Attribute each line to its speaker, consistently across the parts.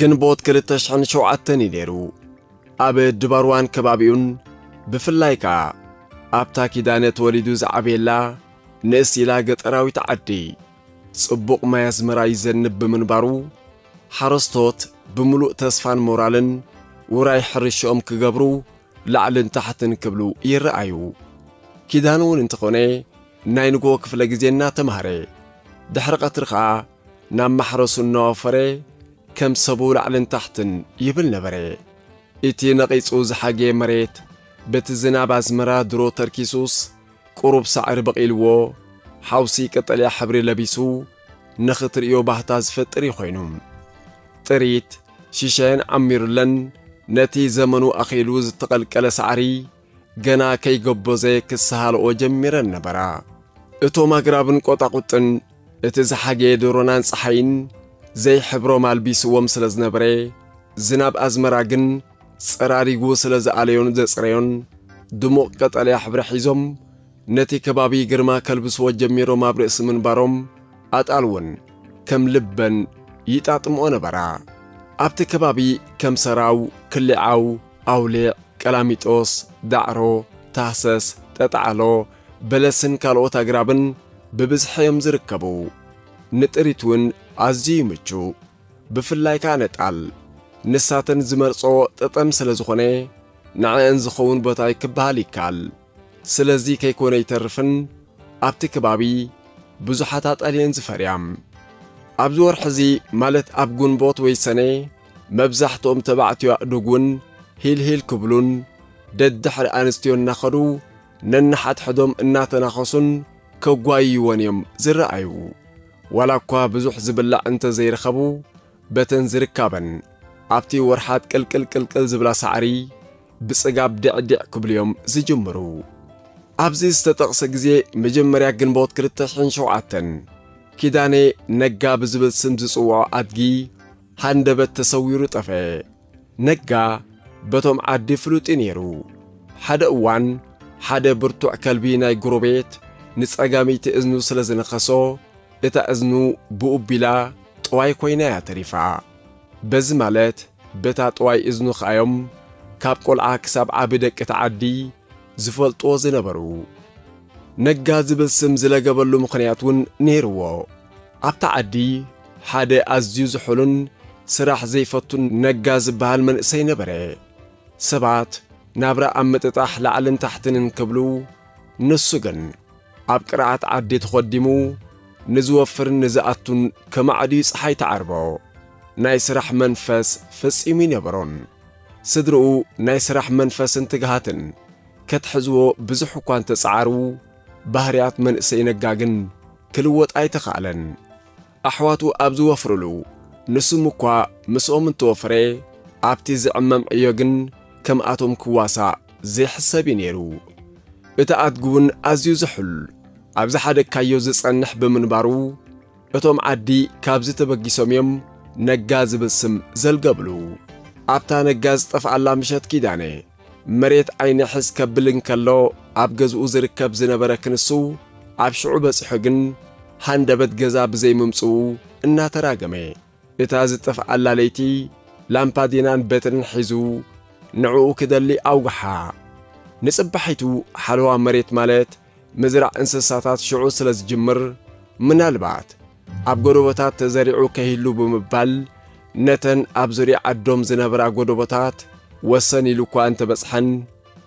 Speaker 1: ግንቦት 2007 እዩ ነይሩ ኣብ ድባርዋን ከባቢኡን ብፍላይ ከዓ ኣብታ ኪዳነ ተወሊዱ ዝዓበየላ ንእስኢላ ገጠራዊት ዓዲ። ጽቡቕ ማይ ኣዝመራ ይዘንብ ብምንባሩ ሓረስቶት ብምሉእ ተስፋን ሞራልን ውራይ ሕርሽኦም ክገብሩ ላዕልን ታሕትን ክብሉ ይረአዩ። ኪዳን እውን እንተኾነ ናይ ንግሆ ክፍለ ግዜ እናተምሃረ ድሕሪ ቀትሪ ከዓ ናብ ማሕረሱ እናወፈረ ከም ሰብኡ ላዕልን ታሕትን ይብል ነበረ እቲ ነቒጹ ዝሓገየ መሬት በቲ ዝናብ ኣዝመራ ድሮ ተርኪሱስ ቁሩብ ሳዕሪ በቒልዎ ሓውሲ ቀጠልያ ሕብሪ ለቢሱ ንኽትርእዮ ባህታ ዝፈጥር ኮይኑ ጥሪት ሽሸን ዓሚሩለን ነቲ ዘመኑ ኣኺሉ ዝተቐልቀለ ሳዕሪ ገና ከይገበዘ ክሰሃልኦ ጀሚረን ነበራ እቶም ኣግራብን ቈጣቁጥን እቲ ዝሓገየ ዶሮናን ፀሓይን ዘይሕብሮም ኣልቢስዎም ስለ ዝነበረ ዝናብ ኣዝመራ ግን ጸራሪጉ ስለ ዝኣለዮን ዘጽረዮን ድሙቕ ቀጠልያ ሕብሪ ሒዞም ነቲ ከባቢ ግርማ ከልብስዎ ጀሚሮም ኣብ ርእሲ ምንባሮም ኣጣልውን ከም ልበን ይጣጥምኦ ነበራ። ኣብቲ ከባቢ ከም ሰራው ክሊዓው ኣውሊዕ ቀላሚጦስ ዳዕሮ ታህሰስ ጠጣዓሎ በለስን ካልኦት ኣግራብን ብብዝሒ እዮም ዝርከቡ። ንጥሪት እውን ኣዝዩ ይምቹ ብፍላይ ነጣል ንሳተን ዝመርጾ ጥጠም ስለ ዝኾነ ንዕአን ዝኸውን ቦታ ክበሃል ይከኣል ስለዚ ከይኮነ ይተርፍን ኣብቲ ከባቢ ብዙሓት ኣጣልየን ዝፈርያም። ኣብዚ ወርሒ እዚ ማለት ኣብ ጉንቦት ወይ ሰነ መብዛሕትኦም ተባዕትዮ ኣእዱግን ሂልሂል ክብሉን ደድሕሪ ኣንስትዮ እናኸዱ ነናሓድሕዶም እናተናኸሱን ከጓይይዎን እዮም ዝረአዩ ولكوا بزوح زبلا انت زير خبو بتن زير كابن عبتي ورحات كل كل كل كل زبلا سعري بس اقاب دع دع كبل يوم زي جمرو عبزي استتقسك زي مجمريا قنبوت كرتشن شوعتن كيداني نقا بزبل سمزي سوا عدقي هندبت تصويرو تفي نقا بتم عدي فلوتينيرو حدا اوان حدا برتوع كلبيناي قروبيت نسعقامي تئذنو سلزن خسو እታ እዝኑ ብኡቢላ ጥዋይ ኮይና እያ ተሪፍዓ በዚ ማለት በታ ጥዋይ እዝኑ ኸኣዮም ካብ ቈልዓ ክሳብ ዓብ ደቂ ተዓዲ ዝፈልጥዎ ዝነበሩ ነጋ ዝብል ስም ዝለገበሉ ምኽንያት እውን ነይርዎ ኣብታ ዓዲ ሓደ ኣዝዩ ዝሑሉን ስራሕ ዘይፈቱን ነጋ ዝበሃል መንእሰይ ነበረ ሰባት ናብራ ኣብ ምጥጣሕ ላዕልን ታሕትን እንክብሉ ንሱ ግን ኣብ ቅርዓት ዓዲ ተኾዲሙ ንዝወፍርን ንዝኣቱን ከማዕድዩ ፀሓይ ተዓርቦ። ናይ ስራሕ መንፈስ ፈጺሙ ይነበሮን ስድርኡ ናይ ስራሕ መንፈስን ትግሃትን። ከትሕዝዎ ብዙሕ እኳ እንተፀዓሩ ባህርያት መንእሰይ ነጋ ግን ክልወጥ ኣይተኻእለን። ኣሕዋቱ ኣብ ዝወፍርሉ። ንሱም እኳ ምስኦም እንተወፍረ ኣብቲ ዝዕመም ዕዮ ግን ከምኣቶም ክዋሳእ ዘይሕሰብ እዩ ነይሩ። እቲ ኣድጉውን ኣዝዩ أبز حد كيوز أنح بمنبارو እቶም ዓዲ ካብ ዝተበጊሶም እዮም ነጋዝ ብስም ዘልገብሉ ኣብታ ነጋዝ ዝጠፍኣላ ምሸት ኪዳነ መሬት ዓይኒ ሕዝ ከብል እንከሎ ኣብ ገዝኡ ዝርከብ ዝነበረ ክንሱ ኣብ ሽዑ በፂሑ ግን ሃንደበት ገዛ ብዘይምምፅኡ እናተራገመ እታ ዝጠፍኣላ ለይቲ ላምፓዲናን በትርን ሒዙ ንዕኡ ክደሊ ኣውግሓ ንጽባሒቱ ሓለዋ መሬት ማለት ምዝራዕ እንስሳታት ሽዑ ስለ ዝጅምር ምናልባት ኣብ ጎደቦታት ተዘሪዑ ከሂሉ ብምባል ነተን ኣብ ዙርያ ዓዶም ዝነበራ ጎደቦታት ወሰን ኢሉ እኳ እንተበጽሐን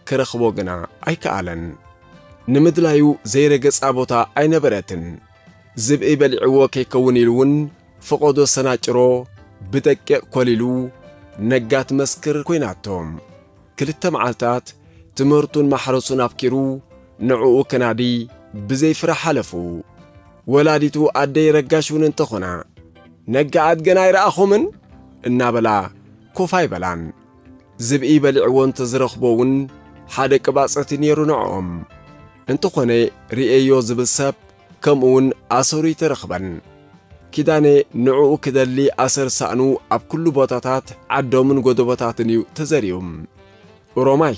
Speaker 1: ክረኽቦ ግና ኣይከኣለን። ንምድላዩ ዘይረገጻ ቦታ ኣይነበረትን። ዝብኢ በሊዕዎ ከይከውን ኢሉ እውን ፍቐዶ ሰናጭሮ ብደቂቕ ኰሊሉ ነጋ ትመስክር ኰይናቶም ክልተ መዓልታት ትምህርቱን ማሕረሱን ኣፍኪሩ ንዕኡ ክናዲ ብዘይፍራሕ ሓለፉ። ወላዲቱ ኣደይ ረጋሽ እውን እንተኾና ነጋ ኣድገና ይረኣኹምን? እናበላ ኮፍ ኣይበላን ዝብኢ በሊዕዎ እንተዝረኽቦ እውን ሓደ ቅባጸቲ ነይሩ ንዕኦም እንተኾነ ርእዮ ዝብል ሰብ ከምኡ እውን ኣሰሩ ይተረኽበን። ኪዳኔ ንዕኡ ክደሊ ኣሰር ሳእኑ ኣብ ኩሉ ቦታታት ዓዶምን ጎደቦታትን እዩ ተዘሪኡ ሮማይ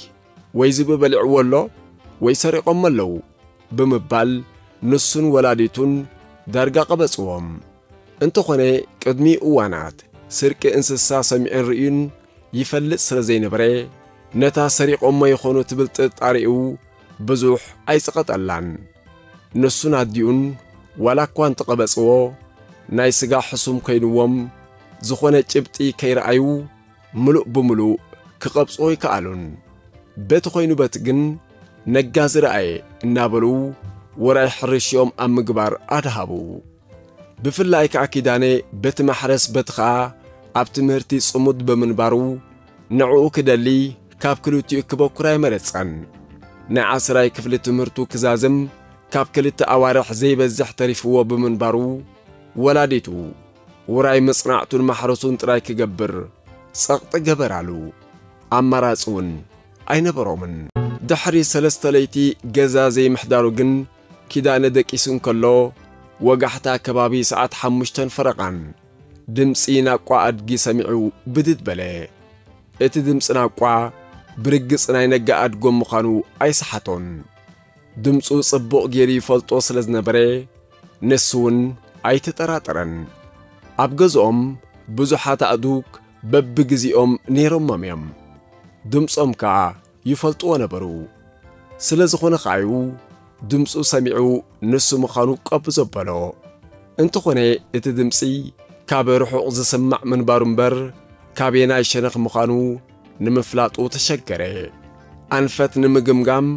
Speaker 1: ወይ ዝብኢ በሊዕዎ ኣሎ ወይ ሰሪቖም ኣለዉ ብምባል ንሱን ወላዲቱን ዳርጋ ቐበጽዎም እንተኾነ ቅድሚ እዋናት ስርቂ እንስሳ ሰሚዕን ርዩን ይፈልጥ ስለ ዘይነበረ ነታ ሰሪቖሞ ይኾኑ ትብል ጥርጣሪኡ ብዙሕ ኣይጸቐጠላን ንሱን ኣዲኡን ዋላ እኳ እንተቐበጽዎ ናይ ሥጋ ሕሱም ኮይንዎም ዝኾነ ጭብጢ ከይረኣዩ ምሉእ ብምሉእ ክቐብጾ ይከኣሉን። በቲ ኾይኑ በቲ ግን ነጋ ዝረአየ እናበሉ ወራይ ሕርሽኦም ኣብ ምግባር ኣድሃቡ። ብፍላይ ከዓ ኪዳነ በቲ ማሕረስ በቲ ኸዓ ኣብ ትምህርቲ ጽሙድ ብምንባሩ ንዕኡ ክደሊ ካብ ክልቲኡ ክበኵር ኣይመረጸን። ናይ ዓስራይ ክፍሊ ትምህርቱ ክዛዝም ካብ ክልተ ኣዋርሕ ዘይበዝሕ ተሪፍዎ ብምንባሩ ወላዲቱ ውራይ መጽናዕቱን ማሕረሱን ጥራይ ክገብር ጸቕጢ ገበራሉ። ኣማራጺ እውን ኣይነበሮምን ድሕሪ ሰለስተ ለይቲ ገዛ ዘይምሕዳሩ ግን ኪዳነ ደቂሱ እንከሎ ወጋሕታ ከባቢ ሰዓት ሓሙሽተን ፈረቓን ድምፂ ናቋ ኣድጊ ሰሚዑ ብድድ በለ እቲ ድምፂ ናቋ ብርግጽ ናይ ነጋ ኣድጎም ምዃኑ ኣይሰሓቶን ድምፁ ጽቡቕ ጌይሩ ይፈልጦ ስለ ዝነበረ ንሱ እውን ኣይተጠራጠረን ኣብ ገዝኦም ብዙሓት ኣእዱግ በቢግዚኦም ነይሮሞም እዮም ድምፆም ከዓ ይፈልጥዎ ነበሩ ስለ ዝኾነ ኸዓዩ ድምፁ ሰሚዑ ንሱ ምዃኑ ቀብ ዘበሎ እንተኾነ እቲ ድምፂ ካብ ርሑቕ ዝስማዕ ምንባሩ እምበር ካብ የናይ ሸነኽ ምዃኑ ንምፍላጡ ተሸገረ ኣንፈት ንምግምጋም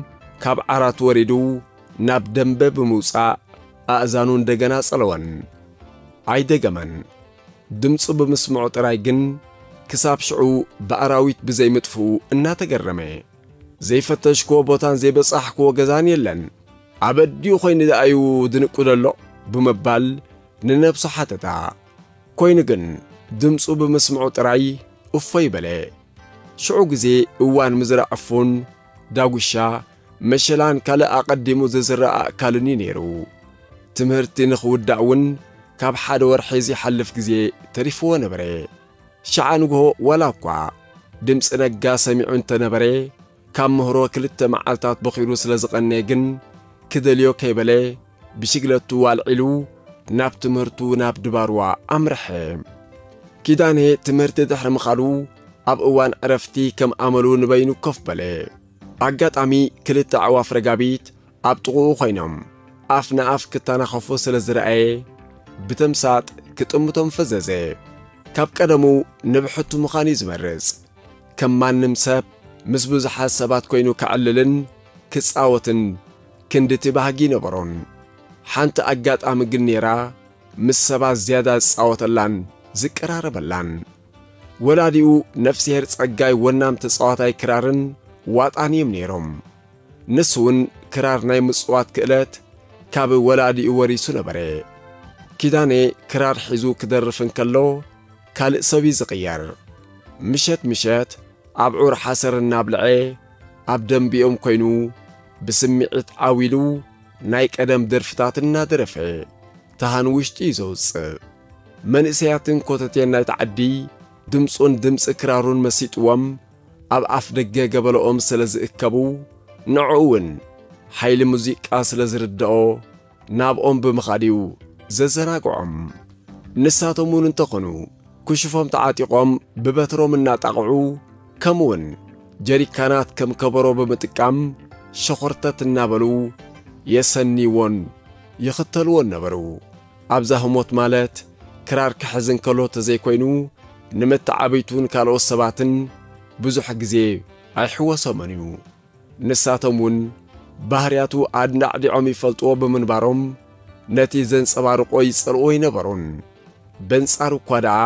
Speaker 1: ካብ ዓራት ወሪዱ ናብ ደንበ ብምውፃእ ኣእዛኑ እንደገና ጸለወን ኣይደገመን ድምፁ ብምስምዑ ጥራይ ግን ክሳብ ሽዑ ብኣራዊት ብዘይምጥፍኡ እናተገረመ ዘይፈተሽክዎ ቦታን ዘይበጻሕክዎ ገዛን የለን ኣብ ኣዲኡ ኾይኑ ደኣዩ ድንቁ ደሎ ብምባል ንነብሱ ሓተታ ኮይኑ ግን ድምፁ ብምስምዑ ጥራይ እፎ ይበለ ሽዑ ግዜ እዋን ምዝራዕ ዕፉን ዳጉሻ መሸላን ካልእ ኣቐዲሙ ዝዝራእ ኣካልን እዩ ነይሩ ትምህርቲ ንኽውዳእ እውን ካብ ሓደ ወርሒ ዘይሓልፍ ግዜ ተሪፍዎ ነበረ شعانقه ولا قع دمس نجا سميع أنت نبري كم هرو كلت معلتات بخيروس لزق النجن كذا اليو كيبلي. بشكل طوال علو ناب تمرتو ناب دباروا أمرحيم كدانه تمرت دحر خالو. أب أوان عرفتي كم عملون بينو كف بلي أجت أمي كلت عواف رجابيت أب تقو خينم. أفنا أف كتانا خفوس لزرعي بتمسات كتمتم فززي. ካብ ቀደሙ ንብሕቱ ምዃኑ እዩ ዝመርጽ ከም ማንም ሰብ ምስ ብዙሓት ሰባት ኮይኑ ክዕልልን ክጻወትን ክንዲ እቲ ባህጊ ነበሮን ሓንቲ ኣጋጣሚ ግን ነይራ ምስ ሰባት ዝያዳ ዝጻወተላን ዝቀራረበላን ወላዲኡ ነፍሲሄር ጸጋይ ወናም ተጻዋታይ ክራርን ዋጣን እዮም ነይሮም ንስ እውን ክራር ናይ ምጽዋት ክእለት ካብ ወላዲኡ ወሪሱ ነበረ ኪዳኔ ክራር ሒዙ ክደርፍን ከሎ ካልእ ሰብዩ ዝቕየር ምሸት ምሸት ኣብ ዑር ሓሰር እናብልዐ ኣብ ደንቢኦም ኮይኑ ብስምዒት ዓዊሉ ናይ ቀደም ደርፍታት እናደረፈ ታሃን ውሽጢ እዩ ዘውፅእ መንእሰያትን ኰተቴን ናይቲ ዓዲ ድምፁን ድምፂ ክራሩን መሲጥዎም ኣብ ኣፍ ደገ ገበሎኦም ስለ ዝእከቡ ንዕኡ እውን ሓይሊ ሙዚቃ ስለ ዝርድኦ ናብኦም ብምኻድዩ ዘዘናግዖም ንሳቶም እውን እንተኾኑ ክሽፎም ተዓጢቖም ብበትሮም እናጣቕዑ ከምኡውን ጀሪካናት ከም ከበሮ ብምጥቃም ሸኾርተት እናበሉ የሰኒዎን ይኽተልዎን ነበሩ። ኣብዛ ህሞት ማለት ክራር ክሕዝ እንከሎ ተዘይኮይኑ ንመተዓበይቱን ካልኦት ሰባትን ብዙሕ ግዜ ኣይሕወሶምን እዩ። ንሳቶም እውን ባህርያቱ ኣድናዕዲዖም ይፈልጥዎ ብምንባሮም ነቲ ዘንጸባርቆ ይጸልኦ ይነበሩን። በንጻር እኳ ደኣ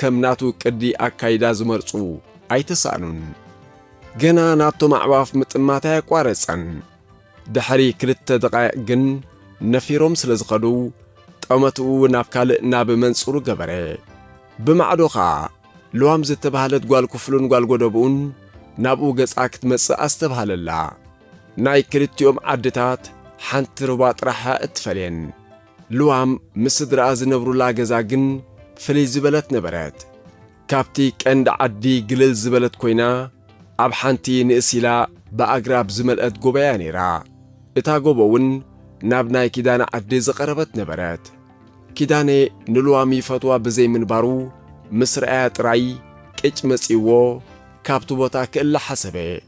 Speaker 1: كم ناتو كدي أكايدا زمرصو أي تسانون جنا ناتو معواف متماتا كوارسان دحري كلت دقائق جن نفيروم سلزقدو طمتو ناب كالእ ናብ መንፅሩ ገበረ። بمعدو خا لوام زتبهالت قوال كفلون قوال قدبون نابو قصا كتمس استبهاللا ناي كريتيوم عدتات حنت رباط راحة اتفلين لوام مسدر از لا قزاقن فلي زبلت نبرت كابتي كند عدي قلل زبلت كوينا أبحانتي نئسيلا بأقراب زملت قبياني را إتا قبوون نابناي كيدان عدي زقربت نبرت كيداني نلوامي فتوى بزي من بارو مصر آيات راي كيش مسيوو كابتو بوتا كل حسبه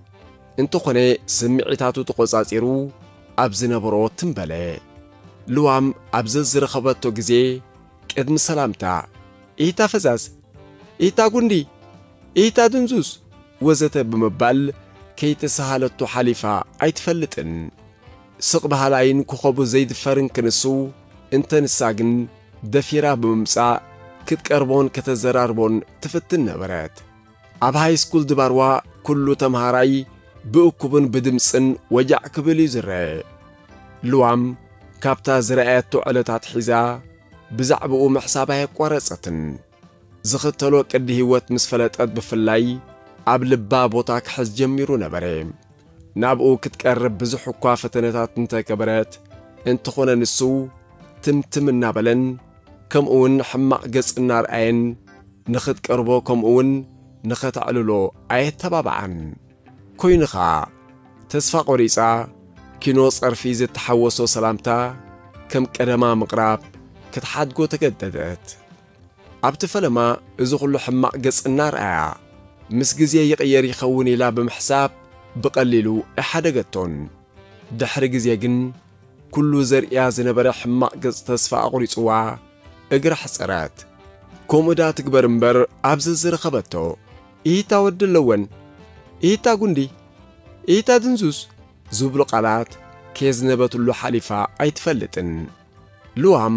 Speaker 1: انتو قني سمعتاتو تقوزاتيرو أبزينا برو تنبالي لوام أبزل زرخبتو قزي كدم سلامتا إيتا فزاز إيتا قندي إيتا دنزوز وزتا بمبال كيت سهالتو حليفة أيتفلتن سق بهالاين كخبو زيد فرن كنسو انت نساقن دفيرا بممسا كتقربون كتزراربون تفتن نبرات أب هاي سكول دباروا كلو تمهاراي بأكوبن بدمسن وجع كبلي زرع لوام كابتا زرعات تعلتات حزا بزعبو محسابه قرصتن زختلو قد هیوت مسفلتات بفلای عبل بابوتاک حس جمیرونه بریم نابو کت قرب بزح قافتنات انت کبرات انت خونه نسو تمتم النابلن كم اون حمق جس النار عين نخد قربو كم اون نخد عللو عيت تبابعن كوين خا قريصا كينوس ارفيز تحوسو سلامتا كم كرما مقراب ክትሓድጎ ተገደደት ኣብቲ ፈለማ እዚ ኩሉ ሕማቕ ገጽ እናርኣያ ምስ ግዜ ይቕየር ይኸውን ኢላ ብምሕሳብ ብቐሊሉ እሓደገቶን ድሕሪ ግዜ ግን ኩሉ ዘርእያ ዝነበረ ሕማቕ ገጽ ተስፋ ኣቑሪፅዋ እግራ ሕፀረት ከምኡዳ ትግበር እምበር ኣብዚ ዝረኸበቶ ኢታ ወዲ ኣለወን ኢታ ጉንዲ ኢታ ድንዙዝ ዝብሉ ቃላት ከየዝነበትሉ ሓሊፋ ኣይትፈልጥን ልዋም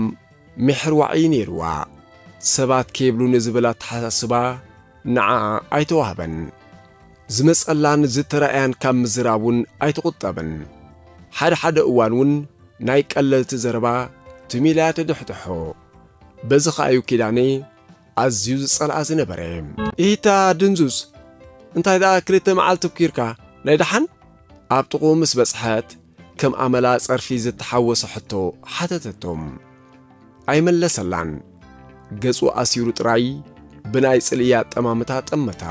Speaker 1: محر وعيني روا سبات كيبلو نزبلا تحاسبا نعا ايتوهبن زمس اللان زترا ايان كام زرابون ايتوغطبن حد حد اوانون نايك اللل تزربا تميلا تدحتحو بزخ ايو كيداني ازيوز سال ازنبريم ايتا دنزوز انتا ايدا كريتا معال تبكيركا نايدحن ابتقو مس بسحات كم عملات ارفيز التحوص حتو حتتتم ኣይመለሰላን ገጹ ኣሲሩ ጥራይ ብናይ ጽልያ ኣጠማምታ ጠመታ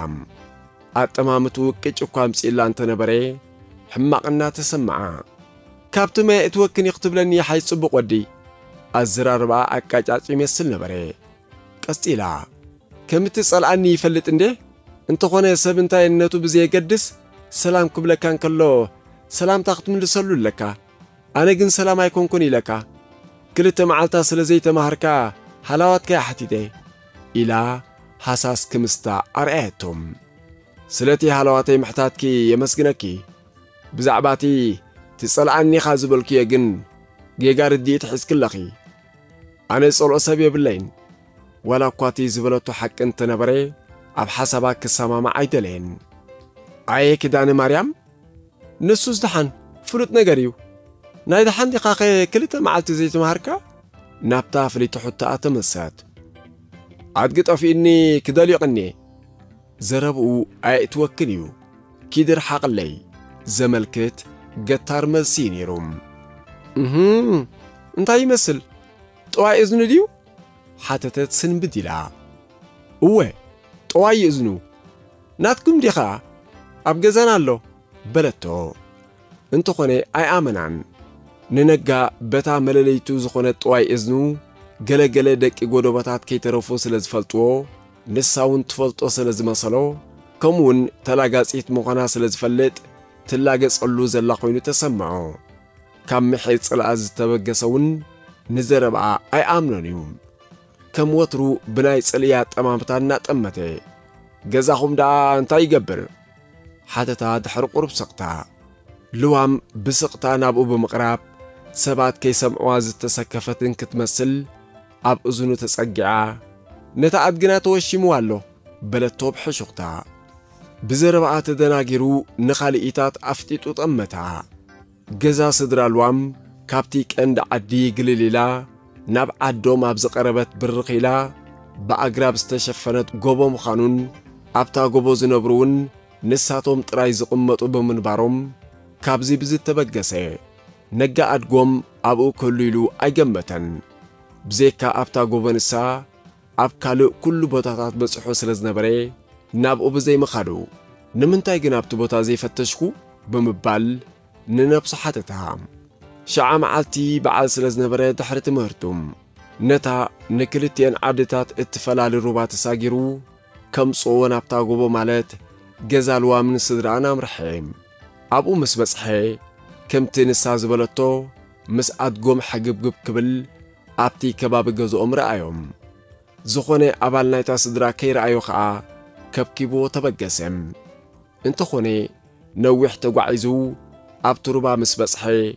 Speaker 1: ኣጠማምቱ ቅጭ እኳ ምጺላ እንተነበረ ሕማቕና ተሰምዓ ካብቲ መ እትወክን ይኽትብለኒ ሓይ ጽቡቕ ወዲ። ኣዘራርባ ኣቃጫጭ ይመስል ነበረ። ቀስጢላ ከም እትጸልኣኒ ይፈልጥ እንዴ? እንተኾነ ሰብ እንታይ ነቱ ብዘየገድስ ሰላም ክብለካ እንከሎ ሰላምታ ክትምልሰሉ ኣለካ ኣነ ግን ሰላም ኣይኮንኩን ኢለካ ክልተ መዓልታ ስለ ዘይተማሃርካ ሓላዋትካ ሓቲተ ኢላ ሓሳስ ክምስታ ኣርኣየቶም ስለቲ ሃለዋተይ ምሕታትኪ የመስግነኪ ብዛዕባ እቲ ትጸልኣኒኻ ዝበልክዮ ግን ጌጋ ርድኢት ሒዝክለኺ ኣነ ጸልኦ ሰብ የብለይን ዋላ እኳ እቲ ዝበለቶ ሓቂ እንተነበረ ኣብ ሓሳባ ክሰማማዕ ኣይደለየን ኣየ ክዳኒ ማርያም ንሱ ዝደሓን ፍሉጥ ነገር እዩ نايد حندي قاقي كلتا معلت زيت مهركا؟ نابتا فليتو حتى أتمسات عاد قطع في إني كدال يقني. زربو أي توكليو كيدر حق لي زملكت قطار مسيني روم. مهم. انتا يمثل طواي إذن ديو حتى تسن بدلا أوه. طواي إذنو. ناتكم ديخا. أبقى زنالو. بلتو انتو قني أي آمنان. ንነጋ በታ መለለይቱ ዝኾነ ጥዋይ እዝኑ ገለገለ ደቂ ጐደቦታት ከይተረፉ ስለ ዝፈልጥዎ ንሳ እውን ትፈልጦ ስለ ዝመሰሎ ከምኡውን ተላጋጺት ምዃና ስለ ዝፈልጥ ትላገጸሉ ዘላ ኾይኑ ተሰምዖ ካብ ምሕር ጽልኣ ዝተበገሰ እውን ንዘረብኣ ኣይኣምኖን እዩ። ከም ወትሩ ብናይ ጽልያ ጠማምታ እናጠመተ ገዛኹም ደኣ እንታይ ይገብር? ሓተታ ድሕሪ ቁርብ ስቕታ ልዋም ብስቕታ ናብኡ ብምቕራብ ሰባት ከይሰምዕዋ ዝተሰከፈትን ክትመስል ኣብ እዝኑ ተጸጊዓ ነታ ኣድግና ተወሺምዋ ኣሎ በለቶ ብሕሹኽታ። ብዘረብኣ ተደናጊሩ ንኻልኢታት ኣፍጢጡ ጠመታ። ገዛ ስድራ ልዋም ካብቲ ቀንዲ ዓዲ ግልሊላ ናብ ዓዶም ኣብ ዝቐረበት ብርኽ ኢላ ብኣግራብ ዝተሸፈነት ጎቦ ምዃኑን ኣብታ ጎቦ ዝነብሩ እውን ንሳቶም ጥራይ ዝቕመጡ ብምንባሮም ካብዚ ብዝተበገሰ ነጋ ኣድጎም ኣብኡ ክህሉ ኢሉ ኣይገመተን ብዘይካ ኣብታ ጎቦ ንሳ ኣብ ካልእ ኩሉ ቦታታት በጽሖ ስለ ዝነበረ ናብኡ ብዘይምኻዱ። ንምንታይ ግን ኣብቲ ቦታ ዘይፈተሽኩ? ብምባል ንነብሱ ሓተታ ሸዓ መዓልቲ በዓል ስለ ዝነበረ ድሕሪ ትምህርቱ ነታ ንክልትኤን ዓድታት እትፈላሊ ሩባ ተሳጊሩ ከምጽኦ ናብታ ጎቦ ማለት ገዛ ልዋምን ስድራን ኣምርሐ። ኣብኡ ምስ በጽሐ كم تنسى بلطو مس عدقوم حجب قب قبل عبتي كباب قزقوم رأيوم زخوني عبال نايتا صدرا كي رأيو خعا كبكيبو تبقسم انتخوني نوح تقعيزو عبتروبا مس بسحي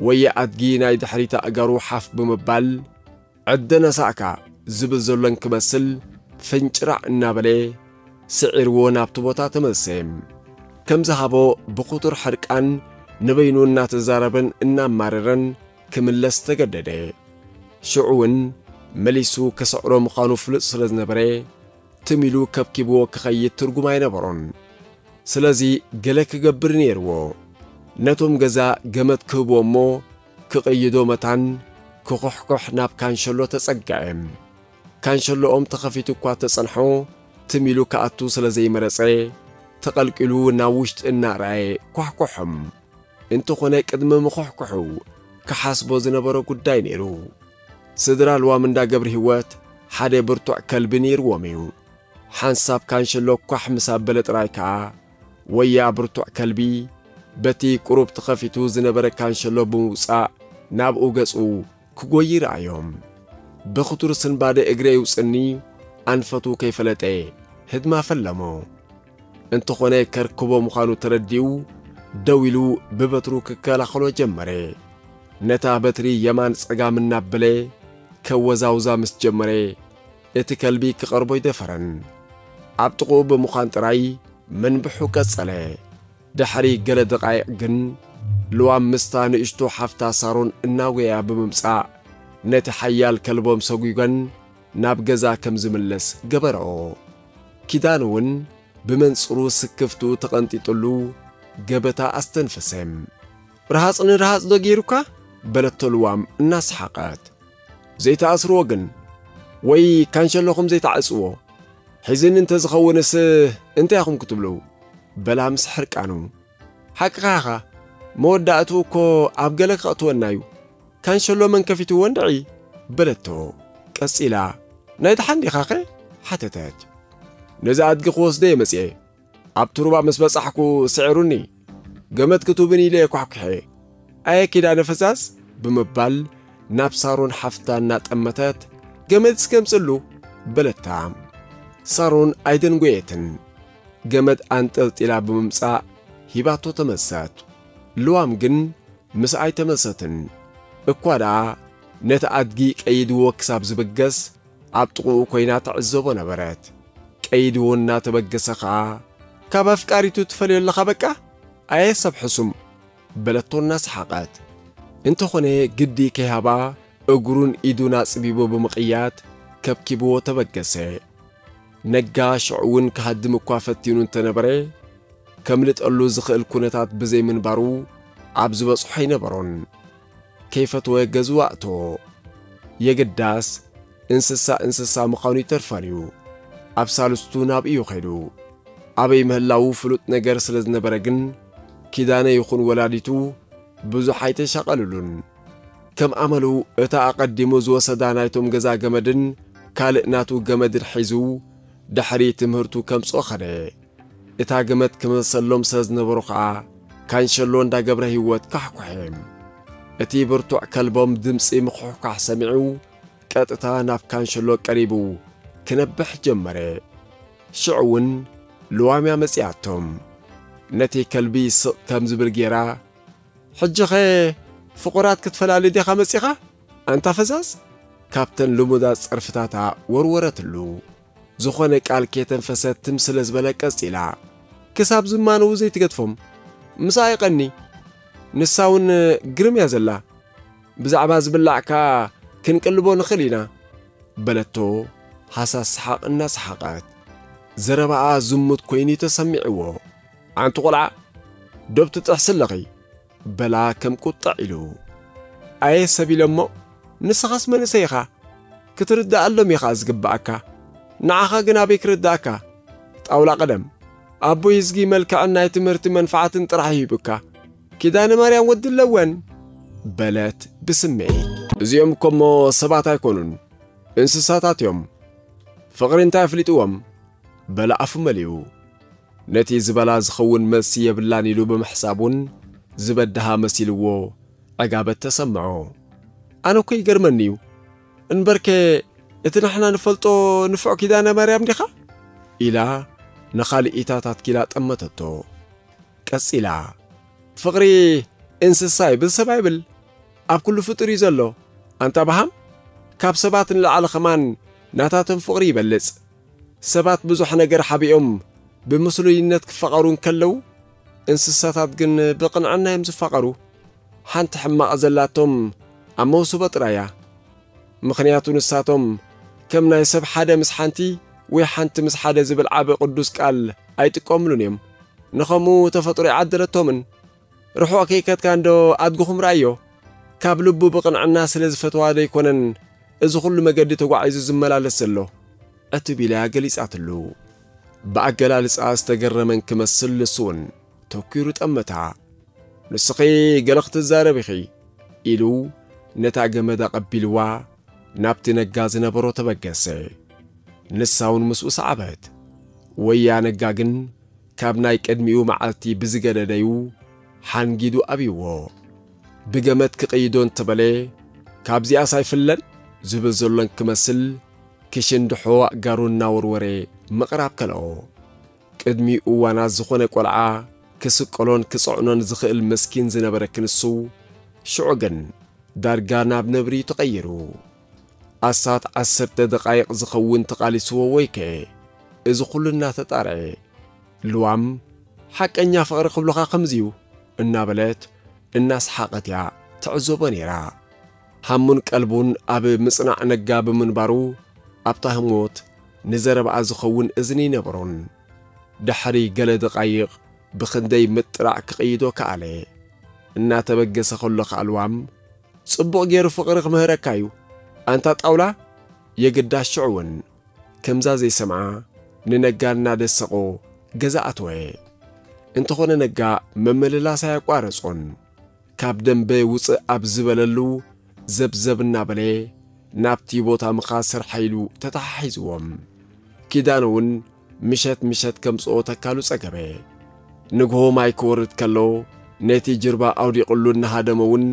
Speaker 1: ويا عدقينا يدحريتا اقارو حاف بمبال عدنا ساكا زبزولن كبسل فنجرع النابلي سعر ونابتو بوتا تمسيم كم زهابو بخطر حركان ንበይኑ እናተዛረበን እናማረረን ክምለስ ተገደደ። ሽዑ እውን መሊሱ ክስዕሮ ምዃኑ ፍሉጥ ስለ ዝነበረ ትሚሉ ከብኪብዎ ክኸይድ ትርጉም ኣይነበሮን ስለዚ ገለ ክገብር ነይርዎ። ነቶም ገዛ ገመድ ክህብዎ እሞ ክቕይዶ መታን ክኾሕኮሕ ናብ ካንሸሎ ተጸጋዐ ካንሸሎኦም ተኸፊቱ እኳ ተጸንሖ ትሚሉ ከኣቱ ስለ ዘይመረጸ ተቐልቂሉ ናብ ውሽጢ እናረኣየ ኳሕኮሖም እንተኾነ ቅድሚ ምኾሕኮሑ ክሓስቦ ዝነበሮ ጉዳይ ነይሩ። ስድራ ልዋም እንዳገብሪ ህይወት ሓደ ብርቱዕ ከልቢ ነይርዎም እዩ። ሓንሳብ ካንሸሎ ኳሕ ምስ ኣበለ ጥራይ ከዓ ወያ ብርቱዕ ከልቢ በቲ ቁሩብ ተኸፊቱ ዝነበረ ካንሸሎ ብምውፃእ ናብኡ ገጹ ክጐይ ረኣዮም ብኽቱር ስንባደ እግረ ይውፅኒ ኣንፈቱ ከይፈለጠ ህድማ ፈለሞ። እንተኾነ ከርክቦ ምዃኑ ተረዲኡ ደው ኢሉ ብበትሩ ክከላኸሎ ጀመረ። ነታ በትሪ የማን ጸጋም እናበለ ከወዛውዛ ምስ ጀመረ። እቲ ከልቢ ክቐርቦ ይደፈረን። ኣብ ጥቕኡ ብምዃን ጥራይ መንብሑ ቀጸለ። ድሕሪ ገለ ደቓይቕ ግን ልዋም ምስታ ንእሽቶ ሓፍታ ሳሮን እናጐያ ብምምጻእ ነቲ ሓያል ከልቦም ሰጒጎን ናብ ገዛ ከም ዝምለስ ገበርኦ ኪዳን እውን ብመንጽሩ ስክፍቱ ተቐንጢጡሉ جبتا استنفسم رهاز ان رهاز دا جيروكا بلت الوام الناس حقات زيتا اسروغن وي كانش لكم زيتا اسوو حيزين انت زخونس انت ياخم كتبلو بلا مسحر كانو حق غاغا مودا اتوكو ابغالك اتوانايو كانش لو من كفيتو وندعي بلتو كاسيلا نايد حاندي خاخي حتى تات نزاد قوس دي مسيه ኣብቲ ሩባ ምስ በጻሕኩ ስዒሩኒ ገመድ ክቱብን ኢለ የኳሕኩሐ ኣየ ኪዳነ ፈዛዝ ብምባል ናብ ሳሮን ሓፍታ እናጠመተት ገመድ ስከምጽሉ በለታ። ሳሮን ኣይደንጐየትን። ገመድ ኣንጠልጢላ ብምምጻእ ሂባቶ ተመሰት። ልዋም ግን ምስ ኣይተመሰትን። እኳ ደኣ ነቲ ኣድጊ ቀይድዎ ክሳብ ዝብገስ ኣብ ጥቕኡ ኰይና ትዕዘቦ ነበረት። ቀይድዎ እናተበገሰ ኸዓ كاب أفكاريتو تفليو لخا بكا أي سبحسم بلطو الناس حقات انتو خوني قدي كيهابا أقرون إيدو ناس بيبو بمقيات كاب كبكبو تبقسي نقا شعون كهد مكوافتينو انتنبري كملت قلو زخي الكونتات بزي من بارو عبزو بصحي نبرون كيف توجز وقته يقداس انسسا انسسا مقاوني ترفاليو أبسالستو ناب إيو خيدو ኣበይ ምህላው ፍሉጥ ነገር ስለ ዝነበረ ግን ኪዳነ ይኹን ወላዲቱ ብዙሕ ኣይተሸቐልሉን ከም ኣመሉ እታ ኣቐዲሙ ዝወሰዳ ናይቶም ገዛ ገመድን ካልእ ናቱ ገመድን ሒዙ ድሕሪ ትምህርቱ ከምጾ ኸደ እታ ገመድ ክመሰሎም ስለ ዝነበሩ ኸዓ ካንሸሎ እንዳገብረ ህይወት ካሕኩሐ እቲ ብርቱዕ ከልቦም ድምፂ ምኹሕኳሕ ሰሚዑ ቀጥታ ናብ ካንሸሎ ቀሪቡ ክነብሕ ጀመረ። ሽዑ እውን لوامي مسياتهم نتي كلبي سق كمز برجيرا حجخة فقرات كتفلا لدي خمسيخة أنت فزاز؟ كابتن لومداس عرفتاتا ورورت اللو. زخوانك قال كيتن فسات تمسل زبالك أسيلا كساب زمان وزي تكتفهم مسايقني نساون قرم يا زلا. بزعباز باللعكا كنقلبون خلينا. بلتو. حساس حق الناس حقات. ዘረባኣ ዝሙት ኮይኑ ተሰሚዕዎ ዓንቲ ቈልዓ ዶብ ትጥሕስ ኣለኺ በላ ከም ቁጣዕ ኢሉ ኣየ ሰብ ኢሎ እሞ ንስኻስ መንእሰይ ኢኻ ክትርዳእ ኣሎም ኢኻ ዝግባኣካ ንዓኻ ግን ኣበይ ክርዳእካ ጣውላ ቀደም ኣቦይ ሕዝጊ መልክዕን ናይ ትምህርቲ መንፋዓትን ጥራሕ ይሂቡካ ኪዳነ ማርያም ወዲ ኣለወን በለት ብስምዒት እዚኦም እኮ እሞ ሰባት ኣይኮኑን እንስሳታት እዮም ፍቕሪ እንታይ ኣፍሊጥዎም በላኣፉ መሊኡ። ነቲ ዝበላ ዝኸውን መልሲ የብላን ኢሉ ብምሕሳቡን ዝበድሃ መሲልዎ ዕጋበት ተሰምዖ። ኣነ እኮ ይገርመኒ እዩ። እንበርከ እቲ ንሕና ንፈልጦ ንፍዖ ኪዳነ ማርያም ዲኻ? ኢላ ንኻልኢታት ኣትኪላ ጠመተቶ። ቀጺላ ፍቕሪ እንስሳ ይብል ሰብ ይብል። ኣብ ኩሉ ፍጡር እዩ ዘሎ። ኣንታ ባሃም ካብ ሰባት ንላዕሊ ኸማን ናታቶም ፍቕሪ ይበልጽ ሰባት ብዙሕ ነገር ሓቢኦም ብምስሉይነት ክፈቐሩ እንከለዉ እንስሳታት ግን ብቕንዕና እዮም ዝፋቐሩ። ሓንቲ ሕማቕ ዘላቶም ኣብ መውስቦ ጥራያ። ምኽንያቱ ንሳቶም ከም ናይ ሰብ ሓደ ምስ ሓንቲ ወይ ሓንቲ ምስ ሓደ ዝብል ዓበ ቅዱስ ቃል ኣይጥቀምሉን እዮም። ንኸምኡ ተፈጥሮ ይዓደለቶምን። ርሑቕ ከይከትካ እንዶ ኣድግኹም ረኣዮ ካብ ልቡ ብቕንዕና ስለ ዝፈትዋ ዶ ኣይኮነን እዚ ኹሉ መገዲ ተጓዒዙ ዝመላለስ ዘሎ ዕትቢልያ ገሊጻትሉ ብኣገላልጻ ዝተገረመን ክመስል ንሱ እውን ተኪሩ ጠመታ። ንስኺ ገለ ክትዛረብ ኢሉ ነታ ገመድ ኣቐቢልዋ ናብቲ ነጋ ዝነበሮ ተበገሰ። ንሳ እውን ምስኡ ሰዓበት ወያ ነጋ ግን ካብ ናይ ቅድሚኡ መዓልቲ ብዝገደደዩ ሓንጊዱ ኣብይዎ። ብገመድ ክቕይዶ እንተበለ ካብዚኣ ሳይፍለን ዝብል ዘሎን ክመስል کشن دحوا گرون ناور وره مقرب کلاو کدمی أو و نزخونه کل عا کس کلون کس عنان زخیل مسکین زنبرکن سو شعجن در گرناب آسات آسرت دقایق زخون تقلی سو ویکه از خل نه تاره لوم حق انجا فقر قبل قاقم زیو الناس حقتیع تعذب نیره همون کلبون آب مصنع نجاب من ኣብታ ህሞት ንዘረብኣ ዝኸውን እዝኒ ይነበሮን ድሕሪ ገለ ደቓይቕ ብኽንደይ ምጥራዕ ክቕይዶ ከኣለ? እናተበገሰ ኸሎ ኸኣልዋም ጽቡቕ ገይሩ ፍቕሪ ክምህረካ እዩ። ኣንታ ጣውላ የግዳሽ ሽዑ እውን ከምዛ ዘይሰምዓ ንነጋ እናደሰቖ ገዛ ኣትወ። እንተኾነ ነጋ መመልላስ ኣያቋረጾን ካብ ደንበ ውፅእ ኣብ ዝበለሉ ዘብዘብ እናበለ ናብቲ ቦታ ምኻድ ስርሓኢሉ ተተሓሒዝዎም ኪዳን እውን ምሸት ምሸት ከምጽኦ ተካሉ ጸገበ ንግሆ ማይ ክወርድ ከሎ ነቲ ጅርባ ኣውዲቑሉ እናሃደመ እውን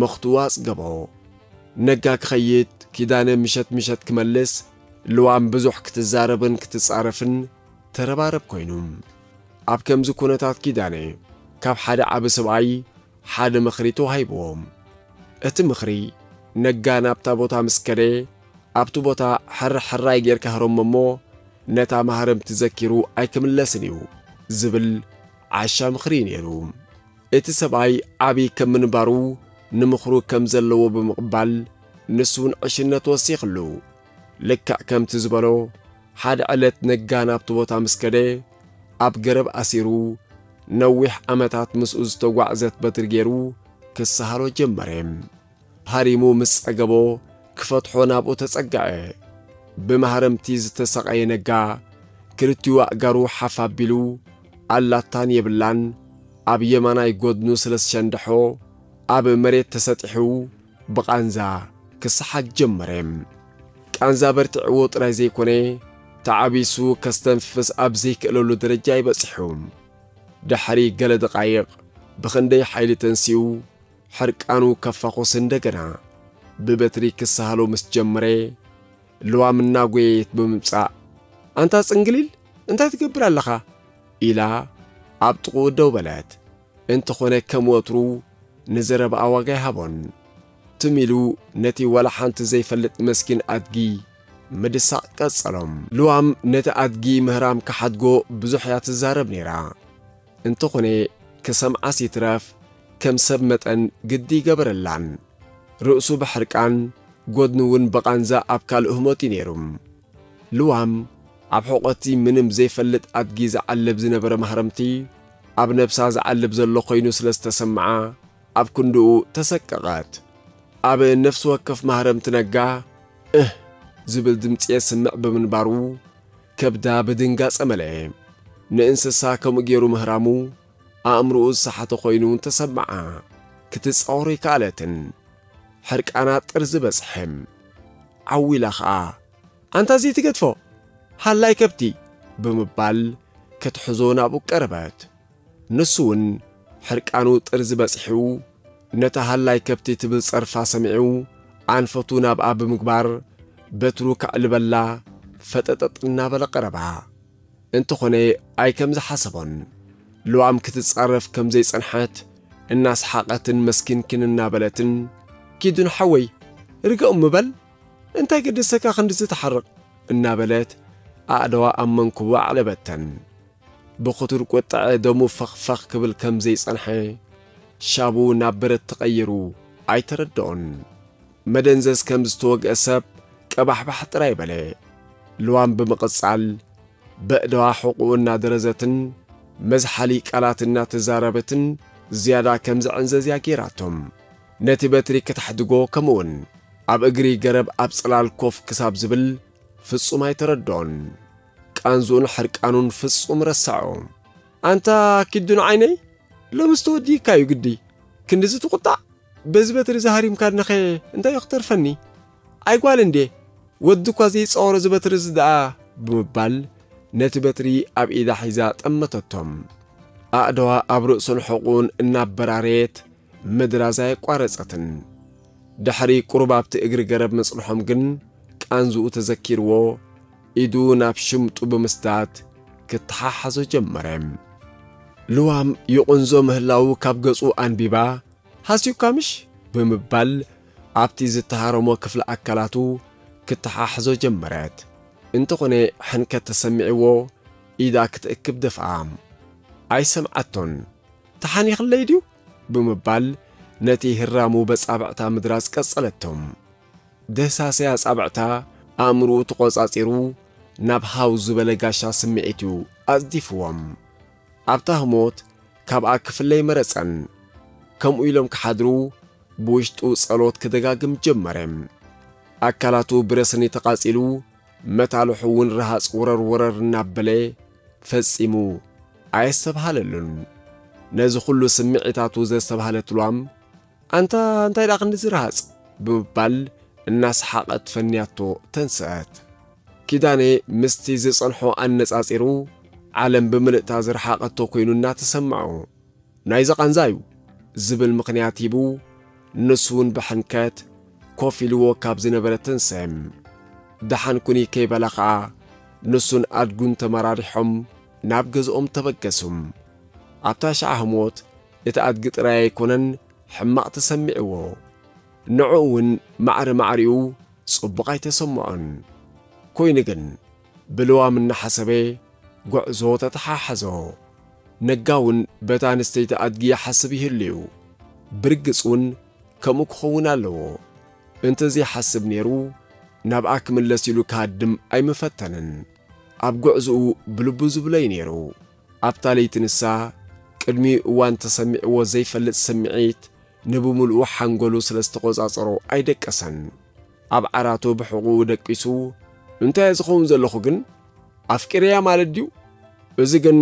Speaker 1: መኽትዋ ኣጽገቦ ነጋ ክኸይድ ኪዳነ ምሸት ምሸት ክመልስ ልዋም ብዙሕ ክትዛረብን ክትጻረፍን ተረባረብ ኮይኑ ኣብ ከምዚ ኩነታት ኪዳነ ካብ ሓደ ዓብ ሰብኣይ ሓደ ምኽሪ ተዋሂብዎም እቲ ምኽሪ ነጋ ናብታ ቦታ ምስ ኣብቲ ቦታ ሕራይ ጌርካ ህረሞ እሞ ነታ ማህረምቲ ዘኪሩ ኣይክምለስን እዩ ዝብል ዓሻ ምኽሪ ነይሩ። እቲ ሰብኣይ ዓብዪ ከም ምንባሩ ንምኽሩ ከም ዘለዎ ብምቕባል ንሱን ዕሽነት ወሲኽሉ። ልካዕ ከምቲ ዝበሎ ሓደ ዕለት ነጋ ናብቲ ቦታ ምስ ኣብ ገረብ ኣሲሩ ነዊሕ ዓመታት ምስኡ ዝተጓዕዘት በትሪ ገይሩ ክሰሃሎ ጀመረ ሃሪሙ ምስ ጸገቦ ክፈትሖ ናብኡ ተጸጋዐ ብማህረምቲ ዝተሰቐየ ነጋ ክልቲኡ ኣእጋሩ ሓፍ ኣቢሉ ኣላታን የብላን። ኣብ የማናይ ጐድኑ ስለ ዝሸንድሖ ኣብ መሬት ተሰጢሑ ብቓንዛ ክሰሓግ ጀመረ ቃንዛ በርቲዕዎ ጥራይ ዘይኮነ ተዓቢሱ ከስተንፍስ ኣብ ዘይክእለሉ ደረጃ ይበጽሑ። ድሕሪ ገለ ደቓይቕ ብኽንደይ ሓይሊ ተንሲኡ ሕርቃኑ ከፋኾስ እንደገና ብበትሪ ክሰሃሎ ምስ ጀመረ ልዋምና ጐየት ብምምጻእ ኣንታ ጽንግሊል እንታይ ትገብር ኣለኻ? ኢላ ኣብ ጥቑኡ ደው በለት እንተኾነ ከም ወትሩ ንዘረብኣ ዋጋ ይሃቦን። ትሚሉ ነቲ ወላ ሓንቲ ዘይፈልጥ መስኪን ኣድጊ ምድሳቕ ቀጸሎም። ልዋም ነቲ ኣድጊ ምህራም ክሓድጎ ብዙሕ እያ ትዛረብ ነይራ። እንተኾነ ክሰምዓስ ይትረፍ ከም ሰብ መጠን ግዲ ይገበረላን ርእሱ ብሕርቃን ጐድኑ እውን ብቓንዛ ኣብ ካልእ ህሞት እዩ ነይሩ ልዋም ኣብ ሕቖቲ ምንም ዘይፈልጥ ኣድጊ ዝዓልብ ዝነበረ ማህረምቲ ኣብ ነብሳ ዝዓልብ ዘሎ ኾይኑ ስለ ዝተሰምዓ ኣብ ክንድኡ ተሰቀቐት። ኣብ ነፍሲ ወከፍ ማህረምቲ ነጋ እህ ዝብል ድምፂ የስምዕ ብምንባሩ ከብዳ ብድንጋጸ መልአ ንእንስሳ ከምኡ ገይሩ ምህራሙ ኣእምርኡ ዝሰሓተ ኮይኑ ተሰማዓ ክትፀውሪ ካልእትን ሕርቃና ጥር ዝበፅሐም ዓዊላ ኸዓ ኣንታ እዚ ትገድፎ ሃላይ ከብቲ ብምባል ከትሕዞ ናብኡ ቀረበት ንሱ እውን ሕርቃኑ ጥር ዝበፅሕው ነታ ሃላይ ከብቲ ትብል ጸርፋ ሰሚዑ ኣንፈቱ ናብኣ ብምግባር በትሩ ካዕልበላ ፈጠጠጥ እናበለ ቀረባ እንተኾነ ኣይ ከም ዝሓሰቦን لوام كتتصرف كم زي صنحات الناس حاقات مسكين كن النابلات كيدون حوي رجع أم بل انتا قد السكا خند تحرق النابلات أعدوا أمن كوا على بتن بخطر قطع دمو فخ فخ قبل كم زي صنحة شابو نابرت تغيرو أي تردون مدنزز كم زتوق أسب كبح بحط رايبلي لوام بمقصال بأدوا حقوق النادرزتن مزحلي كالاتنا تزاربتن زيادة كمز عنزازيا كيراتهم نتي باتري كتحدقو كمون اب اقري قرب ابسلال كوف كساب زبل فصوم هاي تردون كانزون حركانون فصوم رسعو انتا كدون عيني لمستو دي كايو قدي كندزي تقطع بزبتري زهاري مكان انتا يختار فني ايقوال اندي ودو كوازي صور زبتري زدعا بمبال ነቲ በትሪ ኣብ ኢዳ ሒዛ ጠመተቶም። ኣእደዋ ኣብ ርእሱን ሕቑን እናበራረየት ምድራዛ የቋረጸትን ድሕሪ ቁርባብቲ እግሪ ገረብ መጽንሖም ግን ቃንዝኡ ተዘኪርዎ ኢዱ ናብ ሽምጡ ብምስዳት ክትሓሓዞ ጀመረ። ልዋም ይቑንዞ ምህላው ካብ ገጹ ኣንቢባ ሃስዩካ ምሽ ብምባል ኣብቲ ዝተሃረሞ ክፍሊ ኣካላቱ ክትሓሕዞ ጀመረት እንተኾነ ሕንከት ተሰሚዕዎ ኢዳ ክትእክብ ደፍኣ ኣይሰምዓቶን ተሓኒኽለይ ድዩ? ብምባል ነቲ ህራሙ በጻብዕታ ምድራዝ ቀጸለቶም። ደሳሰያ ጻብዕታ ኣእምርኡ ተቖጻጺሩ ናብ ሃው ዝበለ ጋሻ ስምዒት እዩ ኣጽዲፍዎም ኣብታ ህሞት ካብኣ ክፍለይ መረጸን። ከምኡ ኢሎም ክሓድሩ ብውሽጡ ጸሎት ክደጋግም ጀመረ ኣካላቱ ብረስኒ ተቓጺሉ متعلو حوون رهاس ورر ورر نابلي فاسيمو عيس سبهال لون نازو خلو سمعتاتو زي سبهال تلوام انتا أنت يلاق نزي رهاس ببال الناس حاقت فنياتو تنسأت كيداني مستي زي صنحو أنس اصيرو عالم بملئ تازر حاقتو كوينو ناتسمعو نايزا قنزايو زبل مقنياتيبو نسون بحنكات كوفي لوو كابزي نبرة بلتنسام ድሓን ኩኒ ከይበለ ኸዓ ንሱን ኣድጉን ተመራሪሖም ናብ ገዝኦም ተበገሱም ኣብታ ሸዓ ህሞት እቲ ኣድጊ ጥራይ ኣይኮነን ሕማቕ ተሰሚዕዎ ንዑ እውን ማዕሪ ማዕሪኡ ጽቡቕ ኣይተሰምዖን ኮይኑ ግን ብልዋም እናሓሰበ ጉዕዞ ተተሓሓዞ ነጋ እውን በታ ኣንስተይቲ ኣድጊ ይሓስብ ይህልዩ ብርግጽ እውን ከምኡ ክኸውን ኣለዎ እንተዘይሓስብ ነይሩ ናብኣ ክምለስ ኢሉ ክሃድም ኣይምፈተንን። ኣብ ጉዕዝኡ ብልቡ ዝብለይ ነይሩ። ኣብታ ለይቲ ንሳ ቅድሚ እዋን ተሰሚዕዎ ዘይፈልጥ ስምዒት ንብምልኡ ሓንጎሉ ስለ ዝተቖጻጸሮ ኣይደቀሰን። ኣብ ዓራቱ ብሕቑኡ ደቂሱ እንታይ ዝኸውን ዘለኹ ግን? ኣፍቂርያ ማለት ድዩ? እዚ ግን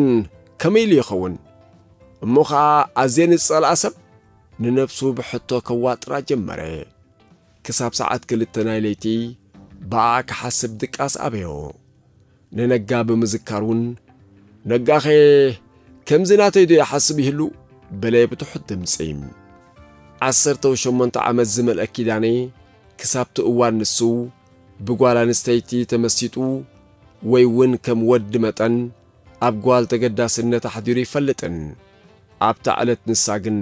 Speaker 1: ከመይ ኢሉ ይኸውን? እሞ ኸዓ ኣዝየ ንጸልኣ ሰብ ንነፍሱ ብሕቶ ከዋጥራ ጀመረ። ክሳብ ሰዓት ክልተ ናይ ለይቲ በኣ ክሓስብ ድቃስ ኣበዮ ንነጋ ብምዝካር እውን ነጋኸ ከምዚ ናተይ ዶ ይሓስብ ይህሉ በለ ብትሑት ድምፂ ዓሰርተ ወሸሞንተ ዓመት ዝመልአ ኪዳኔ ክሳብቲ እዋን ንሱ ብጓል ኣንስተይቲ ተመሲጡ ወይ እውን ከም ወዲ መጠን ኣብ ጓል ተገዳስነት ኣሕዲሩ ይፈልጥን። ኣብታ ዕለት ንሳ ግን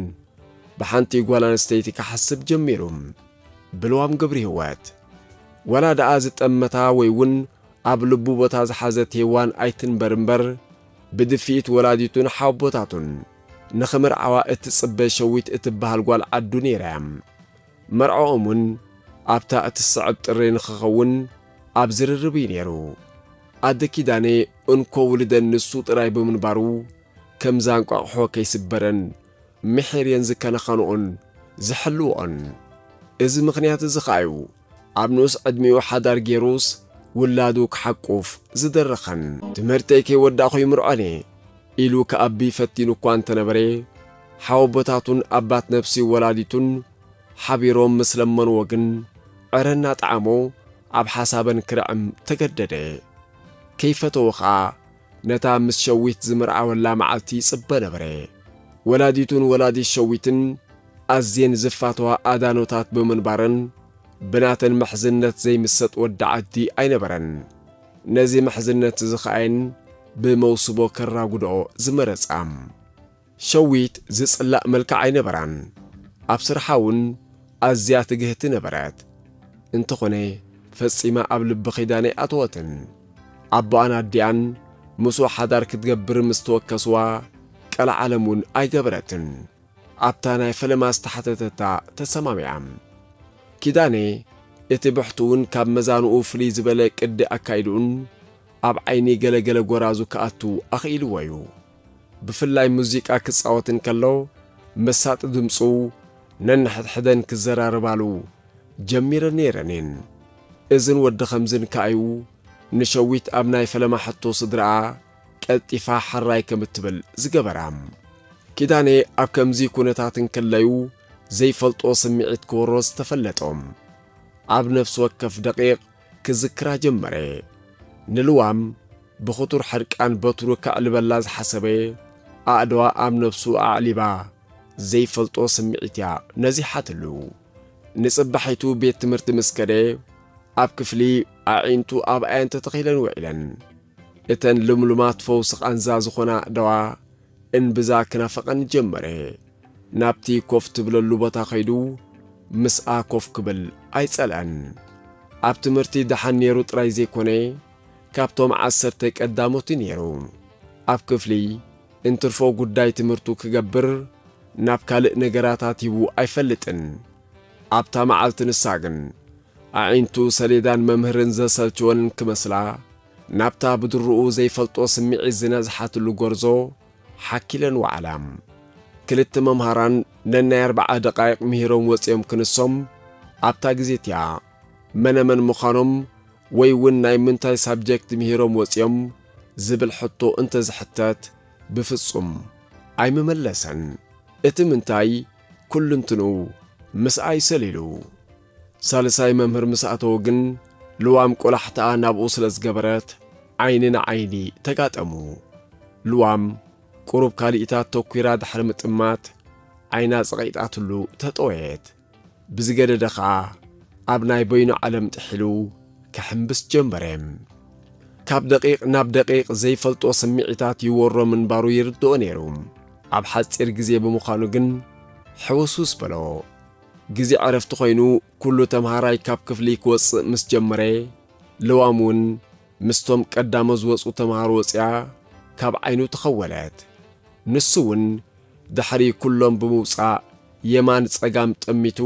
Speaker 1: ብሓንቲ ጓል ኣንስተይቲ ክሓስብ ጀሚሩ ብልዋም ግብሪ ህይወት ወላ ደኣ ዝጠመታ ወይ እውን ኣብ ልቡ ቦታ ዝሓዘት ሄዋን ኣይትንበር እምበር ብድፊኢት ወላዲቱን ሓቦታቱን ንኽምርዓዋ እትጽበ ሸዊት እትበሃል ጓል ዓዱ ነይራያ መርዖኦም እውን ኣብታ እትስዕብ ጥሪ ንኽኸውን ኣብ ዝርርብ እዩ ነይሩ ኣደ ኪዳኔ እንኮ ውልደን ንሱ ጥራይ ብምንባሩ ከምዛ እንቋቕሖ ከይስበረን ምሕርየን ዝከነኸንኦን ዝሕልዎኦን እዚ ምኽንያት እዚ ኸ እዩ ኣብ ንኡስ ዕድሚኡ ሓዳር ጌሩስ ውላዱ ክሓቁፍ ዝደረኸን ትምህርተይ ከይወዳእኹ ይምርዖኔ ኢሉ ከኣቢ ፈቲኑ እኳ እንተነበረ ሓወቦታቱን ኣባት ነፍሲ ወላዲቱን ሓቢሮም ምስ ለመንዎ ግን ዕረና ጣዕሞ ኣብ ሓሳበን ክርዕም ተገደደ። ከይፈተዎ ኸዓ ነታ ምስ ሸዊት ዝምርዓወላ መዓልቲ ይጽበ ነበረ። ወላዲቱን ወላዲት ሸዊትን ኣዝየን ዝፋተዋ ኣዳኖታት ብምንባረን ብናተን መሕዝነት ዘይምሰጥ ወዲ ዓዲ ኣይነበረን። ነዚ መሕዝነት እዚ ኸዓይን ብመውስቦ ከራጉድኦ ዝመረጻ ሸዊት ዝጽላእ መልክዕ ኣይነበራን። ኣብ ስርሓ እውን ኣዝያ ትግህቲ ነበረት። እንተኾነ ፈጺማ ኣብ ልቢ ኺዳነይ ኣተወትን ኣቦኣን ኣዲኣን ምስኡ ሓዳር ክትገብር ምስ ተወከስዋ ቀልዓ ዓለም እውን ኣይገበረትን ኣብታ ናይ ፈለማ ዝተሓተተታ ተሰማሚዓ ኪዳኔ እቲ ብሕቱ እውን ካብ መዛንኡ ፍልይ ዝበለ ቅዲ ኣካይድኡን ኣብ ዓይኒ ገለገለ ጐራዙ ክኣቱ ኣኽኢልዎ እዩ። ብፍላይ ሙዚቃ ክጻወት እንከሎ መሳጢ ድምፁ ነንሕድሕደን ክዘራርባሉ ጀሚረን ነይረንን እዝን ወዲ ኸምዝን ከኣዩ ንሸዊት ኣብ ናይ ፈለማ ሕቶ ስድራኣ ቀልጢፋ ሓራይ ከም እትብል ዝገበራ ኪዳኔ ኣብ ከምዚ ኩነታት እንከለዩ ዘይፈልጦ ስምዒት ክወሮ ዝተፈለጦም ኣብ ነፍሲ ወከፍ ደቂቕ ክዝክራ ጀመረ ንልዋም ብኽቱር ሕድቃን በትሩ ከዕልበላ ዝሓሰበ ኣእድዋ ኣብ ነፍሱ ኣዕሊባ ዘይፈልጦ ስምዒት እያ ነዚ ሓትሉ ንጽባሒቱ ቤት ትምህርቲ ምስ ከደ ኣብ ክፍሊ ኣዒንቱ ኣብ ኣየን ተተኺለን ውዒለን እተን ልምሉማት ፈውሲ ቓንዛ ዝኾና ኣእደዋ እንብዛ ክናፈቐን ጀመረ ናብቲ ኮፍ ትብለሉ ቦታ ኸይዱ ምስኣ ኮፍ ክብል ኣይጸልአን ኣብ ትምህርቲ ድሓን ነይሩ ጥራይ ዘይኮነ ካብቶም ዓሰርተ ቀዳሞቲ ነይሩ ኣብ ክፍሊ እንትርፎ ጉዳይ ትምህርቱ ክገብር ናብ ካልእ ነገራታት ሂቡ ኣይፈልጥን ኣብታ መዓልቲ ንሳ ግን ኣዒንቱ ሰሌዳን መምህርን ዘሰልችወን ክመስላ ናብታ ብድርኡ ዘይፈልጦ ስምዒት ዝነዝሓትሉ ጐርዞ ሓኪለን ዋዕላ ክልተ መምሃራን ነናይ ኣርባዓ ደቓይቕ ምሂሮም ወፂኦም ክንሶም ኣብታ ግዜት እያ መነመን ምዃኖም ወይ እውን ናይ ምንታይ ሳብጀክት ምሂሮም ወፂኦም ዝብል ሕቶ እንተ ዝሕተት ብፍጹም ኣይምመለሰን። እቲ ምንታይ ኩልንትኑ ምስኣ ይሰሊሉ ሳልሳይ መምህር ምስ ግን ልዋም ቈላሕትኣ ናብኡ ስለ ዝገበረት ዓይኒ ንዓይኒ ተጋጠሙ። ልዋም ቁሩብ ካሊእታት ተኲራ ድሕሪ ምጥማት ዓይና ጸቐይጣትሉ ተጠወየት። ብዝገደደ ኸዓ ኣብ ናይ በይኑ ዓለም ጥሒሉ ክሕምብስ ጀመረ ካብ ደቂቕ ናብ ደቂቕ ዘይፈልጦ ስምዒታት ይወሮ ምንባሩ ይርድኦ ነይሩ ኣብ ሓፂር ግዜ ብምዃኑ ግን ሕውሱስ በሎ ግዜ ዕረፍቲ ኾይኑ ኩሉ ተምሃራይ ካብ ክፍሊ ክወፅእ ምስ ጀመረ ልዋም እውን ምስቶም ቀዳሞ ዝወፁ ተምሃሮ ወፂያ ካብ ዓይኑ ተኸወለት ንሱ እውን ድሕሪ ኩሎም ብምውፃእ የማን ጸጋም ጠሚቱ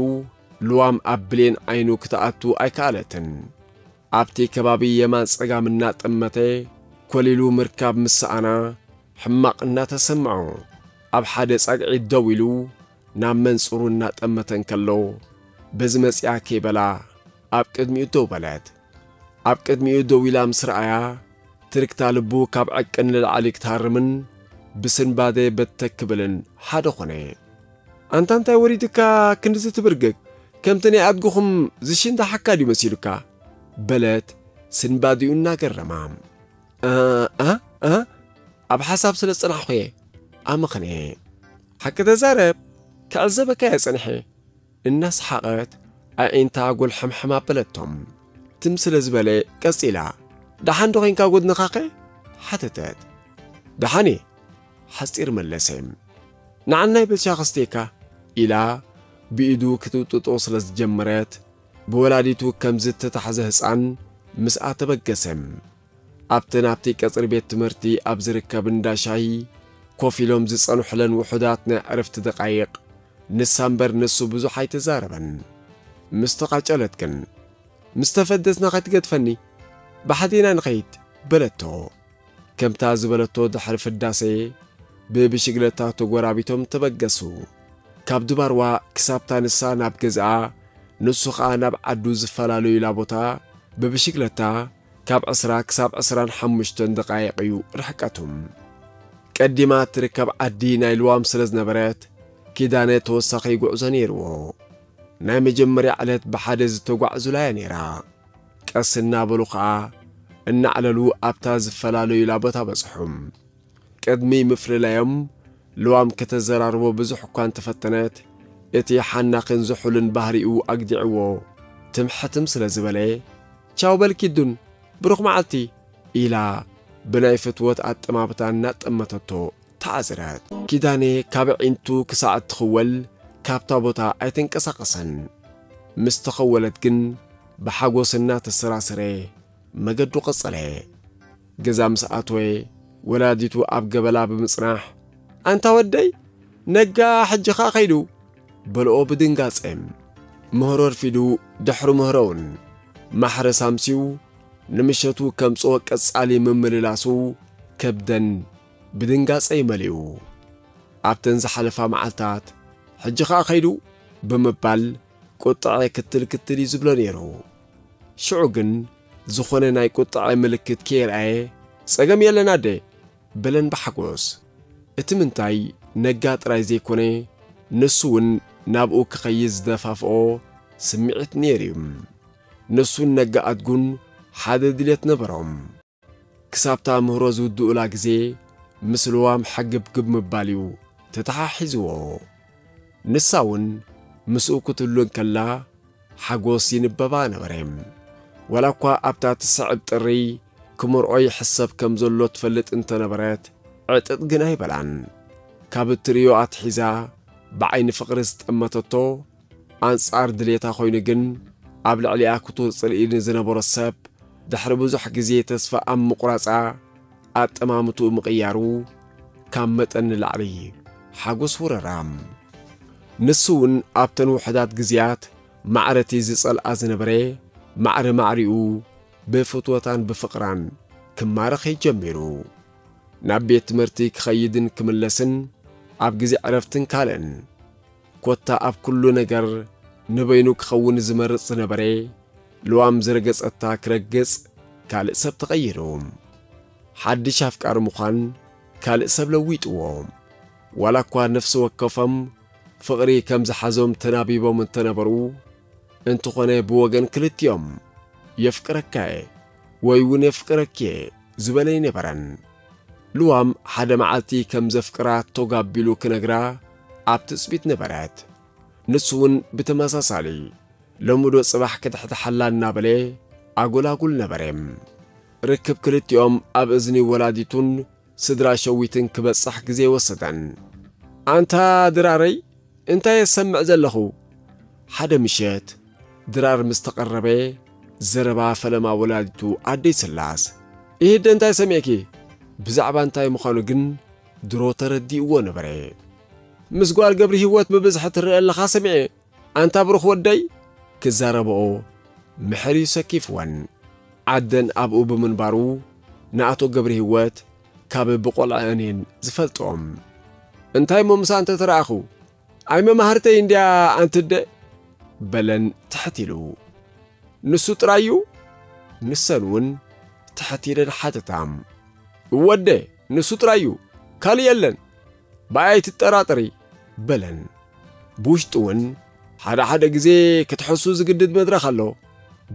Speaker 1: ልዋም ኣብ ብሌን ዓይኑ ክትኣቱ ኣይከኣለትን። ኣብቲ ከባቢ የማን ጸጋም እናጠመተ ኰሊሉ ምርካብ ምስኣና ሕማቕ እናተሰምዖ ኣብ ሓደ ጸግዒ ደው ኢሉ ናብ መንጽሩ እናጠመተ እንከሎ በዚ መጺኣ ከይበላ ኣብ ቅድሚኡ ደው በለት። ኣብ ቅድሚኡ ደው ኢላ ምስ ረኣያ ትርክታ ልቡ ካብ ዕቅን ንላዕሊ ክትሃርምን بسنباده بتكبلن حدقونه انتان أنت وريده كا كندزي تبرگك كمتني عبقوخم زشين دا حكا دي مسيلوكا بلت سنباده يونا كررمام آه آه آه اب حساب سلسان اخوه امخنه حكا تزارب كالزبكا يسنحي الناس حقات اين تاقو الحمحما بلتهم تمسل زبالي كاسيلا دحان دوغين كاقود نخاقي حتى تات دحاني حسير ملسيم نعناي بلشاغستيكا إلا بإيدو كتو تتوصلس جمرات بولاديتو كمزت تتحزه سعن مسعة تبقسم أبتن أبتي كسر بيت تمرتي أبزركا بنداشاهي كوفي لوم زيسان حلن وحداتنا عرفت دقايق نسامبر نسو بزوحاي تزاربن مستقع جالتكن مستفدسنا قد قد فني. بحدينا نقيت. بلتو. كم تازو بلتو دحرف الداسي ብብሽግለታ ተጐራቢቶም ተበገሱ ካብ ድባርዋ ክሳብ እታ ንሳ ናብ ገዝኣ ንሱ ኸዓ ናብ ዓዱ ዝፈላለዩ ኢላ ቦታ ብብሽግለታ ካብ 20 ክሳብ 25 ደቓይቕ እዩ ርሕቀቱም ቀዲማ ትርከብ ዓዲ ናይ ልዋም ስለ ዝነበረት ኪዳነ ተወሳኺ ጉዕዞ ነይርዎ ናይ መጀመርያ ዕለት ብሓደ ዝተጓዕዙላያ ነይራ ቀስ እናበሉ ኸዓ እናዕለሉ ኣብታ ዝፈላለዩላ ቦታ በጽሑም ቅድሚ ምፍልላዮም ልዋም ከተዘራርቦ ብዙሕ እኳ እንተፈተነት እቲ ሓናኽን ዝሑልን ባህሪኡ ኣግዲዕዎ ትምሕትም ስለ ዝበለ ቻው በልኪዱን ብሩኽ መዓልቲ ኢላ ብናይ ፍትወት ኣጠማምታ እናጠመተቶ ተዓፅረት ኪዳኔ ካብ ዒንቱ ክሳዕ እትኽወል ካብታ ቦታ ኣይተንቀሳቐሰን ምስ ተኸወለት ግን ብሓጎስና ተሰራስረ መገዱ ቐጸለ ገዛ ምስ ኣትወ ወላዲቱ ኣብ ገበላ ብምጽናሕ ኣንታ ወደይ ነጋ ሕጂ ኸ ኸይዱ በልኦ ብድንጋጼ ምህሮ ኣርፊዱ ድሕሪ ምህሮውን ማሕረ ሳምሲው ንምሸቱ ከምፅኦ ቀጻሊ ምምልላሱ ከብደን ብድንጋጸ ይመሊኡ ኣብተን ዝሓለፋ መዓልትታት ሕጂ ኸዓ ኸይዱ ብምባል ቁጥዐ ክትል ክትል እዩ ዝብሎ ነይሩ ሽዑ ግን ዝኾነ ናይ ቁጥዐ ምልክት ከይርአየ ጸገም የለና ዴ بلن بحقوس اتمنتاي نقات راي زيكوني نسون نابقو كخيز دفافقو سمعت نيريم نسون نقات قن حاد دليت نبرهم كسابتا مهروز ودو لاكزي مسلوام حق بقب مباليو تتحاحزو نساون مسኡ ክትህሉን ከላ ሓጐስ ይንበባ ነበረም። ወላ እኳ ኣብታ ትስዕብ ክምርዖ ይሕሰብ ከም ዘሎ ትፈልጥ እንተነበረት ዕጥጥ ግን ኣይበላን ካብ እትርእዮ ኣትሒዛ ብዓይኒ ፍቕሪ ዝጠመተቶ ኣንጻር ድሌታ ኮይኑ ግን ኣብ ልዕሊኣ ክቱር ጽልኢ ንዝነበሮ ሰብ ድሕሪ ብዙሕ ግዜ ተስፋ ኣብ ምቑራጻ ኣጠማምትኡ ምቕያሩ ካብ መጠን ንላዕሊ ሓጐስ ውረራም ንሱ እውን ኣብተን ውሕዳት ግዜያት ማዕረቲ ዝጸልኣ ዝነበረ ማዕሪ ማዕሪኡ ብፍትወታን ብፍቕራን ክማረኸይ ጀሚሩ ናብ ቤት ትምህርቲ ክኸይድን ክምለስን ኣብ ግዜ ዕረፍትን ካልእን ኰታ ኣብ ኵሉ ነገር ንበይኑ ክኸውን ዝመርጽ ዝነበረ ልዋም ዝረገጸታ ክረግጽ ካልእ ሰብ ተቐይሩ ሓድሽ ኣፍቃሪ ምዃን ካልእ ሰብ ለዊጥዎ ዋላ እኳ ነፍሲ ወከፎም ፍቕሪ ከም ዝሓዞም ተናቢቦም እንተነበሩ እንተኾነ ብወገን ክልትዮም የፍቅረካየ ወይ እውን የፍቅረክየ ዝበለ ይነበረን ልዋም ሓደ መዓልቲ ከም ዘፍቅራ ተጋቢሉ ክነግራ ኣብ ትጽቢት ነበረት። ንሱ እውን ብተመሳሳሊ ለሙዶ ጽባሕ ክትሕተሓላ እናበለ ኣጐላጕል ነበረም። ርክብ ክልቲኦም ኣብ እዝኒ ወላዲቱን ስድራ ሸዊትን ክበጽሕ ግዜ ወሰደን። ኣንታ ድራረይ እንታይ የሰምዕ ዘለኹ? ሓደ ምሸት ድራር ምስ ተቐረበ ዘረባ ፈለማ ወላዲቱ ኣደይ ስላስ። ይህደ እንታይ ሰሚዕኪ ብዛዕባ እንታይ ምዃኑ ግን ድሮ ተረዲእዎ ነበረ። ምስ ጓል ገብሪ ህይወት ብብዝሒ ትርአ ኣለኻ ሰሚዐ። ኣንታ ብሩኽ ወደይ ክዛረብኦ ምሕር ሰኪፍወን ዓደን ኣብኡ ብምንባሩ ንኣቶ ገብሪ ህይወት ካብ ብቈልዐ እኔን ዝፈልጥኦም እንታይ ሞ ምሳ እንተ ተረኣኹ ኣይ መማህርተይ እንድያ ኣንትደ በለን ትሕት ኢሉ ንሱ ጥራዩ ንሰን እውን ተሓቲደ ድሓተታም እወዴ ንሱ ጥራዩ ካልእ የለን ብኣይ ትጠራጥሪ በለን ብውሽጡ እውን ሓደ ሓደ ግዜ ክትሕሱ ዝግድድ መድረኽ ኣሎ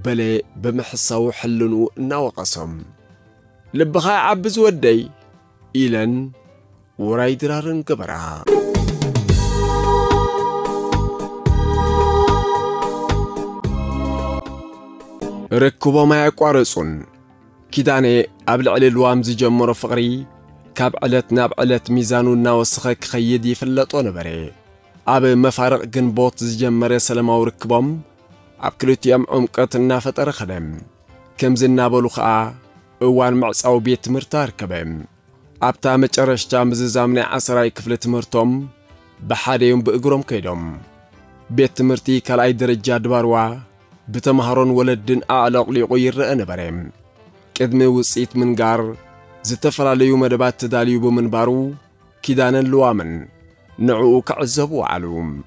Speaker 1: በለ ብምሕሳቡ ሕልንኡ እናወቐሶም ልብኻ ዓቢ ዝወደይ ኢለን ውራይ ድራርን ገበራ ركوبا ما يقارصون كداني قبل على الوامز جمر فقري كاب علت ناب علت ميزانو ناوسخك خيدي فلطون بري ኣብ መፋርቕ ግንቦት ዝጀመረ ሰላማዊ ርክቦም ኣብ ክልቲኦም ዕምቀት እናፈጠረ ኸደ ከምዚ እናበሉ ኸዓ እዋን ምዕፃው ቤት ትምህርቲ ኣርከበ ኣብታ መጨረሽታ ምዝዛም ናይ ዓሰራይ ክፍሊ ትምህርቶም ብሓደዮም ብእግሮም ከይዶም ቤት ትምህርቲ ካልኣይ ደረጃ ድባርዋ بتمهرن ولدن أعلق ليقير أنبرم كدم وسيت من جار زتفر عليو مدبات تداليو بمن بارو كدان اللوامن نعو كعزبو علوم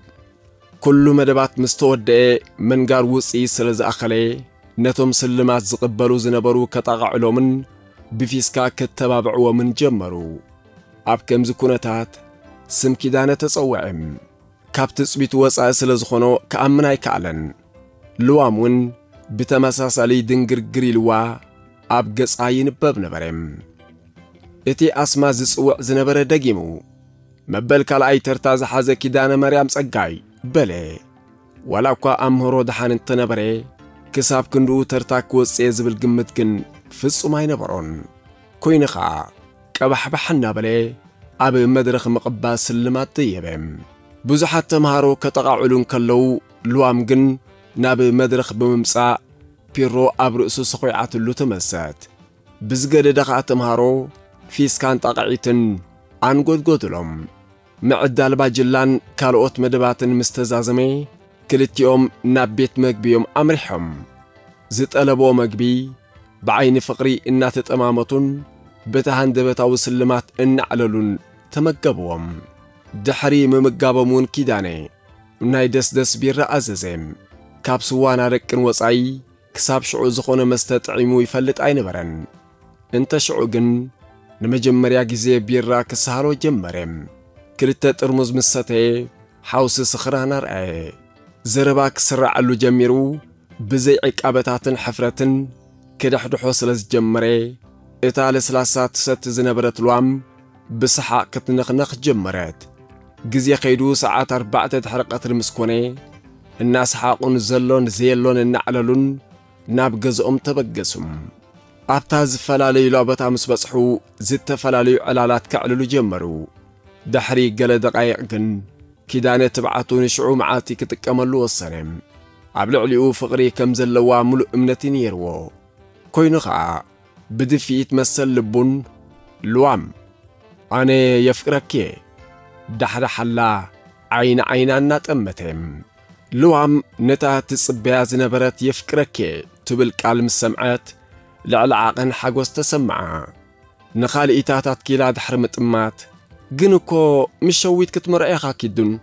Speaker 1: كل مدبات مستودع من جار وسيت سلز أخلي نتم سلمات زقبلو زنبرو كتاقع لومن بفيسكا كتبابعو من جمرو أب كم زكونتات سم كدان تسوعم كابتس بيتوسع سلز خنو كأمناي كعلن እውን ብተመሳሳሊ ድንግርግር ኢልዋ ኣብ ገጻ ይንበብ ነበረም። እቲ ኣስማ ዝጽውዕ ዝነበረ ደጊሙ መበል ካልኣይ ተርታ ዝሓዘ ኪዳነ መርያም ጸጋይ በለ። ዋላ እኳ ኣምህሮ ድሓን እንተነበረ ክሳብ ክንድኡ ተርታ ክወፅየ ዝብል ግምት ግን ፍጹም ኣይነበሮን። ኮይኑ ኸዓ ቀባሕባሕ እናበለ ኣብ መድረኽ ምቕባል ስልማት ደየበ ብዙሓት ተምሃሮ ከጠቓዕሉ እንከለዉ ልዋም ግን ናብ መድረኽ ብምምጻእ ፒሮ ኣብ ርእሱ ሰኺዓትሉ ትመሰት ብዝገደደ ኸዓ ተምሃሮ ፊስካን ጣቕዒትን ኣንጐድጐድሎም ምዕዳል ባጅላን ካልኦት መደባትን ምስ ተዛዘመ ክልቲኦም ናብ ቤት መግቢዮም ኣምሪሖም ዝጠለቦ መግቢ ብዓይኒ ፍቕሪ እናተጠማመቱን በታ ሃንደበታዊ ስልማት እናዕለሉን ተመገብዎም ድሕሪ ምምጋቦም እውን ኪዳነ ናይ ደስደስ ቢራ ኣዘዘም ካብ ስዋና ደቅን ወጻኢ ክሳብ ሽዑ ዝኾነ መስተ ጥዒሙ ይፈልጥ ኣይነበረን እንተ ሽዑ ግን ንመጀመርያ ግዜ ቢራ ክሰሃሎ ጀመረ ክልተ ጥርሙዝ ምስ ሰተየ ሓውሲ ስኽራህና ረአየ ዘረባ ክስራዓሉ ጀሚሩ ብዘይ ዕቃበታትን ሕፍረትን ክደሕድሖ ስለ ዝጀመረ እታ ለስላሳ ትሰቲ ዝነበረት ልዋም ብስሓቕ ክትነኽነኽ ጀመረት ግዜ ኸይዱ ሰዓት ኣርባዕተ ድሕሪ ቀትሪ ምስ ኮነ الناس حاقون زلون زيلون النعللون ناب جزءم تبجسهم عبتاز فلالي لعبت عمس بصحو زت فلالي علالات كعللو جمرو دحري جل دقائق جن كدانة تبعتون شعو معاتي كتكملو وصرم عبلو علقو فقري كم زلوا ملو امنتي نيرو كوين خا بدفي يتمثل لبون لوام أنا يفكركي دحر حلا عين عينان ناتمتم لوام نتا تصبيا زنبرت يفكركي تبل كالم سمعت لعل عاقن حقوس تسمع. نخال إيتاتات كيلاد حرمت أمات جنكو مش شويت كتمر إيخا كيدون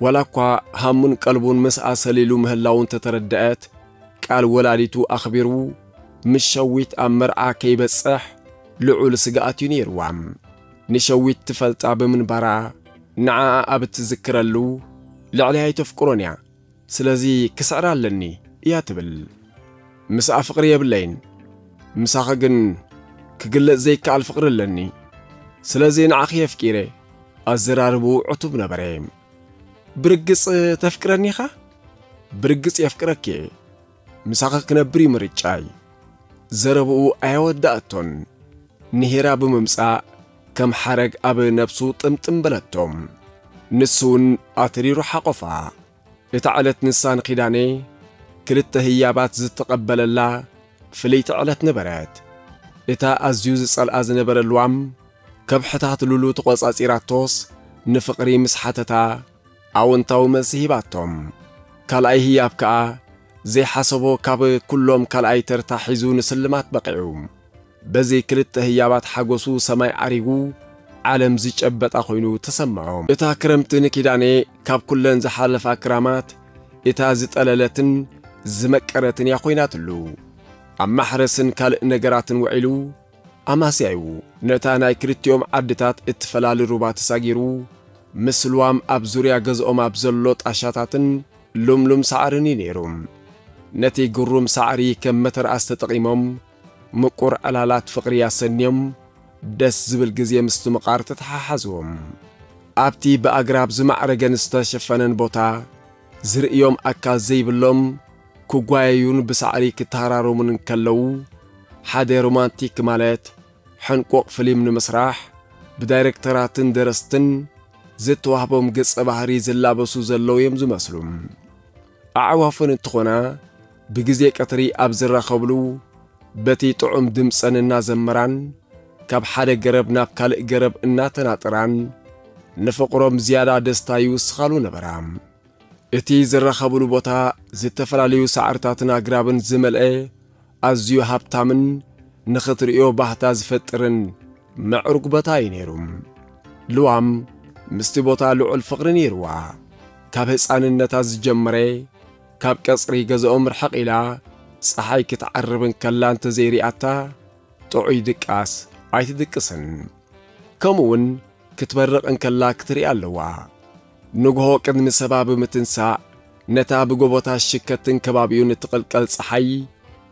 Speaker 1: ولاكوا همون قلبون مس أسالي لو مهلاون تتردأت. قال ولاليتو أخبرو مش شويت أمر آكي بسح لعول سقات ينير وام. نشويت تفلت أبي من برا. نعا أبت تذكرلو لعليها يتفكرون يعني سلازي كسر علني ياتبل مساء فقر يبلين مساء جن كقلة زي كعل فقر لني سلازي نعخي فكيري أزرار بو عتب نبريم برقص تفكرني خا برقص يفكرك مساق كنبري مرجاي زربو أيوداتون نهيرا بممسا كم حرق أب نفسو تمتم بلتهم نسون أتري روحا قفا يتعلت نسان قداني كلتا هيابات زت قبل الله فليت علت نبرات إتا أز يوز سأل أز نبر الوام كبحتات لولو تقوص أسيراتوس نفقري مسحتتا أو انتو مسيحي باتوم كال أي هيابكا زي حسبو كاب كلهم كال أي ترتاحيزو نسلمات بقعوم بزي كلتا هيابات حقوسو سماي عريقو ዓለም ዝጨበጣ ኾይኑ ተሰምዖም። እታ ክረምቲ ንኪዳኔ ካብ ኵለን ዝሓለፋ ክራማት እታ ዝጠለለትን ዝመቀረትን እያ ኾይናትሉ። ኣብ ማሕረስን ካልእ ነገራትን ውዒሉ ኣማስያዩ ነታ ናይ ክልቲኦም ዓድታት እትፈላሊ ሩባ ተሳጊሩ ምስ ልዋም ኣብ ዙርያ ገዝኦም ኣብ ዘሎ ጣሻታትን ሉምሉም ሳዕርን እዩ ነይሩ። ነቲ ግሩም ሳዕሪ ከም መተርኣስ ተጠቒሞም ምቁር ዕላላት ፍቕሪ ያሰንዮም ደስ ዝብል ጊዜ ምስቲ ምቓር ተተሓሓዝዎም። ኣብቲ ብኣግራብ ዝማዕረገን ዝተሸፈነን ቦታ ዝርእዮም ኣካል ዘይብሎም ክጓየዩን ብሳዕሪ ክተሃራርሙን እንከለዉ ሓደ ሮማንቲክ ማለት ሕንቆቕ ፊልም ንምስራሕ ብዳይሬክተራትን ደረስትን ዝተዋህቦም ገጸ ባህሪ ዝላበሱ ዘለዉ እዮም ዝመስሉ። ኣዕዋፍን እንትኾና ብጊዜ ቀትሪ ኣብ ዝራኸብሉ በቲ ጥዑም ድምፀን እናዘመራን ካብ ሓደ ገረብ ናብ ካልእ ገረብ እናተናጥራን ንፍቕሮም ዝያዳ ደስታ ይውስኻሉ ነበራ እቲ ዝራኸብሉ ቦታ ዝተፈላለዩ ሳዕርታትን ኣግራብን ዝመልአ ኣዝዩ ሃብታምን ንኽትርእዮ ባህታ ዝፈጥርን ምዕሩግ ቦታ እዩ ነይሩ ልዋም ምስቲ ቦታ ልዑል ፍቕሪ ነይርዋ ካብ ህፃንነታ ዝጀመረ ካብ ቀፅሪ ገዝኦም ርሕቕ ኢላ ፀሓይ ክትዓርብን ከላ እንተዘይርኣታ ጥዑይ ድቃስ عايتي دكسن كمون كتبرق انك لا كتري اللوا نقهو كدمي سباب متنسا نتاب قبوتا الشكتن كبابيون تقل كل صحي.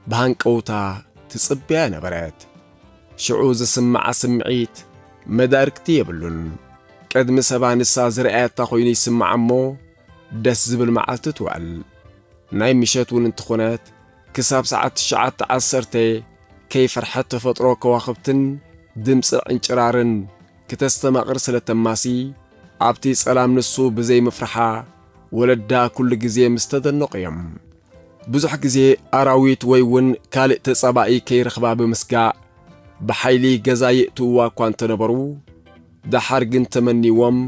Speaker 1: بهان قوتا تسبيانا برات شعوز سمع سمعيت. مدارك تيبلون. كدمي سبان السازر ايات تاخويني سمع امو دس زبل معالت توال ناي مشاتون انتخونات كساب ساعات الشعات تعسرتي كيف رحت فترو كواخبتن. ድምፅን ዕንጭራርን ክተስተማቕር ስለ ተማሲ ኣብቲ ጸላም ንሱ ብዘይምፍርሓ ወለዳ ኵሉ ግዜ ምስ ተደነቑ እዮም ብዙሕ ግዜ ኣራዊት ወይ እውን ካልእ ተጸባኢ ከይረኽባ ብምስጋእ ብሓይሊ ገዛ ይእትውዋ እኳ እንተ ነበሩ ደሓር ግን ተመኒዎም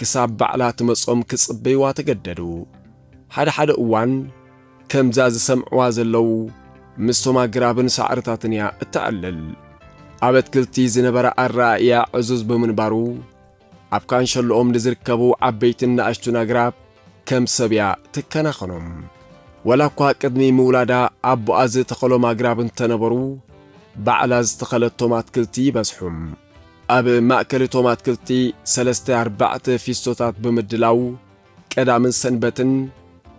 Speaker 1: ክሳብ ባዕላ ትመጾም ክጽበይዋ ተገደዱ ሓደ ሓደ እዋን ከምዛ ዝሰምዕዋ ዘለዉ ምስ ሶማግራብን ሳዕርታትን እያ እተዓልል ኣብ ኣትክልቲ ዝነበረ ኣረኣእያ ዕዙዝ ብምንባሩ ኣብ ካንሸሎኦም ንዝርከቡ ዓበይትን ንኣሽቱን ኣግራብ ከም ሰብያ ትከናኸኖም። ወላ እኳ ቅድሚ ምውላዳ ኣቦኣ ዝተኸሎም ኣግራብ እንተነበሩ ባዕላ ዝተኸለቶም ኣትክልቲ ይበዝሑም። ኣብ ማእከል እቶም ኣትክልቲ ሰለስተ ኣርባዕተ ፊስቶታት ብምድላው ቀዳምን ሰንበትን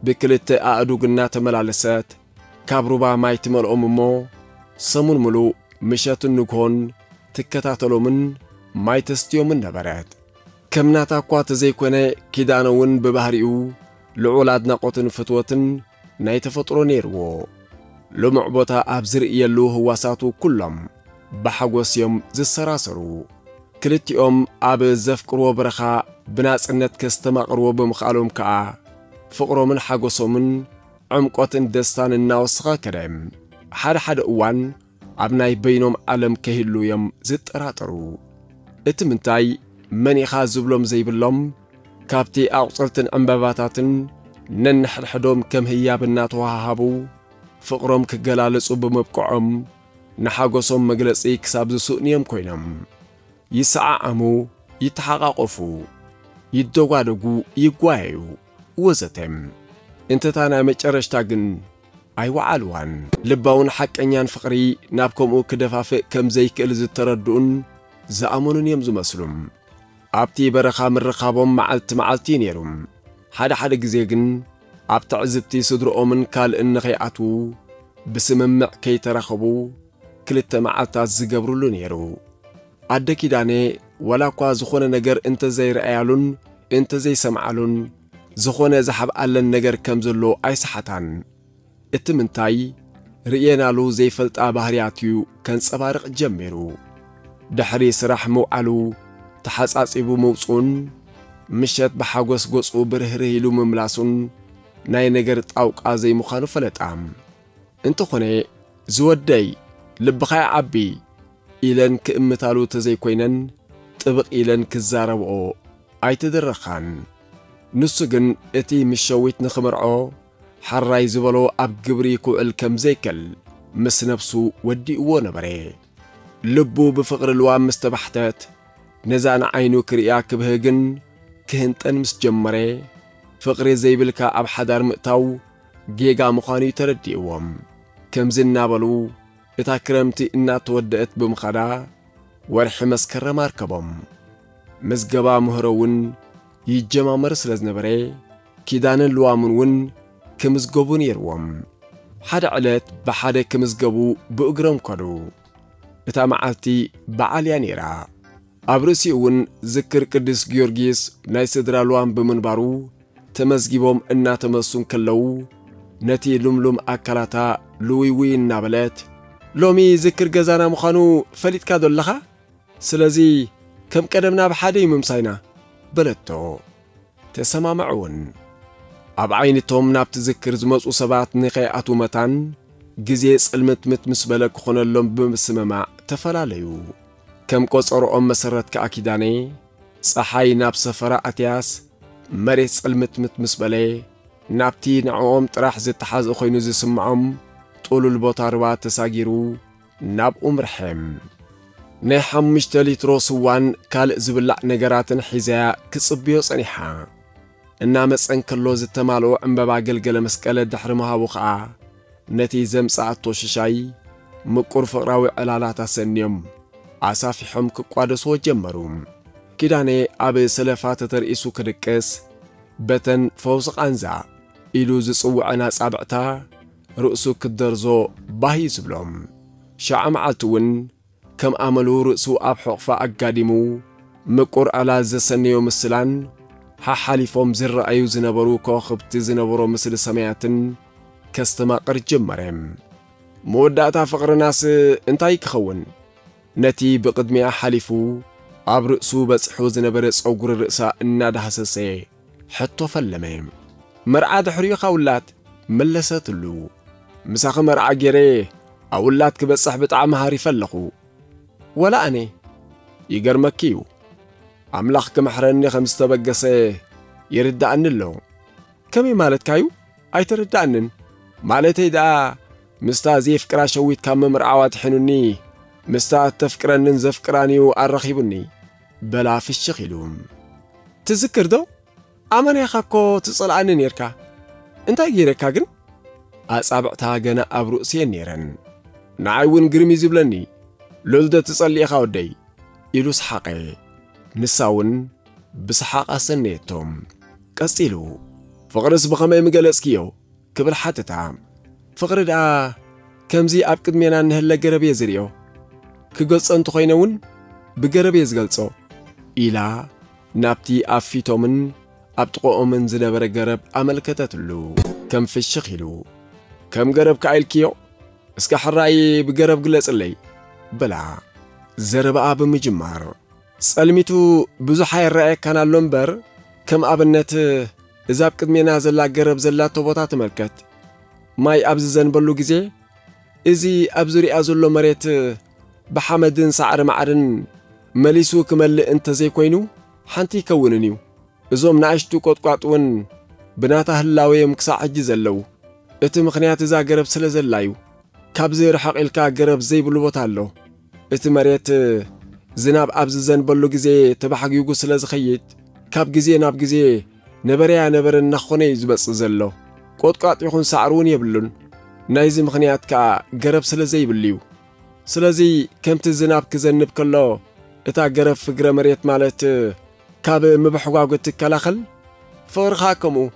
Speaker 1: ብክልተ ኣእዱግ እናተመላለሰት ካብ ሩባ ማይ ትመልኦም እሞ ሰሙን ሙሉእ مشات النكون تكتات لومن ما يتستيومن نبرات كمنات أقوات زي كونه كدانون ببهريو لعولاد نقطن فتوتن نايتفطرو نيرو لمع بوتا أبزر إيالو هواساتو كلهم بحقوس يوم زي السراسرو كلت يوم أب زفكرو برخا بناس انت كستمقرو بمخالوم كا فقرو من حقوسو دستان الناوسخا كريم حد حد اوان ኣብ ናይ በይኖም ዓለም ከህሉ እዮም ዝጠራጠሩ እቲ ምንታይ መን ኢኻ ዝብሎም ዘይብሎም ካብቲ ኣቝጽልትን ዕምበባታትን ነንሕድሕዶም ከም ህያብ እናተዋሃሃቡ ፍቕሮም ክገላለጹ ብምብቅዖም ንሓጐሶም መግለጺ ክሳብ ዝስእንዮም ኮይኖም ይሰዓዓሙ ይተሓቓቖፉ ይደጓደጉ ይጓያዩ ወዘተም እንተታ ናይ መጨረሽታ ግን ኣይወዓልዋን። ልባውን ሓቀኛን ፍቕሪ ናብ ከምኡ ክደፋፍእ ከም ዘይክእል ዝተረድኡን ዝኣመኑን እዮም ዝመስሉም። ኣብቲ በረኻ ምርኻቦም መዓልቲ መዓልቲ ነይሩ ሓደ ሓደ ግዜ ግን ኣብ ትዕዝብቲ ስድሮኦምን ካልእን ንኸይኣትዉ ብስምምዕ ከይተራኸቡ ክልተ መዓልታት ዝገብሩሉ ነይሩ። ኣደ ኪዳኔ ወላ እኳ ዝኾነ ነገር እንተዘይረአያሉን እንተዘይሰምዓሉን ዝኾነ ዝሓብኣለን ነገር ከም ዘሎ ኣይሰሓታን እቲ ምንታይ ርእየናሉ ዘይፈልጣ ባህርያት እዩ ከንጸባርቕ ጀሚሩ። ድሕሪ ስራሕ ምውዓሉ ተሓጻጺቡ ምውፁን ምሸት ብሓጐስ ገጹ ብርህርህ ኢሉ ምምላሱን ናይ ነገር ጣውቃ ዘይምዃኑ ፈለጣ እንተኾነ ዝወደይ ልብኻ ዓቢ ኢለን ክእምታሉ ተዘይኰይነን ጥብቕ ኢለን ክዛረብኦ ኣይትድረኻን ንሱ ግን እቲ ምስ ሸዊት ንኽምርዖ ሓራይ ዝበሎ ኣብ ግብሪ ክውዕል ከም ዘይከል ምስ ነፍሱ ወዲእዎ ነበረ። ልቡ ብፍቕሪ ልዋም ምስ ተባሕተት ነዛ ንዓይኑ ክርእያ ክብህግን ክህንጠን ምስ ጀመረ። ፍቕሪ ዘይብልካ ኣብ ሓዳር ምእታው ጌጋ ምዃኑ ተረዲእዎም። ከምዚ እናበሉ እታ ክረምቲ እናተወድአት ብምኻዳ ወርሒ መስከረም ኣርከቦም። ምዝገባ ምህሮ እውን ይጀማመር ስለ ዝነበረ ኪዳንን ልዋምን እውን ክምዝገቡ ነይርዎም ሓደ ዕለት ብሓደ ክምዝገቡ ብእግሮም ከዱ እታ መዓልቲ በዓል እያ ነይራ ኣብ ርእሲኡ እውን ዝክር ቅዱስ ጊዮርጊስ ናይ ስድራ ልዋም ብምንባሩ ተመዝጊቦም እናተመሱን ከለዉ ነቲ ልምሉም ኣካላታ ልውይውይ እናበለት ሎሚ ዝክር ገዛና ምዃኑ ፈሊጥካ ዘለኻ ስለዚ ከም ቀደምና ብሓደ እዩ ምምሳይና በለቶ ተሰማምዑ እውን اب عینی توم نبته ذکر زمست و سبعت نقی اتومتان گزیس علمت مت مسبله خونه لوم بم سم مع تفرالیو کم کس آرام مسرت ک اکیدانی صحای نب سفر اتیاس مریس علمت مت مسبله نبته نعوم ترح ز تحز اخوی نزی سمعم طول البطار و تساجرو نب عمرحم نه حمش تلی تروس وان کال زبلع نگرات حیزه کسبیوس انحه እናመፀን ከሎ ዝተማልኦ ዕምበባ ገልገለ መስቀለ ድሕሪ ምሃቡ ኸዓ ነቲ ዘምጻኣቶ ሽሻይ ምቁር ፍቕራዊ ዕላላት ኣሰንዮም ኣሳፊሖም ክቋደስዎ ጀመሩ ኪዳኔ ኣብ ሰለፋ ተተርእሱ ክድቅስ በተን ፈውሲ ቓንዛ ኢሉ ዝጽውዐና ጻብዕታ ርእሱ ክደርዞ ባህ ዝብሎም ሸዓ መዓልቲ እውን ከም ኣመሉ ርእሱ ኣብ ሕቑፋ ኣጋዲሙ ምቁር ዕላል ዘሰነዮ ምስላን ها حالفوم زر ايو زنبرو كوخبت زنبرو مثل سمعتن كستما قر جمرهم مودعتا فقر ناس انتاي كخون نتي بقدمي احالفو عبرقسو بسحو زنبرس عقر الرقسا اناد حساسي حطو فلمهم مرعاد حريو خاولات ملساتلو مساق مرعا جيري اولاتك بسح بتعام هاري فلقو ولا اني يقر مكيو ኣምላኽ ክምሕረኒ ከም ዝተበገሰ ይርዳእኒ ኣሎ። ከመይ ማለትካዩ ኣይተርዳእንን። ማለተይ ደኣ ምስታ ዘየፍቅራ ሸዊት ካብ ምምርዓዋ ትሕኑኒ ምስታ እተፍቅረንን ዘፍቅራን እዩ ኣረኺቡኒ በላ ፍሽኽ ኢሉ ትዝክር ዶ? ኣመናይኻ እኮ ትጸልኣኒ ነርካ እንታይ ገይረካ ግን? ኣጻብዕታ ገና ኣብ ርእስየን ነይረን። ንዓይ እውን ግርሚ ዝብለኒ። ሎልደ ትጸሊእኻ ወደይ? ኢሉ ሰሓቐ نساون بصحاق سنيتهم قصيلو فقر سبخمي مقلسكيو كبل حتى تعام فقر دا كمزي اب قدمينا نهلا قربي زريو كغلص انت خوينون بقربي زغلصو إلا نابتي افيتومن ابتقومن زنبر قرب املكتتلو كم في الشخيلو كم قرب كايلكيو اسكا حراي بقرب اللي بلا زربا بمجمار ጸልሚቱ ብዙሕ ኣይረአየካን ኣሎ እምበር። ከም ኣብነት እዛ ኣብ ቅድሜና ዘላ ገረብ ዘላቶ ቦታ ትመልከት። ማይ ኣብ ዝዘንበሉ ግዜ እዚ ኣብ ዙርያ ዘሎ መሬት ብሓመድን ሳዕሪ ማዕርን መሊሱ ክመልእ እንተዘይኮይኑ ሓንቲ ይከውንን እዩ። እዞም ንኣሽቱ ቈጥቋጥ እውን ብናታ ህላወዮም ክሳዕ ሕጂ ዘለዉ። እቲ ምኽንያት እዛ ገረብ ስለ ዘላ እዩ። ካብዚ ርሐቕ ኢልካ ገረብ ዘይብሉ ቦታ ኣሎ። እቲ መሬት ዝናብ ኣብ ዝዘንበሉ ግዜ ተባሓጊጉ ስለ ዝኸይድ ካብ ግዜ ናብ ግዜ ነበረያ ነበረ እናኾነ እዩ ዝመጽእ ዘሎ ቈጥቋጥ ይኹን ሳዕሪ እውን የብሉን ናይዚ ምኽንያት ከዓ ገረብ ስለ ዘይብል እዩ ስለዚ ከምቲ ዝናብ ክዘንብ ከሎ እታ ገረብ ፍግረ መሬት ማለት ካብ ምብሕጓጎ ትከላኸል ፍቕርኻ ከምኡ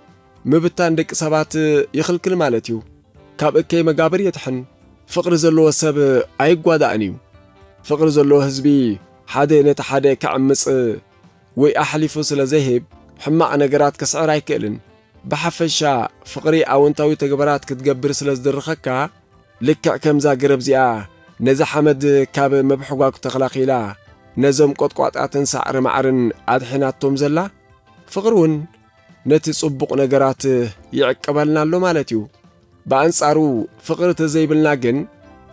Speaker 1: ምብታን ደቂ ሰባት ይኽልክል ማለት እዩ ካብ እከይ መጋብር የትሕን ፍቕሪ ዘለዎ ሰብ ኣይጓዳእን እዩ ፍቕሪ ዘለዎ ህዝቢ حده نت حده كعمص وي احلفو سلا زهب حما نغرات كسعر ايكلن بحفشا فقري أو انتوي تغبرات كتغبر سلا زدرخكا لكع كم زا غرب زيا نزا حمد كاب مبحقاك تخلاقيلا نزم قطقواطاتن سعر معرن ادحناتوم زلا فقرون نتي صبق نغرات يعقبلنا لو مالتيو بانصارو فقرته زيبلنا كن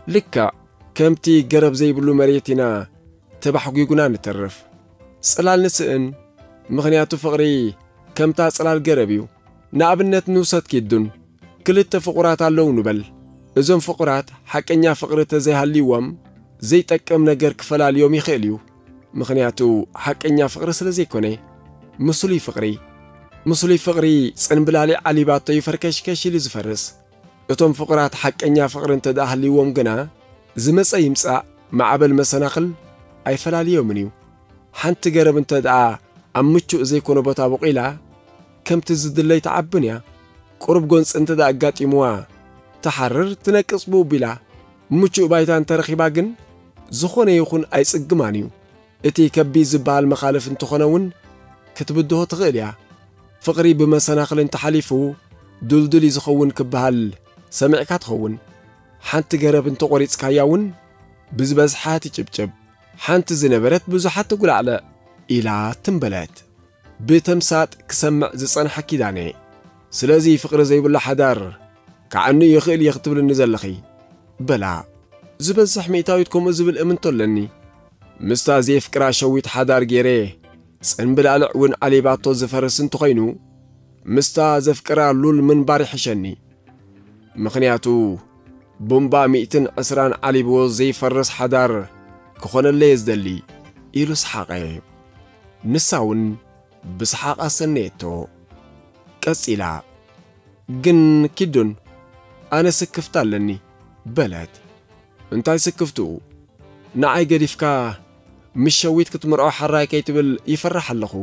Speaker 1: لكا كمتي غرب زيبلو مريتنا تبحقيقنا نترف سلال نسئن مغنياتو فقري كمتا سلال قربيو نابنت نوسط كيدون كلت فقرات اللون بل ازن فقرات حكنيا فقرت زي هالليوام زي تكم نقر كفلا اليومي خيليو مغنياتو حكنيا فقر سلزي كوني مسولي فقري مسولي فقري سنبلالي علي باطو يفركش كشي لزفرس اتم فقرات حكنيا فقر انت دا هالليوام قنا زمس ايمسا معبل مسناخل ኣይፈላለዮምን እዩ ሓንቲ ገረብ እንተ ደኣ ኣብ ምቹእ ዘይኮነ ቦታ ቦቂላ ከምቲ ዝድለይ ትዓብን እያ ቁርብ ጐንፂ እንተ ደኣ ኣጋጢምዋ ተሓርር ትነቅጽ ብኡቢላ ምቹእ ባይታ እንተረኺባ ግን ዝኾነ ይኹን ኣይጽግማን እዩ እቲ ከቢድ ዝበሃል መኻልፍ እንትኾነ እውን ክትብድሆ ትኽእል እያ ፍቕሪ ብመሰናኽሊ እንተሓሊፉ ድልዱል ዝኸውን ክበሃል ሰሚዕካ ትኸውን ሓንቲ ገረብ እንተቈሪጽካያ እውን ብዝበዝሓ ትጭብጭብ ሓንቲ ዝነበረት ብዙሓት ጉላዕለ ኢላ ትምበለት ብተምሳጥ ክሰምዕ ዝጸንሐ ኪዳነ ስለዚ ፍቕሪ ዘይብሉ ሓዳር ከዓኒ ይኽእል እየ ክትብልኒ ዘለኺ በላ ዝበዝሕ ሚእታዊት ከምኡ ዝብል እምንቶ ኣለኒ ምስታ ዘይፍቅራ ሸዊት ሓዳር ጌይረ ጽንብላልዕ እውን ዓሌባቶ ዝፈርስ እንተኾይኑ ምስታ ዘፍቅራ ሉል ምንባር ይሕሸኒ ምኽንያቱ ቡምባ 120 ዓሊብዎ ዘይፈርስ ሓዳር ክኾነለየ ዝደሊ ኢሉ ሰሓቐ ንሳ እውን ብሰሓቓ ሰነየቶ ቀጺላ ግን ኪዱን ኣነ ስክፍቲ ኣለኒ በለት እንታይ ስክፍትኡ ንዓይ ገዲፍካ ምስ ሸዊት ክትምርዖ ሓራይ ከይትብል ይፈራሕ ኣለኹ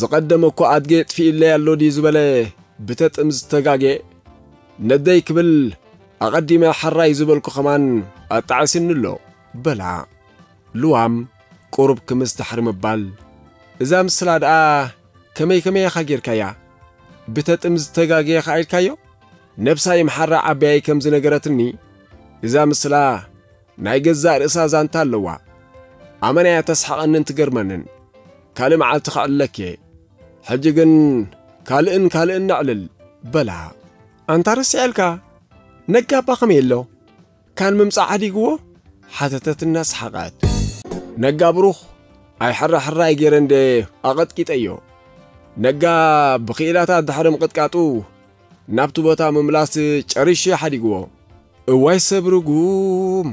Speaker 1: ዝቐደመ እኮ ኣድጌ ጥፊኢለይ ኣሎ ድዩ ዝበለ ብተጥም ዝተጋጌእ ነደይ ክብል ኣቐዲመ ሓራይ ዝበልኩ ኸማን ኣጣዓሲኒ ኣሎ በላ ልዋም ቁሩብ ክምስ ድሕሪ ምባል እዛ ምስላ ደኣ ከመይ ከመይ ኢኻ ጌርካያ? ብተጥም ዝተጋግየ ኸ ኢልካዮ? ነብሳይ መሓራ ዓበያይ ከም ዝነገረትኒ። እዛ ምስላ ናይ ገዛእ ርእሳ ዛንታ ኣለዋ። ኣመናያ ተስሓቐንን ትገርመንን ካልእ መዓልቲ ኸዕለክ እየ ሕጂ ግን ካልእን ካልእን ነዕልል በላ ኣንታ ረሲዐልካ ነጋ እባ ኸመይ ኣሎ? ካን ምምጻእ ዓዲግዎ? ሓተተትና ሰሓቐት ነጋ ብሩኽ ኣይ ሕራ ሕራይ ገይረ እንደ ኣቐጥቂጠዮ ነጋ ብኽኢላታት ድሕሪ ምቕጥቃጡ ናብቲ ቦታ ምምላስ ጨሪሽ ሓዲግዎ። እዋይ ሰብ ርጉም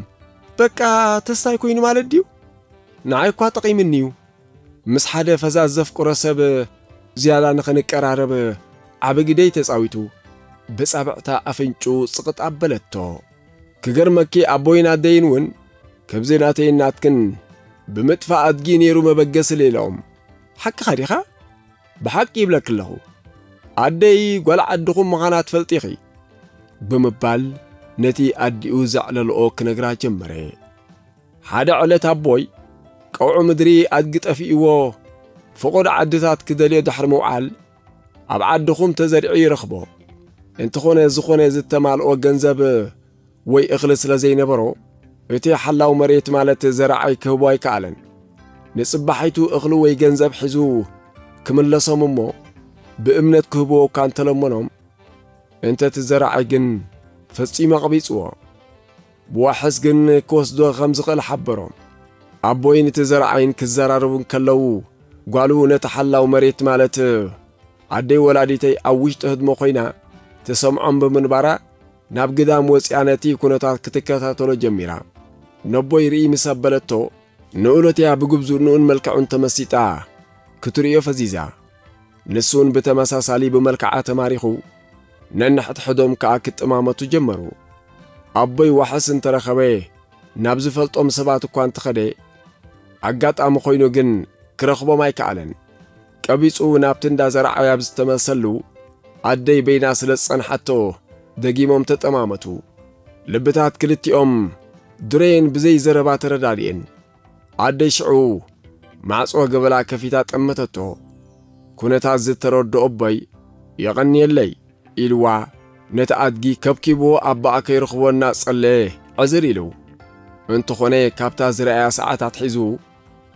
Speaker 1: በቃ ተስታይ ኮይኑ ማለት ድዩ? ንዓይ እኳ ጠቒምኒ እዩ። ምስ ሓደ ፈዛዝ ዘፍቁሮ ሰብ ዝያዳ ንኽንቀራረብ ዓብ ግደይ ተጻዊቱ ብጻብዕታ ኣፍንጩ ጽቕጥ ኣበለቶ። ክገርመኪ ኣቦይን እውን እናትክን بمدفع أدقي نيرو مبقس ليلهم. حق خريخة؟ بحق يبلك له. عدي قول عدكم مغانا تفلتيخي بمبال نتي أدئو زعل الأوك نقرا جمري. حدا علي تابوي كوع مدري أدقت أفئيوه فقود عدتات كدليو دحر موعال. أب عدكم تزرعي رخبو. انتخوني زخوني زتما الأوك جنزب. وي إخلص لزين እቲ ሓላዊ መሬት ማለት ዘራዓይ ክህቦ ኣይከኣለን ንጽባሒቱ እኽሊ ወይ ገንዘብ ሒዙ ክምለሶም እሞ ብእምነት ክህብዎ እኳ እንተለመኖም እንተ እቲ ዘራዓይ ግን ፈጺሙ ኣቐቢጽዎ ብዋሕስ ግን ክወስዶ ከም ዝኽእል ሓበሮም ኣቦይን እቲ ዘረዓይን ክዘራርቡ ከለዉ ጓሉ ነቲ ሓላዊ መሬት ማለት ኣደይ ወላዲተይ ኣብ ውሽጢ ህድሞ ኮይና ተሰምዖም ብምንባራ ናብ ግዳም ወፅያ ነቲ ኩነታት ክትከታተሎ ጀሚራ ነቦ ይርኢ ምስ ኣበለቶ ንኡሎት እያ ብግብዝኡንኡን መልክዑን ተመሲጣ ክትርእዮ ፈዚዛ ንሱን ብተመሳሳሊ ብመልክዓ ተማሪኹ ነንሕድሕዶም ከዓ ክጥማመቱ ጀመሩ ኣቦይ ዋሕስ እንተረኸበ ናብ ዝፈልጦም ሰባት እኳ እንተኸደ ኣጋጣሚ ኾይኑ ግን ክረኽቦም ኣይከኣለን ቀቢጹ ናብቲ እንዳ ዘርዓዊ ኣብ ዝተመሰሉ ኣደይ በይና ስለ ዝጸንሐቶ ደጊሞም ተጠማመቱ ልብታት ክልቲኦም درين بزي زربات ردارين عدش عو معصوه قبلا كفيتات أمتته كونت عزت ترد أبي يغني اللي إلوا نتعدقي كبكبو أباك يرخبو الناس الليه عزر إلو انتو خوني كابتا زرعي ساعتات حزو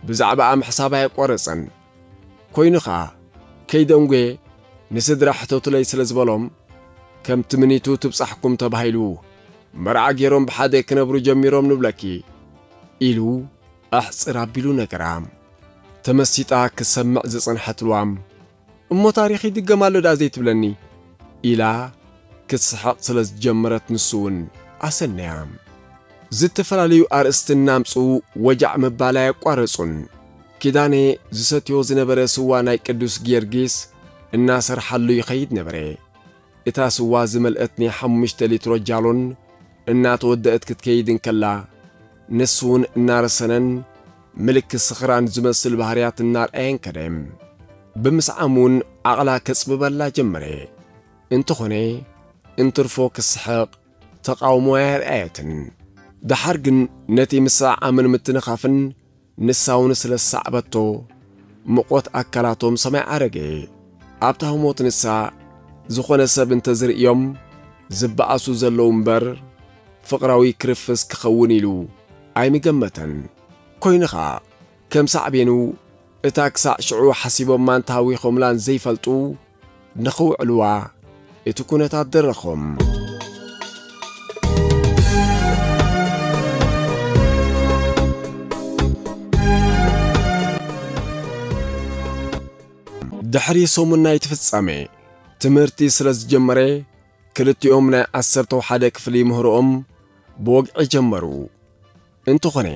Speaker 1: بزعبا أم حسابها يقورسن كوينخا كيدونجي نسد راحتو تلي سلزبالهم كم تمنيتو تبصحكم تبهيلوه መርዓ ገይሮም ብሓደ ክነብሩ ጀሚሮም ንብለኪ ኢሉ ኣሕፅር ኣቢሉ ነገራ ተመሲጣ ክሰምዕ ዝጸንሐትልዋም እሞ ታሪኽ ይድገም ኣሎ ዳ ዘይትብለኒ ኢላ ክትስሐቕ ስለ ዝጀመረት ንሱ እውን ኣሰነያ ዝተፈላለዩ ኣርእስቲ እናምፁ ወጃዕ ምባል ኣየቋረጹን ኪዳኔ ዝሰትዮ ዝነበረ ስዋ ናይ ቅዱስ ጌርጊስ እናሰርሓሉ ይኸይድ ነበረ እታ ስዋ ዝመልአትኒ ሓሙሽተ ሊትሮ ጃሎን እናተወድአት ክትከይድ እንከላ ንሱ እውን እናረሰነን ምልክት ስኽራን ዝመስል ባሕርያት እናርአየን ከደም። ብምስዓም እውን ዓቕላ ከጽብበላ ጀመረ እንተኾነ እንትርፎ ክስሕቕ ተቃውሞ ኣየርአየትን ድሓር ግን ነቲ ምስዓምን ምትንኻፍን ንሳውን ስለ ዝሳዕበቶ ምቖት ኣካላቶም ሰማይ ዓረገ። ኣብታ ህሞት ንሳ ዝኾነ ሰብ እንተ ዝርእዮም ዝበኣሱ ዘለዉ እምበር فقراوي كرفس كخوني لو اي مقمتا كوينخا كم صعبينو اتاكسا شعو حسيبو مان تاوي خملان زي فلتو نخو علوا اتو كونتا درخم دحري سومن نايت فتسامي تمرتي سرز جمري كرتي امنا أسرتو حدك في مهر ام ብወግዒ ጀመሩ እንተኾነ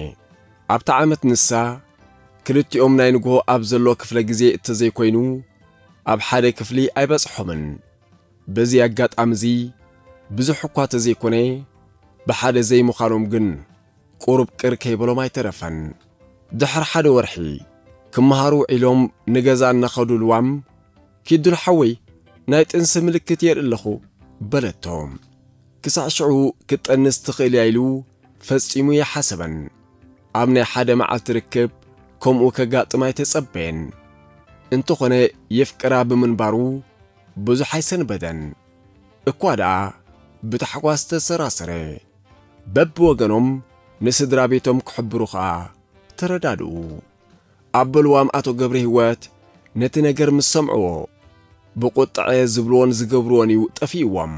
Speaker 1: ኣብቲ ዓመት ንሳ ክልቲኦም ናይ ንግሆ ኣብ ዘሎ ክፍለ ግዜ እተዘይኮይኑ ኣብ ሓደ ክፍሊ ኣይበጽሖምን በዚ ኣጋጣሚ እዚ ብዙሕ እኳ ተዘይኮነ ብሓደ ዘይምዃኖም ግን ቁሩብ ቅር ከይበሎም ኣይተረፈን ድሕሪ ሓደ ወርሒ ክመሃሩ ዒሎም ንገዛ እናኸዱ ልዋም ኪዱል ሓወይ ናይ ጥንሲ ምልክት የርኢ ኣለኹ በለቶም ክሳዕ ሽዑ ክጠንስ ትኽእል እያ ኢሉ ፈጺሙ የሓሰበን ኣብ ናይ ሓደ መዓልቲ ርክብ ከምኡ ከጋጥማይ ተጸበየን እንተኾነ የፍቅራ ብምንባሩ ብዙሕ ኣይሰንበደን እኳ ደኣ ብታሕጓስ ተሰራሰረ በብወገኖም ንስድራ ቤቶም ክሕብሩ ኸዓ ተረዳድኡ ኣብ በልዋም ኣቶ ገብረ ህይወት ነቲ ነገር ምስ ሰምዕዎ ብቁጥዐ ዝብልዎን ዝገብርዎን እዩ ጠፊእዎም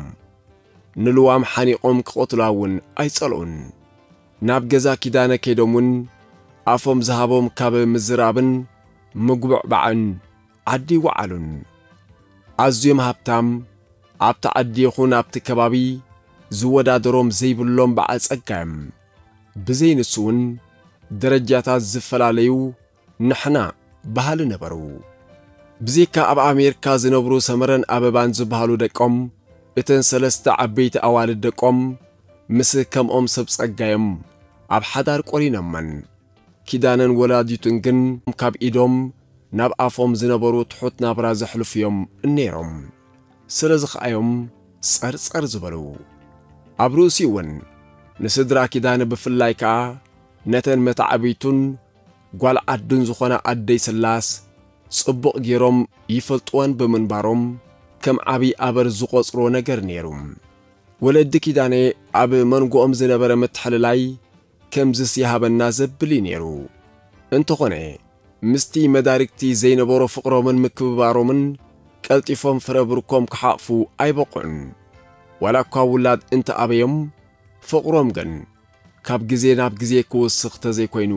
Speaker 1: ንልዋም ሓኒቖም ክቐትላ እውን ኣይጸልኡን። ናብ ገዛ ኪዳነ ከይዶምን ኣፎም ዝሃቦም ካብ ምዝራብን ምጉብዕባዕን ዓዲ ይወዓሉን ኣዝዮም ሃብታም ኣብቲ ዓዲ ይኹን ኣብቲ ከባቢ ዝወዳደሮም ዘይብሎም በዓል ጸጋዮም ብዘይ ንሱ እውን ደረጃታት ዝፈላለዩ ንሕና ባህሊ ነበሩ። ብዜካ ኣብ ኣሜሪካ ዝነብሩ ሰመረን ኣበባን ዝበሃሉ ደቆም እተን ሰለስተ ዓበይቲ ኣዋልድ ደቆም ምስ ከምኦም ሰብ ጸጋዮም ኣብ ሓዳር ቈሪኖመን ኪዳነን ወላዲቱን ግን ካብ ኢዶም ናብ ኣፎም ዝነበሩ ትሑት ናብራ ዘሕልፉ እዮም ነይሮም ስለ ዝኸኣዮም ጸርጸር ዝበሉ ኣብ ርእሲ እውን ንስድራ ኪዳነ ብፍላይ ከዓ ነተን መታዓበይቱን ጓል ዓድን ዝኾነ ኣደይ ስላስ ጽቡቕ ጌይሮም ይፈልጥወን ብምንባሮም ከም ዓብዪ ኣበር ዝቖጽሮ ነገር ነይሩ። ወለዲ ኪዳነ ኣብ መንጎኦም ዝነበረ ምትሕልላይ ከምዝስ ይሃበና ዘብል እዩ ነይሩ። እንተኾነ ምስቲ መዳርግቲ ዘይነበሮ ፍቕሮምን ምክብባሮምን ቀልጢፎም ፍረ ብርኮም ክሓቕፉ ኣይበቑዕን ዋላ እኳ ውላድ እንተኣበዮም ፍቕሮም ግን ካብ ግዜ ናብ ግዜ ክውስኽ ተዘይኮይኑ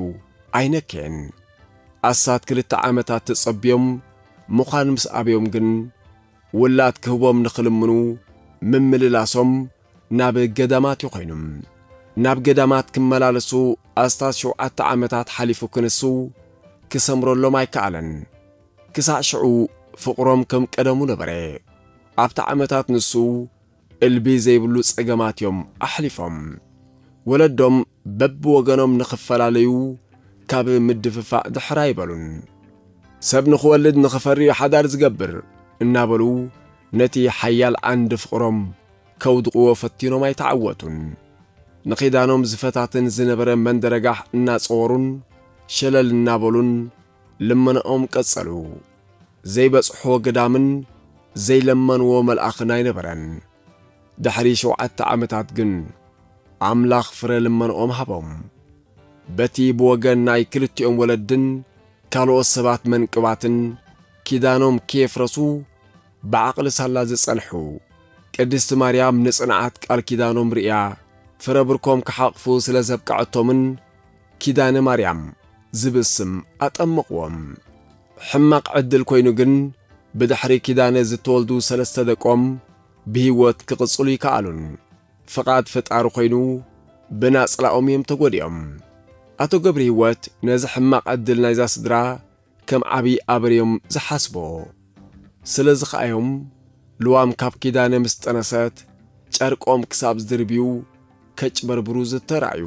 Speaker 1: ኣይነክየን ኣሳት ክልተ ዓመታት ተጸቢዮም ምዃን ምስ ኣበዮም ግን ውላድ ክህቦም ንኽልምኑ ምምልላሶም ናብ ገዳማት እዩ ኮይኑ ናብ ገዳማት ክመላለሱ ኣስታት ሸውዓተ ዓመታት ሓሊፉ ክንሱ ክሰምረሎም ኣይከኣለን ክሳዕ ሽዑ ፍቕሮም ከም ቀደሙ ነበረ ኣብቲ ዓመታት ንሱ እልቢ ዘይብሉ ጸገማት እዮም ኣሕሊፎም ወለዶም በብወገኖም ንኽፈላለዩ ካብ ምድፍፋእ ድሕራ ይበሉን ሰብ ንኽወልድ ንኽፈሪ ሓዳር ዝገብር እናበሉ ነቲ ሓያል ዓንዲ ፍቕሮም ከውድቕዎ ፈቲኖም ኣይተዓወቱን። ንኺዳኖም ዝፈታትን ዝነበረ መንደረጋሕ እናጸወሩን ሸለል እናበሉን ልመንኦም ቀጸሉ። ዘይበጽሖ ገዳምን ዘይለመንዎ መልኣኽን ኣይነበረን። ድሕሪ ሸውዓተ ዓመታት ግን ኣምላኽ ፍረ ልመንኦም ሃቦም። በቲ ብወገን ናይ ክልቲኦም ወለድን ካልኦት ሰባት መንቅባትን ኪዳኖም ከየፍረሱ ብዓቕሊ ሳላ ዝጸንሑ ቅድስቲ ማርያም ንጽንዓት ቃል ኪዳኖም ርእያ ፍረ ብርኮም ክሓቕፉ ስለ ዘብቃዐቶምን ኪዳነ ማርያም ዝብል ስም ኣጠምቕዎም ሕማቕ ዕድል ኮይኑ ግን ብድሕሪ ኪዳነ ዝተወልዱ ሰለስተ ደቆም ብህይወት ክቕጽሉ ይከኣሉን ፍቓድ ፍጣሪ ኮይኑ ብናጽላኦም እዮም ተጐዲኦም ኣቶ ገብሪ ህይወት ነዚ ሕማቕ ዕድል ናይዛ ስድራ ከም ዓብዪ ኣበርዮም ዝሓስቦ። ስለ ዝኸኣዮም ልዋም ካብ ኪዳነ ምስ ጠነሰት ጨርቆም ክሳብ ዝድርብዩ ከጭበርብሩ ዝተራእዩ።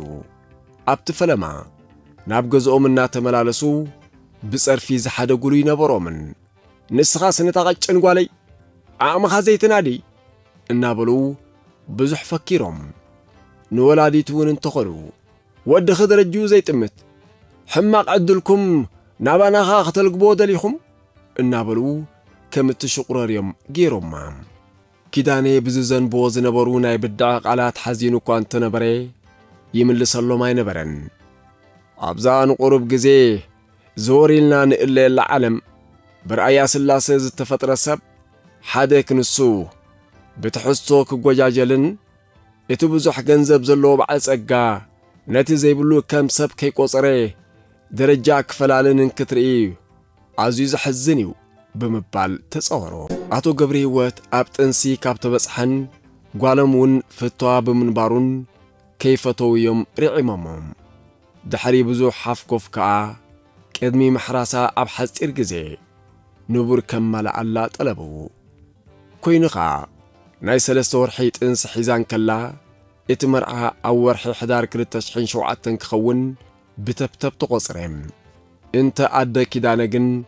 Speaker 1: ኣብቲ ፈለማ ናብ ገዝኦም እናተመላለሱ ብጸርፊ ዝሓደጉሉ ይነበሮምን። ንስኻ ስነታ ቐጭን ጓለይ ዓቕምኻ ዘይትናዲ እናበሉ ብዙሕ ፈኪሮም። ንወላዲት እውን እንተኾኑ ወድኺ ደረጅኡ ዘይጥምት ሕማቕ ዕድልኩም نابانها ختل قبود ليهم النابلو كم تشقرر يوم جيروم مام. كداني بززن بوز نبرونا بالدعق على تحزينو كانت نبري يمل سلو ما نبرن عبزان قرب جزي. زوري لنا نقل العالم. برأي سلاسي زت فترة سب. حدك نسو. بتحسوك وجاجلن إتو بزوح جنزب زلو بعز اقا نتي زيبلو كم سب كيكو صريه ደረጃ ክፈላልን ክትርኢ ኣዝዩ ዘሕዝን እዩ ብምባል ተጸወሮ። ኣቶ ገብሪ ሕይወት ኣብ ጥንሲ ካብ ተበጽሐን ጓሎም እውን ፍትዋ ብምንባሩን ከይፈተው እዮም ርዒሞሞም ድሕሪ ብዙሕ ሓፍኮፍ ከኣ ቅድሚ ምሕራሳ ኣብ ሓፂር ግዜ ንቡር ከም መላኣላ ጠለቡ ኮይኑ ኸዓ ናይ ሰለስተ ወርሒ ጥንሲ ሒዛን ከላ እቲ መርዓ ኣብ ወርሒ ሕዳር 2007 ክኸውን بتبتب تقصرهم انت عدا كدانجن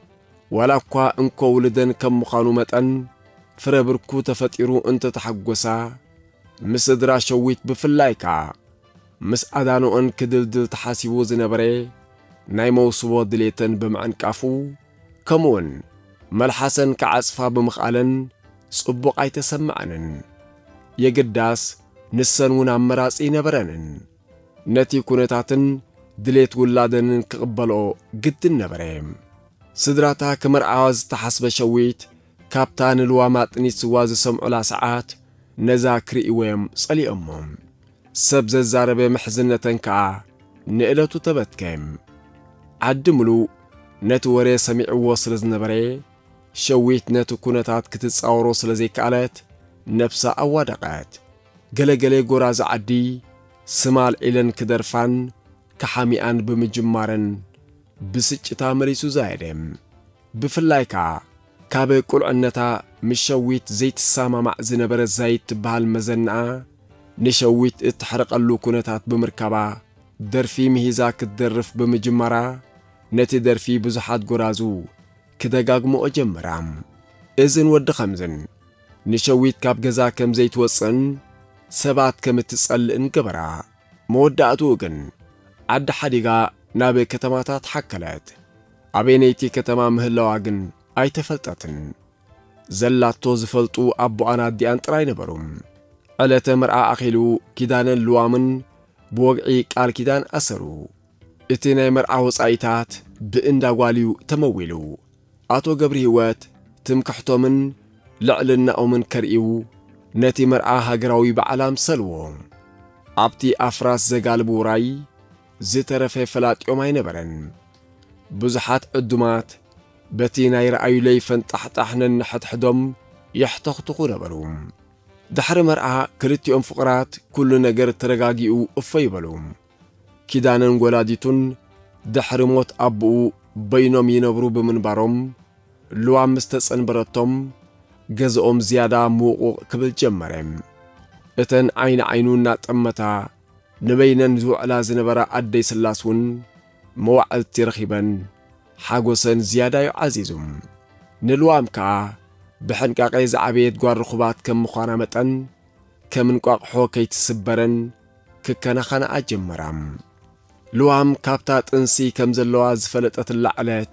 Speaker 1: ولا قا انكو ولدن كم مخانومتن فربركو تفتيرو انت تحقوسا. مسدرا شويت بفلايكا. مس ادانو ان كدلدل تحاسيبو زنبري. ناي موسو دليتن بمعنكافو كمون. ملحسن كعصفا بمخالن. صبق ايتسمعنن يقداس نسن ون نبرنن نتي كونتاتن دليت ولادن كقبلو قدن نبريم سدراتا كمر عاز تحسب شويت كابتان الوامات نيتسواز سمعو لا ساعات نزا كرئيويم صلي أمهم سبز الزاربي محزنة كعا نئلتو تبتكيم عدملو نتوري سميعو وصل نبري شويت نتو كونتات كتس أورو سلزي كالت نفسا أوادقات قلقلي قراز عدي سمال إلن كدرفان ክሓሚኣን ብምጅማረን ብስጭታ መሪሱ ዛየደም ብፍላይካ ካብ ቁልዕነታ ምስ ሸዊት ዘይትሰማማዕ ዝነበረት ዛይት ትበሃል መዘንኣ ንሸዊት እትሕረቐሉ ኩነታት ብምርካባ ደርፊ ምሂዛ ክትደርፍ ብምጅማራ ነቲ ደርፊ ብዙሓት ጐራዙ ክደጋግምኦ ጀመራ እዝን ወዲ ኸምዝን ንሸዊት ካብ ገዛ ከም ዘይትወፅን ሰባት ከም እትጸልእን ገበራ መወዳእትኡ ግን ዓዲ ሓዲጋ ናብ ከተማታት ሓከለት ኣበየነይቲ ከተማ ምህላዋ ግን ኣይተፈልጠትን ዘላቶ ዝፈልጡ ኣቦኣን ኣዲኣን ጥራይ ነበሩ ዕለተ መርዓ ኣኺሉ ኪዳንን ልዋምን ብወግዒ ቃል ኪዳን ኣሰሩ እቲ ናይ መርዓ ወጻኢታት ብእንዳጓልዩ ተመዊሉ። ኣቶ ገብሪ ሕይወት ትምክሕቶምን ልዕልናኦምን ከርእዩ ነቲ መርዓ ሃገራዊ በዓል ኣምሰልዎ ኣብቲ ኣፍራስ ዘጋልቡ ውራይ ዝተረፈ ፈላጢኦም ኣይነበረን። ብዙሓት ዕዱማት በቲ ናይ ረኣዩለይ ፈንጣሕጣሕ ነንሕድሕዶም የሕተኽትኹ ነበሩ። ድሕሪ መርዓ ክልቲኦም ፍቕራት ኩሉ ነገር ተረጋጊኡ እፎ ይበሉ። ኪዳንን ጐላዲቱን ድሕሪ ሞት ኣቦኡ በይኖም ይነብሩ ብምንባሮም ልዋም ምስ ተጸንበረቶም ገዝኦም ዝያዳ ምውቑቕ ክብል ጀመረ እተን ዓይኒ ዓይኑ እናጠመታ ንበይነን ዝውዕላ ዝነበራ ኣደይ ስላስ እውን መዋዕልቲ ረኺበን ሓጐሰን ዝያዳ ዩ ዓዚዙ ንልዋም ከኣ ብሕንቃቐ ዝዓበየት ጓል ርኹባት ከም ምዃና መጠን ከም እንቋቕሖ ከይትስበረን ክከናኸናኣ ጀመራ ልዋም ካብታ ጥንሲ ከም ዘለዋ ዝፈለጠትላ ዕለት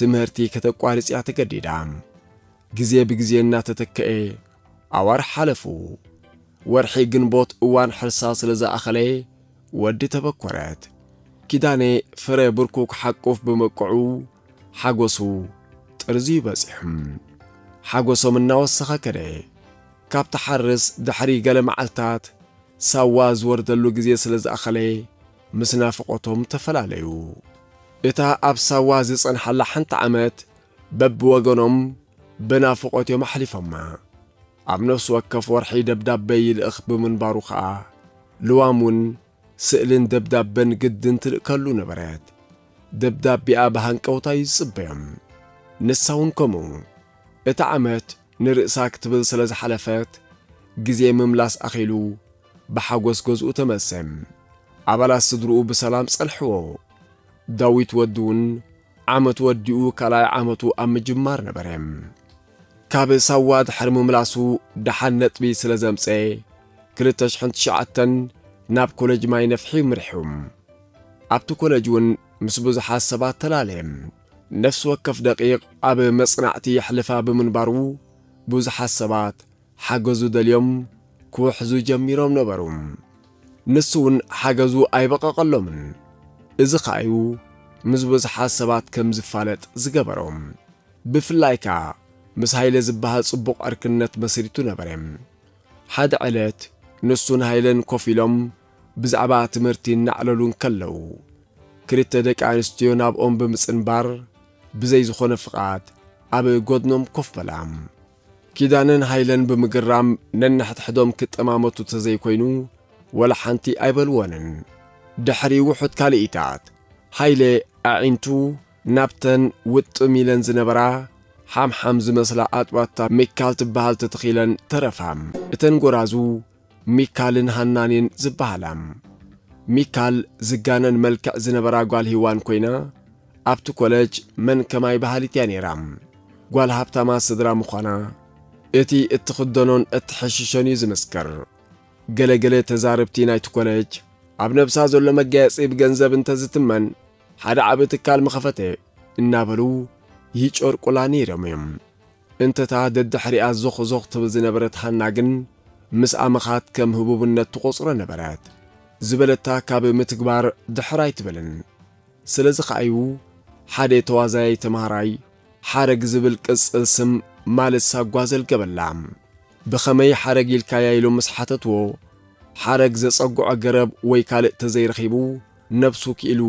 Speaker 1: ትምህርቲ ከተቋርጽያ ተገዲዳ ግዜ ብግዜ እናተተክአ ኣዋር ሓለፉ ወርሒ ግንቦት እዋን ሕርሳ ስለ ዝኣኸለየ ወዲ ተበኰረት ኪዳኔ ፍረ ብርኩ ክሓቁፍ ብመቅዑ ሓጐሱ ጥርዙይ በጺሑም ሓጐሶም እናወሰኸ ከደ ካብ ተሓርስ ድሕሪ ገለ መዓልትታት ሳዋ ዝወርደሉ ጊዜ ስለ ዝኣኸለ ምስ ናፍቖቶም ተፈላለዩ እታ ኣብ ሳዋ ዝጸንሐላ ሓንቲ ዓመት በብወገኖም ብናፍቖት እዮም ኣሕሊፎማ عب نفس وكف ورحي دبداب بي الاخب من باروخا لوامون سئلن دبداب بن قدن تلقلو نبريت دبداب بي آبهان كوتاي سبهم نساون كومو اتعمت نرقساك تبل سلز حلفات قزي مملاس اخيلو بحاقوس قزو تمسم عبالا صدرو بسلام سالحو داويت ودون عمت وديو كلاي عمتو ام جمار نبريم كاب سواد حرمو ملاسو دحان نتبي سلزمسي كلتش حنتشعتن ناب كولج ماي نفحي مرحوم ابتو كولجون مسبوز حاسبات تلاليم نفس وكف دقيق ابي مصنعتي حلفا بمنبارو بوز حاسبات حاقزو داليوم كوحزو جميروم نبروم نسون حاقزو اي بقا قلومن ازي خايو مزبوز حاسبات كم زقبروم بفلايكا مس هایل زبها صبوق ارکنت مسیرتو نبرم حد علت نسون هایلن كوفيلوم بزعبات مرتی نعلون کلو کریت دک عنستیون آب آم بمسن بر بزیز خون فقط آب گودنم کف بلام کدانن هایلن بمجرم نن حت حدم کت امامتو تزی کینو ول حنتی ایبل ونن دحري وحد کالیتات هایل عینتو نبتن وقت میلنز زنبرا ሓምሓም ዝመስላ ኣጥባታ ሜካል ትበሃል ተተኺለን ተረፋም እተን ጐራዙ ሚካልን ሃናንን ዝበሃላ ሚካል ዝጋነን መልክዕ ዝነበራ ጓል ሂዋን ኮይና ኣብቲ ኮለጅ መንከማይ ባህሊት እያ ነይራ ጓል ሃብታማ ስድራ ምዃና እቲ እትኽደኖን እትሕሽሾን እዩ ዝምስክር ገለገለ ተዛርብቲ ናይቲ ኮለጅ ኣብ ነብሳ ዘሎ መጋየፂ ብገንዘብ እንተዝትመን ሓደ ዓብ ትካል ምኸፈተ እናበሉ ይጮርቁላ ነይሮም እዮም። እንተታ ደድሕሪኣ ዞኽ ዞኽ ትብል ዝነበረት ሃና ግን ምስ ኣመኻት ከም ህቡብነት ትቖጽሮ ነበረት። ዝበለታ ካብ ምትግባር ድሕር ኣይትብልን ስለዚ ኸኣዩ ሓደ ተዋዛያይ ተምሃራይ ሓረግ ዝብል ቅጽል ስም ማለት ሳጓዘል ገበላ ብኸመይ ሓረግ ኢልካያ ኢሉ ምስ ሓተትዎ? ሓረግ ዘጸጕዖ ገረብ ወይ ካልእ ተዘይረኺቡ ነብሱ ክኢሉ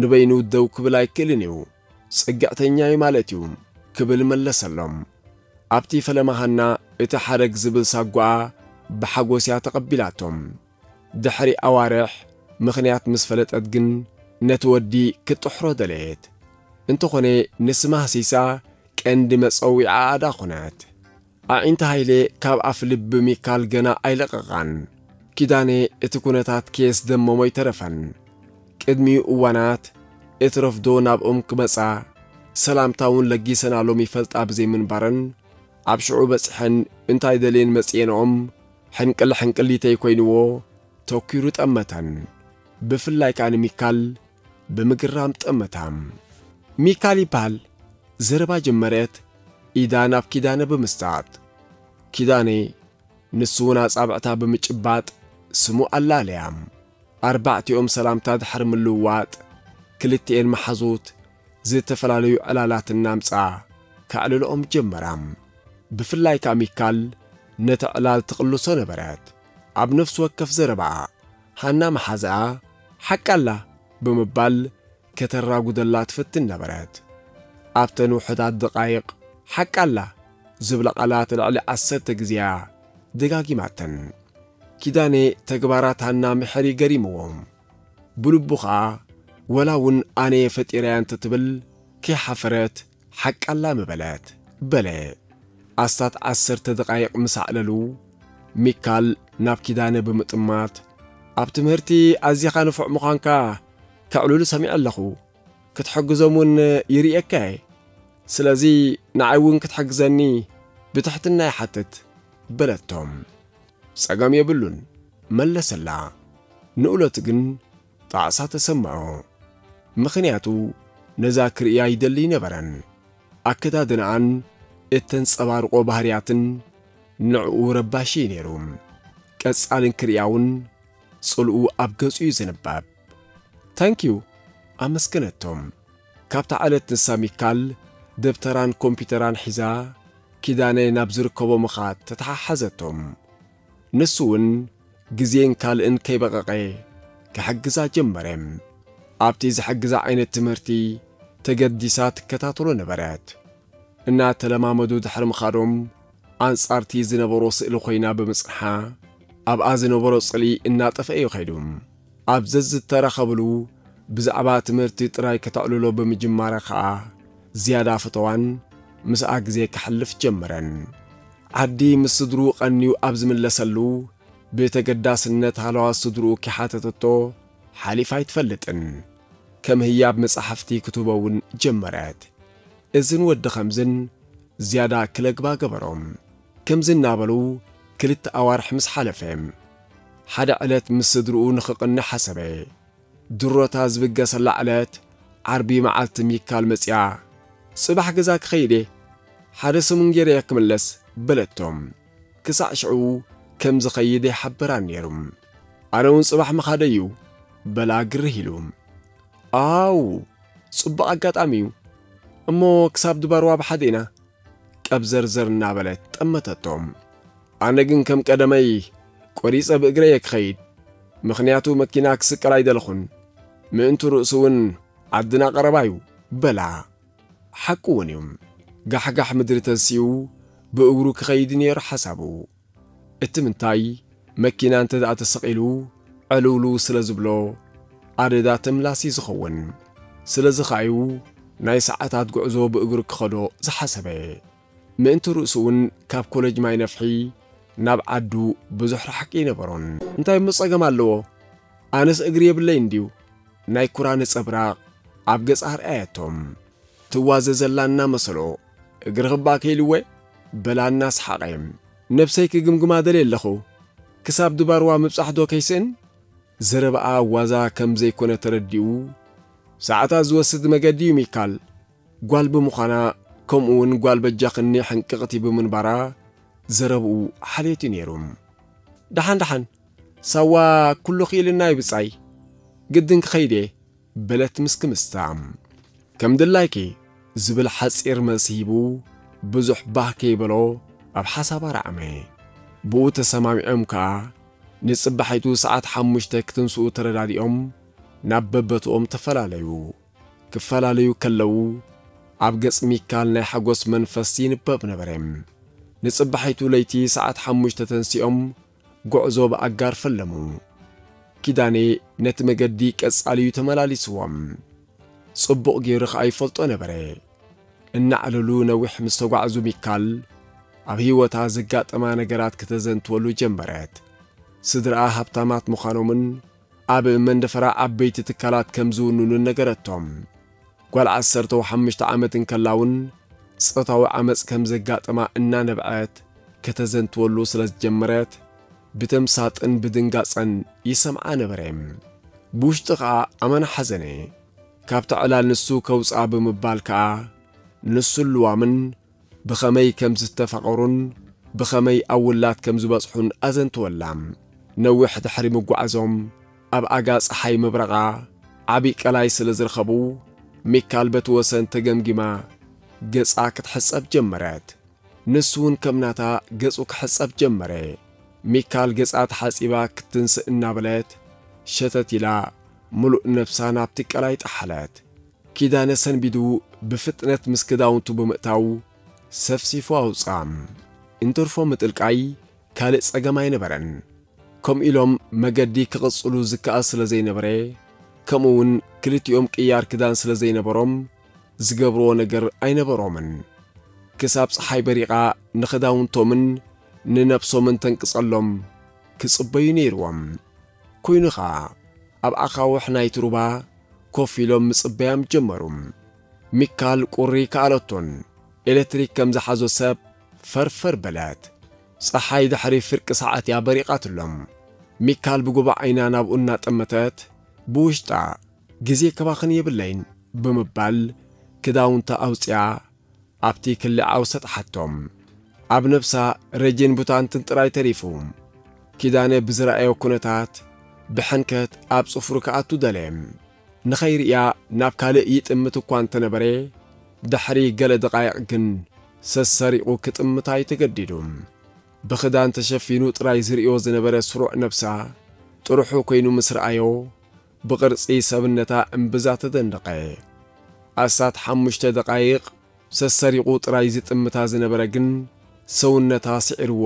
Speaker 1: ንበይኑ ደው ክብል ኣይክእልን እዩ ጽግዕተኛ እዩ ማለት እዩ ክብል መለሰሎም። ኣብቲ ፈለማሃና እቲ ሓረግ ዝብል ሳጓዓ ብሓጐስያ ተቐቢላቶም። ድሕሪ ኣዋርሕ ምኽንያት ምስ ፈለጠት ግን ነቲ ወዲ ክጥሕሮ ደለየት እንተኾነ ንስማ ህሲሳ ቀንዲ መጸዊዓ ኣዳ ኾነት። ኣዒንተ ሃይሌ ካብ ኣፍ ልቢ ሚካል ገና ኣይለቐቓን። ኪዳኔ እቲ ኩነታት ኬስ ደመሞ ይተረፈን ቅድሚኡ እዋናት እቲ ረፍዶ ናብኦም ክመጻ ሰላምታውን ለጊሰናሎም ይፈልጣ ብዘይምንባረን ኣብ ሽዑ በጽሐን እንታይ ደልየን መጺአንኦም ሕንቅል ሕንቅሊተይ ኮይንዎ ተኪሩ ጠመተን ብፍላይ ከዓ ንሚካል ብምግራም ጠመታ ሚካል ይበሃል። ዘረባ ጀመረት ኢዳ ናብ ኪዳነ ብምስጣጥ። ኪዳኔ ንሱውን ኣጻብዕታ ብምጭባጥ ስሙ ኣላለያ ኣርባዕቲኦም ሰላምታ ድሕሪ ምልውዋጥ ክልቲኤን መሓዙት ዝተፈላለዩ ዕላላትና ምጽዓ ካዕልልኦም ጀመራ ብፍላይ ከዓ ሚካል ነቲ ዕላል ትቕልሶ ነበረት ኣብ ነፍሲ ወከፍ ዘረባኣ ሃና መሓዝኣ ሓቃላ ብምባል ከተራጉደላ ትፍትን ነበረት ኣብተን ውሑዳት ድቓይቕ ሓቃላ ዝብላ ቓላት ልዕሊ ዓሰርተ ግዜያ ደጋጊማተን ኪዳኔ ተግባራት ሃና ምሕሪ ገሪምዎም ብልቡ ኸዓ ولاون آنی فتیران تبل کی حفرت حق علام بلات بله استاد عصر تدقیق مسعللو نابكي داني بمتمات عبتمرتی از یخان فوق مقان که کعلول سمیع لخو کت حجزمون یری اکای سلازی نعایون بتحت النای حتت بلتهم سعیم يبلون ملا سلا نقلت جن تعصات تسمعو ምኽንያቱ ነዛ ክርእያ ይደሊ ነበረን። ኣከዳድንኣን እተንጸባርቆ ባህርያትን ንዕኡ ረባሺ ነይሩ ቀጻልን ክርእያ እውን ጽልኡ ኣብ ገጹ እዩ ዝንባብ ታንኪዩ ኣመስገነቶም ካብታ ዓለት ንሳ ሚካል ደብተራን ኮምፒተራን ሒዛ ኪዳነ ናብ ዝርከቦ ምኻት ተተሓሓዘቶም። ንሱ እውን ግዜን ካልእን ከይበቐቐ ክሕግዛ ጀመረ ኣብቲ ዝሕግዛ ዓይነት ትምህርቲ ተገዲሳ ትከታተሎ ነበረት እናተለማመዱ ድሕሪ ምኻዶም ኣንጻርቲ ዝነበሮ ስእሊ ኾይና ብምጽንሓ ኣብኣ ዝነበሮ ጽሊ እናጠፍአ ይኸይዱ ኣብ ዘዝተረኸብሉ ብዛዕባ ትምህርቲ ጥራይ ከተዕልሎ ብምጅማረ ኸዓ ዝያዳ ፈተዋን ምስኣ ግዜ ክሕልፍ ጀመረን። ዓዲ ምስ ስድሩ ቐንዩ ኣብ ዝምለሰሉ ብተገዳስነት ሃለዋ ስድርኡ ኪሓተተቶ ሓሊፍ ኣይትፈልጥን ከም ህያብ መጻሕፍቲ ክትህቦ እውን ጀመረት እዝን ወዲ ኸምዝን ዝያዳ ክለግባ ገበሮም ከምዚ እናበሉ ክልተ ኣዋርሕ ምስ ሓለፈ ሓደ ዕለት ምስ ስድርኡ ንኽቕኒ ሓሰበ ድሮታ ዝብገሰላ ዕለት ዓርቢ መዓልቲ ሚካል መጺያ ጽባሕ ገዛ ክኸይደ ሓደ ስሙን ጌርየ ክምለስ በለቶም ክሳዕ ሽዑ ከም ዝኸይደ ሓበራ ነይሩ ኣነ እውን ጽባሕ መኻደ እዩ بلاغرهيلوم آو صباق أقاتاميو أمو كساب دباروا بحدينا كاب زرزر نابلت تمتتهم أنا جن كم كدمي كوريس بإجريك خيد مخنياتو مكيناك سكر عيدلخن منتو رؤسون عدنا قربايو بلع حكونيوم قحقح مدري تنسيو بأغرو كخيد نير حسابو التمنتاي مكينا انت دعت ዕልውሉ ስለ ዝብሎ ዓደዳት እምላሲ ዝኸውን ስለዚ ኸዓዩ ናይ ሰዓታት ጉዕዞ ብእግሪ ክኸዶ ዝሓሰበ ምእንቲ ርእሱ እውን ካብ ኮለጅ ማይ ነፍሒ ናብ ዓዱ ብዙሕ ራሕቂ ይነበሮን እንታይ መጸገም ኣለዎ ኣነስ እግሪ የብለይ እንድዩ ናይ ኩራ ነጸብራቕ ኣብ ገጻ ርኣያቶም ትዋዘ ዘላና መሰሎ እግሪ ኽባእ ከይልወ በላና ሰሓቐ ነብሰይ ክግምግማ ደልየ ኣለኹ ክሳብ ድባርዋ ምብጻሕ ዶ ከይስእን زربعة وزا كمزي كونة ترديو ساعتا زوسد مقديو ميكال قال بمخانا كمون قال بجاقني حنققتي بمنبرا زربو حليتي نيروم دحن دحن سوا كل خيلنا يبصعي قدن خيدي بلت مسك مستعم كم دلايكي زبل حصير مسيبو بزح باهكي بلو أب حسب رعمي بو تسمعي أمكا ንጽባሒቱ ሰዓት ሓሙሽተ ክትንስኡ ተረዳዲኦም ናብ በበትኦም ተፈላለዩ። ክፈላለዩ ከለዉ ኣብ ገጽ ሚካል ናይ ሓጐስ መንፈስ ይንበብ ነበረ ንጽባሒቱ ለይቲ ሰዓት ሓሙሽተ ተንሲኦም ጉዕዞ ብኣጋር ፈለሙ። ኪዳኔ ነቲ መገዲ ቀጻልዩ ተመላሊስዎም። ጽቡቕ ገይሩ ኸኣ ይፈልጦ ነበረ። እናዕለሉ ነዊሕ ምስ ተጓዕዙ ሚካል ኣብ ሕይወታ ዘጋጠማ ነገራት ከተዘንትወሉ ጀመረት ስድራኣ ሃብታማት ምዃኖምን ኣብ መንደፈራ ዓበይቲ ትካላት ከም ዝውንኑን ነገረቶም። ጓል ዓሰርተ ወሓሙሽተ ዓመት እንከላውን ጾታዊ ዓመፅ ከም ዘጋጠማ እናነብዐት ከተዘንትወሉ ስለ ዝጀመረት ብተምሳጥን ብድንጋጸን ይሰምዓ ነበረ ብውሽጢ ኸዓ ኣመና ሓዘነ። ካብቲ ዕላል ንሱ ከውፅኣ ብምባል ከኣ ንሱ ልዋምን ብኸመይ ከም ዝተፋቐሩን ብኸመይ ኣብ ውላት ከም ዝበጽሑን ኣዘንትወላ ነዊሕ ድሕሪ ምጓዓዞም ኣብ ኣጋ ፀሓይ ምብረቓ ዓብዪ ቀላይ ስለ ዝርከቡ ሚካል በቲ ወሰን ተገምጊማ ገጻ ክትሕጸብ ጀመረት። ንሱ እውን ከም ናታ ገጹ ክሕጸብ ጀመረ። ሚካል ገጻ ተሓጺባ ክትንስእ እናበለት ሸተት ኢላ ምሉእ ነፍሳ ናብቲ ቀላይ ጠሓለት ኪዳነ ሰንቢዱ ብፍጥነት ምስ ክዳውንቱ ብምእታው ሰፍሲፉ ኣውፃም እንትርፎ ምጥልቃይ ካልእ ጸገም ኣይነበረን كم إلهم مجدي كقصلو زكاء سلا زين بره كمون كلتي أم كيار كدان سلا زين برام زجبرو نجر أين برامن كسابس حي بريقة نخداون تمن ننبسو من تنقص اللهم كسبيني روم كوينو خا أب أخاو حنا يتربا كوفي لهم مسبيام جمرم ميكال كوريك على تون إلتريك كمزحازو ساب فرفر بلاد ፀሓይ ድሕሪ ፍርቂ ሰዓት እያ በሪቓትሎም ሚካል ብጉባዕ ዓይና ናብኡ እናጠመተት ብውሽጣ ግዜ ከባኽን የብለይን። ብምባል ክዳውንታ ኣውፅያ ኣብቲ ክልዓው ሰጥሓቶም ኣብ ነብሳ ረጅን ቡታንትን ጥራይ ተሪፉ። ኪዳነ ብዝረአዮ ኩነታት ብሕንከት ኣብ ጽፍሩ ከኣቱ ደለየ ንኸይርእያ ናብ ካልእ ይጥምት እኳ እንተነበረ ድሕሪ ገለ ደቓይቕ ግን ሰሰሪቑ ክጥምታ ተገዲዱ ብኽዳን ተሸፊኑ ጥራይ ዝርእዮ ዝነበረ ስሩዕ ነብሳ ጥርሑ ኮይኑ ምስ ረኣዮ ብቕርፂ ሰብነታ እምብዛ ተደነቐ ኣሳት ሓሙሽተ ደቓይቕ ሰሰሪቑ ጥራይ ዝጥምታ ዝነበረ ግን ሰውነታ ስዒርዎ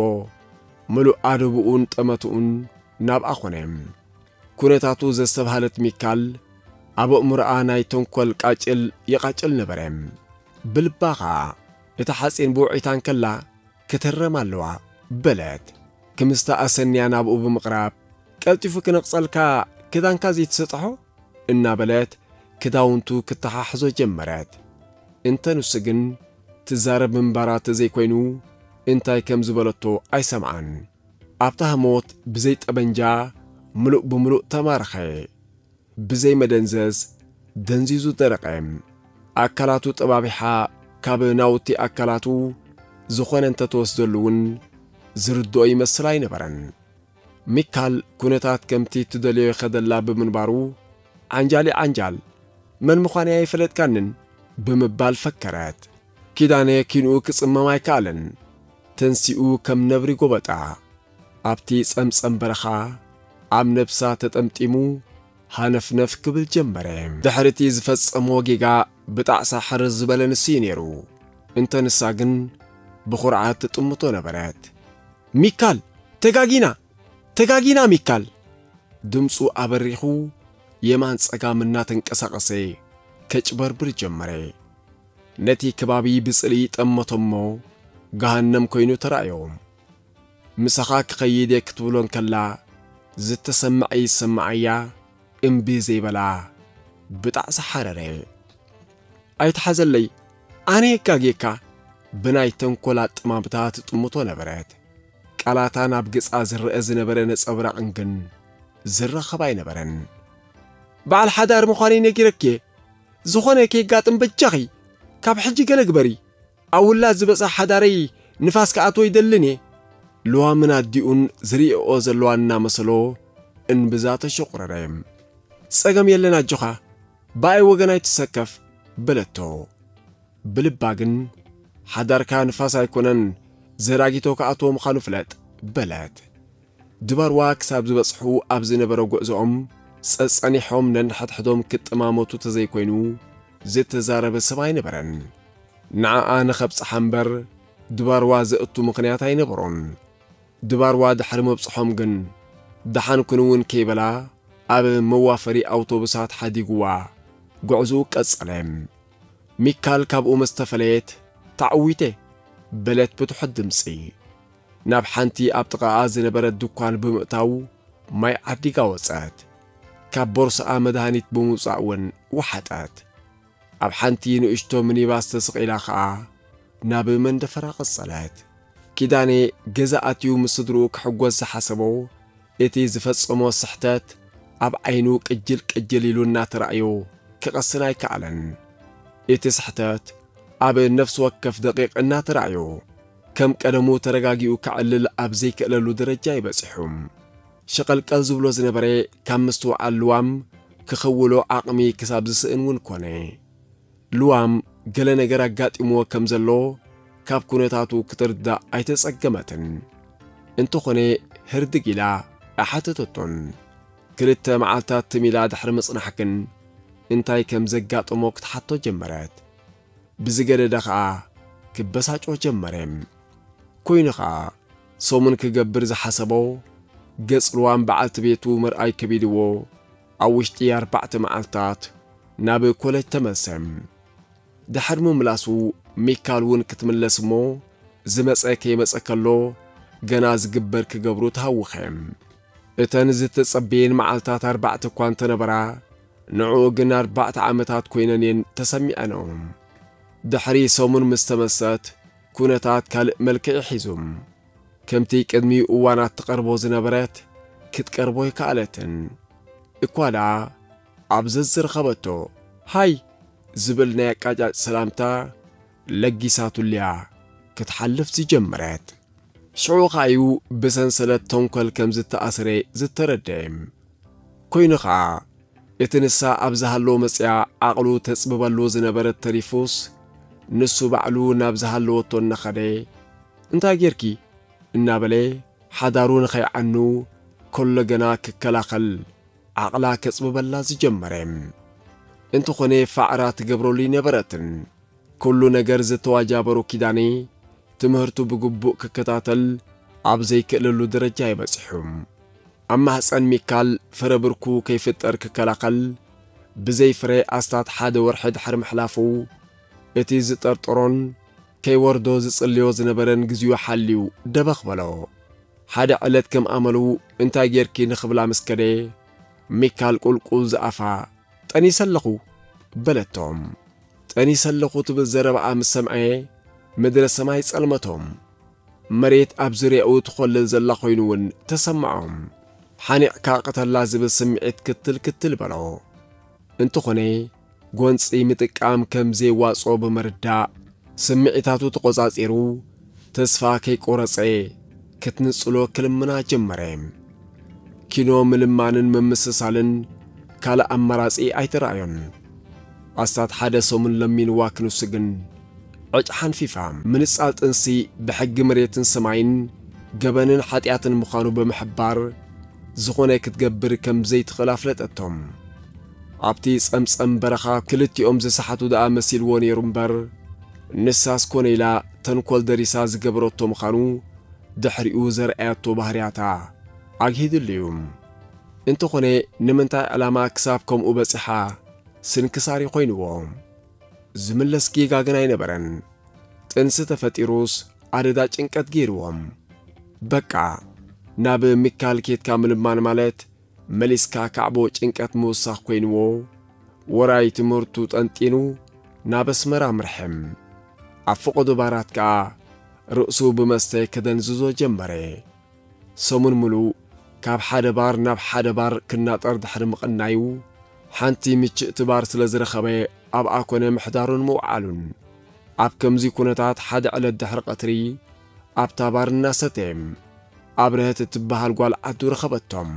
Speaker 1: ምሉእ ኣድብኡን ጠመትኡን ናብኣ ኾነ ኩነታቱ ዘስተብሃለት ሚካል ኣብ እምርኣ ናይ ተንኰል ቃጭል የቓጭል ነበረ ብልባ ኸዓ እታ ሓፂን ብውዒታን ከላ ክትረም ኣለዋ በለት። ክምስታ ኣሰንያ ናብኡ ብምቕራብ ቀልጢፉ ክነቕጸልካ ክዳንካ ዘይትሰጥሖ? እናበለት ክዳውንቱ ክትሓሕዞ ጀመረት። እንተ ንሱ ግን ትዛረብ ምንባራ ተዘይኮይኑ እንታይ ከም ዝበለቶ ኣይሰምዓን ኣብታ ህሞት ብዘይ ጠበንጃ ምሉእ ብምሉእ ተማርኸ ብዘይ መደንዘዝ ደንዚዙ ደረቐ ኣካላቱ ጠባቢሓ ካብ ናውቲ ኣካላቱ ዝኾነ እንተተወስደሉ እውን ዝርድኦ ይመስል ኣይነበረን ሚካል ኩነታት ከምቲ ትደልዮ ኸደላ ብምንባሩ ዓንጃሊ ዓንጃል መን ምዃንያ ኣይፈለጥካንን ብምባል ፈከረት። ኪዳነ ኪንኡ ክጽመም ኣይከኣለን ተንሲኡ ከም ነብሪ ጐበጣ። ኣብቲ ጸምጸም በረኻ ኣብ ነብሳ ተጠምጢሙ ሃነፍነፍ ክብል ጀመረ። ድሕሪ እቲ ዝፈጸሞ ጌጋ ብጣዕሳ ሕርዝ ዝበለ ንስ እዩ ነይሩ። እንተ ንሳ ግን ብኹርዓት ትጥምቶ ነበረት ሚካል ተጋጊና ተጋጊና ሚካል። ድምፁ ኣበሪኹ የማን ጸጋም እናተንቀሳቐሰ ከጭበርብር ጀመረ። ነቲ ከባቢ ብጽልኢ ጠመቶሞ ገሃነም ኮይኑ ተራእዮም ምሳኻ ክኸይድ ክትብሎን ከላ ዝተሰምዐ ይሰምዐያ እምቢ ዘይበላ ብጣዕሲ ሓረረ። ኣይተሓዘለይ ኣነ የጋጌካ ብናይ ተንኰላ ጥማምታት ጥሙቶ ነበረት ቃላታን ኣብ ገጻ ዝርአ ዝነበረ ነጸብራዕን ግን ዝራኸብ ኣይነበረን በዓል ሓዳር ምዃነ ነጊረክየ ዝኾነ ከየጋጥም በጃኺ ካብ ሕጂ ገለ ግበሪ ኣብ ውላድ ዝበፅሕ ሓዳረይ ንፋስ ከኣቶ ይደልን እየ ልዋምን ኣዲኡን ዝርእኦ ዘለዋ እናመሰሎ እንብዛ ተሸቑረረም ጸገም የለን ኣጆኻ በኣይ ወገናይ ትሰከፍ በለቶ ብልባ ግን ሓዳርካ ንፋስ ኣይኮነን ዘራጊቶ ከኣትዎ ምዃኑ ፍለጥ በለት ድባርዋ ክሳብ ዝበፅሑ ኣብ ዝነበረ ጉዕዞኦም ጸጸኒሖም ነንሕድሕዶም ክጥማመቱ ተዘይኮይኑ ዝተዛረበ ሰብ ኣይነበረን ንዓኣ ንኸብፅሓ እምበር ድባርዋ ዘእቱ ምኽንያት ኣይነበሮን ድባርዋ ድሕሪ መብፅሖም ግን ድሓንኩን እውን ከይበላ ኣብ መዋፈሪ ኣውቶቡሳት ሓዲጉዋ ጉዕዙ ቀጸለ ሚካል ካብኡ መስተፈለየት ታዕዊቴ በለት ብትሑት ድምፂ። ናብ ሓንቲ ኣብ ጥቓኣ ዝነበረት ድኳን ብምእታው ማይ ዓዲጋ ወጸት ካብ ቦርስኣ መድሃኒት ብምውጻእ እውን ወሓጠት ኣብ ሓንቲ ንእሽቶ ሚኒባስ ተስቒላ ኸዓ ናብ መንደፈራ ቐጸለት ኪዳኔ ገዛ ኣትዩ ምስ ስድርኡ ክሕጐስ ዝሓሰቦ እቲ ዝፈጸሞ ስሕተት ኣብ ዓይኑ ቅጅል ቅጅል ኢሉ እናተረእዮ ክቐስን ኣይከኣለን። እቲ ስሕተት ኣብ ነፍሲ ወከፍ ደቂቕ እናተረእዮ ከም ቀደሙ ተረጋጊኡ ክዕልል ኣብ ዘይክእለሉ ደረጃ ይበፂሑም ሸቐልቀል ዝብሎ ዝነበረ ካብ ምስትውዓል ልዋም ክኸውሎ ዓቕሚ ክሳብ ዝስእን እውን ኮነ። ልዋም ገለ ነገር ኣጋጢምዎ ከም ዘሎ ካብ ኩነታቱ ክትርዳእ ኣይተጸገመትን። እንተኾነ ህርድግ ኢላ ኣሓተተቶን ክልተ መዓልትታት ትሚላ ድሕሪ ምጽናሕ ግን እንታይ ከም ዘጋጥሞ ክትሓቶ ጀመረት ብዝገደደ ኸዓ ክበሳጮ ጀመረም ኮይኑ ኸዓ ሶሙን ክገብር ዝሓሰቦ ገጽ ልዋም በዓልቲ ቤቱ ምርኣይ ከቢድዎ ኣብ ውሽጢ ኣርባዕተ መዓልትታት ናብ ኮለጅ ተመሰም ድሕሪ ምምላሱ ሚካል እውን ክትምለስ እሞ ዝመጸ ከይመጸ ከሎ ገና ዝግበር ክገብሩ ተሃውኸም እተን ዝተጸበየን መዓልትታት ኣርባዕተ እኳ እንተነበራ ንዕኡ ግን ኣርባዕተ ዓመታት ኮይነን እየን ተሰሚዐኖም ድሕሪ ሰሙን ምስ ተመሰአት ኩነታት ካልእ መልክዕ ሒዙ ከምቲ ቅድሚ እዋናት ትቐርቦ ዝነበረት ክትቀርቦ ይከኣለትን እኳ ደኣ ኣብ ዘዝረኸበቶ ሃይ ዝብል ናይ ኣቃጫጭ ሰላምታ ለጊሳቱልያ ክትሓልፍ ዝጀመረት ሽዑ ኻዩ ብሰንሰለት ተንኰል ከም ዝተኣስረ ዝተረድእ ኮይኑ ኸዓ እቲ ንሳ ኣብ ዝሃለዎ መፅያ ዓቕሉ ተጽብበሉ ዝነበረት ተሪፉስ ንሱ ባዕሉ ናብ ዝሃለወቶ እናኸደ እንታይ ጌርኪ? እናበለ ሓዳሩ ንኸይዓኑ ከሎ ገና ክከላኸል ዓቕላ ከጽብበላ ዝጀመረ። እንተኾነ ፋዕራ ትገብረሉ ይነበረትን። ኩሉ ነገር ዝተዋጃበሩ ኪዳኔ ትምህርቱ ብግቡእ ክከታተል ኣብ ዘይክእለሉ ደረጃ ይበጽሑም ኣብ ሚካል ፍረ ብርኩ ከይፍጠር ክከላኸል ብዘይ ፍረ ኣስታት ሓደ ወርሒ ድሕሪ ምሕላፉ እቲ ዝጠርጥሮን ከይወርዶ ዝጽልዮ ዝነበረን ግዝኡ ሓልዩ ደበኽ በሎ ሓደ ዕለት ከም ኣመሉ እንታይ ጌርኪ ንኽብላ ምስ ከደ ሚካል ቁልቁል ዝኣፋ ጠኒሰ ኣለኹ በለቶም ጠኒሰ ኣለኹ ትብል ዘረብኣ ምስ ሰምዐየ ምድረ ሰማይ ጸልመቶም መሬት ኣብ ዙርያኡ ትኰልል ዘላ ኾይኑ እውን ተሰምዖም ሓኒዕካ ቐተላ ዝብል ስምዒት ክትል ክትል በሎ እንተኾነ ጐንፂ ምጥቃም ከም ዘይዋጾ ብምርዳእ ስምዒታቱ ተቖጻጺሩ ተስፋ ከይቈረጸ ክትንጽሎ ክልምና ጀመረ። ኪኖ ምልማንን ምምስሳልን ካልእ ኣማራጺ ኣይተረኣዮን። ኣስታት ሓደ ሰሙን ለሚንዋ ክንውስግን ዕጭ ሓንፊፋ ምንጻል ጥንሲ ብሕጊ መሬትን ሰማይን ገበንን ኃጢኣትን ምዃኑ ብምሕባር ዝኾነ ክትገብር ከም ዘይትኽእል ኣፍለጠቶም ኣብቲ ጸምጸም በረኻ ክልቲኦም ዝሰሓቱ ደኣ መሲልዎ ነይሩ እምበር። ንሳስ ኮነ ኢላ ተንኰል ደሪሳ ዝገበረቶ ምዃኑ ድሕሪኡ ዘርአያቶ ባህርያታ ኣግሂድሉ እዩ እንተኾነ ንምንታይ ዕላማ ክሳብ ከምኡ በጺሓ ስንክሳር ይኾይንዎ? ዝምለስ ጌጋ ግን ኣይነበረን። ጥንሲ ተፈጢሩስ ኣደዳ ጭንቀት ገይርዎም። በቃ ናብ ሚካል ኬትካ ምልማን ማለት መሊስካ ካዕቦ ጭንቀት ምውሳኽ ኮይንዎ ወራይ ትምህርቱ ጠንጢኑ ናብ ኣስመራ ምርሕም። ኣብ ፍቑዱ ባራት ከኣ ርእሱ ብመስተ ከደንዝዞ ጀመረ። ሰሙን ሙሉእ ካብ ሓደ ባር ናብ ሓደ ባር ክናጠር ድሕሪ ምቕናዩ ሓንቲ ምችእቲ ባር ስለ ዝረኸበ ኣብኣ ኮነ ምሕዳሩን ምውዓሉን። ኣብ ከምዚ ኩነታት ሓደ ዕለት ድሕሪ ቀትሪ ኣብታ ባር እናሰተየም። ኣብርህት እትበሃል ጓል ዓዱ ረኸበቶም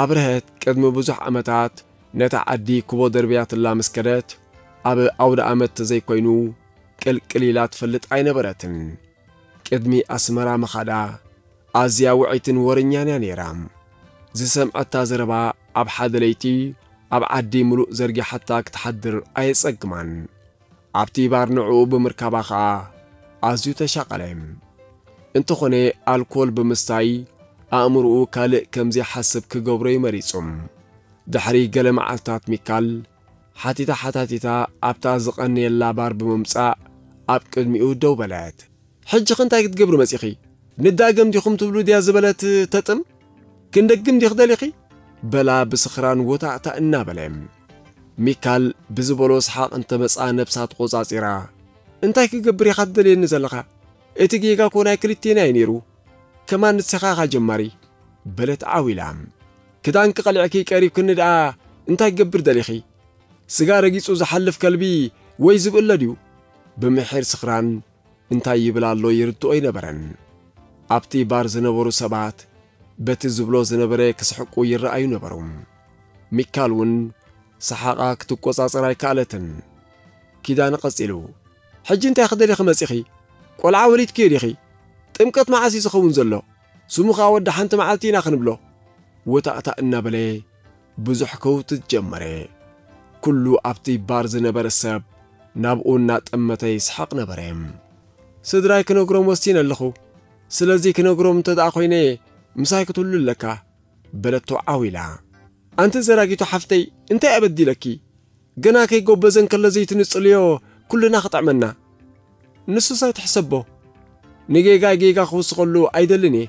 Speaker 1: ኣብርህት ቅድሚ ብዙሕ ዓመታት ነታ ዓዲ ክቦ ደርብያትላ ምስ ከደት ኣብ ኣውደ ዓመት ተዘይኮይኑ ቅልቅል ኢላ ትፈልጥ ኣይነበረትን ቅድሚ ኣስመራ መኻዳ ኣዝያ ውዒትን ወርኛን እያ ነይራ ዝሰምዐታ ዘረባ ኣብ ሓደ ለይቲ ኣብ ዓዲ ምሉእ ዘርጊሓታ ክትሓድር ኣየጸግማን ኣብቲ ባር ንዕኡ ብምርካባ ኸዓ ኣዝዩ ተሻቐለ እንተኾነ ኣልኮል ብምስታይ أمرؤ كالئ كمزي حسب كغبري مريصم دحري قلم عطات ميكال حتيتا حتاتيتا أبتا زقني اللابار بممسا أب كدميو دو بلات حج خنتاك تقبرو مسيخي نداقم دي خمتو بلو دي زبلات تتم كندقم دي خداليخي بلا بسخران وطع تأنا بلهم ميكال بزبولو سحاق انت مسعى نبسات قوزات إرا انتاك قبري خد دليل نزلقا اتقيقا كوناي كليتيناي كمان نتسخاخا جماري. بلت عاوي لعم كدانك قلعكي قريب كند آ انتاي قبر دليخي. سقارة قيسو زحلف كلبي. ويزب إلا ديو. بمحير سخران. انتاي يبلا اللو يردو اي نبرن أبتي بار زنبرو سبات بتي زبلو زنبري كسحقو يرأيو نبروم. ميكالون. سحاقا كتوكوصا صراي كالتن. كدان قصيلو. حجي انتاي خدري خمسيخي قول عاوليت كيريخي. ጥምቀት መዓስ እዩ ዝኸውን ዘሎ ስሙ ኸዓ ወዲ ሓንቲ መዓልቲ ኢና ክንብሎ ወታእታ እናበለ ብዙሕ ከውትት ጀመረ ኵሉ ኣብቲ ባር ዝነበረ ሰብ ናብኡ እናጠመተ ይስሓቕ ነበረ ስድራይ ክነግሮም ወሲን ኣለኹ ስለዚ ክነግሮም እንተ ደኣ ኾይነ ምሳይ ክትህሉ ኣለካ በለቶ ዓዊላ ኣንቲ ዘራጊቱ ሓፍተይ እንታይ ኣበዲለኪ ገና ከይጐበዘን ከሎ ዘይትንጽልዮ ኵልና ኽጥዕመና ንሱስ ኣይትሕሰቦ ንጌጋ ጌጋ ክውስኸሉ ኣይደልን እየ።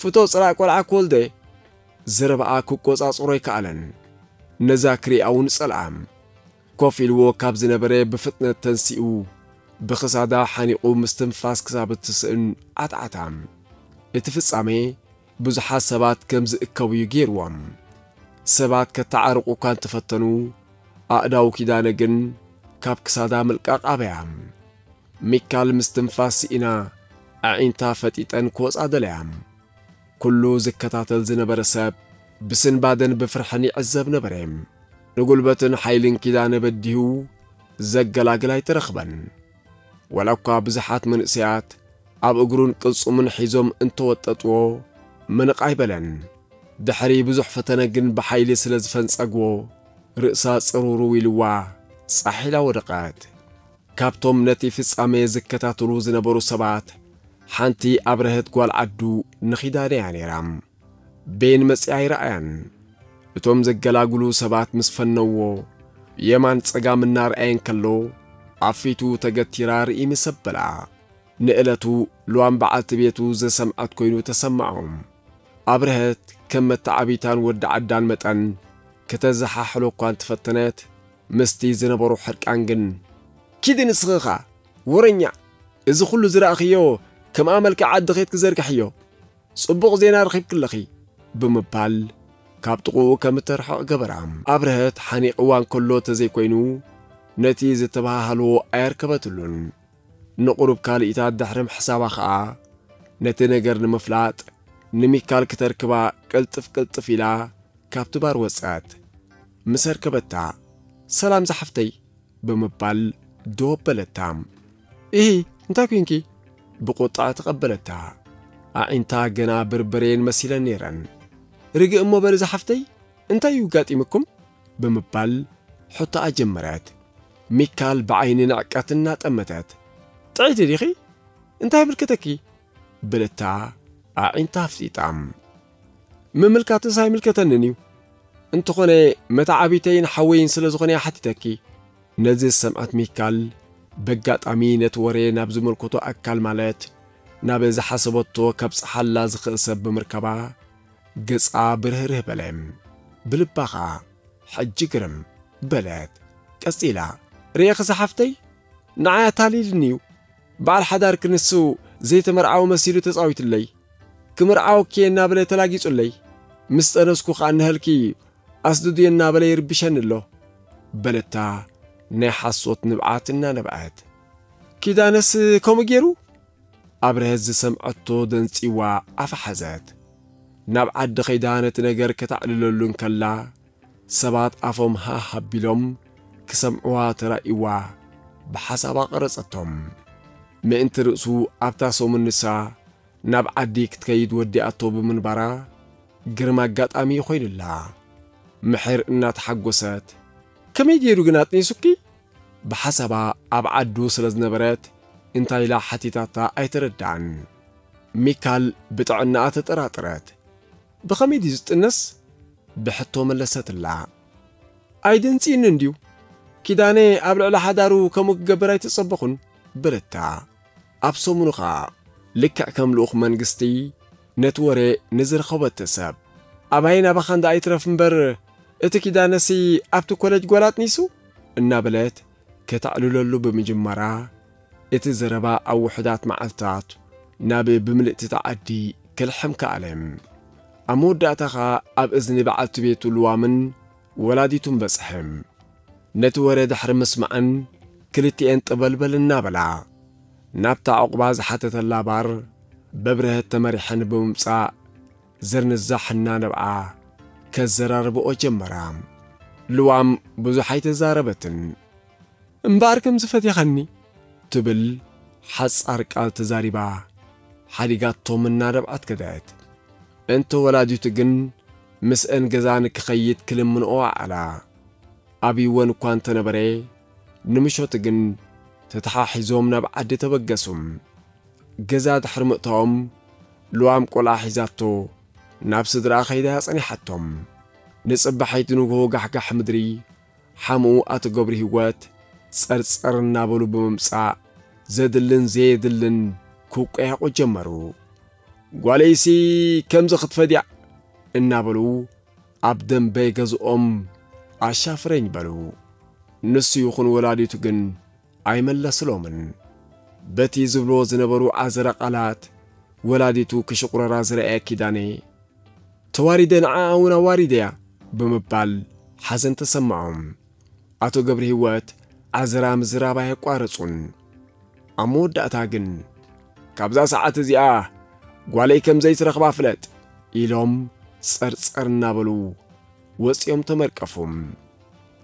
Speaker 1: ፍቶ ጽራእ ቈልዓ ክወልደ ዘረባኣ ክቈጻጽሮ ኣይከኣለን ነዛ ክሪኣ እውን ጸልዓ ኮፍ ኢልዎ ካብ ዝነበረ ብፍጥነት ተንሲኡ ብኽሳዳ ሓኒቑ ምስትንፋስ ክሳብ እትስእን ዓጥዓታ እቲ ፍጻሜ ብዙሓት ሰባት ከም ዝእከቡ እዩ ገይርዎም። ሰባት ከተዓርቑ እኳ እንተፈተኑ ኣእዳው ኪዳነ ግን ካብ ክሳዳ ምልቃቕ ኣበያ ሚካል ምስትንፋስ ሲኢና ኣዒንታ ፈጢጠን ክወፃ ደለያ ኩሉ ዝከታተል ዝነበረ ሰብ ብስንባደን ብፍርሕን ይዕዘብ ነበረ ንጉልበትን ሓይልን ኪዳነ በዲሁ ዘገላግላ ይትረኽበን ወላ እኳ ብዙሓት መንእስያት ኣብ እግሩን ቅልጹምን ሒዞም እንተወጠጥዎ ምንቕ ኣይበለን ድሕሪ ብዙሕ ፈተነ ግን ብሓይሊ ስለ ዝፈንጸግዎ ርእሳ ጽሩሩ ኢልዋ ጻሒላ ወደቐት ካብቶም ነቲ ፍጻሜ ዝከታተሉ ዝነበሩ ሰባት ሓንቲ ኣብረህት ጓል ዓዱ ንኺዳነያ ነይራ። ቤን መጺኣ ይረኣያን እቶም ዘገላግሉ ሰባት ምስ ፈነውዎ የማን ጸጋም እናርአየን ከሎ ኣብ ፊቱ ተገቲራ ርኢ ምስ ኣበላ ንዕለቱ ልዋም በዓልቲ ቤቱ ዘሰምዐት ኮይኑ ተሰምዖም ኣብርህት ከም መተዓቢታን ወዲ ዓዳን መጠን ከተዘሓሕሎ እኳ እንትፈተነት ምስቲ ዝነበሩ ሕርቃን ግን ኪድ ንስኽኻ ወረኛ! እዚ ኹሉ ዝረእኽዮ كما عملك عاد خيط كزرك حيو. صبغ زينا رخيب كلخي. بمبال كاب تقو كم ترحو قبرام أبرهت حاني قوان كلو تزي كوينو نتي زي تباهلو اير كبتلون. نقرب كال إتاد دحرم حسابا خاا نتي نقر نمفلات. نمي كال كتركبا كلتف كلتف إلا. كاب تبار وسعت مسر كبتا. سلام زحفتي. بمبال دوب بلتام. إيه انتاكوينكي. بقطع تقبلتها. أنت جنا بربرين مسيلا نيرا رجع أمو برز حفتي؟ أنت يوقات إمكم؟ بمبال حتى أجمرات. ميكال بعين نعكات النات أمتات. تعيد ريخي أنت ملكتكي. بلتا أعنتا فتيتام مملكات ساي ملكتننيو أنت خوني متعبيتين حوين سلزغني حتتكي. نزل سمعت ميكال በጋጣሚ ነቲ ወሬ ናብ ዝምልከቶ ኣካል ማለት ናብ ዝሓሰበቶ ካብ ፀሓላ ዝኽእል ሰብ ብምርከባ ገጻ ብርህርህ በለም ብልባ ኸዓ ሕጂ ግርም በለት ቀጺላ ርእኺ ሰሓፍተይ ንዓይ ኣታሊልኒ እዩ በዓል ሓዳር ክንሱ ዘይተመርዓዊ መሲሉ ተጻዊትለይ ክምርዓው ኬ እናበለ ተላጊጹለይ ምስ ጠነስኩ ኸዓ ንህልኪ ኣስድድዮ እናበለ ይርብሸኒ ኣሎ በለታ ናይ ሓሶት ንብዓት እናነብዐት ኪዳነስ ከምኡ ገይሩ ኣብርሀት ዝሰምዐቶ ደንፂዋ ኣፈ ሓዘት ናብ ዓዲ ኸይዳ ነቲ ነገር ከተዕልለሉን ከላ ሰባት ኣፎም ሃ ሃቢሎም ክሰምዕዋ ተራእይዋ ብሓሳባ ቐረጸቶም ምእንቲ ርእሱ ኣብታ ሶሙንሳ ናብ ዓዲ ክትከይድ ወዲኣቶ ብምንባራ ግርማ ኣጋጣሚ ኾይኑላ። ምሕር እናተሓጐሰት كميدي رجناتني سكي بحسب نبرات انتا يلا حتي تاتا اي ايتردعن ميكال بتعنا بتعنات تراترات بخميدي بحطو ملسات ملست اي دنسي انديو كيداني أبلع لحدارو كمقبراي تصبخن بلتا أبسو منوخا منخا لكع كملوخ منقستي نتوري نزر خوبت تساب أباين أبخان دا اي ترفن مبر اتكي دانسي ابتو كولج غولات نيسو أنا بلات كتعلو للو بمجمرا اتزربا أو وحدات معلتات نابي بملئ تتعدي كلحم كالم امود داتخا اب اذن بعلت بيتو الوامن ولاديتم بصحم نت ورد حر مسمعن انت بلبل بلا نابتا عقبا زحتت اللابار ببره تمرحن بممصا زرن الزحنا نبقى ከዘራርብኦ ጀመራ። ልዋም ብዙሕ ኣይተዛረበትን። እምበኣር ከም ዝፈትየኸኒ ትብል ሓጻር ቃል ተዛሪባ ሓዲጋቶም እናነብዓት ከደአት እንተ ወላዲቱ ግን ምስአን ገዛ ንክኸይድ ክልምንኦ ኣዓላ ኣብይወን እኳ እንተነበረ ንምሾት ግን ተተሓሒዞም ናብ ዓዲ ተበገሱም። ገዛ ድሕሪ ምእታኦም ልዋም ቈልዓ ሒዛቶ ናብ ስድራ ኸይዳ ጸኒሓቶም ንጽባሐይቲ ንግሆ ጋሕጋሕ ምድሪ ሓምኡ ኣቶ ገብሪ ህይወት ጸርጸር እናበሉ ብምምጻእ ዘድልን ዘየድልን ክውቀያቑ ጀመሩ። ጓለይሲ ከምዚ ኽትፈዲዕ እናበሉ ኣብ ደንበይ ገዝኦም ኣሻፍረኝ በሉ። ንሱ ይኹን ወላዲቱ ግን ኣይመለስሎምን። በቲ ዝብሎ ዝነበሩ ዓዘረ ቓላት ወላዲቱ ክሽቁረራ ዝረአየ ኪዳኔ ተዋሪደ ንዓ እውን ኣዋሪደያ ብምባል ሓዘን ተሰምዖም ኣቶ ገብሪ ህይወት ዓዘራ ምዝራባ የቋረጹን ኣብ መወዳእታ ግን ካብዛ ሰዓት እዚኣ ጓለይ ከም ዘይትረኽባ ፍለጥ ኢሎም ጸርጸር እናበሉ ወፂኦም ተመርቀፉም።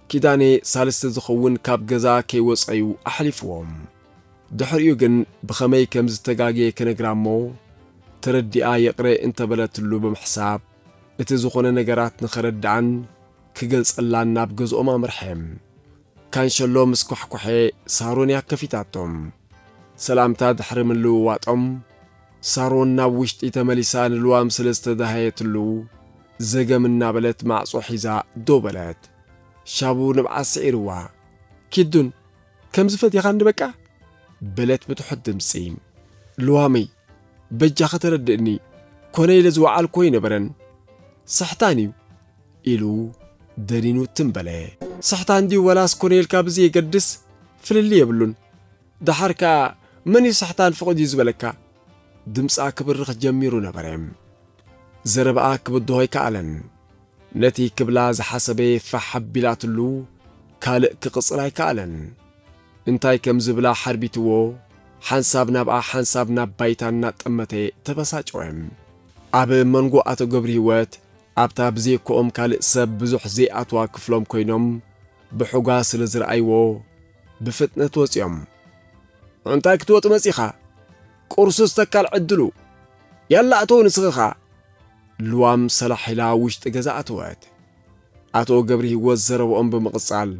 Speaker 1: ኪዳኔ ሳልስተ ዝኸውን ካብ ገዛ ከይወፀዩ ኣሕሊፍዎም። ድሕሪኡ ግን ብኸመይ ከም ዝተጋገየ ክነግራ እሞ ተረዲኣ የቕረ እንተበለትሉ ብምሕሳብ እቲ ዝኾነ ነገራት ንኸረድኣን ክገልጸላን ናብ ገዝኦም ኣምርሐም። ካንሸሎ ምስ ኳሕኳሐ ሳሮን ያከፊታቶም። ሰላምታ ድሕሪ ምልውዋጦም ሳሮን ናብ ውሽጢ ተመሊሳ ንልዋም ስለ ዝተዳሃየትሉ ዘገም እናበለት ማዕጾ ሒዛ ዶ በለት። ሻቡ ንብዓት ስዒርዋ ኪዱን ከም ዝፈትኻ እንድበቃ በለት ብትሑት ድምፂ። ልዋመይ በጃኸ ተረድእኒ ኮነ ኢለ ዝወዓልኮ ይነበረን ስሕታን እዩ ኢሉ ደኒኑ ትንበለ ስሕታን ድዩ ወላስ ኮነ ኢልካ ብዚ የገድስ ፍልሊ የብሉን። ድሓርካ መን እዩ ስሕታን ፍቕድ እዩ ዝበለካ? ድምፃ ክብርኽ ጀሚሩ ነበረ። ዘረብኣ ክብድሆ ኣይከኣለን ነቲ ክብላ ዝሓሰበ ፋሕ ኣቢላትሉ ካልእ ክቕጽል ኣይከኣለን። እንታይ ከም ዝብላ ሓርቢትዎ? ሓንሳብ ናብኣ ሓንሳብ ናብ ባይታ እናጠመተ ተበሳጭወም ኣብ መንጎ ኣቶ ገብሪ ህይወት ابتابزی کوم کال سب بزح زی اتو کفلم کینم به حواس لزر ایو به فتنه تو زیم انتک تو تمسیخه کورسوس تکال عدلو یلا اتو نسخه لوام سلاحی لعوش تجزع توات اتو جبری وزر و آم به مقصال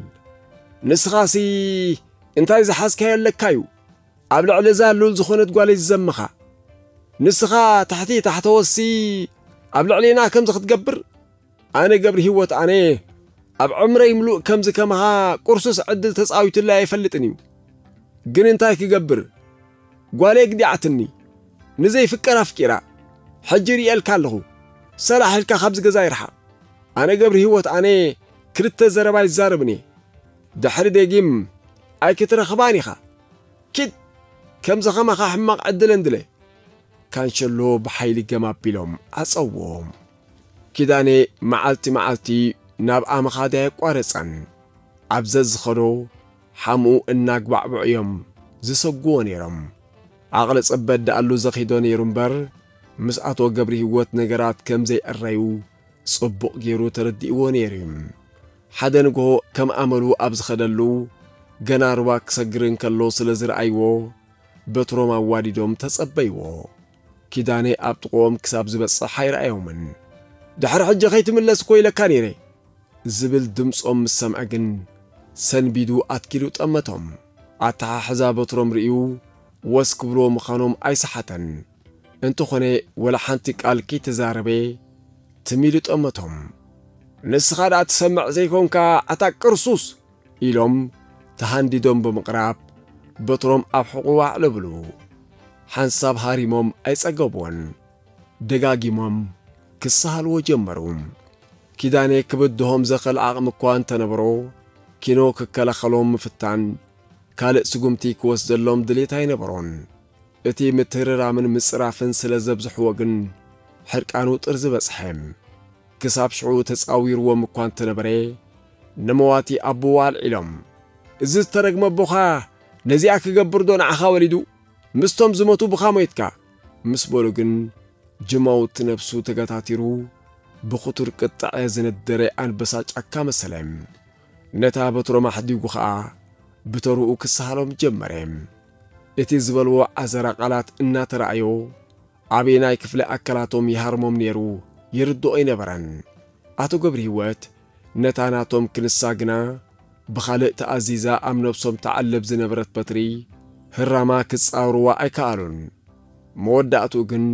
Speaker 1: نسخه سی انتای زحاس که یلا کایو قبل لول زخونت قلی زم نسخه تحتی تحت وسی ኣብ ልዕሊና ከምዚ ክትገብር ኣነ ገብሪ ህይወት ኣነ ኣብ ዕምረይ ምሉእ ከምዚ ከምሃ ቁርሱስ ዕድል ተፃዊትላ ኣይፈልጥን እዩ ግን እንታይ ክገብር ጓሌ ግዲዓትኒ ንዘይፍቀር ኣፍቂራ ሕጂ ርኤልካ ኣለኹ ሰላሕ ኢልካ ካብዚ ገዛ ይርሓ ኣነ ገብሪ ህይወት ኣነ ክልተ ዘረባ ይዛረብኒ ድሕሪ ደጊም ኣይክትረኽባን ኢኻ ኪድ ከምዚ ኸማኻ ሕማቕ ዕድለን ድለይ ካንሸሎ ብሓይሊ ገማቢሎም ኣጸውዎም ኪዳኔ መዓልቲ መዓልቲ ናብኣ መኻድያ የቋረጸን ኣብ ዘዝኸዶ ሓምኡ እናግባዕብዑ እዮም ዝሰግዎ ነይሮም ዓቕሊ ጽበት ደኣሉ ዘኺዶ ነይሩ እምበር ምስ ኣቶ ገብሪ ህይወት ነገራት ከም ዘይዕረዩ ጽቡቕ ጌይሩ ተረዲእዎ ነይሩ እዩ ሓደ ንግሆ ከም ኣመሉ ኣብ ዝኸደሉ ገና ሩባ ክሰግርን ከሎ ስለ ዝረኣይዎ በትሮም ኣዋዲዶም ተጸበይዎ ኪዳነ ኣብ ጥቕኦም ክሳብ ዝበጽሕ ኣይረኣዮምን ድሕሪ ሕጂ ኸይትምለስ ኮይለ ካኒረ ዝብል ድምፆም ምስ ሰምዐ ግን ሰንቢዱ ኣትኪሉ ጠመቶም ኣተሓሕዛ በትሮም ርእዩ ወስ ክብሎ ምዃኖም ኣይሰሓተን እንተኾነ ወላ ሓንቲ ቃል ከይተዛረበ ትሚሉ ጠመቶም ንስኻ ደኣ ትሰምዕ ዘይኮንካ ኣታ ቅርሱስ ኢሎም ተሃንዲዶም ብምቕራብ በትሮም ኣብ ሕቑዋ ኣለብሉ حنساب هاريموم أيساقوبون دقاقيموم كسهل وجمروم كداني كبدهم زخل عقم كوان تنبرو كينو ككلخلوم مفتان كالق سقمتي كوس دلوم دليتاي نبرون اتي متررامن مسرافن سلا زبزحو وقن حرقانو طرز بصحم كساب شعو تساويرو مكوان تنبري نمواتي أبوال علم إزيز ترقم بخا نزيعك قبردون عخا ምስቶም ዝመቱ ብኻ ሞይትካ ምስ በሉ ግን ጅማውቲ ነፍሱ ተገታቲሩ ብኽቱር ቅጣዐ ዝነደረ ኣንበሳ ጫካ መሰለም። ነታ በትሮም ኣሕዲጉ ኸዓ ብተርኡ ክሳሃሎም ጀመረ እቲ ዝበልዎ ዓዘራ ቓላት እናተረኣዮ ኣበይ ናይ ክፍሊ ኣካላቶም ይሃርሞም ነይሩ ይርድኦ ኣይነበረን። ኣቶ ገብሪ ህይወት ነታ ናቶም ክንሳ ግና ብኻልእ ተኣዚዛ ኣብ ነብሶም ተዓለብ ዝነበረት በትሪ ህራማ ክጻውርዋ ኣይከኣሉን መወዳእትኡ ግን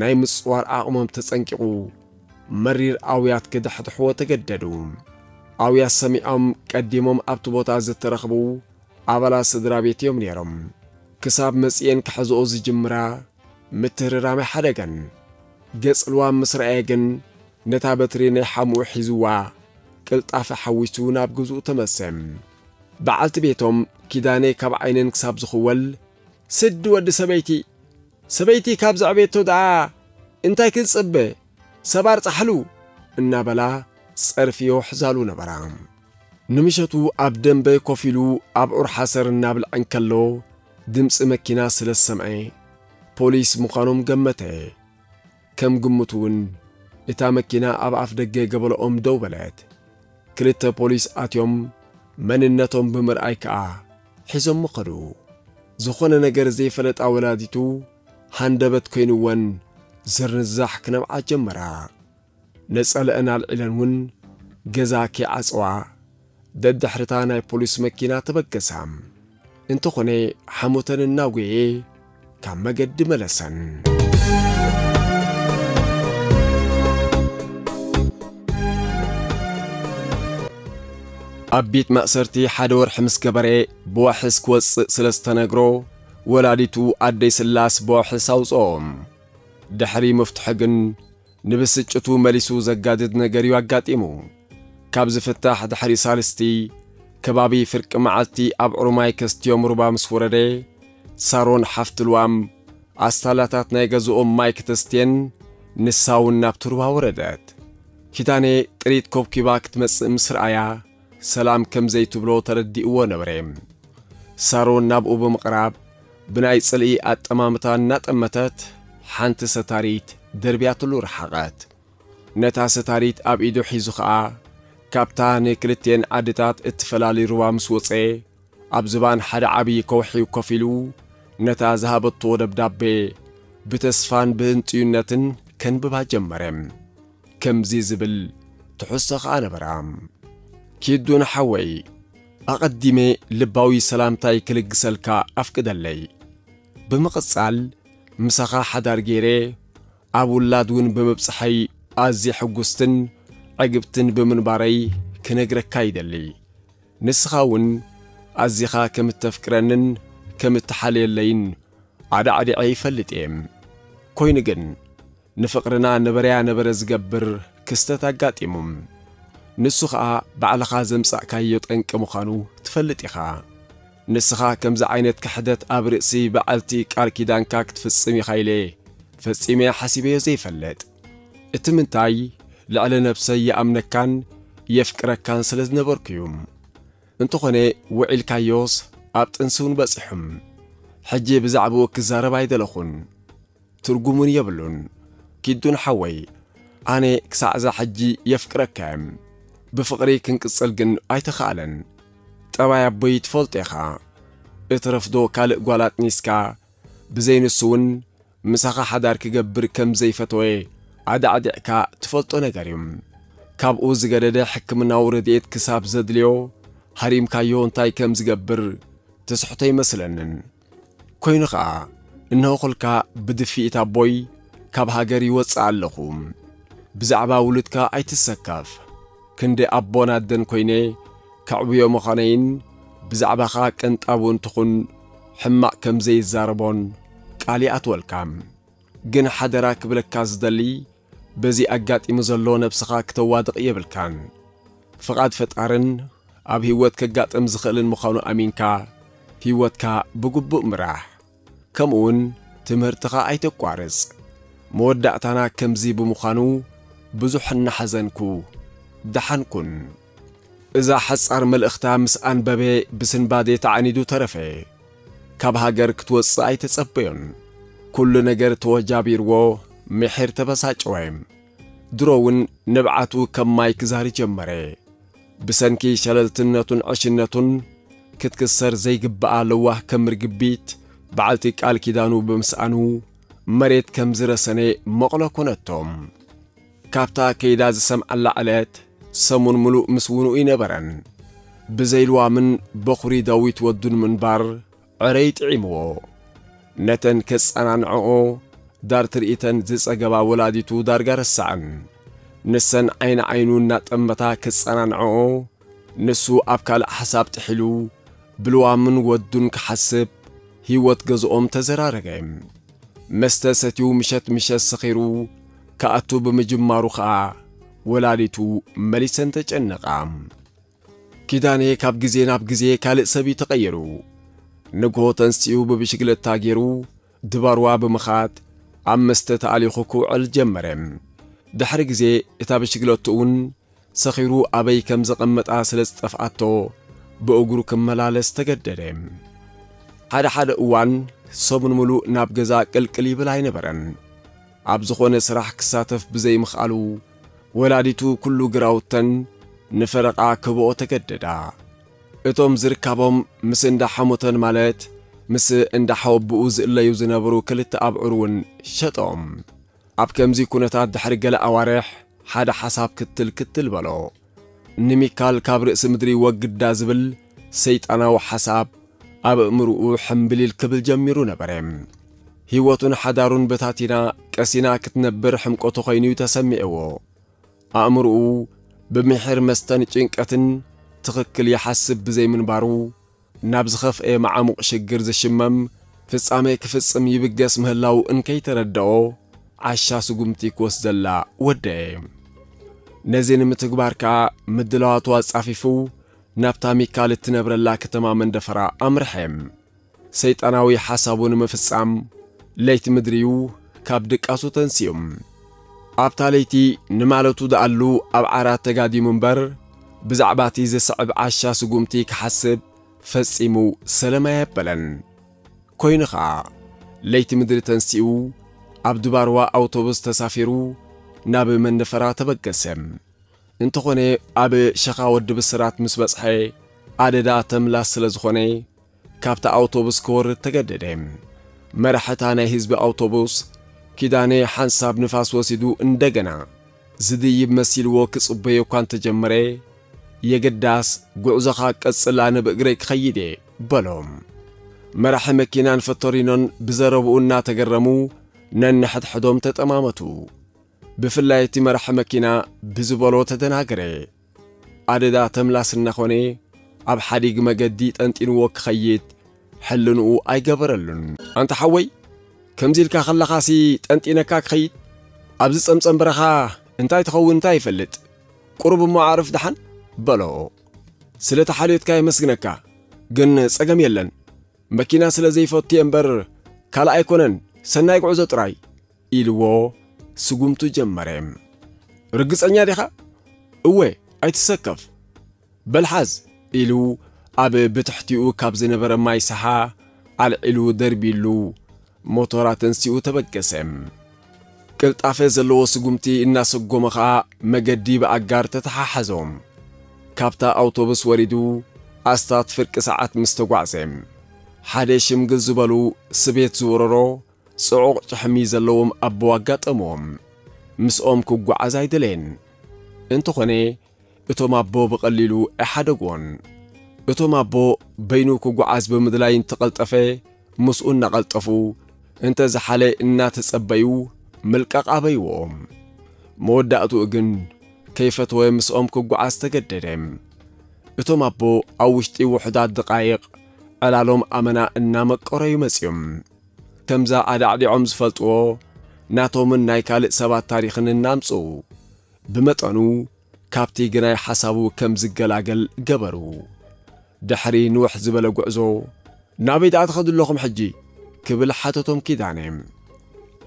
Speaker 1: ናይ ምጽዋር ዓቕሞም ተጸንቂቑ መሪር ኣውያት ክድሕድሕዎ ተገደዱ ኣውያት ሰሚዖም ቀዲሞም ኣብቲ ቦታ ዝተረኽቡ ኣባላት ስድራ ቤት እዮም ነይሮም ክሳብ መጺአን ክሕዝኦ ዝጅምራ ምትህርራማይ ሓደገን ገጽ ልዋም ምስ ረአየ ግን ነታ በትሪ ናይ ሓምኡ ሒዝዋ ቅልጣፈ ሓዊሱ ናብ ግዝኡ ተመሰም በዓልቲ ቤቶም ኪዳነይ ካብ ዓይነን ክሳብ ዝኽወል ስዲ ወዲ ሰበይቲ ሰበይቲ ካብ ዝዕቤቶ ደኣ እንታይ ክትጽበ ሰባር ጻሕሉ እናበላ ጸርፊዮ ሕዛሉ ነበራ ንምሸቱ ኣብ ደንበይ ኰፍ ኢሉ ኣብ ዑር ሓሰር እናብልዐን ከሎ ድምፂ መኪና ስለ ዝሰምዐ ፖሊስ ምዃኖም ገመተ ከም ግምቱ እውን እታ መኪና ኣብ ኣፍ ደገ ገበሎኦም ደው በለት ክልተ ፖሊስ ኣትዮም መንነቶም ብምርኣይ ከዓ ሒዞም ኸዱ ዝኾነ ነገር ዘይፈለጣ ወላዲቱ ሃንደበት ኮይኑወን ዝርንዛሕ ክነብዓ ጀመራ። ነጸልአን ኣልዒለን እውን ገዛ ኬዓጽዋ ደድሕርታ ናይ ፖሊስ መኪና ተበገሳ እንተኾነ ሓሞተን እናጐየ ካብ መገዲ መለሰን ኣብ ቤት ማእሰርቲ ሓደ ወርሒ ምስ ገበረ ብዋሕስ ክወፅእ ስለ ዝተነግሮ ወላዲቱ ኣደይ ስላስ ብዋሕስ ኣውፅኦም። ድሕሪ መፍትሖ ግን ንብስጭቱ መሊሱ ዘጋድድ ነገር እዩ ኣጋጢሙ። ካብ ዝፍታሕ ድሕሪ ሳልስቲ ከባቢ ፍርቂ መዓልቲ ኣብ ዑሩማይ ከስትዮም ሩባ ምስ ወረደ ሳሮን ሓፍትልዋም ኣስታላታት ናይ ገዝኦም ማይ ክተስትየን ንሳውን ናብቲ ሩባ ወረደት። ኪዳኔ ጥሪት ኮብኪባ ክትመጽእ ምስ ረኣያ ሰላም ከም ዘይትብሎ ተረዲእዎ ነበረ። ሳሮን ናብኡ ብምቕራብ ብናይ ጽልኢ ኣጠማምታ እናጠመተት ሓንቲ ሰታሪት ደርብያትሉ ረሓቐት። ነታ ሰታሪት ኣብ ኢዱ ሒዙ ኸዓ ካብታ ንክልቴን ዓድታት እትፈላሊ ሩባ ምስ ወፀ ኣብ ዝባን ሓደ ዓብዪ ከውሒ ኮፍ ኢሉ ነታ ዝሃበቶ ደብዳቤ ብተስፋን ብህንጥዩነትን ከንብባ ጀመረ። ከምዚ ዝብል ትሑሶ ኸዓ ነበራ ኪዱን ሓወይ ኣቐዲሜ ልባዊ ሰላምታይ ክልግሰልካ ኣፍቅደለይ። ብምቕጻል ምሳኻ ሓዳር ገይረ ኣብ ውላድ እውን ብምብጽሐይ ኣዝየ ሕጉስትን ዕግብትን ብምንባረይ ክነግረካ ይደሊ። ንስኻ እውን ኣዚኻ ከም እተፍቅረንን ከም እትሓልየለይን ኣዳዕዲዐ ይፈልጥ እየ። ኮይኑ ግን ንፍቕርና ነበረያ ነበረ ዝገብር ክስተት ኣጋጢሙ نسخة بعلقة زمسع كايوت انك مخانو تفلت إخا نسخة كم عينت كحدت أبرئسي بعلتي كاركي دانكاك تفسمي خيلي فسمي حسيبي زي فلت اتمنتاي لعل نفسي يأمنك كان يفكرك كان سلز نبركيوم انتخوني وعيل كايوس أبت انسون بسحم حجي بزعبو كزارة بايد لخون ترقومون يبلون كيدون حوي أنا كساعزة حجي يفكرك كام بفقري كنقصل جن أيتخالن طبعا بيت فولتيخا اترفدو كالق قوالات نيسكا بزين السون مساقا حدار كقبر كم زي فتوي عدا عدعكا تفلطو نقريم كابኡ ዝገደደ ሕክምናዊ ረድኤት ክሳብ ዘድልዮ ሃሪምካዮ እንታይ ከም ዝገብር ተስሕቶ ይመስለንን። ኮይኑ ኸዓ እንሆ ኹልካ ብድፊኢት ኣቦይ ካብ ሃገር ይወፅእ ኣለኹ። ብዛዕባ ውሉድካ ኣይትሰካፍ። ክንደይ ኣቦን ኣደን ኮይነ ከዕብዮ ምዃነይን ብዛዕባኻ ቅንጣቡ እንትኹን ሕማቕ ከም ዘይዛረቦን ቃል ኣትወልካም ግን ሓደራ ክብለካ ዝደሊ በዚ ኣጋጢሙ ዘሎ ነብስኻ ክተዋድቕ የብልካን ፍቓድ ፈጣርን ኣብ ህይወት ከጋጥም ዝኽእልን ምዃኑ ኣሚንካ ህይወትካ ብግቡእ ምራሕ ከምኡውን ትምህርትኻ ኣይተቋርጽ መወዳእታና ከምዚ ብምዃኑ ብዙሕ እናሓዘንኩ ደሓንኩን እዛ ሓጻር መልእኽታ ምስ ኣንበበ ብስንባዴ ተዓኒዱ ተረፈ ካብ ሃገር ክትወፅእ ኣይተጸበዮን ኵሉ ነገር ተወጃቢርዎ ምሕር ተበሳጨወ ድሮ እውን ንብዓቱ ከም ማይ ክዛሪ ጀመረ ብሰንኪ ሸለልትነቱን ዕሽነቱን ክትክሰር ዘይግብኣ ለዋህ ከም ርግቢት በዓልቲ ቃል ኪዳኑ ብምስኣኑ መሬት ከም ዝረሰነ መቕሎ ኰነቶም ካብታ ከይዳ ዝሰምዓላ ዕለት ሰሙን ሙሉእ ምስ ውኑኡ ይነበረን ብዘይልዋምን በኹሪ ዳዊት ወዱን ምንባር ዕረይ ጥዒምዎ ነተን ከጸናንዕኦ ዳር ትርኢተን ዝጸገባ ወላዲቱ ዳርጋ ረሳዕን ንሰን ዐይነ ዐይኑ እናጠመታ ክጸናንዐኦ ንሱ ኣብ ካልእ ሓሳብ ጥሒሉ ብልዋምን ወዱን ክሓስብ ህይወት ገዝኦም ተዘራረገም መስተ ሰትዩ ምሸት ምሸት ሰኺሩ ከኣቱ ብምጅማሩ ኸዓ ወላዲቱ መሊሰን ተጨነቓ ኪዳኔ ካብ ግዜ ናብ ግዜ ካልእ ሰብ ተቐየሩ ንግሆ ተንስኡ ብብሽግለታ ገይሩ ድባርዋ ብምኻት ኣብ መስተ ተኣሊኹ ክውዕል ጀመረ። ድሕሪ ግዜ እታ ብሽግለቱ እውን ሰኺሩ ኣበይ ከም ዘቐመጣ ስለ ዝጠፍኣቶ ብእግሩ ክመላለስ ተገደደ። ሓደ ሓደ እዋን ሰሙን ሙሉእ ናብ ገዛ ቅልቅል ይብል ኣይነበረን። ኣብ ዝኾነ ስራሕ ክሳተፍ ብዘይምኽኣሉ ወላዲቱ ኵሉ ግራውተን ንፈረቓ ክብኦ ተገደዳ እቶም ዝርከቦም ምስ እንዳ ሓሞተን ማለት ምስ እንዳ ሓወብኡ ዝእለዩ ዝነበሩ ክልተ ኣብዑር እውን ሸጦም ኣብ ከምዚ ኩነታት ድሕሪ ገለ ኣዋርሕ ሓደ ሓሳብ ክትል ክትል በሎ ንሚካል ካብ ርእሲ ምድሪ ወግዳ ዝብል ሰይጣናዊ ሓሳብ ኣብ እእምርኡ ሕምብሊል ክብል ጀሚሩ ነበረ ህይወቱን ሓዳሩን በታቲና ቀሲና ክትነብር ሕምቆቱ ኾይኑ ተሰሚዕዎ ኣእምርኡ ብምሕር መስተን ጭንቀትን ትኽክል ይሓስብ ብዘይምንባሩ ናብ ዝኸፍአ መዓሙቕ ሽግር ዝሽመም ፍጻሜ ክፍጽም ይብገስ ምህላው እንከይተረድኦ ዓሻ ስጉምቲ ክወስደላ ወደየ ነዚ ንምትግባር ከዓ ምድለዋቱ ኣጻፊፉ ናብታ ሚካል እትነብረላ ከተማ መንደፈራ ኣምርሐም። ሰይጣናዊ ሓሳቡ ንምፍጻም ለይቲ ምድሪዩ ካብ ድቃሱ ተንስዮም أبتاليتي نمالتو دقلو أبعارات تقادي منبر بزعباتي زي صعب عاشا سقومتي كحسب فسيمو سلامه بلن كوين خا ليت مدري تنسيو اب باروا أوتوبوس تسافيرو ناب من نفرا تبقسم انتخوني أب شقا ود بسرات مسبصحي عدداتم لا سلزخوني كابتا أوتوبوس كور تقددهم مرحتا نهيز بأوتوبوس ኪዳኔ ሐንሳብ ንፋስ ወሲዱ እንደገና ዝድይ መሲልዎ ክጽበዮ እኳ እንተጀመረ የግዳስ ጉዕዞኻ ቀጽል ኣነ ብእግረይ ክኸይድ እየ በሎም መራሒ መኪናን ፈቶሪኖን ብዘረብኡ እናተገረሙ ነንሕድሕዶም ተጠማመቱ ብፍላይ እቲ መራሒ መኪና ብዝበሎ ተደናገረ ኣደዳ ተምላስ እናኾነ ኣብ ሓዲግ መገዲ ጠንጢንዎ ክኸይድ ሕልንኡ ኣይገበረሉን ኣንተ ሓወይ ከምዚ ኢልካ ኸለኻሲ ጠንጢነካ ክኸይድ ኣብዚ ጸምጸም በረኻ እንታይ ትኸውን እንታይ ይፈልጥ? ቁሩብ እሞ ዓርፍ ድሓን? በሎ! ስለ ተሓልዮትካ የመስግነካ ግን ጸገም የለን። መኪና ስለ ዘይፈትየ እምበር ካልእ ኣይኮነን። ሰናይ ጉዕዞ ጥራይ ኢልዎ ስጉምቱ ጀመረ ርግጸኛ ዲኻ? እወ! ኣይትሰከፍ። በልሓዝ ኢሉ ኣብ ብትሕቲኡ ካብ ዝነበረ ማይ ሰሓ ኣልዒሉ ደርቢሉ موتورات سيو تبكسم كالتعفي زلو سقومتي الناس قومخا مقدي بأقار تتححزهم كابتا أوتوبس وريدو أستات فرق ساعات مستقعزم حديشم قلزبالو سبيت زوررو سعوق تحميز زلوهم أبواقات أموهم مسኦም ክጓዓዝ ኣይደለየን። እንተኾነ እቶም ኣቦ ብቐሊሉ ኣይሓደግዎን እቶም ኣቦ በይኑ ክጓዓዝ ብምድላይ እንተቐልጠፈ ምስኡ እናቐልጠፉ እንተ ዝሓለይ እናተጸበዩ ምልቀቕ ኣበይዎኦም መወዳእትኡ ግን ከይፈትወ ምስኦም ክጓዓዝ ተገደደ እቶም ኣቦ ኣብ ውሽጢ ውሑዳት ድቓይቕ ዕላሎም ኣመና እናመቀረዩ መጺኦም ከምዛ ኣዳዕዲዖም ዝፈልጥዎ ናቶምን ናይ ካልእ ሰባት ታሪኽን እናምፁ ብመጠኑ ካብቲ ግናይ ሓሳቡ ከም ዝገላገል ገበሩ ድሕሪ ንውሕ ዝበለ ጉዕዞ ናበይ ድኣ ትኸዱ ኣለኹም ሕጂ كبل حتتهم كدانهم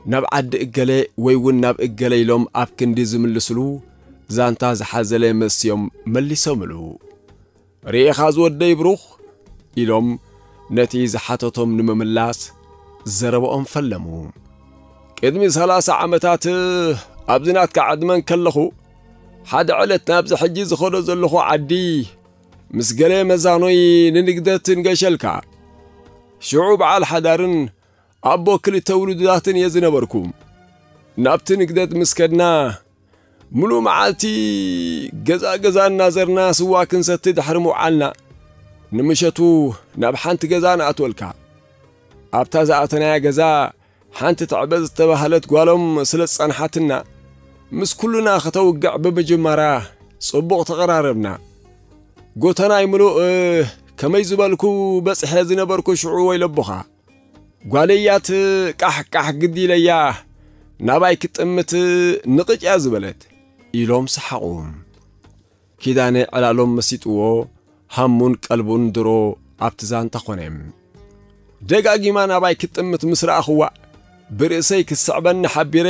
Speaker 1: نب عد اقلي ويون نب اقلي لهم ابكن دي زملسلو زان تاز حزلي مسيوم ملي سملو ريخاز ودي بروخ إلوم نتيز حتتهم نمملاس زربو انفلمو كدمي سلاسة عمتات ابزنات كعدمن كلخو حد علتنا بزحجيز خرز اللخو عدي مسقلي مزانوي ننقدر تنقشلكا شعوب عال حدارن أبو كل تولداتن يزن بركم نابتن قدت مسكنا ملو معالتي جزا جزا نازرنا واكن ستد حرمو عالنا نمشتو ناب حانت جزانا ناتولكا ابتازا زعتنا يا جزا حانت تعبز تبهلت قالهم سلس أنحتنا. مس كلنا خطو ختوقع بمجمرة صبوغ تقراربنا. قوتنا يملو آه ከመይ ዝበልኩ በጽሐ ዝነበርኩ ሽዑ ወይ ለቦኻ? ጓለያት ቃሕቃሕ ግዲ ኢለያ ናባይ ክጥምት ንቕጭያ ዝበለት ኢሎም ሰሓቑ ኪዳነ ዕላሎም መሲጥዎ ሃሙን ቀልቡን ድሮ ኣብቲ ዛንታ ኾነ ደጋጊማ ናባይ ክጥምት ምስ ረኣኽዋ ብርእሰይ ክስዕበኒ ሓቢረ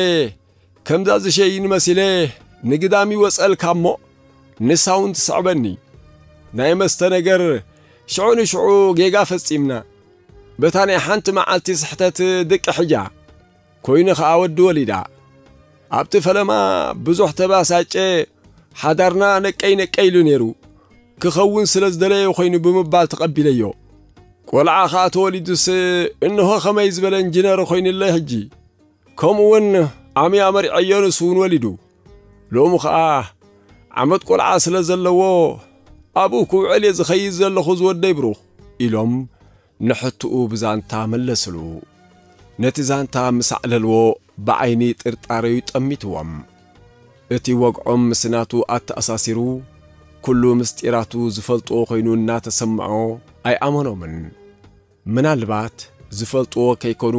Speaker 1: ከምዛ ዝሸይን መሲለ ንግዳሚ ወጸልካ እሞ ንሳውን ትስዕበኒ ናይ መስተ ነገር ሽዑ ንሽዑ ጌጋ ፈጺምና በታ ናይ ሓንቲ መዓልቲ ስሕተት ድቂ ሕጃ ኮይኑ ኸዓ ወዲ ወሊዳ ኣብቲ ፈለማ ብዙሕ ተባሳጨ ሓዳርና ነቀይ ነቀይ ኢሉ ነይሩ ክኸውን ስለ ዝደለየ ኮይኑ ብምባል ተቐቢለዮ ቈልዓ ኸዓ ተወሊዱስ እንሆ ኸመይ ዝበለ እንጂነር ኾይኑለ ሕጂ ከምኡውን ኣምያ መሪዐዮ ንሱ እውን ወሊዱ ሎሙ ኸዓ ዓመት ቈልዓ ስለ ዘለዎ ኣብኡ ክውዕል እየ ዝኸይድ ዘለኹ ዝወደይ ብሩኽ ኢሎም ንሕትኡ ብዛንታ መለስሉ ነቲ ዛንታ ምስ ኣዕለልዎ ብዓይኒ ጥርጣረዩ ጠሚትዎም እቲ ወግዖም ምስ ናቱ ኣተኣሳሲሩ ኵሉ ምስጢራቱ ዝፈልጥዎ ኾይኑ እናተሰምዖ ኣይኣመኖምን ምናልባት ዝፈልጥዎ ከይኮኑ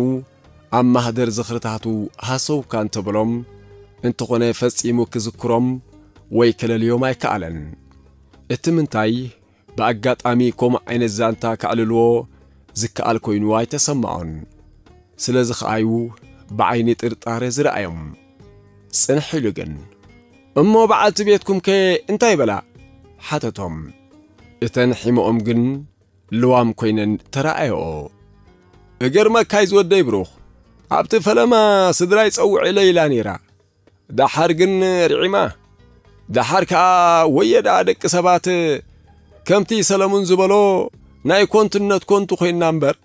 Speaker 1: ኣብ ማህደር ዝኽርታቱ ሃሰውካ እንተብሎም እንተኾነ ፈጺሙ ክዝክሮም ወይ ክለልዮም ኣይከኣለን እቲ ምንታይ ብኣጋጣሚ ከምኡ ዓይነት ዛንታ ክዕልልዎ ዝከኣል ኮይኑ ኣይተሰምዖን ስለዚ ኸኣዩ ብዓይኒ ጥርጣረ ዝረኣዮም ጽንሕ ኢሉ ግን እሞ በዓልቲ ቤትኩም ከ እንታይ በላ ሓተቶም እተን ሒሞኦም ግን ልዋም ኮይነን ተረኣየኦ እገርመካይ ዝወደይ ብሩኽ ኣብቲ ፈለማ ስድራይ ፀውዕ ኢለ ኢላ ነይራ ዳሓር ግን ርዒማ دحركا ويدا عدك سبات كمتي سلمون زبلو ناي كنت نت كنت خوين نمبر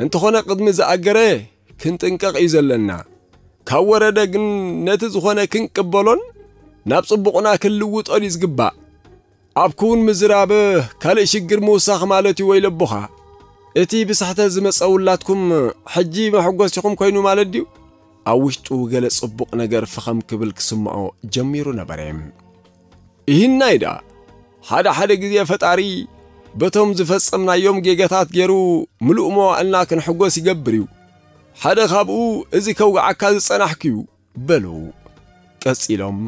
Speaker 1: انت خونا قدمي زأقره كنت انقق يزلنا كاورده قن نتز خونا كنك قبلون نابس بقنا كلوت أبكون مزرابه كالي شقر موساخ مالتي ويلبخا إتي بسحته زمس أولاتكم حجي ما حقوستكم كوينو مالديو. أوشتو قلت صبق نقر فخم كبل كسمعو جميرو نبريم. ይህና ኢዳ ሓደ ሓደ ግዜ ፈጣሪ በቶም ዝፈጸምናዮም ጌጋታት ገይሩ ምሉእ መዋእልና ክንሕጐስ ይገብር እዩ። ሓደ ካብኡ እዚ ከውግዓካ ዝጸናሕኪ እዩ በሉ። ቀጺሎም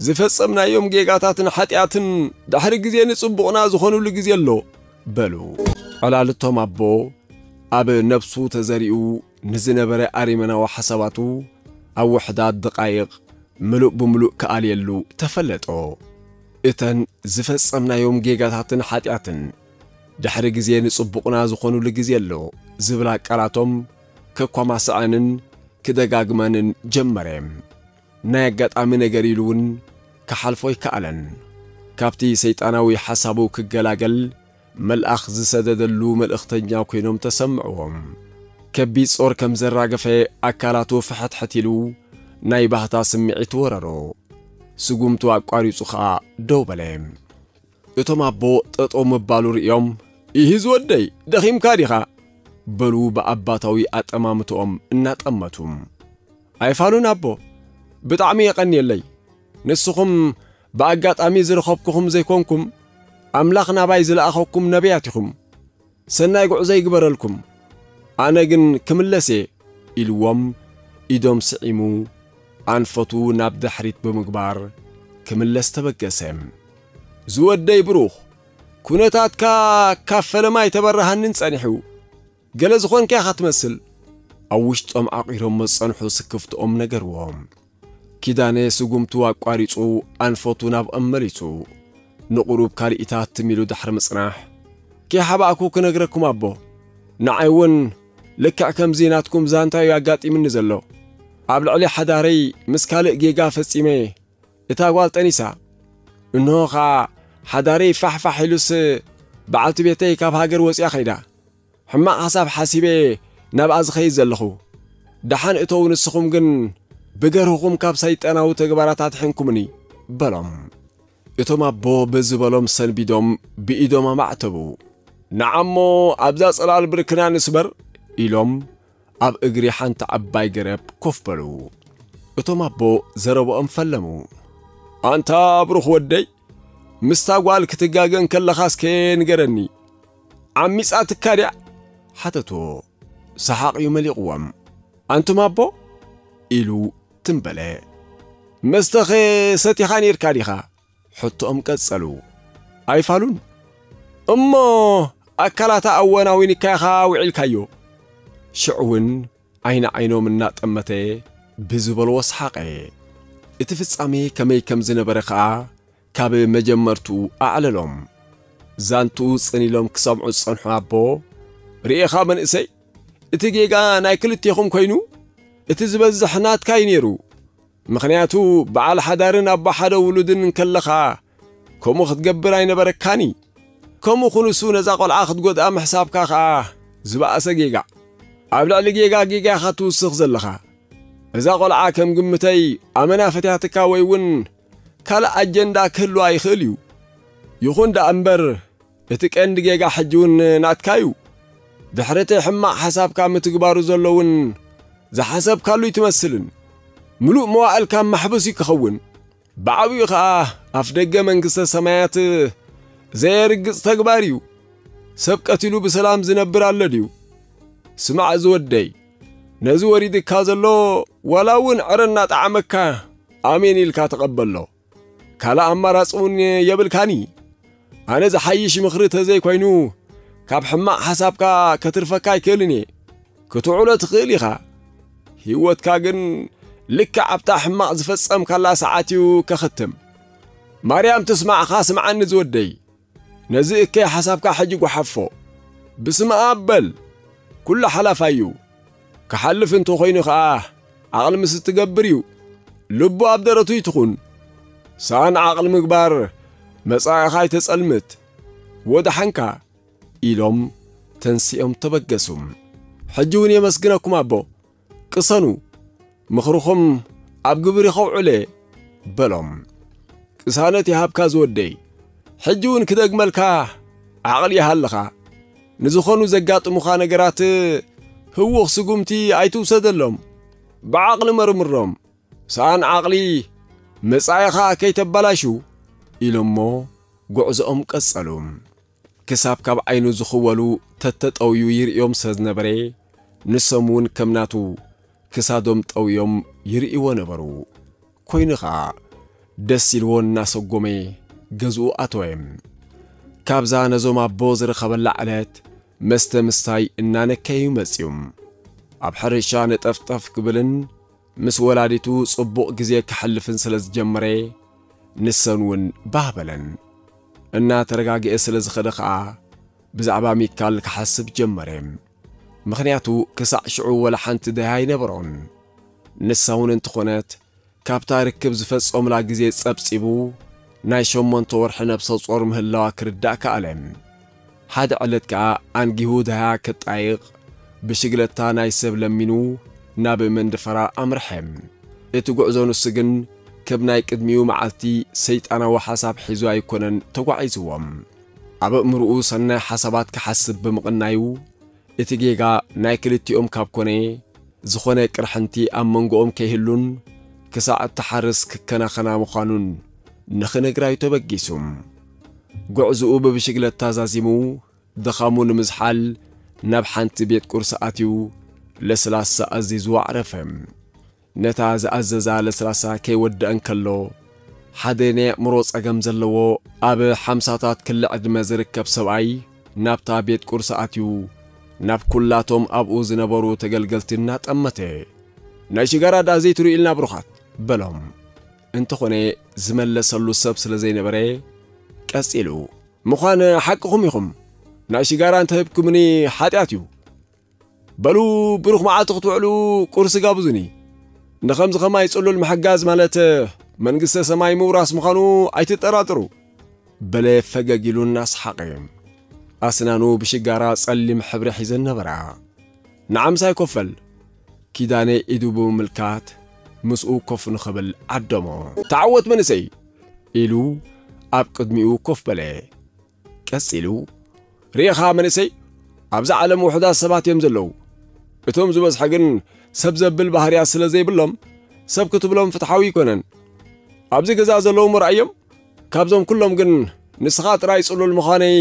Speaker 1: ዝፈጸምናዮም ጌጋታትን ኃጢኣትን ድሕሪ ግዜ ንጽቡቕና ዝኾኑሉ ግዜ ኣሎ በሉ። ዕላልቶም ኣቦ ኣብ ነብሱ ተዘሪኡ ንዝነበረ ኣሪመናዊ ሓሳባቱ ኣብ ውሕዳት ደቓይቕ ምሉእ ብምሉእ ከኣልየሉ ተፈለጦ እተን ዝፈጸምናዮም ጌጋታትን ኃጢኣትን ድሕሪ ግዜ ንጽቡቕና ዝኾኑሉ ግዜ ኣሎ ዝብላ ቃላቶም ከኳማስዐንን ክደጋግመንን ጀመረ ናይ ኣጋጣሚ ነገር ኢሉ እውን ክሓልፎ ይከኣለን። ካብቲ ሰይጣናዊ ሓሳቡ ክገላገል መልኣኽ ዝሰደደሉ መልእኽተኛ ኮይኖም ተሰምዕዎም። ከቢድ ጾር ከም ዘራገፈ ኣካላቱ ፍሕትሕት ኢሉ ናይ ባህታ ስምዒት ወረሮ ስጉምቱ ኣቋሪጹ ኸዓ ደው በለ እቶም ኣቦ ጠጦ ምባሉ ርእዮም ይህ ዝወደይ ደኺምካ ዲኻ? በሉ ብኣባታዊ ኣጠማምቶኦም እናጠመቱ ኣይፋሉን ኣቦ ብጣዕሚ የቐኒየለይ ንስኹም ብኣጋጣሚ ዝረኸብክኹም ዘይኮንኩም ኣምላኽ ናባይ ዝለኣኸኩም ነቢያት ኢኹም ሰናይ ጉዕዞ ይግበረልኩም ኣነ ግን ክምለስ እየ ኢልዎም ኢዶም ስዒሙ أنفتو ناب دحريت بمقبار كمل لستبقسم زود داي بروخ. كونتات كا كافل ما يتبرهن ننسانحو قلز خون كا خطمسل أوش تقم عقيرهم مصانحو سكفت أم نقروهم. كيداني سقوم تواق قاريتو أنفتو ناب أمريتو نقروب كاري إتات ميلو دحر مصناح كي حباكو كنقركم أبو. نعيون. لكا كم زيناتكم زانتا يواقات من نزلو. عبل علی حداری مسکل گیگا فسیمه اتاقوال تنیسا انو خا حداری فح فح حلوس بعد بیته کاف هاگر وسیا خیده حما عصب حسیبه نب از خیز لخو دهان اتو نسخم گن بگر هم کاب سایت آناو تجبرات عتحن کمی اتو ما با بز بلام سن بیدم بیدم ما معتبو نعمو عبدالسلام برکنان سبر ایلام اب اگری حانت عبای گرب کف برو اتو بو زرو ام فلمو انتا بروخ ودی مستاقوال کتگاگن کل خاص کین گرنی عمی سات کاریا حتی تو سحاقی ملی قوام انتو ما بو ایلو تنبله مستخی ستی خانیر کاری ام کسلو ای فالون امو اکلا اوانا ويني که خا وعیل ሽዑ እውን ዓይኒ ዓይኖም እናጠመተ ብዝበልዎ ሰሓቐ እቲ ፍጻሜ ከመይ ከም ዝነበረ ኸዓ ካብ መጀመርትኡ ኣዕለሎም ዛንቱኡ ጽኒሎም ክሰምዑ ዝጸንሑ ኣቦ ርኢኻ መንእሰይ እቲ ጌጋ ናይ ክልቴኹም ኮይኑ እቲ ዝበዝሕ ናትካይ ነይሩ ምኽንያቱ በዓል ሓዳርን ኣቦ ሓደ ውሉድን እንከለኻ ከምኡ ክትገብር ኣይነበረካኒ ከምኡ ኹንሱ ነዛ ቈልዓ ክትጐድኣ ምሕሳብካ ኸዓ ዝባእሰ ጌጋ ኣብ ልዕሊ ጌጋጊጋ ኢኻ ትውስኽ ዘለኻ እዛ ቈልዓ ከም ግምተይ ኣመና ፈትያትካ ወይ እውን ካልእ ኣጀንዳ ክህልዋ ይኽእል እዩ ይኹን ዳኣ እምበር እቲ ቀንዲ ጌጋ ሕጂ እውን ናትካ እዩ ድሕሪ እቲ ሕማቕ ሓሳብካ ምትግባሩ ዘሎ እውን ዝሓሰብካሉ ትመስልን ምሉእ መዋዕልካ ማሕበስ እዩ ክኸውን ብዓብኡ ኸዓ ኣፍ ደገ መንግስተ ሰማያት ዘየርግጽ ተግባር እዩ ሰብ ቀቲሉ ብሰላም ዝነብር ኣሎ ድዩ سمع زودي نزوري دي كازلو ولاون عرنا عمكا آمين إلكا تقبلو كلا أما راسون يبلكاني أنا زا زحيش مخرت زي كوينو كاب حماق حسابك كترفك يكلني كتعولة تخيليخا هيوت كاجن لكا عبتا حماق زفصم كلا ساعاتيو كختم مريم تسمع خاص مع النزودي نزيك حسابك حجي وحفو بسم أبل ኩሉ ሓላፋይ እዩ ክሓልፍ እንተ ኾይኑ ኸዓ ዓቕሊ ምስ እትገብር እዩ ልቡ ኣብ ደረቱ ይትኹን ሳን ዓቕሊ ምግባር መጻኢኻ ይተጸልምት ወድሓንካ ኢሎም ተንሲኦም ተበገሱም ሕጂ እውን የመስግነኩም ኣቦ ቅሰኑ ምኽርኹም ኣብ ግብሪ ኸውዕለ በሎም ቅሳነት ይሃብካ ዝወደይ ሕጂ እውን ክደግመልካ ዓቕሊ ይሃለኻ ንዝኾኑ ዘጋጥሙኻ ነገራት ህውኽ ስጉምቲ ኣይትውሰደሎም። ብዓቕሊ መርምሮም። ሰኣን ዓቕሊ መጻኢኻ ከይተበላሹ ኢሎሞ ጉዕዞኦም ቀጸሉ ክሳብ ካብ ዓይኑ ዝኽወሉ ተተጠውዩ ይርእዮም ስለ ዝነበረ ንሶም እውን ከም ናቱ ክሳዶም ጠውዮም ይርእይዎ ነበሩ። ኮይኑ ኸዓ ደስ ኢልዎ እናሰጎመ ገዝኡ ኣተወ ካብዛ ነዞም ኣቦ ዝረኸበላ ዕለት መስተ ምስታይ እናነከዩ መጺዮም ኣብ ሕርሻ ነጠፍጠፍ ክብልን ምስ ወላዲቱ ጽቡቕ ግዜ ክሐልፍን ስለ ዝጀመረ ንሰን እውን ባህበለን እናተረጋግአ ስለ ዝኸደ ኸዓ ብዛዕባ ሚካል ክሓስብ ጀመረ። ምኽንያቱ ክሳዕ ሽዑ ወላ ሓንቲ ደያ ኣይነበሮን ንሳ እውን እንትኾነት ካብታ ርክብ ዝፈጾምላ ግዜ ጸብጺቡ ናይ ሸሞንተ ወርሒ ነብሰ ጾር ምህላዋ ክርዳእ ከኣለ ሓደ ዕለት ከዓ ኣንጊሁድሃ ክጣይቕ ብሽግለታ ናይ ሰብ ለሚኑ ናብ መንድፈራ ኣምርሐም እቲ ጉዕዞ ንሱ ግን ከም ናይ ቅድሚኡ መዓልቲ ሰይጣናዊ ሓሳብ ሒዙ ኣይኮነን ተጓዒዝዎም ኣብ እምርኡ ሰናይ ሓሳባት ክሓስብ ብምቕናዩ እቲ ጌጋ ናይ ክልቲኦም ካብ ኮነ ዝኾነ ቅርሕንቲ ኣብ መንጎኦም ከይህሉን ክሳዕ እተሓርስ ክከናኸና ምዃኑን ንኽነግራዩ ተበጊሱም قعزو ببشكل تازازمو دخامو نمزحل ناب حانت بيت كورساتيو لسلاسة عزيزو عرفهم نتاز عززا لسلاسة كي ود انكلو حديني مروز اقام زلو اب حمساتات كل عدم زركب سبعي ناب تا بيت كورساتيو ناب كلاتوم اب اوزنبرو تقل قلتين نات امتي ناشي غارة دازي تريلنا بروخات بلوم انتخوني زمن لسلو سبسل زينبري قصيلو مخان حقكم يخم ناشي غار انت هبكمني حاطياتيو بلو بروخ معاتو تخطعلو قرص غابزني نخمز خما يصلل محغاز مالته منجس سماي مو مخانو ايت تراطرو بلا فغغيلو الناس حقيم اسنانو بشغارا صليم حبر حيزن نبرا نعم سايكوفل كيداني ادوبو ملكات مسؤو كوفن خبل عدمو تعوت منسي إلو ኣብ ቅድሚኡ ኮፍ በለ ቀፂሉ ርኢኻ መንእሰይ ኣብዛ ዓለም ውሑዳት ሰባት እዮም ዘለዉ እቶም ዝበዝሐ ግን ሰብ ዘብል ባህርያት ስለ ዘይብሎም ሰብ ክትብሎም ፍትሓዊ ይኮነን ኣብዚ ገዛ ዘለዉ ምርኣዮም ካብዞም ኩሎም ግን ንስኻ ጥራይ ጽሉል ምዃነይ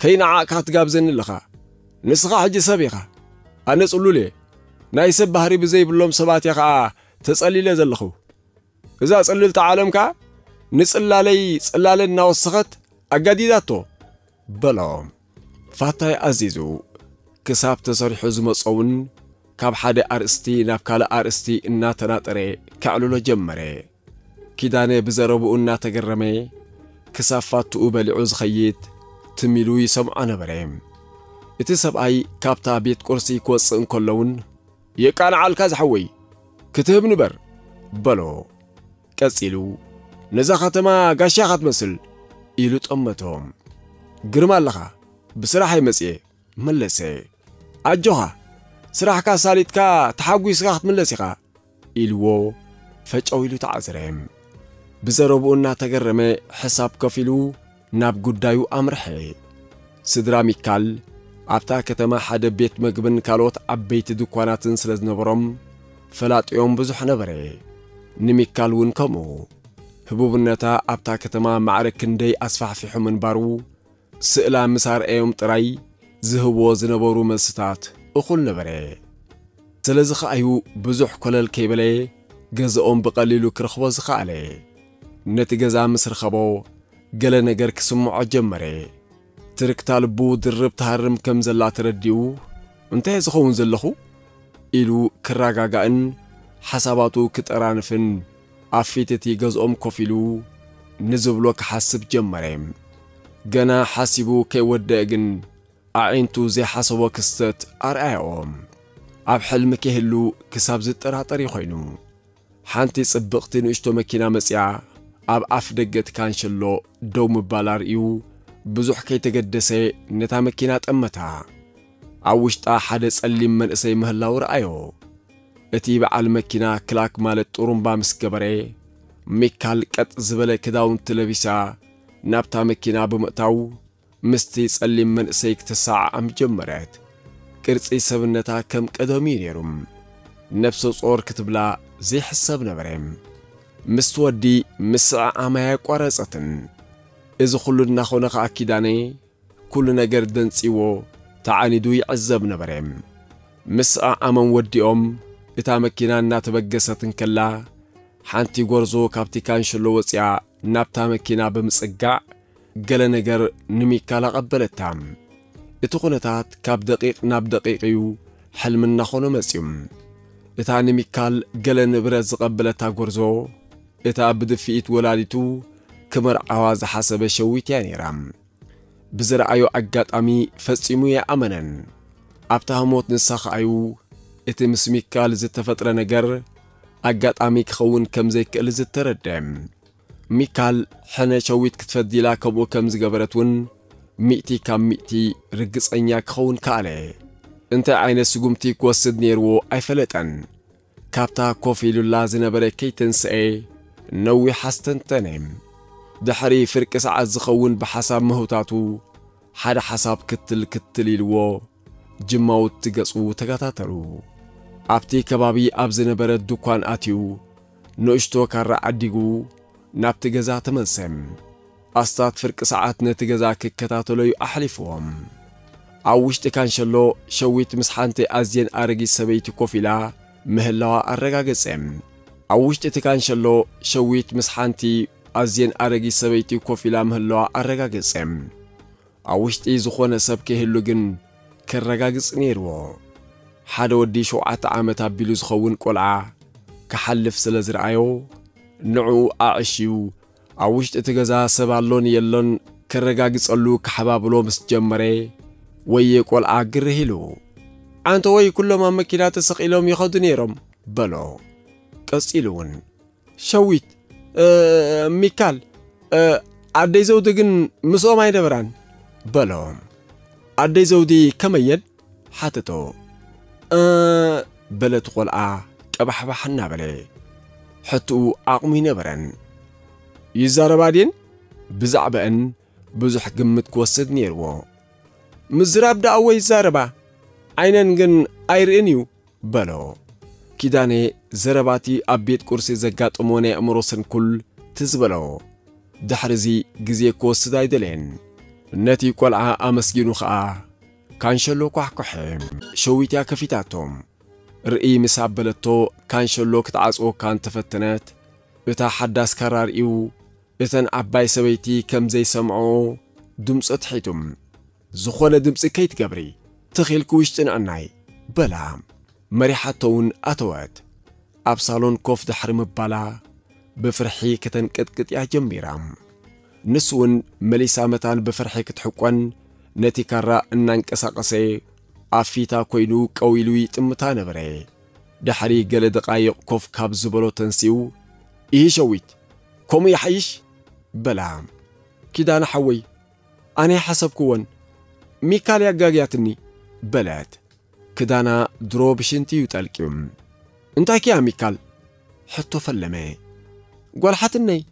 Speaker 1: ከይነዓቕካ ትጋብዘኒ ኣለኻ ንስኻ ሕጂ ሰብ ኢኻ ኣነ ጽሉል እየ ናይ ሰብ ባህሪ ብዘይብሎም ሰባት እየ ኸዓ ተጸሊለ ዘለኹ እዛ ጽልልቲ ዓለም ከዓ ንጽላለይ ጽላል እናወሰኸት ኣጋዲዳቶ በልዖም ፋታይ ኣዚዙ ክሳብ ተሰሪሑ ዝመፀውን ካብ ሓደ ኣርእስቲ ናብ ካልእ ኣርእስቲ እናተናጠረ ከዕልሎ ጀመረ ኪዳነ ብዘረብኡ እናተገረመ ክሳብ ፋትኡ በሊዑ ዝኸይድ ትሚሉ ይሰምዖ ነበረ እቲ ሰብኣይ ካብታ ቤት ቁርሲ ክወፅእ እንከሎውን የቃንዓልካ ዝሓወይ ክትህብ ንበር በሎ ቀፂሉ ነዛ ኸተማ ጋሻኻ ትመስል ኢሉ ጠመቶም ግርማ ኣለኻ ብስራሕ ይመጽየ መለሰ ኣጆኻ ስራሕካ ሳሊጥካ ተሓጒስካ ክትምለስ ኢኻ ኢልዎ ፈጨው ኢሉ ተዓዝረ ብዘረብኡ እናተገረመ ሕሳብ ከፍ ኢሉ ናብ ጉዳዩ ኣምርሐ። ስድራ ሚካል ኣብታ ከተማ ሓደ ቤት ምግብን ካልኦት ዓበይቲ ድኳናትን ስለ ዝነበሮም ፈላጥዮም ብዙሕ ነበረ። ንሚካል እውን ከምኡ ህቡብነታ ኣብታ ከተማ ማዕረ ክንደይ ኣስፋሕፊሑ ምንባሩ ስእላ ምስ ኣርአዮም ጥራይ ዝህብዎ ዝነበሩ መልስታት እኹል ነበረ ስለዚ ኸኣዩ ብዙሕ ኰለል ከይበለ ገዝኦም ብቐሊሉ ክረኽቦ ዝኸኣለ ነቲ ገዛ ምስ ረኸቦ ገለ ነገር ክስምዖ ጀመረ ትርክታ ልቡ ድርብ ተሃርም ከም ዘላ ተረዲኡ እንታይ ዝኸውን ዘለኹ ኢሉ ክረጋጋእን ሓሳባቱ ክጠራንፍን ኣብ ፊት እቲ ገዝኦም ኮፍ ኢሉ ንዝብሎ ክሓስብ ጀመረ። ገና ሓሲቡ ከይወድአ ግን ኣዒንቱ ዘይሓሰቦ ክስተት ኣርኣያኦም ኣብ ሕልሚ ከይህሉ ክሳብ ዝጠራጠር ኮይኑ ሓንቲ ጽብቕቲ ንእሽቶ መኪና መጺያ ኣብ ኣፍ ደገ እቲ ካንሸሎ ደው ምባላ ርእዩ ብዙሕ ከይተገደሰ ነታ መኪና ጠመታ። ኣብ ውሽጣ ሓደ ጸሊም መንእሰይ ምህላው ረኣዮ እቲ በዓል መኪና ክላክ ማለት ጥሩምባ ምስ ገበረ ሚካል ቀጥ ዝበለ ክዳውንቲ ለቢሳ ናብታ መኪና ብምእታው ምስቲ ጸሊም መንእሰይ ክትሰዓዓም ጀመረት ቅርጺ ሰብነታ ከም ቀደሚ እዩ ነይሩ ነፍሰ ጾር ክትብላ ዘይሕሰብ ነበረ ምስቲ ወዲ ምስዕዓማያ ቋረጸትን። እዚ ኹሉ እናኾነ ኸዓ ኪዳነ ኩሉ ነገር ደንጺዎ ተዓኒዱ ይዕዘብ ነበረ ምስዕዓሞም ወዲኦም እታ መኪና እናተበገሰትን ከላ ሓንቲ ጐርዞ ካብቲ ካንሸሎ ወፂያ ናብታ መኪና ብምጽጋዕ ገለ ነገር ንሚካል ኣቐበለታ። እቲ ኩነታት ካብ ደቂቕ ናብ ደቂቕ እዩ ሕልሚ እናኾነ መጺዩ እታ ንሚካል ገለ ንብረት ዝቐበለታ ጐርዞ እታ ብድፊኢት ወላዲቱ ክመርዓዋ ዝሓሰበ ሸዊት እያ ነይራ። ብዝረኣዮ ኣጋጣሚ ፈጺሙ የኣመነን። ኣብታ ህሞት ንሳ እቲ ምስ ሚካል ዝተፈጥረ ነገር ኣጋጣሚ ክኸውን ከም ዘይክእል ዝተረድዐ ሚካል ሕነ ሸዊት ክትፈዲላ ከምኡ ከም ዝገበረት እውን ሚእቲ ካብ ሚእቲ ርግጸኛ ክኸውን ከኣለ። እንታይ ዓይነት ስጉምቲ ክወስድ ነይርዎ ኣይፈለጠን። ካብታ ኮፍ ኢሉላ ዝነበረ ከይተንስአ ነዊሕ ኣስተንተነ ድሕሪ ፍርቂ ሰዓት ዝኸውን ብሓሳብ ምህውታቱ ሓደ ሓሳብ ክትል ክትል ኢልዎ ጅማውቲ ገጹ ተከታተሉ ኣብቲ ከባቢ ኣብ ዝነበረ ድኳን ኣትዩ ንእሽቶ ካራ ዓዲጉ ናብቲ ገዛ ተመልሰም ኣስታት ፍርቂ ሰዓት ነቲ ገዛ ክከታተሎዩ ኣሕሊፍዎም። ኣብ ውሽጢ ካንሸሎ ሸዊት ምስ ሓንቲ ኣዝየን ኣረጊት ሰበይቲ ኮፍ ኢላ ምህላዋ ኣረጋገጸ ኣብ ውሽጢ እቲ ካንሸሎ ሸዊት ምስ ሓንቲ ኣዝየን ኣረጊት ሰበይቲ ኮፍ ኢላ ምህላዋ ኣረጋገጸ ኣብ ውሽጢ ዝኾነ ሰብ ከይህሉ ግን ከረጋግጽ ነይርዎ ሓደ ወዲ ሸውዓተ ዓመት ኣቢሉ ዝኸውን ቈልዓ ክሓልፍ ስለ ዝረኣዮ ንዕኡ ኣዕሽዩ። ኣብ ውሽጢ እቲ ገዛ ሰብ ኣሎን የሎን ከረጋግጸሉ ክሓባብሎ ምስ ጀመረ ወየ ቈልዓ ግርህ ኢሉ። ኣንተ ወይ ኩሎም ኣብ መኪና ተሰቒሎም ይኸዱ ነይሮም? በሎ። ቀጺሉ እውን ሸዊት ሚካል ኣደይ ዘውዲ ግን ምስኦም ኣይነበራን በሎ። ኣደይ ዘውዲ ከመየን ሓተቶ በለት ቈልዓ ቀባሕባሕ እናበለ ሕቱኡ ዓቕሙ ይነበረን ይዛረባ ድን ብዛዕባአን ብዙሕ ግምት ክወስድ ነይርዎ። ምዝራብ ደኣ ወይ ይዛረባ ዓይነን ግን ኣይርእን እዩ በሎ። ኪዳኔ ዘረባቲ ኣብ ቤት ቁርሲ ዘጋጥሞ ናይ ኣእምሮ ስንኩል ትዝበሎ ድሕሪዚ ግዜ ክወስድ ኣይደልየን ነቲ ቈልዓ ኣመስጊኑ ኸዓ ካንሸሎ ኳሕኩሕ ሸዊትያ ከፊታቶም ርኢ ምስ ኣበለቶ ካንሸሎ ክትዓጽወካ እንተፈተነት እታ ሓዳስ ከራርኢው እተን ዓባይ ሰበይቲ ከም ዘይሰምዖ ድምፆ ትሒቱም ዝኾነ ድምፂ ከይትገብሪ ተኺልኪ ውሽጢ ንዕናይ በላ መሪሓቶ እውን ኣተወት። ኣብ ሳሎን ኮፍ ድሕሪ ምባላ ብፍርሒ ከተንቅጥቅጥ እያ ጀሚራ ንሱ እውን መሊሳ መታን ብፍርሒ ክትሕቈን نتی کار نانک ساقسه عفیتا کوینو کویلوی تمتانه بره. دحری گل دقایق کف کب زبالو تنسیو ایه شوید کمی حیش بلام کدان حوی آنها حساب کن میکالی نی بلاد کدانا دروبشنتیو تلکیم انتا کیا میکال حطو فلمه گل حت نی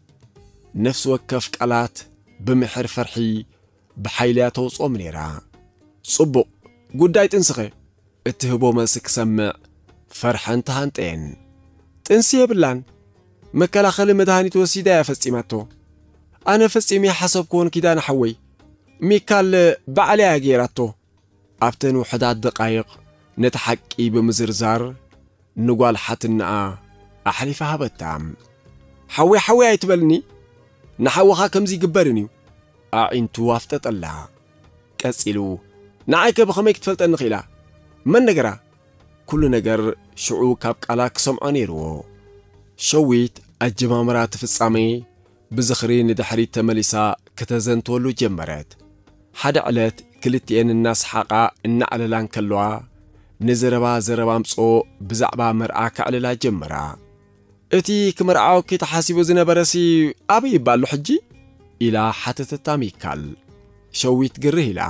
Speaker 1: نفس وكفك علات بمحر فرحي بحيلاتو صوم نيرا صبو قداي تنسخي اتهبو ماسك سمع فرحان تهان تين تنسي بلان مكالا خلي مدهاني توسي دايا فستيماتو أنا فستيمي حسب كون كيدان حوي ميكال بعليا غيراتو ابتن وحدات دقايق نتحكي بمزرزار نقال حتن احلفها بتام حوي حوي ايتبلني نحوخا كمزي قبرني ኣዒንቱ ኣፍጠጠላ ቀጺሉ ንዓይከ ብኸመይ ክትፈልጠኒ ኽኢላ መን ነገራ? ኩሉ ነገር ሽዑ ካብ ቃላ ክሰምዖ ነይርዎ። ሸዊት ኣጀማምራ ትፍጻሜ ብዝኽሪ ንድሕሪት ተመሊሳ ከተዘንትወሉ ጀመረት። ሓደ ዕለት ክልቲአን እናሰሓቓ እናዕለላን ከለዋ ንዘረባ ዘረባ ምጾ ብዛዕባ መርዓ ክዕልላ ጀመራ። እቲ ክመርዓወኪ ተሓሲቡ ዝነበረሲ ኣበይ ይባሎ ሕጂ ኢላ ሓተተታ ሚካል ሸዊት ግርህ ኢልዓ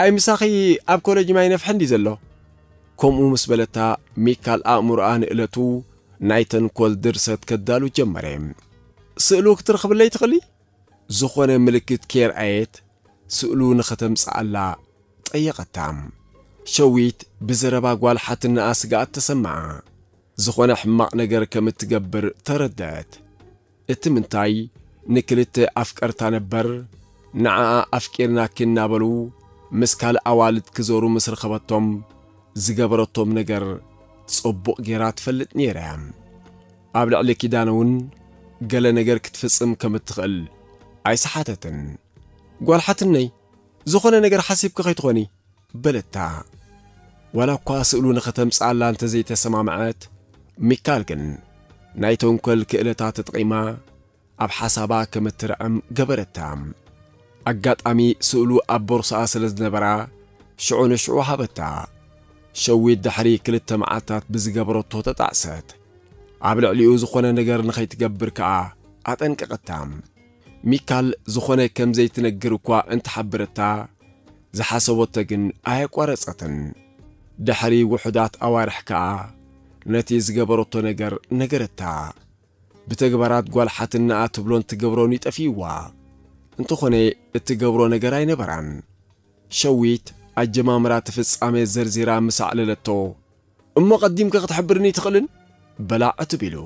Speaker 1: ኣይ ምሳኺ ኣብ ኮለጅ ማይ ነፍሐ እንዲ ዘሎ ከምኡ ምስ በለታ ሚካል ኣእምሮኣ ንእለቱ ናይ ተንኰል ድርሰት ከዳሉ ጀመረ ስእሉ ክትረኽብለይ ትኽእሊ ዝኾነ ምልክት ኬርኣየት ስእሉ ንኸተምጽኣላ ጠየቐታ ሸዊት ብዘረባ ጓል ሓትናኣ ስጋኣት ተሰምዐ ዝኾነ ሕማቕ ነገር ከም እትገብር ተረድአት እቲ ምንታይ ንክልተ ኣፍቀርታ ነበር። ንዓኣ ኣፍቂርና ክናበሉ ምስ ካልእ ኣዋልድ ክዞሩ ምስ ረኸበቶም ዝገበረቶም ነገር ጽቡቕ ጌራ ትፈልጥ ነይራ ኣብ ልዕሊ ኪዳነ እውን ገለ ነገር ክትፍጽም ከም እትኽእል ኣይሰሓተትን። ጓልሓትነይ ዝኾነ ነገር ሓሲብካ ኸይትኾኒ በለታ። ዋላ እኳ ስእሉ ንኸተምፅኣላ እንተዘይተሰማምዐት ሚካል ግን ናይ ተንኰል ክእለታ ተጠቒማ ኣብ ሓሳባ ከም እትርዕም ገበረታ። ኣጋጣሚ ስእሉ ኣብ ቦርሳኣ ስለ ዝነበራ ሽዑ ንሽዑ ሃበታ። ሸዊት ድሕሪ ክልተ መዓልታት ብዝገበረቶ ተጣዕሰት። ኣብ ልዕሊኡ ዝኾነ ነገር ንኸይትገብር ከኣ ኣጠንቀቐታ። ሚካል ዝኾነ ከም ዘይትነግር እኳ እንተሓብረታ ዝሓሰቦቶ ግን ኣየቋረጸትን ድሕሪ ውሑዳት ኣዋርሕ ከኣ ነቲ ዝገበረቶ ነገር ነገረታ ብተግባራት ጓል ሓትና ትብሎን ትገብሮን ይጠፊይዋ እንተኾነ እትገብሮ ነገር ኣይነበራን ሸዊት ኣጀማምራ ትፍጻሜ ዘርዚራ ምስ ኣዕለለቶ እሞ ቐዲምከ ክትሕብርኒ ትኽእልን በላዕ እትቢሉ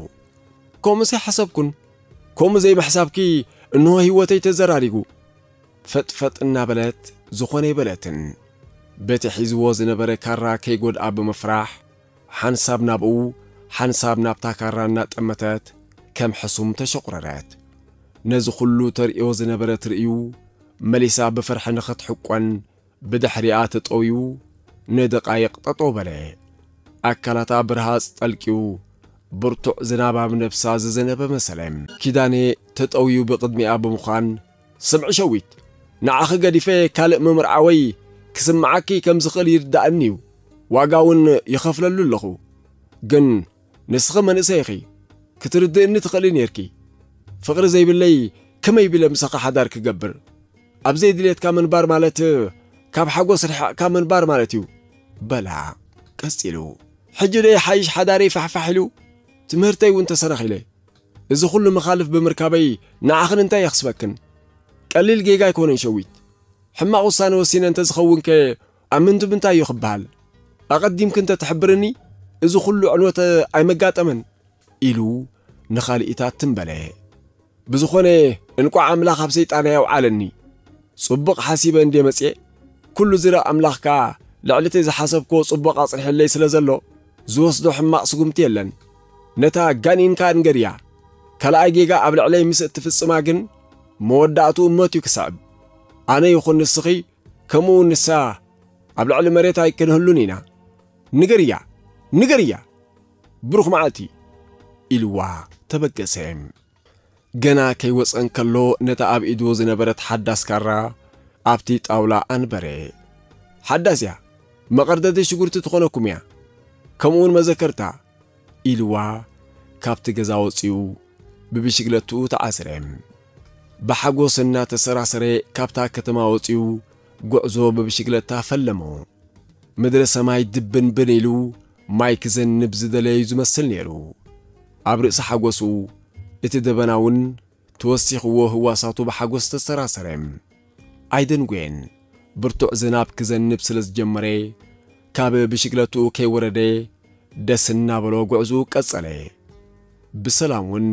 Speaker 1: ከምኡሰይ ሓሰብኩን ከምኡ ዘይምሕሳብኪ እንሆ ህይወተይ ተዘራሪጉ ፈጥፈጥ እናበለት ዝኾነ ይበለትን በቲ ሒዝዎ ዝነበረ ካራ ከይጐድኣ ብምፍራሕ ሓንሳብ ናብኡ ሓንሳብ ናብታ ካራ እናጠመተት كم حسوم تشقررات. ناز خلو ترئيو زنبرة ترئيو مليسا بفرح نخط حقوان بدحريات طويو تطو تطوبلي أكلتا برهاز تلكيو برتو زنابا من ابساز زنبا مسلم. كداني تطويو بقدمي أبو مخان سمع شويت. نعخ قديفي كالق كسم كسمعكي كم زخل يردأنيو واقاون يخفللو لخو جن نسخ من إسيخي كترد إني تخليني أركي. فقر زي باللي كما يبي لمسق حدارك قبر أبزي دليت كامن بار مالت كاب حقو صرح كامن بار مالتيو بلا كسيلو حجو دي حايش حداري فحفحلو. تمهرتي وانت سرخي لي إذا كل مخالف بمركابي نعاخن انت يخسبكن قليل جيجا يكون يشويت. حما غصان وسين انت زخون كي أمنت بنتا يخبال أقدم كنت تحبرني؟ إذا كل عنوة أي مقات أمن. ኢሉ ንኻልኢታት ትንበለየ ብዝኾነ እንቋ ኣምላኽ ኣብ ሰይጣን ያውዓለኒ ጽቡቕ ሓሲበ እንዴ መጽአ ኵሉ ዝረ ኣምላኽካ ልዕሊ እተይ ዝሓሰብኮ ጽቡቕ ኣጽኒሕለይ ስለ ዘሎ ዝወስዶ ሕማቕ ስጉምቲ የለን ነታ ጋኒንካ ንገድያ ካልኣይ ጌጋ ኣብ ልዕለይ ምስ እትፍጽማ ግን መወዳእቱ እመት እዩ ክሳዕብ ኣነ ይኹን ንስኺ ከምኡ ንሳ ኣብ ልዕሊ መሬታይ ክንህሉን ኢና ንገርያ ንገርያ ብሩኽ መዓልቲ ኢልዋ ተበገሰ ገና ከይወፀን ከሎ ነታ ኣብ ኢዱ ዝነበረት ሓዳስ ካራ ኣብቲ ጣውላ ኣንበረ። ሓዳስ እያ መቐርደዲ ሽጉርቲ ትኾነኩም እያ። ከምኡውን መዘከርታ ኢልዋ ካብቲ ገዛ ወፂኡ ብብሽግለትኡ ተዓስረ። ብሓጎስ እናተሰራሰረ ካብታ ከተማ ወፂኡ ጉዕዞ ብብሽግለታ ፈለሞ። ምድረ ሰማይ ድብንብን ኢሉ ማይ ክዘንብ ዝደለዩ ዝመስል ነይሩ ኣብ ርእሲ ሓጐሱ እቲ ደበና እውን ተወሲኽዎ ህዋሳቱ ብሓጐስ ተሰራሰረ ኣይደንጉየን ብርቱዕ ዝናብ ክዘንብ ስለ ዝጀመረ ካብ ብሽግለትኡ ከይወረደ ደስ እናበሎ ጉዕዙኡ ቀጸለ። ብሰላም እውን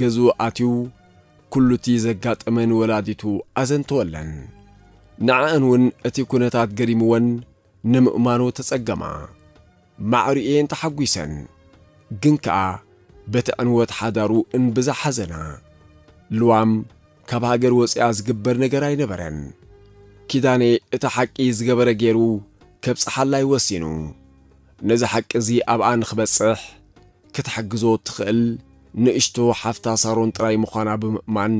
Speaker 1: ገዝኡ ኣትዩ ኩሉ እቲ ዘጋጠመን ወላዲቱ ኣዘንተወለን። ንዓአን እውን እቲ ኩነታት ገሪምወን ንምእማኑ ተጸገማ። ማዕሪኤን ተሓጒሰን ግን ከኣ በቲ ዕንወት ሓዳሩ እንብዛ ሓዘና ልዋም ካብ ሃገር ወፂኣ ዝግበር ነገር ኣይነበረን። ኪዳኔ እቲ ሓቂ ዝገበረ ገይሩ ከብፅሓላይ ወሲኑ። ነዚ ሓቂ እዚ ኣብኣ ንኽበጽሕ ክትሕግዞ ትኽእል ንእሽቶ ሓፍታ ሳሮን ጥራይ ምዃና ብምእማን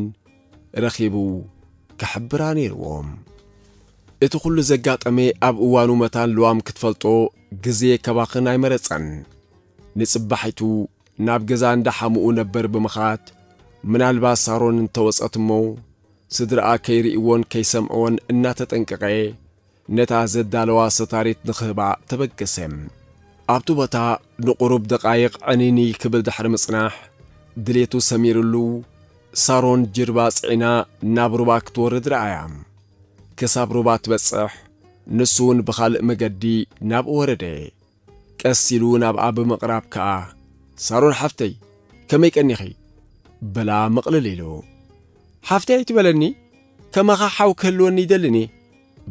Speaker 1: ረኺቡ ክሕብራ ነይርዎም። እቲ ኩሉ ዘጋጠመ ኣብ እዋኑ መታን ልዋም ክትፈልጦ ግዜ ከባኽን ኣይመረጸን ንጽባሒቱ ናብ ገዛ እንዳሓምኡ ነበር ብምኽዓት ምናልባት ሳሮን እንተወጸት እሞ ስድራኣ ከይርእይዎን ከይሰምዕዎን እናተጠንቀቐ ነታ ዘዳለዋ ሰታሪት ንኽህባ ተበገሰ ኣብቲ ቦታ ንቑሩብ ደቓይቕ ዕኒኒ ክብል ድሕሪ ምጽናሕ ድሌቱ ሰሚሩሉ ሳሮን ጅርባ ጽዒና ናብ ሩባ ክትወርድ ረኣያ ክሳብ ሩባ ትበጽሕ ንሱ እውን ብኻልእ መገዲ ናብኡ ወረደ ቀስ ኢሉ ናብኣ ብምቕራብ ከዓ سارون حفتي كما يكنيخي بلا مقلليلو حفتي يتبلني كما خاحاو كلواني دلني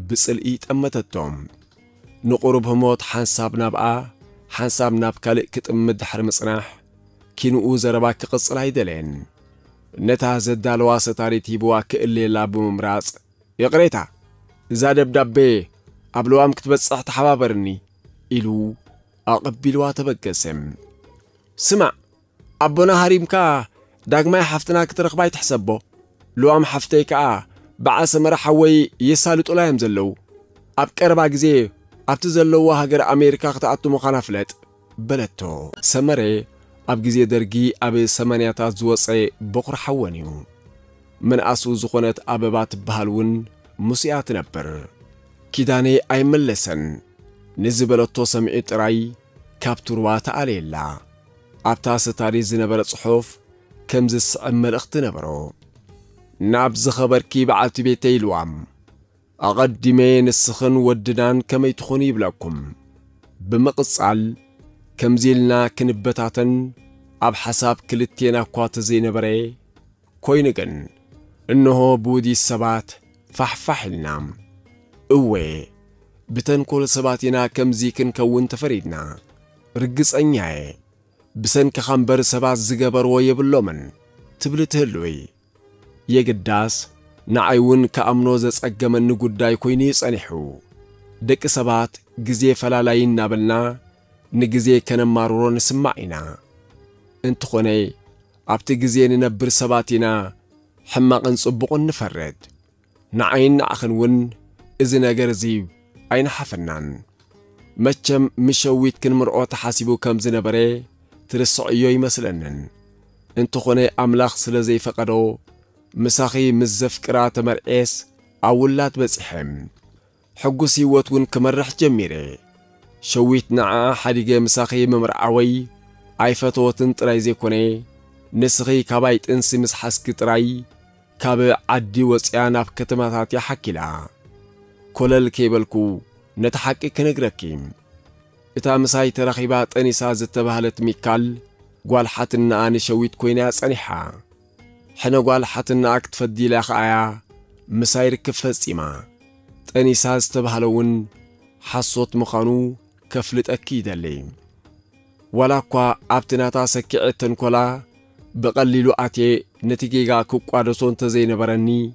Speaker 1: بسلقي تأمتتهم نقرب هموت حانساب نابقا حانساب ناب كالي كتأمد حرم صناح كينو اوزربا كقصل هيدلين. نتازة دالواسة تاريتي بواك اللي لابو ممراس يقريتا زادب دبي قبلو امكتبت صح تحبابرني إلو أقبل واتبقى سم ስማዕ ኣቦና ሃሪምካ ዳግማይ ሓፍትና ክትረኽባ ይትሕሰቦ ልዋም ሓፍተይ ከዓ በዓሰ መራሓወይ የሳልጡላ እዮም ዘለዉ። ኣብ ቀረባ ግዜ ኣብቲ ዘለዎ ሃገር ኣሜሪካ ክትኣቱ ምዃና ፍለጥ። በለቶ ሰመረ ኣብ ግዜ ደርጊ ኣብ ሰማንያታት ዝወፀ በኹሪ ሓወን እዩ። መንኣሱ ዝኾነት ኣበባ ትበሃል እውን ሙስያ ትነብር ኪዳኔ ኣይመለሰን። ንዝበለቶ ሰሚዒ ጥራይ ካብ ቱርባ ተኣልየላ عبتاس تاريخ زنبرة صحوف كمزس عمل اختنبرو نابز خبر كي بعتي بيتي الوام أقدمين السخن والدنان كما يتخوني بلاكم بمقص عال كمزيلنا كنبتاتن أب حساب كلتينا قوات زينبري كوينغن إنهو بودي السبات فحفح النام اوه بتنقل سباتنا كمزيكن كون تفريدنا رقص أنياي ብሰንኪኻ እምበር ሰባት ዝገበርዎ የብሎምን ትብል ትህልዊ የግዳስ ንዓይ እውን ከኣምኖ ዘጸገመኒ ጉዳይ ኮይኑ ይጸኒሑ። ደቂ ሰባት ግዜ ፈላላይ እናበልና ንግዜ ከነማርሮ ንስማዕ ኢና። እንተኾነ ኣብቲ ግዜ ንነብር ሰባት ኢና ሕማቕን ጽቡቕን ንፈርድ። ንዓይን ንዓኽን እውን እዚ ነገር እዚ ኣይነሓፈናን መቸም ምሸዊት ክንምርዖ ተሓሲቡ ከም ዝነበረ ترسعيو يمسلن انتو خوني املاخ سلزي فقدو مساخي مزفكرا تمرعيس اولات بزحم حقو سيواتون كمرح جميري شويت نعا حديق مساخي ممرعوي عيفتو تنترايزي كوني نسخي كبايت انسي مسحس كتراي كاب عدي وصيانا بكتماتات يحكي لا كل الكيبلكو نتحكي كنقركيم إتا مساي ترخيبات أني ساز التبهلت ميكال غوال حتن آني شويت كويناس أنيحا حنا غوال حتن أكت فدي لخايا مساي ركفز إما تاني ساز تبهلون حصوت مخانو كفلت أكيد اللي ولاكوا أبتناتا سكيعت تنكولا بقليلو آتي نتيجيغا كوكوا دوسون تزين برني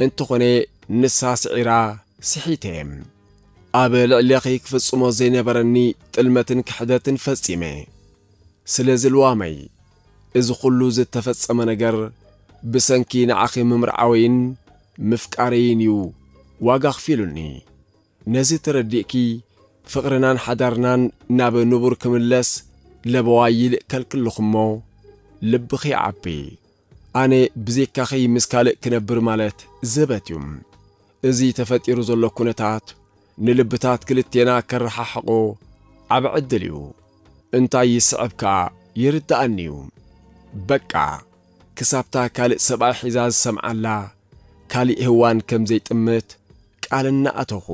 Speaker 1: انتقوني نساس عرا صحيتهم ኣበል ዕልያኸይ ክፍጽሞ ዘይነበረኒ ጥልመትን ክሕደትን ፈጺመ ስለዚ ልዋመይ እዚ ዅሉ ዝተፈጸመ ነገር ብሰንኪ ንዓኺ ምምርዓወይን ምፍቃረይን እዩ ዋጋ ኽፊሉኒ ነዚ ተረዲእኪ ፍቕርናን ሓዳርናን ናብ ንቡር ክምለስ ለበዋይ ይልእከል ክለኹ እሞ ልብኺ ይዓቢ ኣነ ብዘካኺ ምስ ካልእ ክነብር ማለት ዝህበት እዩ እዚ ተፈጢሩ ዘሎ ኩነታት ንልብታት ክልቴና ከረሓሕቆ ዓብ ዕድል እዩ። እንታይ ይስዕብካ? ይርድኣኒ እዩ። በቃ ክሳብታ ካልእ ሰብኣይ ሒዛ ዝሰምዓላ ካሊእ ህዋን ከም ዘይጥምት ቃልና ኣተኹ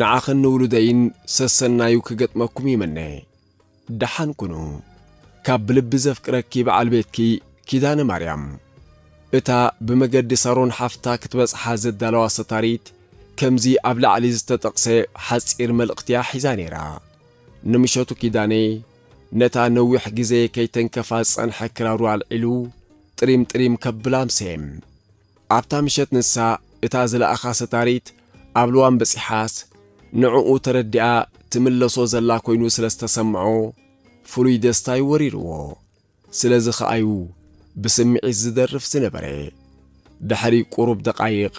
Speaker 1: ንዓኽን ንውሉደይን ሰሰናዩ ክገጥመኩም ይመነ ደሓን ኩኑ። ካብ ብልቢ ዘፍቅረኪ በዓል ቤትኪ ኪዳነ ማርያም። እታ ብመገዲ ሳሮን ሓፍታ ክትበጽሓ ዘዳለዋ ሰታሪት ከምዚ ኣብ ላዕሊ ዝተጠቕሰ ሓፂር መልእኽትያ ሒዛ ነይራ ንምሸቱ ኪዳኔ ነታ ነዊሕ ግዜ ከይተንከፋ ጸንሐ ክራሩ ኣልዒሉ ጥሪም ጥሪም ከብላ ምሴም ኣብታ ምሸት ንሳ እታ ዝለኣኻ ሰታሪት ኣብ ልዋን በፂሓስ ንዕኡ ተረዲኣ ትምለሶ ዘላ ኮይኑ ስለ ዝተሰምዖ ፍሉይ ደስታይ ወሪርዎ ስለዚ ኸኣዩ ብስምዒት ዝደርፍ ዝነበረ ድሕሪ ቁሩብ ደቓይቕ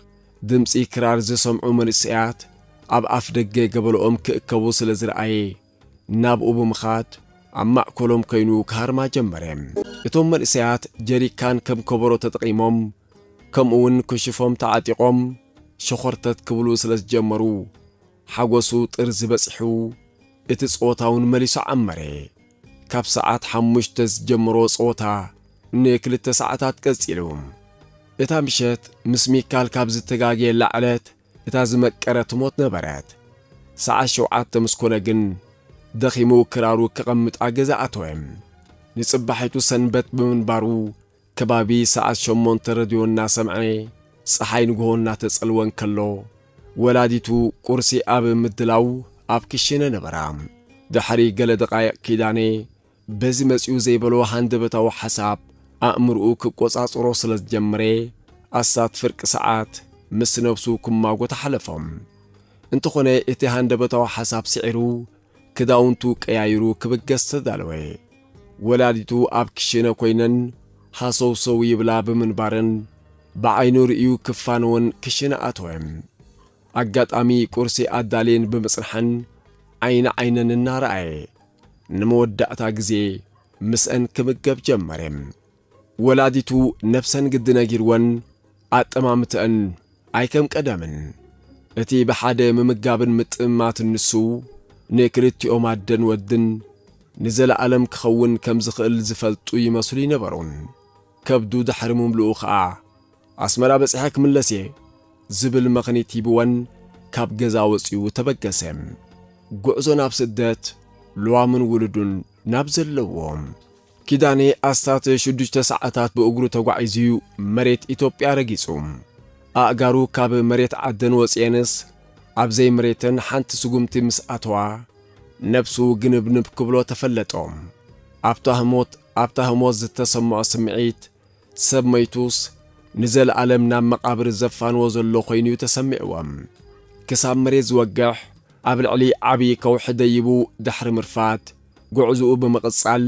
Speaker 1: ድምፂ ክራር ዝሰምዑ መንእሰያት ኣብ ኣፍ ደገ ገበሎኦም ክእከቡ ስለ ዝረኣየ ናብኡ ብምኻድ ኣብ ማእከሎም ኮይኑ ክሃርማ ጀመረ። እቶም መንእሰያት ጀሪካን ከም ከበሮ ተጠቒሞም ከምኡ እውን ክሽፎም ተዓጢቖም ሸኾርተት ክብሉ ስለ ዝጀመሩ ሓጐሱ ጥር ዝበፂሑ እቲ ጸወታ እውን መሊሱ ዓመረ ካብ ሰዓት ሓሙሽተ ዝጀመሮ ጸወታ ንክልተ ሰዓታት ቀጺሉ እታ ምሸት ምስ ሚካል ካብ ዝተጋግየላ ዕለት እታ ዝመቀረት ሞት ነበረት። ሰዓት ሸውዓተ ምስ ኮነ ግን ደኺሙ ክራሩ ክቐምጣ ገዛ ኣተወ ንጽባሒቱ ሰንበት ብምንባሩ ከባቢ ሰዓት ሸሞንተ ረድዮ እናሰምዐ ፀሓይ ንግሆ እናተጸልወን ከሎ ወላዲቱ ቁርሲ ኣብ ምድላው ኣብ ክሽነ ነበራ። ድሕሪ ገለ ደቓይቕ ኪዳኔ በዚ መጺኡ ዘይበሎ ሃንደበታዊ ሓሳብ ኣእምርኡ ክቈጻጽሮ ስለ ዝጀመረ ኣሳት ፍርቂ ሰዓት ምስ ነብሱ ክማጎ ተሓለፎም እንተኾነ እቲ ሃንደበታዊ ሓሳብ ስዒሩ ክዳውንቱ ቀያይሩ ክብገስ ተዳለወ። ወላዲቱ ኣብ ክሽነ ኮይነን ሃሰውሰው ይብላ ብምንባርን ብዓይኑ ርእዩ ክፋነወን ክሽነ ኣተወም ኣጋጣሚ ቁርሲ ኣዳልየን ብምጽንሐን ዓይኒ ዓይነን እናረኣየ ንመወዳእታ ግዜ ምስአን ክምገብ ጀመረ ወላዲቱ ነፍሰን ግዲ ነጊርወን ኣጠማምትአን ኣይከም ቀደምን እቲ ብሓደ ምምጋብን ምጥምማትን ንሱ ንክልቲኦም ኣደን ወድን ንዘለዓለም ክኸውን ከም ዝኽእል ዝፈልጡ ይመስሉ ይነበሩን። ከብዱ ድሕሪ ምምልኡ ኸዓ ኣስመራ በጺሐ ክምለስ እየ ዝብል መኽኒት ሂብወን ካብ ገዛ ወፂኡ ተበገሰ። ጉዕዞ ናብ ስደት ልዋምን ውሉዱን ናብ ዘለዎም ኪዳኔ ኣስታት ሽዱሽተ ሰዓታት ብእግሩ ተጓዒዙ መሬት ኢትዮጵያ ረጊጹ። ኣእጋሩ ካብ መሬት ዓደን ወፂአንስ ኣብዘይ መሬተን ሓንቲ ስጉምቲ ምስ ኣተዋ ነፍሱ ግንብንብ ክብሎ ተፈለጦም ኣብታ ህሞት ኣብታ ህሞት ዝተሰምዖ ስምዒት ሰብ መይቱስ ንዘለዓለም ናብ መቓብር ዘፋንዎ ዘሎ ኮይኑ እዩ ተሰሚዕዎም ክሳብ መሬት ዝወግሕ ኣብ ልዕሊ ዓብዪ ከውሒ ደይቡ ድሕሪ ምርፋት ጉዕዝኡ ብምቕጻል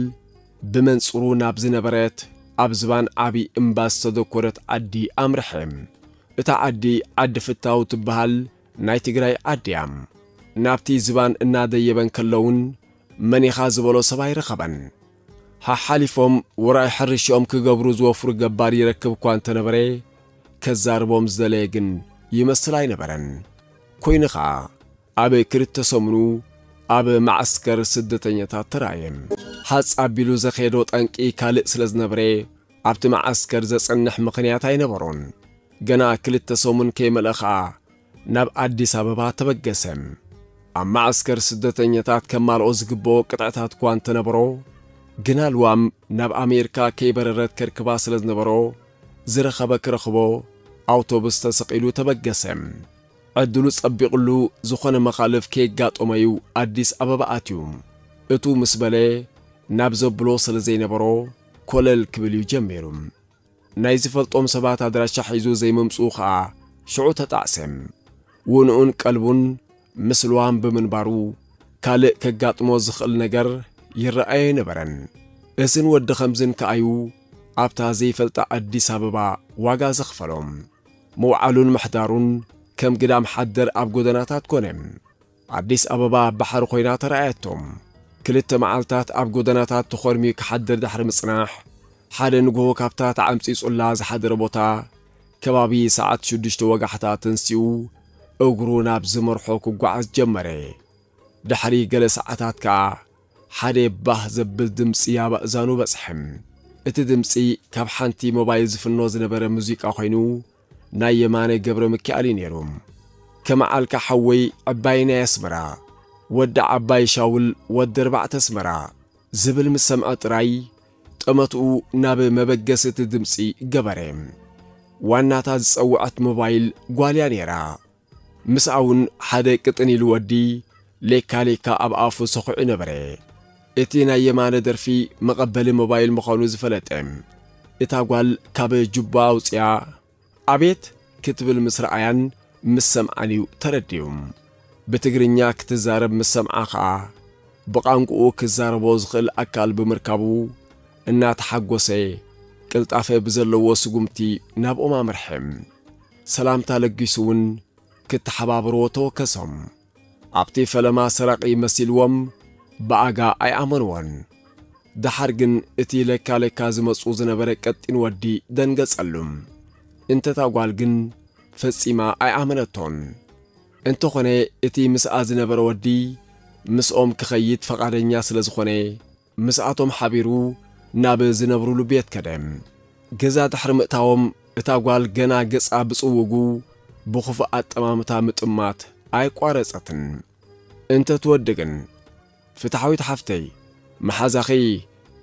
Speaker 1: ብመንጽሩ ናብ ዝነበረት ኣብ ዝባን ዓብዪ እምባ ዝተዘኰረት ዓዲ ኣምርሐ እታ ዓዲ ዓዲ ፍታው ትበሃል ናይ ትግራይ ዓዲ እያ ናብቲ ዝባን እናደየበን ከለውን መኒኻ ዝበሎ ሰብ ኣይረኸበን። ሓሓሊፎም ውራይ ሕርሽኦም ክገብሩ ዝወፍሩ ገባር ይረክብ እኳ እንተነበረ ከዛርቦም ዝደለየ ግን ይመስል ኣይነበረን። ኮይኑ ኸዓ ኣብ ክልተ ሰሙኑ ኣብ ማዓስከር ስደተኛታት ተራእየ ሓፅ ኣቢሉ ዘኼዶ ጠንቂ ካልእ ስለ ዝነበረ ኣብቲ ማዓስከር ዘጸንሕ ምኽንያት ኣይነበሮን። ገና ክልተ ሰሙን ከይመልአ ኸዓ ናብ ኣዲስ ኣበባ ተበገሰ ኣብ ማዓስከር ስደተኛታት ከማልኦ ዝግብኦ ቅጥዕታት እኳ እንተነበሮ ግና ልዋም ናብ ኣሜሪካ ከይበረረት ከርክባ ስለ ዝነበሮ ዝረኸበ ክረኽቦ ኣውቶቡስ ተሰቒሉ ተበገሰ ዕድሉ ጸቢቕሉ ዝኾነ መኻልፍ ከየጋጦመዩ ኣዲስ ኣበባ ኣትዩ እቱ ምስ በለ ናብ ዘብሎ ስለ ዘይነበሮ ኰለል ክብል እዩ ጀሚሩ ናይ ዝፈልጦም ሰባት ኣድራሻ ሒዙ ዘይመምጽኡ ኸዓ ሽዑ ተጣዕሰ ውንኡን ቀልቡን ምስ ልዋም ብምንባሩ ካልእ ከጋጥሞ ዝኽእል ነገር ይረአዮ ይነበረን እዝን ወዲ ኸምዝን ከኣዩ ኣብታ ዘይፈልጣ ኣዲስ ኣበባ ዋጋ ዘኽፈሎም። መውዓሉን ምሕዳሩን ከም ግዳም ሓደር ኣብ ጎደናታት ኮነም ኣዲስ ኣበባ ባሕሪ ኮይና ተረኣየቶም ክልተ መዓልትታት ኣብ ጎደናታት ተኾርሚ ክሓድር ዳሕሪ ምጽናሕ ሓደ ንግሆ ካብታ ተዓምፂጹላ ዝሓደረ ቦታ ከባቢ ሰዓት ሽዱሽተ ወጋሕታ ተንስኡ እግሩ ናብ ዝመርሖ ክጓዓዝ ጀመረ ድሕሪ ገለ ሰዓታት ከዓ ሓደ ባህ ዘብል ድምፂ ኣብ እዛኑ በጽሕም እቲ ድምፂ ካብ ሓንቲ ሞባይል ዝፍኖ ዝነበረ ሙዚቃ ኮይኑ ناي ماني قبر مكالي نيروم كما عالك حوي عباينا يسمرا ود عباي شاول ود ربع تسمرا زبل مسمع تراي تمتو ناب مبقسة دمسي قبريم وأنا تاز اوعت موبايل قواليا نيرا مسعون حدا كتني الودي ليكا ليكا ابعافو سخو عنبري اتي ناي ماني درفي مقبل موبايل مخانو زفلتهم اتاقوال كابي جبا وصيا አቤት ክትብል ምስራኣያን ምስ ሰምዓንዩ ተረድዩ ብትግርኛ ክትዛረብ ምስ ሰምዓ ኸዓ ብቋንቋኡ ክዛረቦ ዝኽእል ኣካል ብምርካቡ እናተሓጐሰ ቅልጣፈ ብዘለዎ ስጉምቲ ናብኦም ኣምርሕም ሰላምታ ለጊሱ እውን ክትሓባብርዎ ተወከሶም ኣብቲ ፈለማ ሰራቂ መሲልዎም ብኣጋ ኣይኣመንዎን ድሓር ግን እቲ ለካ ለካ ዝመጹ ዝነበረ ቀጢን ወዲ ደንገጸሉ እንተታ ጓል ግን ፈጺማ ኣይኣመነቶን እንተኾነ እቲ ምስኣ ዝነበረ ወዲ ምስኦም ክኸይድ ፈቓደኛ ስለ ዝኾነ ምስኣቶም ሓቢሩ ናብ ዝነብሩሉ ቤት ከደም። ገዛ ድሕሪ ምእታዎም እታ ጓል ገና ገጻ ብጽውጉ ብኽፉእ ኣጠማምታ ምጥማት ኣይቋረጸትን። እንተ ትወዲ ግን ፍትሓዊት ሓፍተይ መሓዛኺ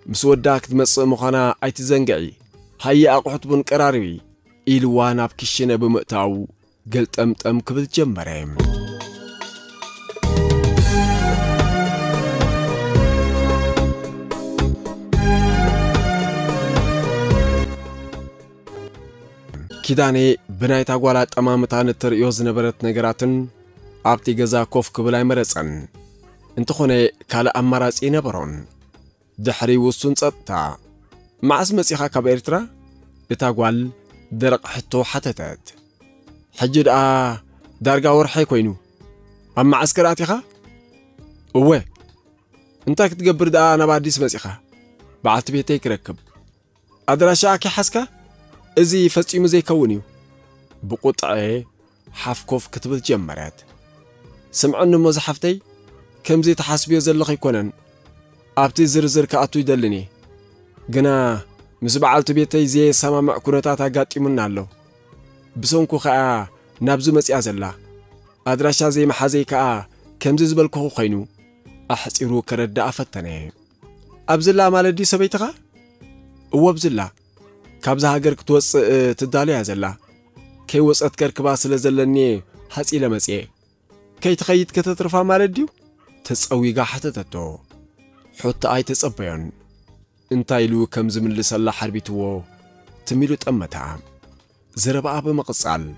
Speaker 1: ምስ ወዳ ክትመጽእ ምዃና ኣይትዘንግዒ። ሃየ ኣቑሑት ቡን ቀራርቢ ኢልዋ ናብ ክሽነ ብምእታው ገልጠምጠም ክብል ጀመረ ኪዳኔ ብናይታ ጓል ኣጠማምታ ንትርእዮ ዝነበረት ነገራትን ኣብቲ ገዛ ኮፍ ክብል ኣይመረፀን እንተኾነ ካልእ ኣማራፂ ነበሮን ድሕሪ ውሱን ጸጥታ። መዓስ መጺኻ ካብ ኤርትራ? እታ ጓል درق حتو حتتات حجر آه دارقا ورحي كوينو. أما عسكرات إخا أوه. انتا كتقبر دا أنا بعد اسمس إخا بعت بيتيك ركب أدراشا كي حسكا؟ إزي فاسي مزي كونيو. بقطع آه، حفكوف كتب الجمرات سمعن مزحفتي كم زي تحاسبي زلخ يكونن أبتي زر زر كأتو يدلني. جنا مزبعل تبيتي زي سما مأكونتاتا قاتي منالو بسونكو خاا نابزو مسي عزلا أدراشا زي محازي كاا كمزي زبالكو خينو أحس إرو كرد أفتاني أبزلا مالا دي سبيتغا؟ أو أبزلا كابزا هاقر كتوس تدالي عزلا كي وس أتكر كباسل زلني حس إلا مسي كي تخييت كتترفا مالا ديو؟ تس أويقا حتى تتو حتى آي تس أبيان انتايلو كم زمن لسالة حربيتو تميلو تأمتها زرب أبا مقصال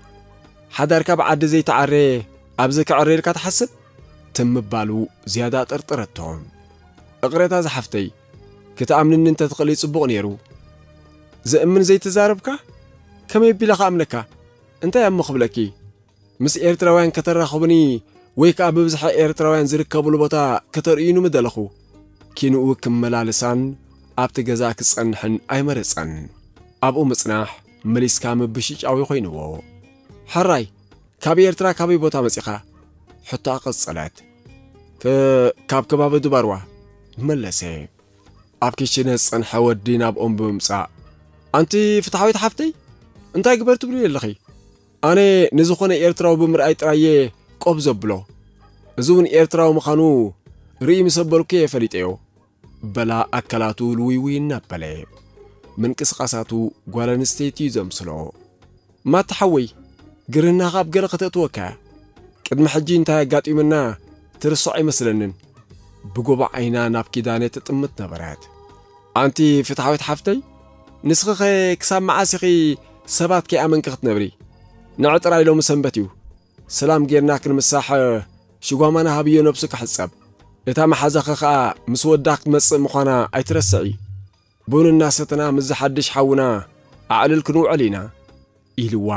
Speaker 1: حداركا بعد زيت عري أبزك عري لكا تحسب تم ببالو زيادة ارطرتهم اقريتا زحفتي كتعمل ان انت تقلي سبق نيرو زأمن زيت زاربكا كم يبي لك عملكا انت يا امو خبلكي مس ايرتراوين كتر خبني ويك أبو بزحا ايرتراوين زركبو لبطا كتر اينو مدلخو كينو كم ملالسان ኣብቲ ገዛ ክጸንሕን ኣይመረጸን ኣብኡ ምጽናሕ መሊስካ ምብሽጫዊ ኾይንዎ ሓራይ ካብ ኤርትራ ካበይ ቦታ መጺኻ ሕቶ ቐጸለት ካብ ከባቢ ድባርዋ መለሰ ኣብ ኪሽነ ዝጸንሐ ወዲ ናብኦም ብምምጻእ ኣንቲ ፍትሓዊት ሓፍተይ እንታይ ግበር ትብሉ የለኺ ኣነ ንዝኾነ ኤርትራዊ ብምርኣይ ጥራየ ቆብ ዘብሎ እዚ እውን ኤርትራዊ ምዃኑ ርኢ ምስ ኣበልኩ የፈሊጠዮ بلا أكلاتو لويوين نبالي من كسقاساتو غوالان ستيتي زمسلو ما تحوي قرنا غاب قرق تتوكا قد محجي انتا قاتي منا ترسعي مسلنن بقبع عينا ناب كيداني تتمت نبرات أنتي فتحويت حفتي نسخخ كسام معاسخي سبات كي أمن كخت نبري نعطر لو مسنبتيو سلام جيرنا كنمساح شጓማና ሃብዮ ነብሱ حساب እታ መሓዛኸ ኸዓ ምስ ወዳ ክትመጽእ ምዃና ኣይትረስዒ ቡን እናሰተና ምስ ዝሓድሽ ሓውና ኣዕልል ክንውዕል ኢና ኢልዋ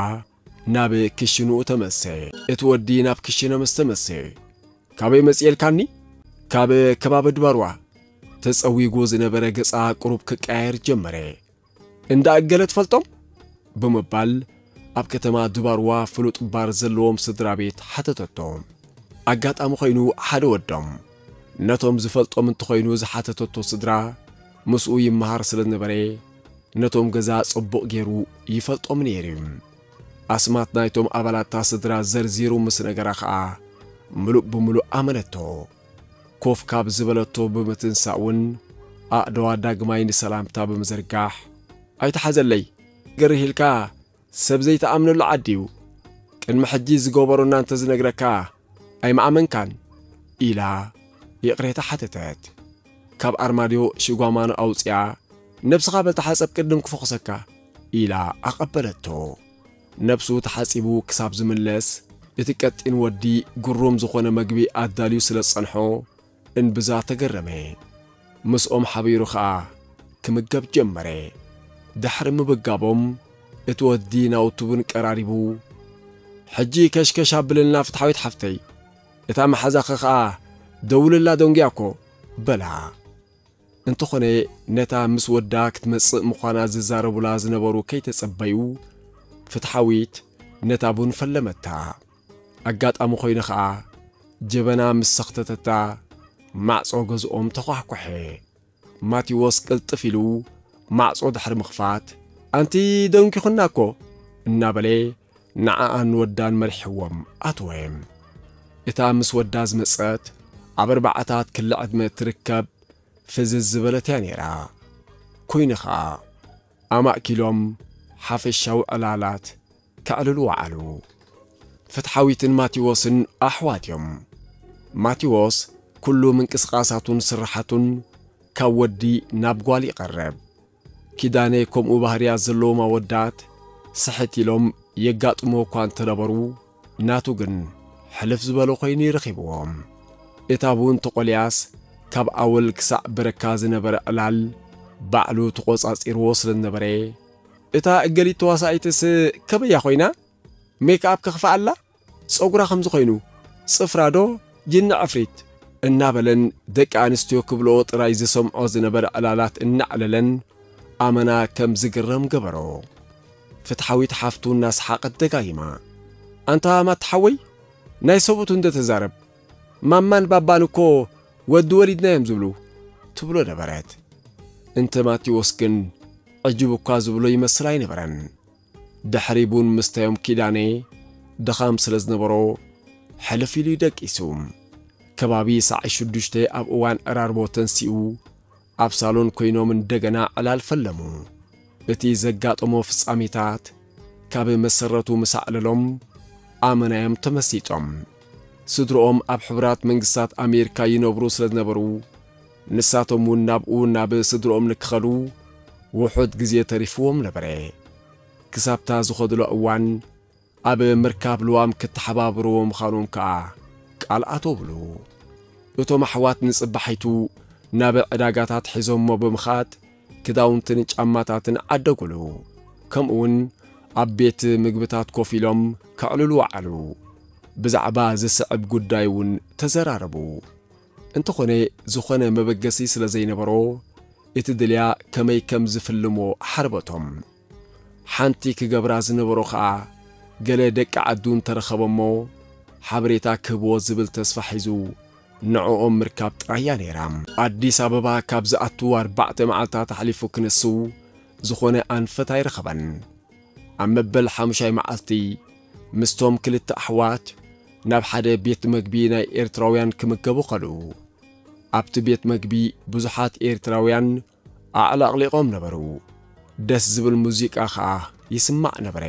Speaker 1: ናብ ክሽንኡ ተመሰ እቲ ወዲ ናብ ክሽነ ምስ ተመሰ ካበይ መጺኤልካኒ ካብ ከባቢ ድባርዋ ተጸዊጉ ዝነበረ ገጻ ቁሩብ ክቀያየር ጀመረ። እንዳእገለ ትፈልጦም? ብምባል ኣብ ከተማ ድባርዋ ፍሉጥ ባር ዘለዎም ስድራ ቤት ሓተተቶም። ኣጋጣሚ ኾይኑ ሓደ ወዶም ነቶም ዝፈልጦም እንተኾይኑ ዝሓተተቶ ስድራ ምስኡ ይመሃር ስለ ዝነበረ ነቶም ገዛ ጽቡቕ ገይሩ ይፈልጦም ነይሩ። ኣስማት ናይቶም ኣባላታ ስድራ ዘርዚሩ ምስ ነገራ ኸዓ ምሉእ ብምሉእ ኣመነቶ። ኮፍ ካብ ዝበለቶ ብምትንሳእ እውን ኣእደዋ ዳግማይ ንሰላምታ ብምዝርጋሕ ኣይተሓዘለይ። ገሪ ሂልካ ሰብ ዘይተኣምነሉ ዓዲ እዩ ቅድሚ ሕጂ ዝገበሩና እንተ ዝነግረካ ኣይመኣመንካን ኢላ يقريتا حتتات كاب أرماليو شغوامان أوسيا نبسغا بلتحاسب كردم كفوقسكا إلا أقبلتو نبسو تحاسبو كساب زملس يتكت إن ودي قروم زخونا مقبي أداليو سلسانحو إن بزا تقرمي مسقوم حبيرو خا كمقب جمري دحرم بقابوم اتودي ناوتوبن كراريبو حجي كشكشاب لنا فتحويت حفتي اتام حزاق خاه ደውልላ ደንግያ እኮ በልዓ እንተኾነ ነታ ምስ ወዳ ክትመጽእ ምዃና ዝዛረቡላ ዝነበሩ ከይተጸበዩ ፍትሓዊት ነታ ቡን ፈለመታ ኣጋጣሚ ኾይኑ ኸዓ ጀበና ምስ ሰኽተተታ ማዕጾ ገዝኦም ተኳሕኳሐ ማቲዎስ ቅልጥፍ ኢሉ ማዕጾ ድሕሪ ምኽፋት ኣንቲ ደንኪኹና እኮ እናበለ ንዓኣን ወዳን መሪሕዎም ኣትወየም እታ ምስ ወዳ ዝመጸት عبر بعتات كل عدمة تركب فز الزبالة تاني را كوين خا أما كيلوم حف الشو ألالات كألو الوعلو. فتحويت ماتيوسن أحواتيوم. ماتيوس كلو من كسقاسات سرحة كودي نابقوالي قرب. كداني كوم وبهريا زلو ما ودات صحتي لوم يقات موكوان تدبرو ناتو جن حلف زبالو قيني رخيبوهم እታ ቡን ተቖልያስ ካብ ኣወል ክሳዕ ብረካ ዝነበረ ዕላል ባዕሉ ተቖጻጺርዎ ስለ ዝነበረ እታ እገሊት ተዋሳኢትስ ከበያ ኾይና? ሜክኣፕ ክኽፋ ኣላ? ጸጉራ ከምዚ ኾይኑ ጽፍራ ዶ? እናበለን ደቂ ኣንስትዮ ክብልኦ ጥራይ ዝሰምዖ ዝነበረ ዕላላት እናዕለለን ኣመና ከም ዝግረም ገበሮ። ፍትሓዊት ሓፍቱ እናሰሓቐት ደጋጊማ። ኣንታ ማትሓወይ? ናይ ሰብኡቱ እንደ ተዛረብ ማማን ባባን እኮ ወዱ ወሊድና እዮም ዝብሉ ትብሎ ነበረት እንተ ማቴዎስ ግን ዕጅብ እኳ ዝብሎ ይመስል ኣይነበረን ድሕሪ ቡን ምስታዮም ኪዳኔ ድኻም ስለ ዝነበሮ ሕልፍ ኢሉ ይደቂሱ ከባቢ ሰዓይ ሽዱሽተ ኣብ እዋን ዕራርቦ ተንሲኡ ኣብ ሳሎን ኮይኖም እንደገና ዕላል ፈለሙ እቲ ዘጋጠሞ ፍጻሜታት ካብ መሰረቱ ምሳዕለሎም ኣመናዮም ተመሲጦም ስድሮኦም ኣብ ሕቡራት መንግስታት ኣሜሪካ ይነብሩ ስለ ዝነበሩ ንሳቶም እውን ናብኡ ናብ ስድሮኦም ንክኸዱ ውሑድ ግዜ ተሪፍዎም ነበረ ክሳብታ ዝኸድሎ እዋን ኣብ ምርካብ ልዋም ክተሓባብርዎ ምዃኖም ከዓ ቃል ኣተብሉ እቶም ኣሕዋት ንጽባሒቱ ናብ ዕዳጋታት ሒዞሞ ብምኻድ ክዳውንትን ጫማታትን ዓደጉሉ ከምኡ ውን ኣብ ቤት ምግብታት ኮፍ ኢሎም ከዕልሉ ዋዕሉ بزعبا زسعب قدايون تزراربو انتو خوني زخوني مبقسي سلزين برو اتدليا كمي كم زفلمو حربتهم حانتي كقبراز نبرو خا قلي دك عدون ترخبمو حبريتا كبو زبل تسفحيزو نعو أم مركاب تقعيا نيرام عدي ساببا كابز أتوار بعت معتا تحليفو كنسو زخوني أنفتاي رخبن عم بل حمشاي معتي مستوم كلت أحوات ናብ ሓደ ቤት መግቢ ናይ ኤርትራውያን ክምገቡ ኸሉ ኣብቲ ቤት መግቢ ብዙሓት ኤርትራውያን ኣዕላቕሊቖም ነበሩ። ደስ ዝብል ሙዚቃ ኸዓ ይስማዕ ነበረ።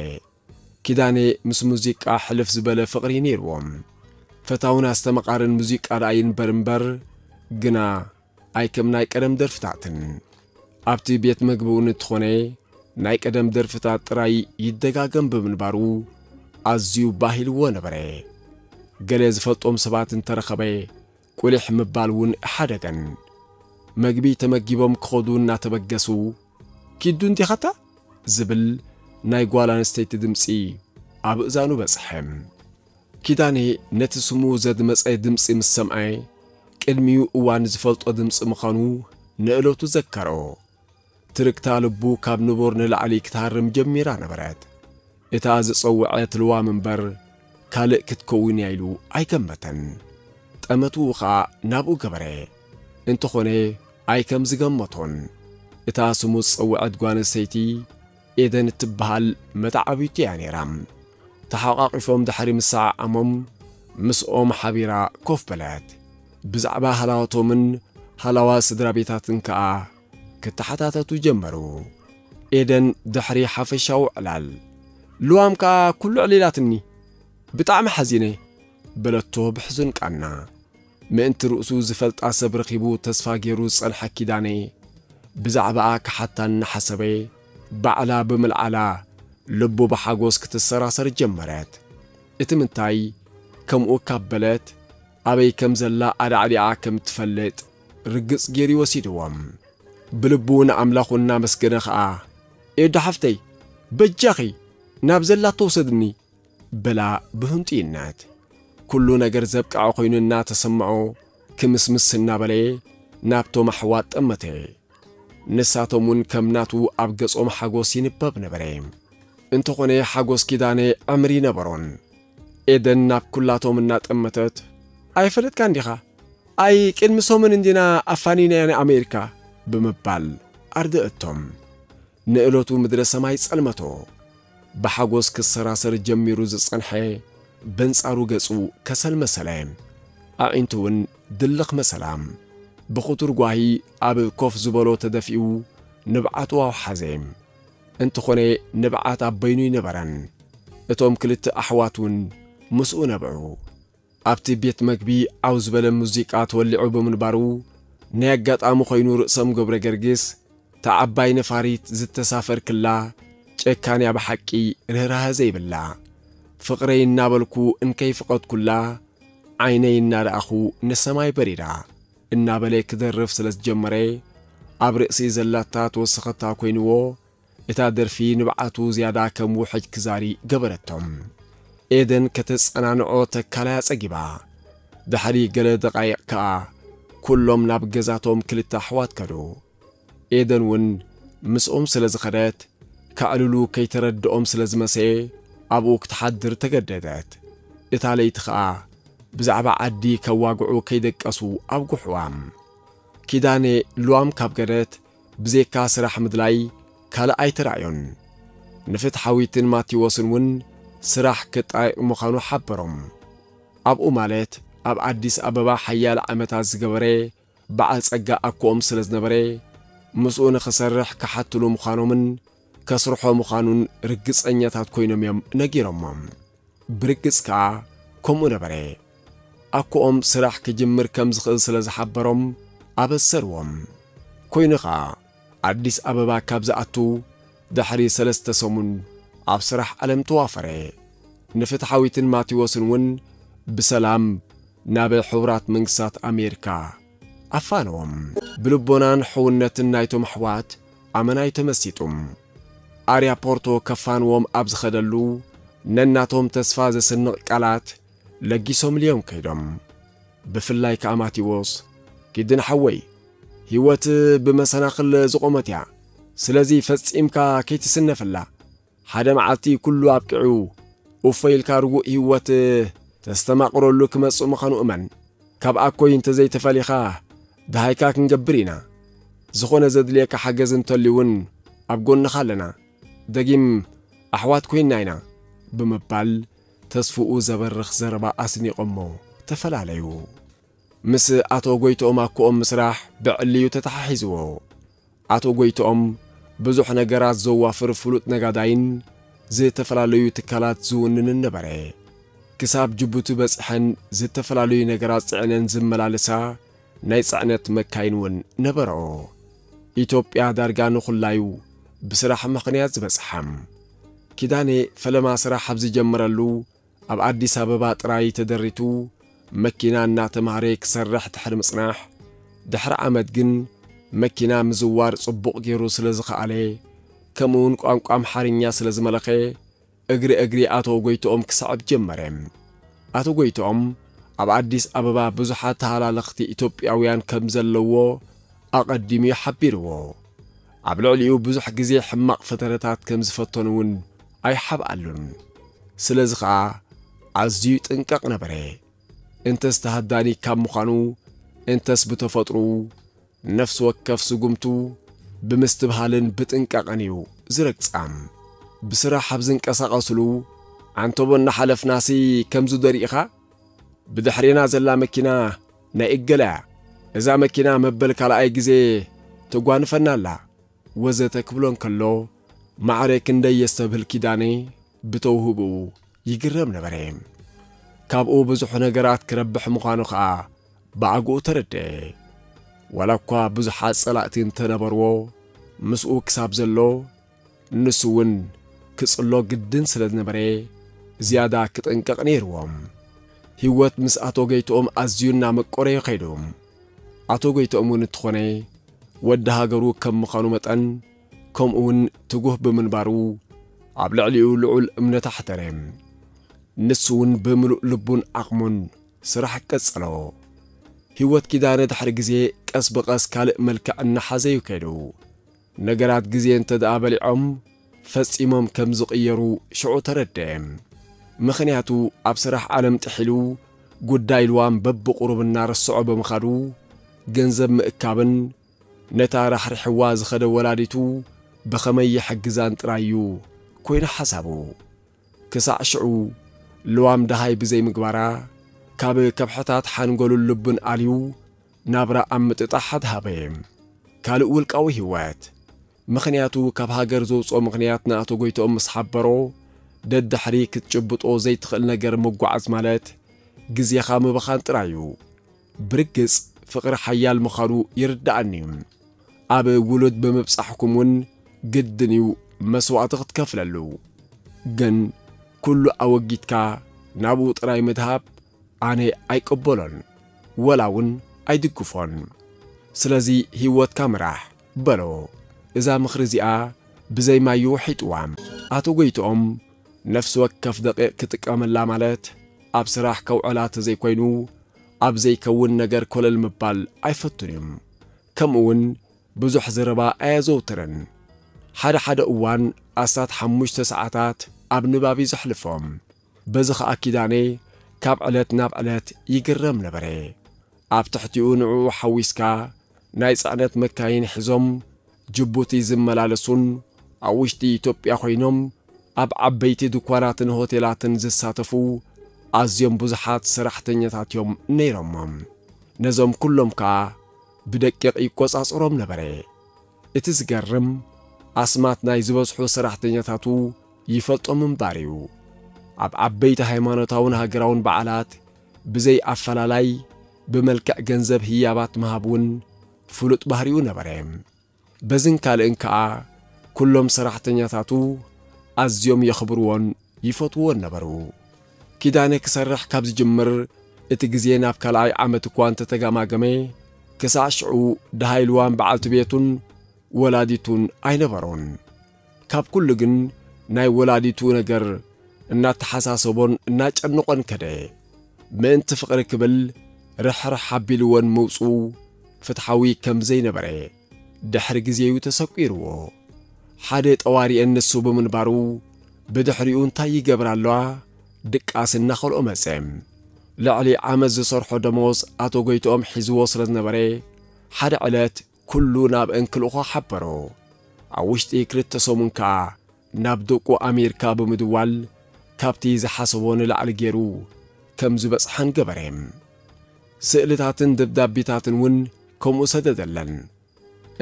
Speaker 1: ኪዳኔ ምስ ሙዚቃ ሕልፍ ዝበለ ፍቕሪ ነይርዎም። ፈታውና ዝተመቓርን ሙዚቃ ረኣይ እምበር እምበር ግና ኣይ ከም ናይ ቀደም ደርፍታትን። ኣብቲ ቤት መግቢ እውን እንትኾነ ናይ ቀደም ደርፍታት ጥራይ ይደጋገም ብምንባሩ ኣዝዩ ባሂልዎ ነበረ ገለ ዝፈልጦም ሰባት እንተረኸበ ቁልሕ ምባል እውን ሓደገን መግቢ ተመጊቦም ክኸዱ እናተበገሱ ኪዱ እንቲኻታ ዝብል ናይ ጓል ኣንስተይቲ ድምፂ ኣብ እዛኑ በጽሐ ኪዳኔ ነቲ ስሙ ዘድመፀ ድምፂ ምስ ሰምዐ ቅድሚኡ እዋን ዝፈልጦ ድምፂ ምዃኑ ንእለቱ ዘከሮ ትርክታ ልቡ ካብ ንቡር ንላዕሊ ክትሃርም ጀሚራ ነበረት እታ ዝፀውዐት ልዋም እምበር ካልእ ክትከውን እያ ኢሉ ኣይገመተን ጠመቱ ኸዓ ናብኡ ገበረ እንተኾነ ኣይ ከም ዝገመቶን እታ ስሙ ዝጸውዐት ጓል ኤደን እትበሃል መታዓቢቱ እያ ነይራ። ተሓቋቒፎም ድሕሪ ምሰዓዓሞም ምስኦም ሓቢራ ኮፍ በለት። ብዛዕባ ሃላዋቶምን ሃላዋ ስድራ ቤታትን ከኣ ክተሓታተቱ ጀመሩ። ኤደን ድሕሪ ሓፈሻዊ ዕላል። ልዋም ከኣ ኩሉ ዕሊላትኒ بتعم حزيني بلتو بحزن قنا من ترؤسو زفلت اسب رقيبو تصفا غيرو داني كيداني بزعبعك حتى نحسبي بعلا بملعلا لبو بحاغوس كتسراسر جمرات اتمنتاي كم اوكبلت ابي كم زلا على علي عاكم تفلت رقص جيري وسيدوام بلبون املاخنا آه إيه دحفتي بجاخي نابزلا توصدني በላ ብህንጢነት ኩሉ ነገር ዘብቃዖ ኮይኑ እናተሰምዖ ክምስምስ እናበለ ናብቶም ኣሕዋት ጠመተ። ንሳቶም እውን ከም ናቱ ኣብ ገጾም ሓጎስ ይንበብ ነበረ። እንተኾነ ሓጎስ ኪዳነ ዕምሪ ነበሮን። ኤደን ናብ ኩላቶም እናጠመተት ኣይፈለጥካ እንዲኻ? ኣይ ቅድሚ ሶምን እንዲና ኣፋኒናያ ናይ ኣሜሪካ? ብምባል ኣርድአቶም። ንእለቱ ምድረ ሰማይ ጸልመቶ ብሓጎስ ክሰራሰር ጀሚሩ ዝጸንሐ በንጻሩ ገጹ ከሰል መሰለ ኣዒንቱ እውን ድልኽ መሰላ ብኽቱር ጓሂ ኣብ ኮፍ ዝበሎ ተደፊኡ ንብዓቱ ኣውሓዘ እንተኾነ ንብዓት ኣብ በይኑ ይነበረን። እቶም ክልተ ኣሕዋት እውን ምስኡ ነብዑ ኣብቲ ቤት መግቢ ዓው ዝበለ ሙዚቃ ተወሊዑ ብምንባሩ ናይ ኣጋጣሚ ኾይኑ ርእሶም ገብረ ገርግስ ተዓባይ ነፋሪት ዝተሳፈር ክላ ጨካንያ ብሓቂ ርህራህ ዘይብላ ፍቕረይ እናበልኩ እንከይፍቐድኩላ ዐይነይ እናደኣኹ ንሰማይ በሪዳ እናበለ ክደርፍ ስለ ዝጀመረ ኣብ ርእሲ ዘላታ ተወሰኸታ ኮይንዎ እታ ደርፊ ንብዓቱ ዝያዳ ከም ውሕጅ ክዛሪ ገበረቶም ኤደን ከተጸናንዖ ተካላያ ጸጊባ ድሕሪ ገለ ደቓይቕ ከዓ ኵሎም ናብ ገዛቶም ክልተ ኣሕዋት ከዱ ኤደን እውን ምስኦም ስለ ዝኸደት كألولو كي ترد أم سلزمسي أبوك تحدر تقددت إتالي تخاع بزعب عدي كواقعو كيدك أسو أبقو حوام كيداني لوام كابقرت بزيكا سرح مدلاي كالا أي ترعيون نفت حويتن ما تنماتي وسنون سرح كتاي مخانو حبرم أبقو مالت أب عديس أببا حيال عمتات زقبري بعد سقا أكو أم سلزنبري مسؤون خسرح كحتلو مخانو من ከስርሖ ምዃኑን ርግጸኛታት ኮይኖም እዮም ነጊሮሞም ብርግጽ ከዓ ከምኡ ነበረ ኣኮኦም ስራሕ ክጅምር ከም ዝኽእል ስለ ዝሓበሮም ኣበሰርዎም ኮይኑ ኸዓ ኣዲስ ኣበባ ካብ ዝኣቱ ድሕሪ ሰለስተ ሰሙን ኣብ ስራሕ ዓለም ተዋፈረ ንፍትሓዊትን ማቴዎስን እውን ብሰላም ናብ ሕቡራት መንግስታት ኣሜሪካ ኣፋነዎም ብልቦናን ሕውነትን ናይቶም ኣሕዋት ኣመናይ ተመሲጡም ኣርያፖርቶ ከፋንዎም ኣብ ዝኸደሉ ነናቶም ተስፋ ዘስንቕ ቃላት ለጊሶም ልዮም ከይዶም ብፍላይ ከዓ ማቴዎስ ግድን ሓወይ ህይወት ብመሰናኽል ዝቖመት እያ ስለዚ ፈጺምካ ከይትስነፍላ ሓደ መዓልቲ ኩሉ ኣብቂዑ እፈይልካ ርጉእ ህይወት ተስተማቕረሉ ክመጽእ ምዃኑ እመን ካብኣ ኰይ እንተ ዘይተፈሊኻ ድሃይካ ክንገብር ኢና ዝኾነ ዘድልየካ ሓገዝ እንተልዩ እውን ኣብ ጐንኻ ኣለና ደጊም ኣሕዋት ኮይንና ኢና። ብምባል ተስፍኡ ዘበርኽ ዘረባ ኣስኒቖሞ ተፈላለዩ። ምስ ኣቶ ጐይቶኦም ኣኮኦም ምስራሕ ብዕልዩ ተተሓሒዝዎ። ኣቶ ጐይቶኦም ብዙሕ ነገራት ዘዋፍር ፍሉጥ ነጋዳይን ዝተፈላለዩ ትካላት ዝውንንን ነበረ። ክሳብ ጅቡቲ በፂሐን ዝተፈላለዩ ነገራት ጽዕነን ዝመላለሳ ናይ ጽዕነት መካይን እውን ነበረኦ። ኢትዮጵያ ዳርጋ ንኹላዩ بسراح مخنيات بسحم كداني فلما سراح حبز جمرلو أب عدي سببات راي تدريتو مكينا نات مهريك سرح حرم صناح. دحر عمد جن مكينا مزوار صبوق جيرو سلزخ عليه كمون قام قام حرنيا سلز ملخي أجري أجري أتو قويتو أم كسعب جمرم. أتو قويتو أم ኣብ ኣዲስ ኣበባ ብዙሓት ተሃላለኽቲ ኢትዮጵያውያን ከም ዘለዎ ኣቐዲሙ ሓቢርዎ عبلعليو بزح جزي حمق فترتات كم زفتون ون اي حب قلن سلزقع عزيو تنكاق نبري انتس تهداني كم مخانو انتس بتفطرو نفس وكف سقمتو بمستبهالن بتنكاقنيو زرق تسعم بسرا حبزن كساق سلو عانتو بن نحلف ناسي كم زو داريخا بدحرينا زلا مكينا نا اقلع اذا مكينا مبل كالا اي جزي تقوان فنالا ወዘተ ክብሎን ከሎ ማዕረ ክንደይ የስተብህል ኪዳኔ ብተውህብኡ ይግረም ነበረ ካብኡ ብዙሕ ነገራት ክረብሕ ምዃኑ ኸዓ ብኣግኡ ተረድአ። ዋላ እኳ ብዙሓት ጸላእቲ እንተነበርዎ ምስኡ ክሳብ ዘሎ ንሱ እውን ክጽሎ ግድን ስለ ዝነበረ ዝያዳ ክጥንቀቕ ነይርዎም። ሕይወት ምስ ኣቶ ጐይቶኦም ኣዝዩ እናመቆረዮ ኸይዱ ኣቶ ጐይቶኦም እውን እትኾነ ወዲ ሃገሩ ከም ምዃኑ መጠን ከምኡውን ትጉህ ብምንባሩ ኣብ ልዕሊኡ ልዑል እምነት ኣሕተረ ንሱ እውን ብምሉእ ልቡን ዓቕሙን ስራሕ ቀጸሎ ህይወት ኪዳነ ድሕሪ ግዜ ቀስ በቐስ ካልእ መልክዕ እናሓዘ ይከይዱ ነገራት ግዜ እንተ ደኣ በሊዖም ፈጺሞም ከም ዝቕየሩ ሽዑ ተረድአ ምኽንያቱ ኣብ ስራሕ ዓለም ጥሒሉ ጉዳይ ልዋም በብቑሩብ እናርስዖ ብምኻዱ ገንዘብ ምእካብን ነታ ራሕርሕዋ ዝኸደ ወላዲቱ ብኸመይ የሕግዛን ጥራዩ ኮይኑ ሓሳቡ። ክሳዕ ሽዑ ልዋም ደሃይ ብዘይምግባራ ካብ ከብሕታት ሓንጎሉን ልቡን ኣልዩ ናብራ ኣብ ምጥጣሕ ኣድሃበየ ካልእ ውልቃዊ ህይወት ምኽንያቱ ካብ ሃገር ዘውፅኦ ምኽንያት ንኣቶ ጐይቶኦም ምስ ሓበሮ ደድሕሪ ክትጭብጦ ዘይትኽእል ነገር ምጓዓዝ ማለት ግዜኻ ምብኻን ጥራዩ። ብርግጽ ፍቕሪ ሓያል ምዃኑ ይርዳእኒ ኣብ ውሉድ ብምብጻሕኩም እውን ግድን እዩ መስዋዕቲ ክትከፍለሉ ግን ኩሉ ኣወጊትካ ናብኡ ጥራይ ምድሃብ ኣነ ኣይቅበሎን ወላ እውን ኣይድግፎን። ስለዚ ህይወትካ ምራሕ በሎ። እዛ ምኽሪ እዚኣ ብዘይማዩ ሒጥዋ ኣቶ ጐይትኦም ነፍሲ ወከፍ ደቂቕ ክጥቀመላ ማለት ኣብ ስራሕ ከውዕላ ተዘይኮይኑ ኣብ ዘይከውን ነገር ኮለል ምባል ኣይፈቱን እዮም። ከምኡ እውን ብዙሕ ዝረባ ኣየዘውትርን ሓደ ሓደ እዋን ኣሳት ሓሙሽተ ሰዓታት ኣብ ንባቢ ዘሕልፎም በዚ ኸዓ ኪዳኔ ካብ ዕለት ናብ ዕለት ይግረም ነበረ። ኣብ ትሕቲኡ ንዕኡ ሓዊስካ ናይ ጽዕነት መካይን ሒዞም ጅቡቲ ዝመላለሱን ኣብ ውሽጢ ኢትዮጵያ ኾይኖም ኣብ ዓበይቲ ድኳናትን ሆቴላትን ዝሳተፉ ኣዝዮም ብዙሓት ሰራሕተኛታት እዮም ነይሮሞም ነዞም ኩሎም ከዓ ብደቂቕ ይቈጻጽሮም ነበረ። እቲ ዝገርም ኣስማት ናይ ዝበዝሑ ሰራሕተኛታቱ ይፈልጦም እምባር እዩ ኣብ ዓበይቲ ሃይማኖታውን ሃገራውን በዓላት ብዘይ ኣፈላላይ ብመልክዕ ገንዘብ ህያባት ምሃብ እውን ፍሉጥ ባህሪኡ ነበረ። በዝን ካልእን ከዓ ኩሎም ሰራሕተኛታቱ ኣዝዮም የኽብርዎን ይፈትውዎን ነበሩ። ኪዳነ ክሰርሕ ካብ ዝጅምር እቲ ግዜ ናብ ካልኣይ ዓመት እኳ እንተተጋማገመ ክሳዕ ሽዑ ደሃይልዋን በዓልቲ ቤቱን ወላዲቱን ኣይነበሮን። ካብ ኩሉ ግን ናይ ወላዲቱ ነገር እናተሓሳሰቦን እናጨንቖን ከደ። ምእንቲ ፍቕሪ ክብል ርሕርሕ ኣቢልዎን ምውፁ ፍትሓዊ ከም ዘይነበረ ድሕሪ ግዜኡ ተሰቂርዎ። ሓደ ጠዋሪአን ንሱ ብምንባሩ ብድሕሪኡ እንታይ ይገብር ኣለዋ ድቃስ እናኸልኦ መጸ ልዕሊ ዓመት ዝሰርሖ ደሞዝ ኣቶ ጐይትኦም ሒዝዎ ስለ ዝነበረ ሓደ ዕለት ኵሉ ናብ እንክልኾ ሓበሮ ኣብ ውሽጢ ክልተ ሰሙን ከዓ ናብ ደቁ ኣሜሪካ ብምድዋል ካብቲ ዝሓሰቦ ንላዕሊ ገይሩ ከም ዝበጽሐን ገበረ ስእልታትን ደብዳቤታትን እውን ከምኡ ሰደደለን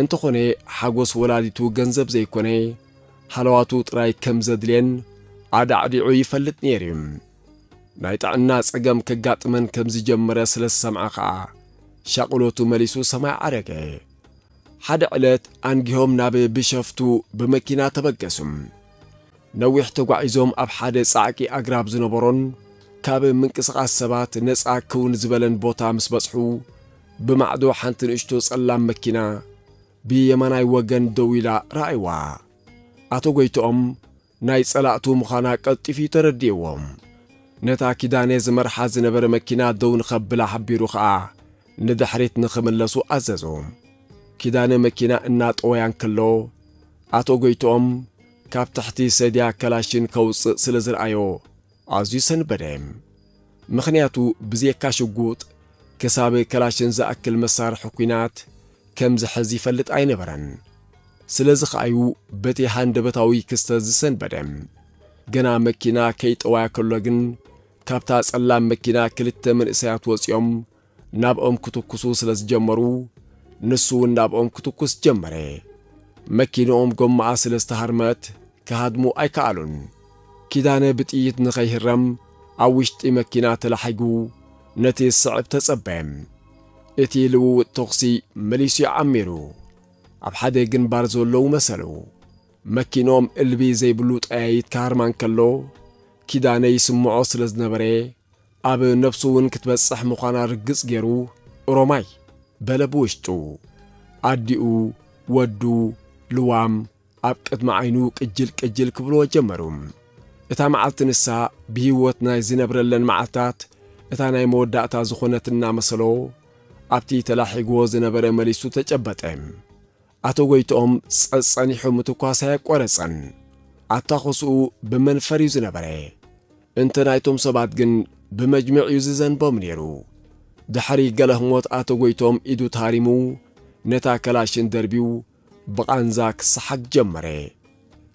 Speaker 1: እንተኾነ ሓጐስ ወላዲቱ ገንዘብ ዘይኮነ ሃለዋቱ ጥራይ ከም ዘድልየን ኣዳዕዲዑ ይፈልጥ ነይር እዩ ናይ ጥዕና ጸገም ከጋጥመን ከም ዝጀመረ ስለ ዝሰምዐ ኸዓ ሻቕሎቱ መሊሱ ሰማይ ዓረገ። ሓደ ዕለት ኣንጊሆም ናብ ብሸፍቱ ብመኪና ተበገሱም። ነዊሕ ተጓዒዞም ኣብ ሓደ ጻዕቂ ኣግራብ ዝነበሮን ካብ ምንቅስቓስ ሰባት ነፃ ክውን ዝበለን ቦታ ምስ በጽሑ ብማዕዶ ሓንቲ ንእሽቶ ጸላም መኪና ብየማናይ ወገን ደው ኢላ ረኣይዋ። ኣቶ ጐይትኦም ናይ ጸላእቱ ምዃና ቀልጢፉ ተረዲእዎም ነታ ኪዳነ ዝመርሓ ዝነበረ መኪና ደው ንኸብላ ሓቢሩ ኸዓ ንድሕሪት ንኽምለሱ ኣዘዞ ኪዳነ መኪና እናጠወያን ከሎ ኣቶ ጐይትኦም ካብ ትሕቲ ሰድያ ከላሽን ከውፅእ ስለ ዝረኣዮ ኣዝዩ ሰንበደ ምኽንያቱ ብዜካ ሽጉጥ ክሳብ ከላሽን ዝኣክል መሳርሒ ኲናት ከም ዝሕዝ ይፈልጥ ኣይነበረን። ስለዚ ኸኣዩ በቲ ሃንደበታዊ ክስተት ዝሰንበደ ገና መኪና ከይጠዋያ ከሎ ግን ካብታ ጸላም መኪና ክልተ መንእሰያት ወጺኦም ናብኦም ክትኩሱ ስለ ዝጀመሩ ንሱ እውን ናብኦም ክትኩስ ጀመረ። መኪንኦም ጎማኣ ስለ ዝተሃርመት ክሃድሙ ኣይከኣሉን። ኪዳነ ብጥይት ንኸይህረም ኣብ ውሽጢ መኪና ተላሒጉ ነቲ ስዕብ ተጸበየ። እቲ ልውውጥ ተኽሲ መሊሱ ይዓሚሩ ኣብ ሓደ ግንባር ዘለዉ መሰሉ መኪኖም እልቢ ዘይብሉ ጠያይት ክሃርማን ከሎ ኪዳነ ይስምዖ ስለ ዝነበረ ኣብ ነፍሱ እውን ክትበጽሕ ምዃና ርግጽ ገይሩ ሮማይ በለ ብውሽጡ ኣዲኡ ወዱ ልዋም ኣብ ቅድሚ ዐይኑ ቅጅል ቅጅል ክብልዎ ጀመሩ። እታ መዓልቲ ንሳ ብህይወት ናይ ዝነብረለን መዓልትታት እታ ናይ መወዳእታ ዝኾነት እናመሰሎ ኣብቲ ተላሒግዎ ዝነበረ መሊሱ ተጨበጠ። ኣቶ ጐይትኦም ጸጸኒሑ ምትኳስ ኣየቈረጸን ኣታኸስኡ ብመንፈር እዩ ዝነበረ እንተ ናይቶም ሰባት ግን ብመጅምዕ እዩ ዝዘንቦም ነይሩ። ድሕሪ ገለ ህሞት ኣቶ ጐይቶም ኢዱ ታሪሙ ነታ ከላሽን ደርቢው ብቓንዛ ክሰሓግ ጀመረ።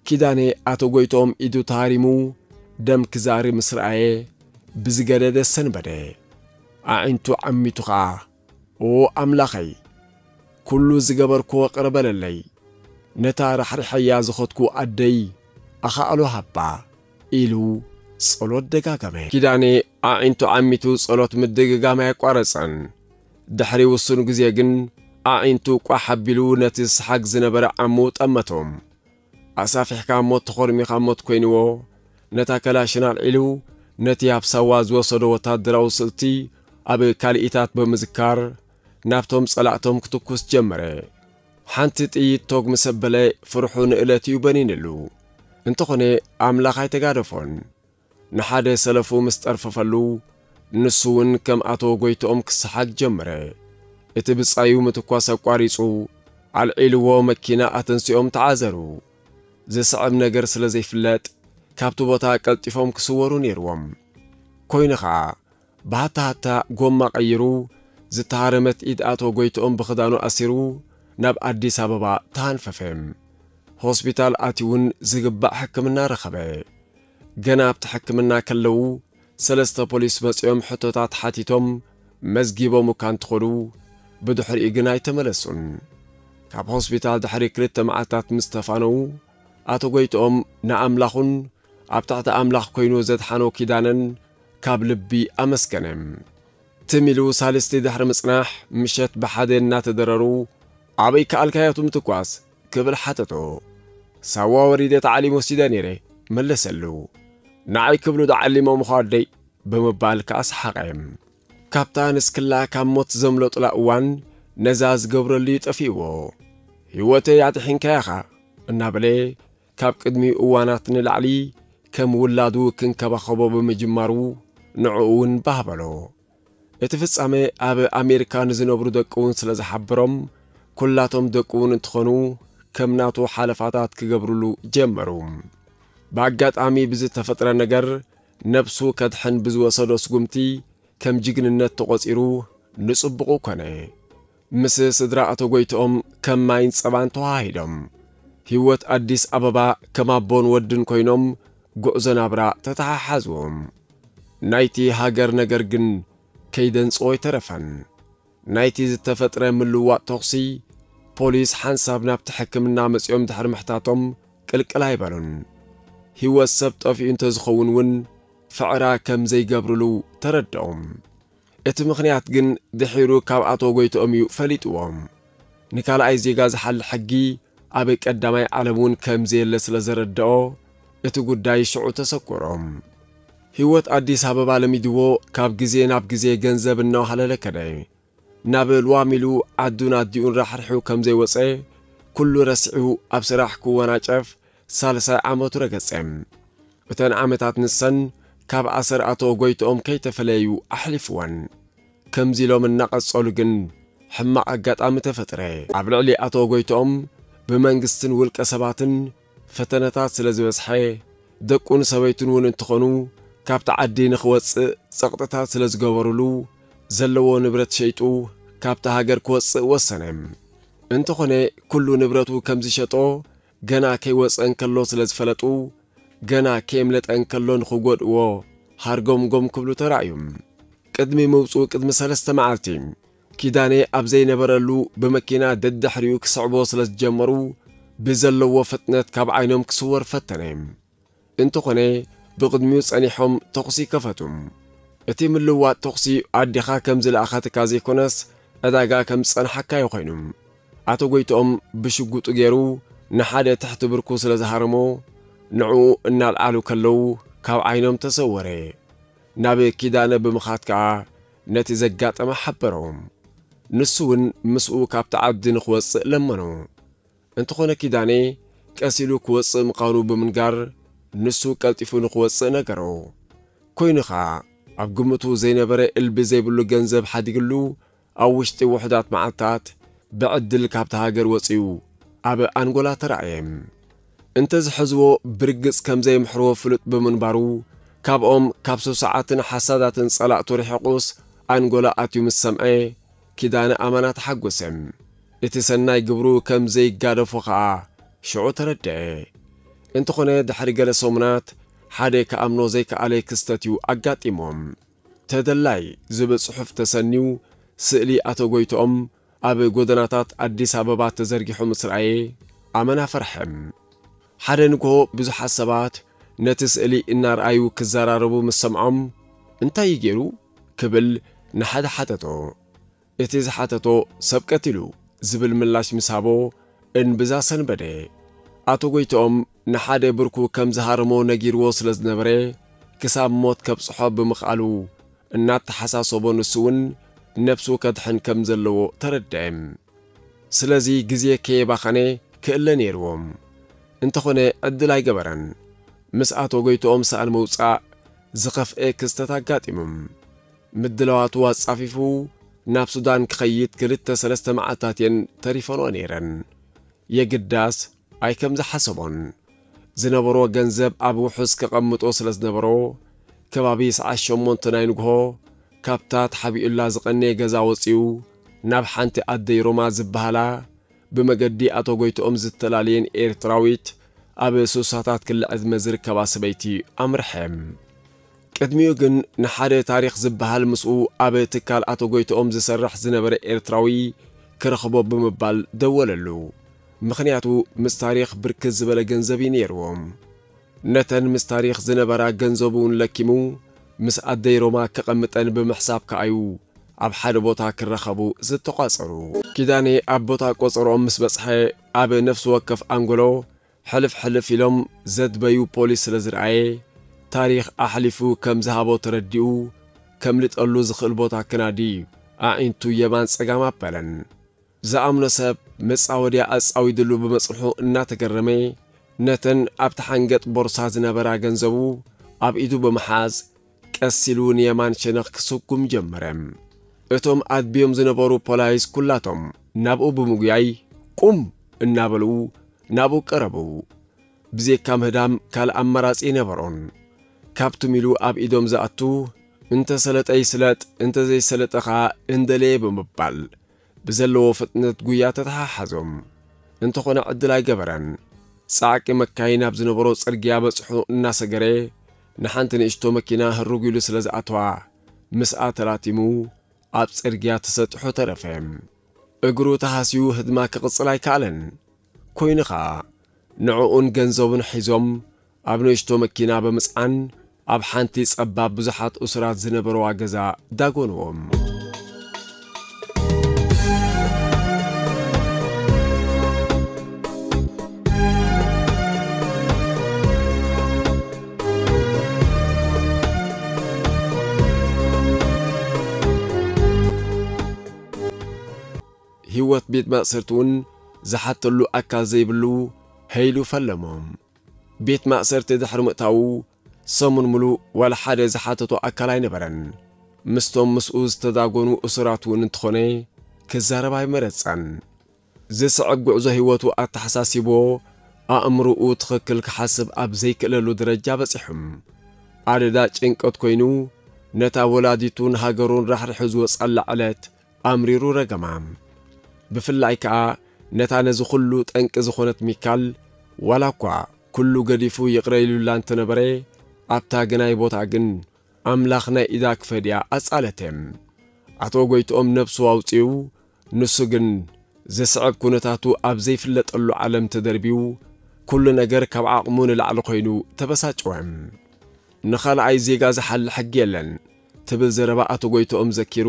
Speaker 1: ኪዳኔ ኣቶ ጐይቶም ኢዱ ታሪሙ ደም ክዛሪ ምስ ረአየ ብዝገደደ ሰንበደ። ኣዒንቱ ዓሚቱ ኸዓ ኦ ኣምላኸይ ኩሉ ዝገበርክዎ ቅርበለለይ ነታ ራሕሪሐያ ዝኸትኩ ኣደይ ኣኻኣሎ ሃባ ኢሉ ጸሎት ደጋገመ። ኪዳኔ ኣዒንቱ ዓሚቱ ጸሎት ምድግጋም ኣይቋረጸን ድሕሪ ውሱኑ ግዜ ግን ኣዒንቱ ቋሕ ኣቢሉ ነቲ ዝስሓግ ዝነበረ ዓሙ ጠመቶም። ኣሳፊሕካ ሞት ተኾርሚኻ ሞት ኮይንዎ ነታ ከላሽን ኣልዒሉ ነቲ ኣብ ሳዋ ዝወሰዶ ወታደራዊ ስልቲ ኣብ ካልኢታት ብምዝካር ናብቶም ጸላእቶም ክትኩስ ጀመረ። ሓንቲ ጥይት ቶግ ምስ ኣበለ ፍርሑ ንእለት እዩ በኒንሉ። እንተኾነ ኣምላኽ ኣይተጋደፎን ንሓደ ሰለፉ ምስ ጠርፈፈሉ ንሱ እውን ከም ኣቶ ጐይቶኦም ክሰሓግ ጀመረ። እቲ ብጻዩ ምትኳስ ኣቋሪጹ ኣልዒልዎ መኪና ኣተንሲኦም ተዓዘሩ። ዝስዕብ ነገር ስለ ዘይፍለጥ ካብቲ ቦታ ቀልጢፎም ክስወሩ ነይርዎም። ኮይኑ ኸዓ ባህታሃታ ጎማ ቀይሩ ዝተሃረመት ኢድ ኣቶ ጐይቶኦም ብኽዳኑ ኣሲሩ ናብ ኣዲስ ኣበባ ተሃንፈፈ ሆስፒታል ኣትዩውን ዝግባእ ሕክምና ረኸበ ገና ኣብቲ ሕክምና ከለዉ ሰለስተ ፖሊስ መጺኦም ሕቶታት ሓቲቶም መዝጊቦም እኳ እንትኸዱ ብድሕሪኡ ግን ኣይተመለሱን። ካብ ሆስፒታል ድሕሪ ክልተ መዓልትታት ምስ ተፋነዉ ኣቶ ጐይቶኦም ንኣምላኹን ኣብ ታሕቲ ኣምላኽ ኮይኑ ዘድሓኖ ኪዳነን ካብ ልቢ ኣመስገነ ትሚሉ ሳልስቲ ድሕሪ ምጽናሕ ምሸት ብሓደ እናተደረሩ ኣበይ ከኣልካያቱ ምትኳስ ክብል ሓተቶ ሳዋ ወሪደ ተዓሊም ወሲደ ነይረ መለሰሉ ንዓይ ክብሉ ዳዓሊሞ ምዃደይ ብምባል ከዓ ሰሓቐ ካብታ ንስክላ ካብ ሞት ዘምለጡላ እዋን ነዛ ዝገብረሉ ይጠፊእዎ ህይወተይ ኣትሒንካያኻ እናበለ ካብ ቅድሚ እዋናት ንላዕሊ ከም ውላዱ ክንከባኸቦ ብምጅማሩ ንዕኡ እውን ባህበሎ እቲ ፍጻመ ኣብ ኣሜሪካ ንዝነብሩ ደቂ እውን ስለ ዝሓብሮም ኵላቶም ደቂ እውን እንትኾኑ ከም ናቱ ሓለፋታት ክገብርሉ ጀመሩ ብኣጋጣሚ ብዝተፈጥረ ነገር ነብሱ ከድሕን ብዝወሰዶ ስጉምቲ ከም ጅግንነት ተቖጺሩ ንጽቡቕ ኰነ ምስ ስድራ ኣቶ ጐይትኦም ከም ማይን ጸባን ተዋሂዶም ህይወት ኣዲስ ኣበባ ከም ኣቦን ወድን ኮይኖም ጉዕዞ ናብራ ተተሓሓዝዎም ናይቲ ሃገር ነገር ግን ከይደንጽ ይተረፈን ናይቲ ዝተፈጥረ ምልዋጥ ተኽሲ ፖሊስ ሓንሳብ ናብቲ ሕክምና መጺኦም ድሕሪ ምሕታቶም ቅልቅል ኣይበሉን ሕይወት ሰብ ጠፊኡ እንተ ዝኸውን እውን ፍዕራ ከም ዘይገብርሉ ተረድኦም እቲ ምኽንያት ግን ድሒሩ ካብ ኣቶ ጐይትኦም እዩ ፈሊጥዎም ንካልኣይ ዜጋ ዝሓሊ ሕጊ ኣብ ቀዳማይ ዓለም እውን ከምዘየለ ስለ ዘረድኦ እቲ ጉዳይ ሽዑ ተሰኰሮም ህይወት ኣዲስ ኣበባ ለሚድዎ ካብ ግዜ ናብ ግዜ ገንዘብ እናውሃለለ ከደ ናብ ልዋሚሉ ዓዱን ኣዲኡን ራሕርሑ ከም ዘይወፀ ኩሉ ረስዒ ኣብ ስራሕ ክወናጨፍ ሳልሳይ ዓመቱ ረገጸ እተን ዓመታት ንሰን ካብ ኣሰር ኣቶ ጐይቶኦም ከይተፈለዩ ኣሕሊፍወን ከምዚ ኢሎም እናቐጸሉ ግን ሕማቕ ኣጋጣሚ ተፈጥረ። ኣብ ልዕሊ ኣቶ ጐይቶኦም ብመንግስትን ውልቀ ሰባትን ፈተነታት ስለ ዝበዝሐ ደቁን ሰበይቱን እውን እንትኾኑ ካብቲ ዓዲ ንኽወፅእ ጸቕጥታት ስለ ዝገበሩሉ ዘለዎ ንብረት ሸይጡ ካብቲ ሃገር ክወፅእ ወሰነ እንተኾነ ኩሉ ንብረቱ ከም ዝሸጦ ገና ከይወፅ እንከሎ ስለ ዝፈለጡ ገና ከየምለጠ እንከሎ ንኽጐድእዎ ሃርጎምጎም ክብሉ ተራእዮም ቅድሚ ምውፁ ቅድሚ ሰለስተ መዓልቲ ኪዳኔ ኣብ ዘይነበረሉ ብመኪና ደድሕሪኡ ክስዕቦ ስለ ዝጀመሩ ብዘለዎ ፍጥነት ካብ ዓይኖም ክስወር ፈተነ እንተኾነ ብቕድሚኡ ጸኒሖም ተኹሲ ከፈቱ እቲ ምልዋጥ ተኹሲ ኣዲኻ ከም ዝለኣኻትካ ዘይኮነስ ዕዳጋ ከም ዝጸንሐካዮ ኾይኑ ኣቶ ጐይቶኦም ብሽጉጡ ገይሩ ንሓደ ታሕቲ ብርኩ ስለ ዝሃርሞ ንዕኡ እናልዓሉ ከለዉ ካብ ዓይኖም ተሰወረ ናብ ኪዳነ ብምኻት ከዓ ነቲ ዘጋጠመ ሓበሮም ንሱ እውን ምስኡ ካብቲ ዓዲ ንኽወፅእ ለመኖ እንተኾነ ኪዳኔ ቀሲሉ ክወፅእ ምዃኑ ብምንጋር ንሱ ቀልጢፉ ንኽወፅእ ነገሮ ኮይኑ ኸዓ ኣብ ግምቱ ዘይነበረ ዕልቢ ዘይብሉ ገንዘብ ሓዲግሉ ኣብ ውሽጢ ውሕዳት መዓልትታት ብዕድል ካብቲ ሃገር ወፂኡ ኣብ ኣንጎላ ተረእየ እንተዝሕዝዎ ብርግጽ ከም ዘይምሕርዎ ፍሉጥ ብምንባሩ ካብኦም ካብ ሶሳዓትን ሓሳዳትን ጸላእቱ ርሒቑስ ኣንጎላ ኣትዩ ምስ ሰምዐ ኪዳነ ኣማና ተሓጐሰ እቲ ሰናይ ግብሩ ከም ዘይጋደፎ ኸዓ ሽዑ ተረድአ እንተኾነ ድሕሪ ገለ ሰሙናት ሓደ ከኣምኖ ዘይከኣለ ክስተት እዩ ኣጋጢሞም ተደላይ ዝብል ጽሑፍ ተሰንዩ ስእሊ ኣቶ ጐይቶኦም ኣብ ጐደናታት ኣዲስ ኣበባ ተዘርጊሑ ምስ ረአየ ኣመና ፈርሐም። ሓደ ንግሆ ብዙሓት ሰባት ነቲ ስእሊ እናረኣዩ ክዘራረቡ ምስ ሰምዖም እንታይ ገይሩ ክብል ንሓደ ሓተቶ እቲ ዝሓተቶ ሰብ ቀቲሉ ዝብል ምላሽ ምስ ሃቦ እንብዛ ሰንበደ። ኣቶ ጐይቶኦም ንሓደ ብርኩ ከም ዝሃርሞ ነጊርዎ ስለ ዝነበረ ክሳብ ሞት ከብጽሖ ብምኽኣሉ እናተሓሳሰቦ ንሱ እውን ነፍሱ ከድሕን ከም ዘለዎ ተረድዐ ስለዚ ግዜ ከየባኸነ ክእለ ነይርዎም። እንተኾነ ዕድል ኣይገበረን። ምስ ኣቶ ጐይቶኦም ሰኣል መውጻእ ዝኸፍአ ክስተት ኣጋጢሙም። ምድለዋቱ ኣጻፊፉ ናብ ሱዳን ክኸይድ ክልተ ሰለስተ መዓልታት እየን ተሪፈንኦ ነይረን። የግዳስ ኣይ ከም ዝሓሰቦን። ዝነበሮ ገንዘብ ኣብ ውሑስ ከቐምጦ ስለ ዝነበሮ ከባቢ ሰዓት ሸሞንተ ናይ ንግሆ كابتات حبي إلا زقني غزا وصيو نبحانتي أدي روما زبهلا بمقدي أتو قويت أم زتلالين إير تراويت أبي سوساتات كل أدمزر كباسبيتي أمرحيم كدميوغن نحاري تاريخ زبهال مسؤو أبي تكال أتو قويت أم زنبر إير تراوي كرخبو بمبال دوللو مخنياتو مستاريخ بركز بلا جنزبي نتن مستاريخ زنبرا جنزبون لكيمو ምስ ኣደይ ሮማ ተቐምጠን ብምሕሳብ ከኣዩ ኣብ ሓደ ቦታ ክረኸቡ ዝተቋጸሩ ኪዳኔ ኣብ ቦታ ቆጸሮኦም ምስ በጽሐ ኣብ ነፍሲ ወከፍ ኣንጎሎ ሕልፍ ሕልፍ ኢሎም ዘድበዩ ፖሊስ ስለ ዝረኣየ ታሪኽ ኣሕሊፉ ከም ዝሃቦ ተረዲኡ ከም ልጠሉ ዝኽእል ቦታ ክናዲ ኣዒንቱ የማን ጸጋም ኣበለን ዝኣምኖ ሰብ መጻ ወዲያ ኣጻዊድሉ ብመጽንሑ እናተገረመ ነተን ኣብቲ ሓንገጥ ቦርሳ ዝነበራ ገንዘቡ ኣብ ኢዱ ብምሓዝ ቀሲሉ ንየማን ሸነኽ ክስጉም ጀመረ እቶም ኣድብዮም ዝነበሩ ፖላይስ ኲላቶም ናብኡ ብምጉያይ ቁም እናበልኡ ናብኡ ቀረቡ። ብዜካ ምህዳም ካልእ ኣማራጺ ነበሮን። ካብቶም ኢሉ ኣብ ኢዶም ዝኣቱ እንተ ሰለጠ ይስለጥ እንተ ዘይሰለጠ ኸዓ እንደለየ ብምባል ብዘለዎ ፍጥነት ጉያ ተተሓሓዞም። እንተኾነ ዕድል ኣይገበረን። ጻዕቂ መካይን ኣብ ዝነበሮ ጽርግያ በጽሑ እናሰገረ ንሓንቲ ንእሽቶ መኪና ህርጉ ኢሉ ስለ ዝኣተዋ ምስኣ ተላቲሙ ኣብ ጽርግያ ተሰጢሑ ተረፈ እግሩ ተሃስዩ ህድማ ክቕጽል ኣይከኣለን። ኮይኑ ኸዓ ንዕኡን ገንዘቡን ሒዞም ኣብ ንእሽቶ መኪና ብምጽዓን ኣብ ሓንቲ ጸባብ ብዙሓት እሱራት ዝነበረዋ ገዛ ዳጐንዎም ህይወት ቤት ማእሰርቲ እውን ዝሓተሉ ኣካል ዘይብሉ ሄይሉ ፈለሞም። ቤት ማእሰርቲ ድሕሪ ምእታዉ ሰሙን ሙሉእ ዋላ ሓደ ዝሓተቶ ኣካል ኣይነበረን። ምስቶም ምስኡ ዝተዳጐኑ እሱራት እውን እንተኾነ ክዛረባ ኣይመረጸን ዝስዕብ ጉዕዞ ህይወቱ ኣተሓሳሲቦ ኣእምሮኡ ትኽክል ክሓስብ ኣብ ዘይክእለሉ ደረጃ በጺሑም። ኣደዳ ጭንቀት ኮይኑ ነታ ወላዲቱን ሃገሩን ራሕርሑ ዝወጸላ ዕለት ኣምሪሩ ረገማ ብፍላይ ከዓ ነታ ነዚ ኹሉ ጠንቂ ዝኾነት ሚካል ዋላ እኳ ኩሉ ገዲፉ ይቕረይሉላ እንተነበረ ኣብታ ግናይ ቦታ ግን ኣምላኽ ናይ ኢዳ ክፈድያ ኣጻለተም። ኣቶ ጐይቶኦም ነብሱ ኣውፂኡ ንሱ ግን ዝስዕብ ኩነታቱ ኣብ ዘይፍለጠሉ ዓለም ተደርቢው ኩሉ ነገር ካብ ዓቕሙ ንላዕሊ ኾይኑ ተበሳጭወም። ንኻልኣይ ዜጋ ዝሓሊ ሕጊ የለን ትብል ዘረባ ኣቶ ጐይቶኦም ዘኪሩ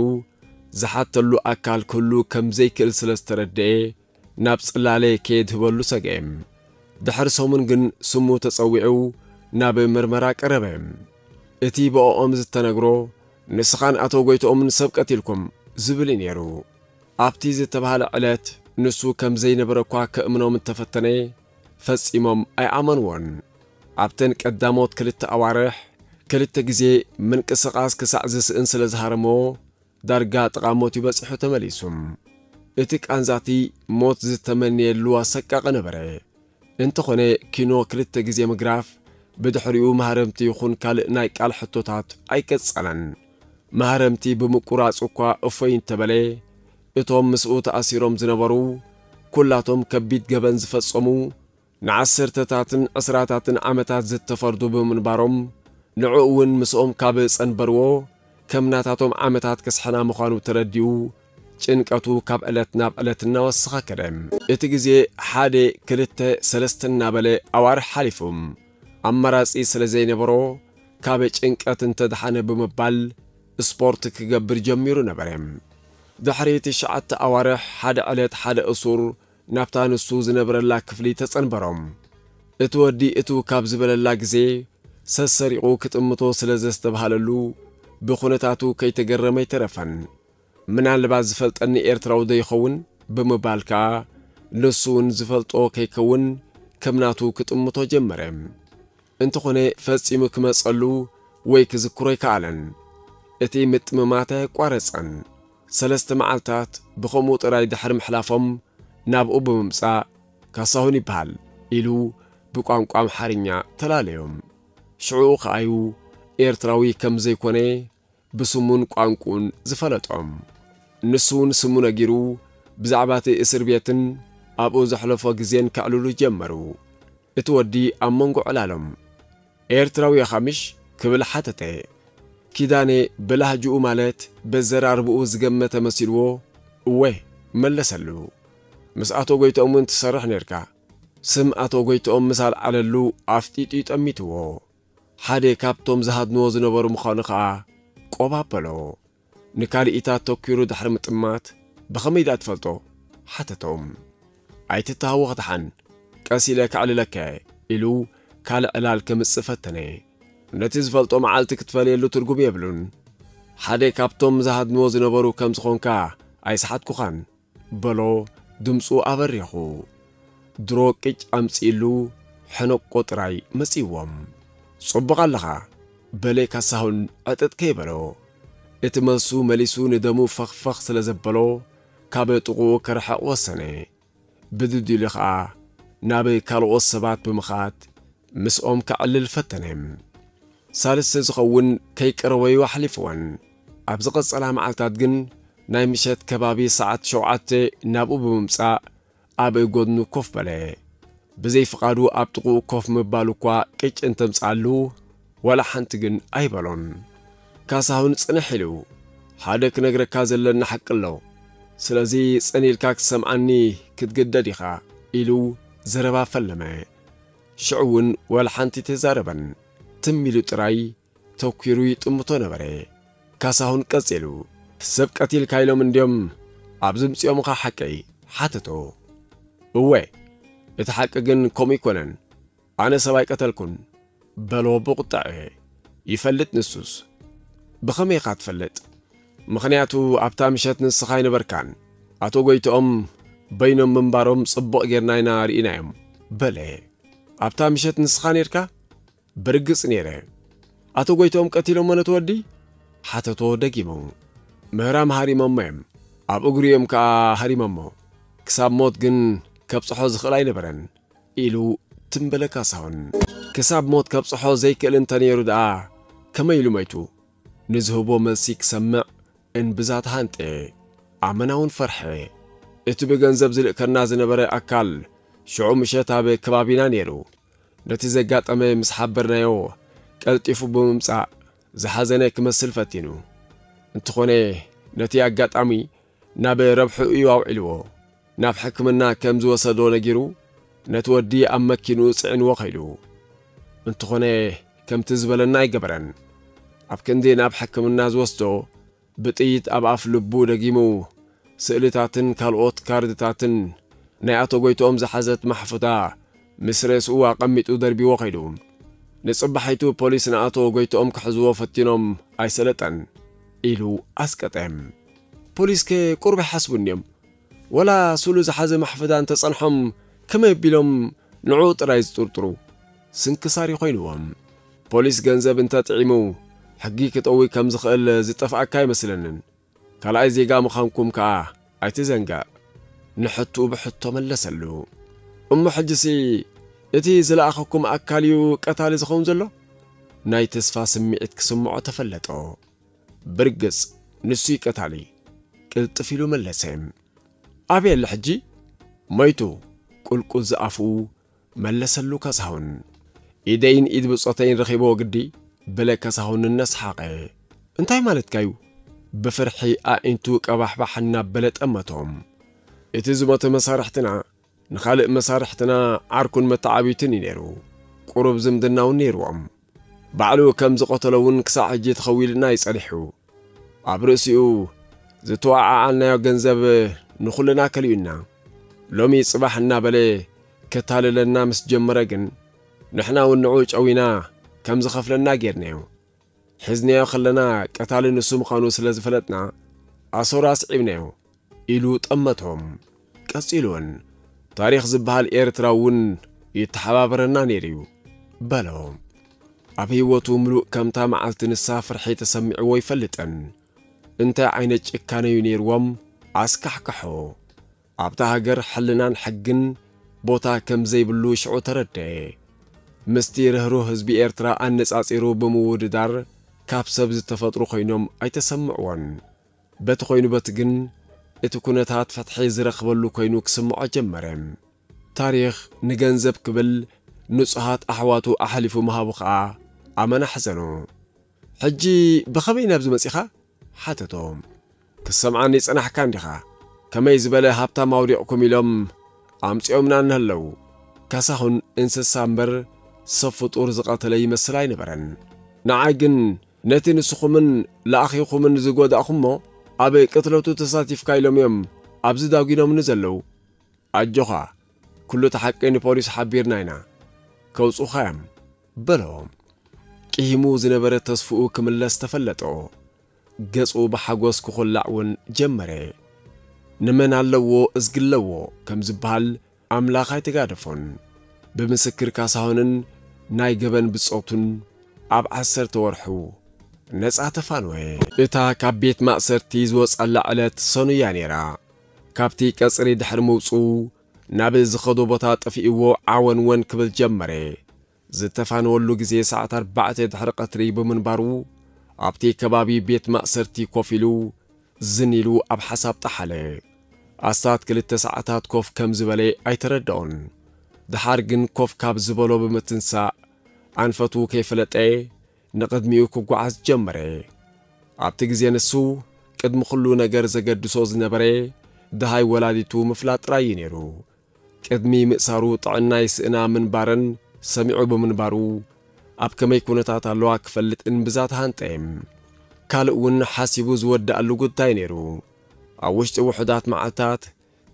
Speaker 1: ዝሓተሉ ኣካል ኩሉ ከም ዘይክእል ስለ ዝተረድአ ናብ ጽላለ ከየድህበሉ ሰግአም ድሕሪ ሰሙን ግን ስሙ ተጸዊዑ ናብ ምርመራ ቀረበ። እቲ ብኦኦም ዝተነግሮ ንስኻን ኣቶ ጐይቶኦምን ሰብ ቀቲልኩም ዝብል እዩ ነይሩ። ኣብቲ ዝተባህለ ዕለት ንሱ ከም ዘይነበረ እኳ ከእምኖም እንተፈተነ ፈጺሞም ኣይኣመንዎን። ኣብተን ቀዳሞት ክልተ ኣዋርሕ ክልተ ግዜ ምንቅስቓስ ክሳዕ ዝስእን ስለ ዝሃረሞ ዳርጋ ጠቓሞት ይበጽሑ ተመሊሱም እቲ ቃንዛቲ ሞት ዝተመንየሉ ኣሰቃቐ ነበረ እንተኾነ ኪኖ ክልተ ግዜ ምግራፍ ብድሕሪኡ ማሃረምቲ ይኹን ካልእ ናይ ቃል ሕቶታት ኣይቀጸለን ማሃረምቲ ብምቁራጹ እኳ እፎይ እንተበለ እቶም ምስኡ ተኣሲሮም ዝነበሩ ኵላቶም ከቢድ ገበን ዝፈጸሙ ንዓሰርተታትን ዕስራታትን ዓመታት ዝተፈርዱ ብምንባሮም ንዕኡ እውን ምስኦም ካብ ጸንበርዎ ከም ናታቶም ዓመታት ክስሕና ምዃኑ ተረዲኡ ጭንቀቱ ካብ ዕለት ናብ ዕለት እናወስኻ ከደ እቲ ግዜ ሓደ ክልተ ሰለስተ እናበለ ኣዋርሕ ሓሊፉም። ኣማራጺ ስለ ዘይነበሮ ካብ ጭንቀት እንተድሓነ ብምባል ስፖርት ክገብር ጀሚሩ ነበረ ድሕሪ ትሽዓተ ኣዋርሕ ሓደ ዕለት ሓደ እሱር ናብታ ንሱ ዝነበረላ ክፍሊ ተጸንበሮም። እቲ ወዲ እቱ ካብ ዝበለላ ግዜ ሰሰሪቑ ክጥምቶ ስለ ዘስተባሃለሉ ብኹነታቱ ከይተገረመ ኣይተረፈን ምናልባት ዝፈልጠኒ ኤርትራዊ ዶ ይኸውን ብምባል ከዓ ንሱ እውን ዝፈልጦ ከይከውን ከምናቱ ክጥምቶ ጀመረ። እንተኾነ ፈጺሙ ክመጸሉ ወይ ክዝክሮ ይከኣለን። እቲ ምጥምማት ኣይቋረጸን ሰለስተ መዓልትታት ብኸምኡ ጥራይ ድሕሪ ምሕላፎም ናብኡ ብምምጻእ ካሳሁን ይበሃል ኢሉ ብቋንቋ ኣምሓርኛ ተላለዮም። ሽዑኡ ከኣዩ ኤርትራዊ ከም ዘይኮነ ብስሙን ቋንቁን ዝፈለጦም። ንሱ እውን ስሙ ነጊሩ ብዛዕባ እቲ እስር ቤትን ኣብኡ ዘሕለፎ ግዜን ከዕልሉ ጀመሩ። እቲ ወዲ ኣብ መንጎ ዕላሎም። ኤርትራዊ ኻምሽ ክብል ሓተተ። ኪዳኔ ብላህጅኡ ማለት በዘራርብኡ ዝገመተ መሲልዎ እወ መለሰሉ። ምስ ኣቶ ጐይቶኦም እውን ትሰርሕ ነርካ ስም ኣቶ ጐይቶኦም ምሳል ዓለሉ ኣፍጢጡ ጠሚትዎ ሓደ ካብቶም ዝሃድንዎ ዝነበሩ ምዃኑ ኸዓ ቆባበሎ ንካልኢታት ተኪሩ ድሕሪ ምጥማት ብኸመይ ዳ ትፈልጦ ሓተቶም ኣይትተሃዎ ኸትሓን ቀሲለ ክዕልለከ ኢሉ ካልእ ዕላል ከምጽእ ፈተነ ነቲ ዝፈልጦ መዓልቲ ክትፈልየሉ ትርጉም የብሉን ሓደ ካብቶም ዝሃድንዎ ዝነበሩ ከም ዝኾንካ ኣይስሓትኩኻን በሎ ድምፁ ኣበሪኹ ድሮ ቅጭ ኣምጺኢሉ ሕነቆ ጥራይ መጺእዎም صبغ لها بلي كاسهون أتتكي بلو إتمنسو مليسو ندمو فخ سلزبلو. كابتقو كرحق بدو دي لغا نابي كالو السبات بمخات. مس اوم كعل فتنهم. سالس زخون كيك وحلفون ኣብ عبزق السلام ግን ናይ ምሸት ከባቢ ሰዓት ሸውዓተ ናብኡ ብምምጻእ ኣብ ጎድኑ ኮፍ ብዘይፍቓዱ ኣብ ጥቑኡ ኮፍ ምባሉ እኳ ቅጭ እንተምጽኣሉ ወላ ሓንቲ ግን ኣይበሎን። ካሳሁን ጽንሕ ኢሉ ሓደ ክነግረካ ዘለና ሓቂ ኣሎ። ስለዚ ጸኒኢልካ ክሰምዓኒ ክትግደድ ኢኻ ኢሉ ዘረባ ፈለመ። ሽዑ እውን ወላ ሓንቲ ተዛረበን። ትም ኢሉ ጥራይ ተኲሩ ይጥምቶ ነበረ። ካሳሁን ቀጺሉ ሰብ ቀቲልካ ኢሎም እንድዮም ኣብ ዝምጺኦምኻ ሓቀይ ሓተቶ። እወ እቲ ሓቂ ግን ከምኡ ይኮነን ኣነ ሰብ ኣይቀተልኩን በሎ ብቁጣዕ ይፈልጥ ንሱስ። ብኸመይ ኢኻ ትፈልጥ። ምኽንያቱ ኣብታ ምሸት ንስኻ ይነበርካን ኣቶ ጐይቶኦም በይኖም ምንባሮም ጽቡቕ ጌርና ኢና ርኢናዮም። በለ። ኣብታ ምሸት ንስኻ ነርካ ብርግጽ ነይረ። ኣቶ ጐይቶኦም ቀቲሎም መነ ትወዲ ሓተቶ ደጊሙ ምህራም ሃሪሞሞ እዮም ኣብ እግሪ እዮም ከዓ ሃሪሞሞ። ክሳብ ሞት ግን ከብፅሖ ዝኽእል ኣይነበረን ኢሉ ትንበለ ካሳሁን ክሳብ ሞት ከብፅሖ ዘይክእል እንተነይሩ ደኣ ከመይ ኢሉ መይቱ ንዝህቦ መልሲ ክሰምዕ እንብዛ ተሃንጤ ኣመናውን ፈርሐ እቲ ብገንዘብ ዝልእከና ዝነበረ ኣካል ሽዑ ምሸት ኣብ ከባቢና ነይሩ ነቲ ዘጋጠመ ምስ ሓበርናዮ ቀልጢፉ ብምምጻእ ዝሓዘነ ክመስል ፈቲኑ እንተኾነ ነቲ ኣጋጣሚ ናብ ረብሑ እዩ ኣውዒልዎ ناف حكمنا كم زو صدو نجرو نتودي أمكن وسعن وخيلو انتخوني كم تزبلنا يقبرن أبكندي ناف حكمنا زو صدو بتيت أب أفلبو نجمو سئلتاتن كالوت كاردتاتن نياتو قويتو أمز حزت محفوطا مسرس أو قميت ادر بي وقيلو نصبحيتو بوليس نعطو قويتو أم كحزو وفتينوم أي سلطن إلو أسكتهم بوليس كي قرب حسبو ወላ ስሉ ዝሓዘ ማሕፈዳ እንተ ጸንሖም ከመይ ኣቢሎም ንዑ ጥራይ ዝጥርጥሩ ስንክሳር ይኮይንዎም ፖሊስ ገንዘብ እንተጥዒሙ ሕጊ ክጠውይ ከም ዝኽእል ዝጠፍኣካ ኣይመስለንን ካልኣይ ዜጋ ምዃንኩም ከዓ ኣይትዘንጋእ ንሕቱኡ ብሕቶ መለሰሉ እሞ ሕጂሲ እቲ ዝለኣኸኩም ኣካል እዩ ቀታሊ ዝኸውን ዘሎ ናይ ተስፋ ስምዒት ክስምዖ ተፈለጦ ብርግጽ ንሱይ ቀታሊ ቅልጥፍ ኢሉ መለሰ أبي الحجي ميتو كل كوز أفو ملس اللوكاس هون إيدين إيد بصوتين رخيبو قدي بلا كاسهون الناس حاقي انتاي مالت كايو. بفرحي أنتو كباح بحنا بلت أمتهم. إتزمت مسارحتنا نخالق مسارحتنا عاركون متعابيتني نيرو. قرب زمدنا ونيروهم بعلو كم زقتلون كسا حجي تخويلنا يصلحو عبر رأسيو زتوعى عنا يا جنزبه ንኹልና ከልዩና ሎሚ ጽባሕ እናበለ ከታልለና ምስ ጀመረ ግን ንሕና እውን ንዑ ጨዊና ከም ዝኸፍለና ጌርናዮ ሒዝናዮ ኸለና ቀታሊ ንሱ ምዃኑ ስለ ዝፈለጥና ኣሶራ ስዒብናዮ ኢሉ ጠመቶም ቀጺሉውን ታሪኽ ዝበሃል ኤርትራ እውን ይተሓባበረና ነይሩ እዩ በሎ ኣብ ህይወቱ ምሉእ ከምታ መዓልቲ ንሳ ፍርሒ ተሰሚዕዎ ይፈልጥን እንታይ ዓይነት ጭካነ እዩ ነይርዎም ኣስካሕካሖ ኣብታ ሃገር ሕልናን ሕግን ቦታ ከም ዘይብሉ ሽዑ ተረድአ። ምስቲ ርህሩህ ህዝቢ ኤርትራ ኣነጻጺሩ ብምውድዳር ካብ ሰብ ዝተፈጥሩ ኮይኖም ኣይተሰምዕዎን። በቲ ኮይኑ በቲ ግን እቲ ኩነታት ፈትሒ ዝረኽበሉ ኮይኑ ክስምዖ ጀመረ። ታሪኽ ንገንዘብ ክብል ንጹሃት ኣሕዋቱ ኣሕሊፉ ምሃቡ ኸዓ ኣመና ሓዘኑ ሕጂ ብኸመይ ናብዚ መጺኻ ሓተቶም ክሰምዓኒ ጽናሕካ እንዲኻ። ከመይ ዝበለ ሃብታም ኣውዲቕኩም ኢሎም ኣምፂኦምና እንህለዉ። ካሳኹን እንስሳ እምበር ሰብ ፍጡር ዝቐተለ ይመስል ኣይነበረን። ንዓይ ግን ነቲ ንስኹምን ለኣኺኹምን ዝጐዳእኹሞ ኣብ ቅትለቱ ተሳቲፍካ ኢሎም እዮም ኣብዚ ዳጒኖምኒ ዘለዉ ኣጆኻ ኩሉ ተሓቂ ንፖሊስ ሓቢርና ኢና። ከውፁኻ እዮም በሎም ቅሂሙ ዝነበረ ተስፍኡ ክምለስ ተፈለጦ ገጹ ብሓጐስ ክኹላዕ እውን ጀመረ። ንመን ኣለዎ እዝግለዎ ከም ዝበሃል ኣምላኽ ኣይተጋደፎን። ብምስክር ካሳሆንን ናይ ገበን ብጾቱን ኣብ ዓሰርተ ወርሑ ነፃ ተፋንወ እታ ካብ ቤት ማእሰርቲ ዝወጸላ ዕለት ሰኑያ ነይራ። ካብቲ ቀጽሪ ድሕሪ ምውፁ ናብ ዝኸዶ ቦታ ጠፊእዎ ዓወንወን ክብል ጀመረ። ዝተፋንወሉ ግዜ ሰዓት ኣርባዕተ ድሕሪ ቀትሪ ብምንባሩ ኣብቲ ከባቢ ቤት ማእሰርቲ ኮፍ ኢሉ ዝን ኢሉ ኣብ ሓሳብ ጠሓለ ኣስታት ክልተ ሰዓታት ኮፍ ከም ዝበለ ኣይተረድኦን። ድሓር ግን ኮፍ ካብ ዝበሎ ብምትንሳእ ኣንፈቱ ከይፈለጠ ንቕድሚኡ ክጓዓዝ ጀመረ። ኣብቲ ግዜ ንሱ ቅድሚ ኩሉ ነገር ዘገድሶ ዝነበረ ድሃይ ወላዲቱ ምፍላጥ ጥራይ ነይሩ። ቅድሚ ምእሳሩ ጥዕናይ ስእና ምንባረን ሰሚዑ ብምንባሩ ኣብ ከመይ ኩነታት ኣለዋ ክፈልጥን ብዛት ሃንጠየም። ካልእ እውን ሓሲቡ ዝወዳእሉ ጉዳይ ነይሩ። ኣብ ውሽጢ ውሑዳት መዓልታት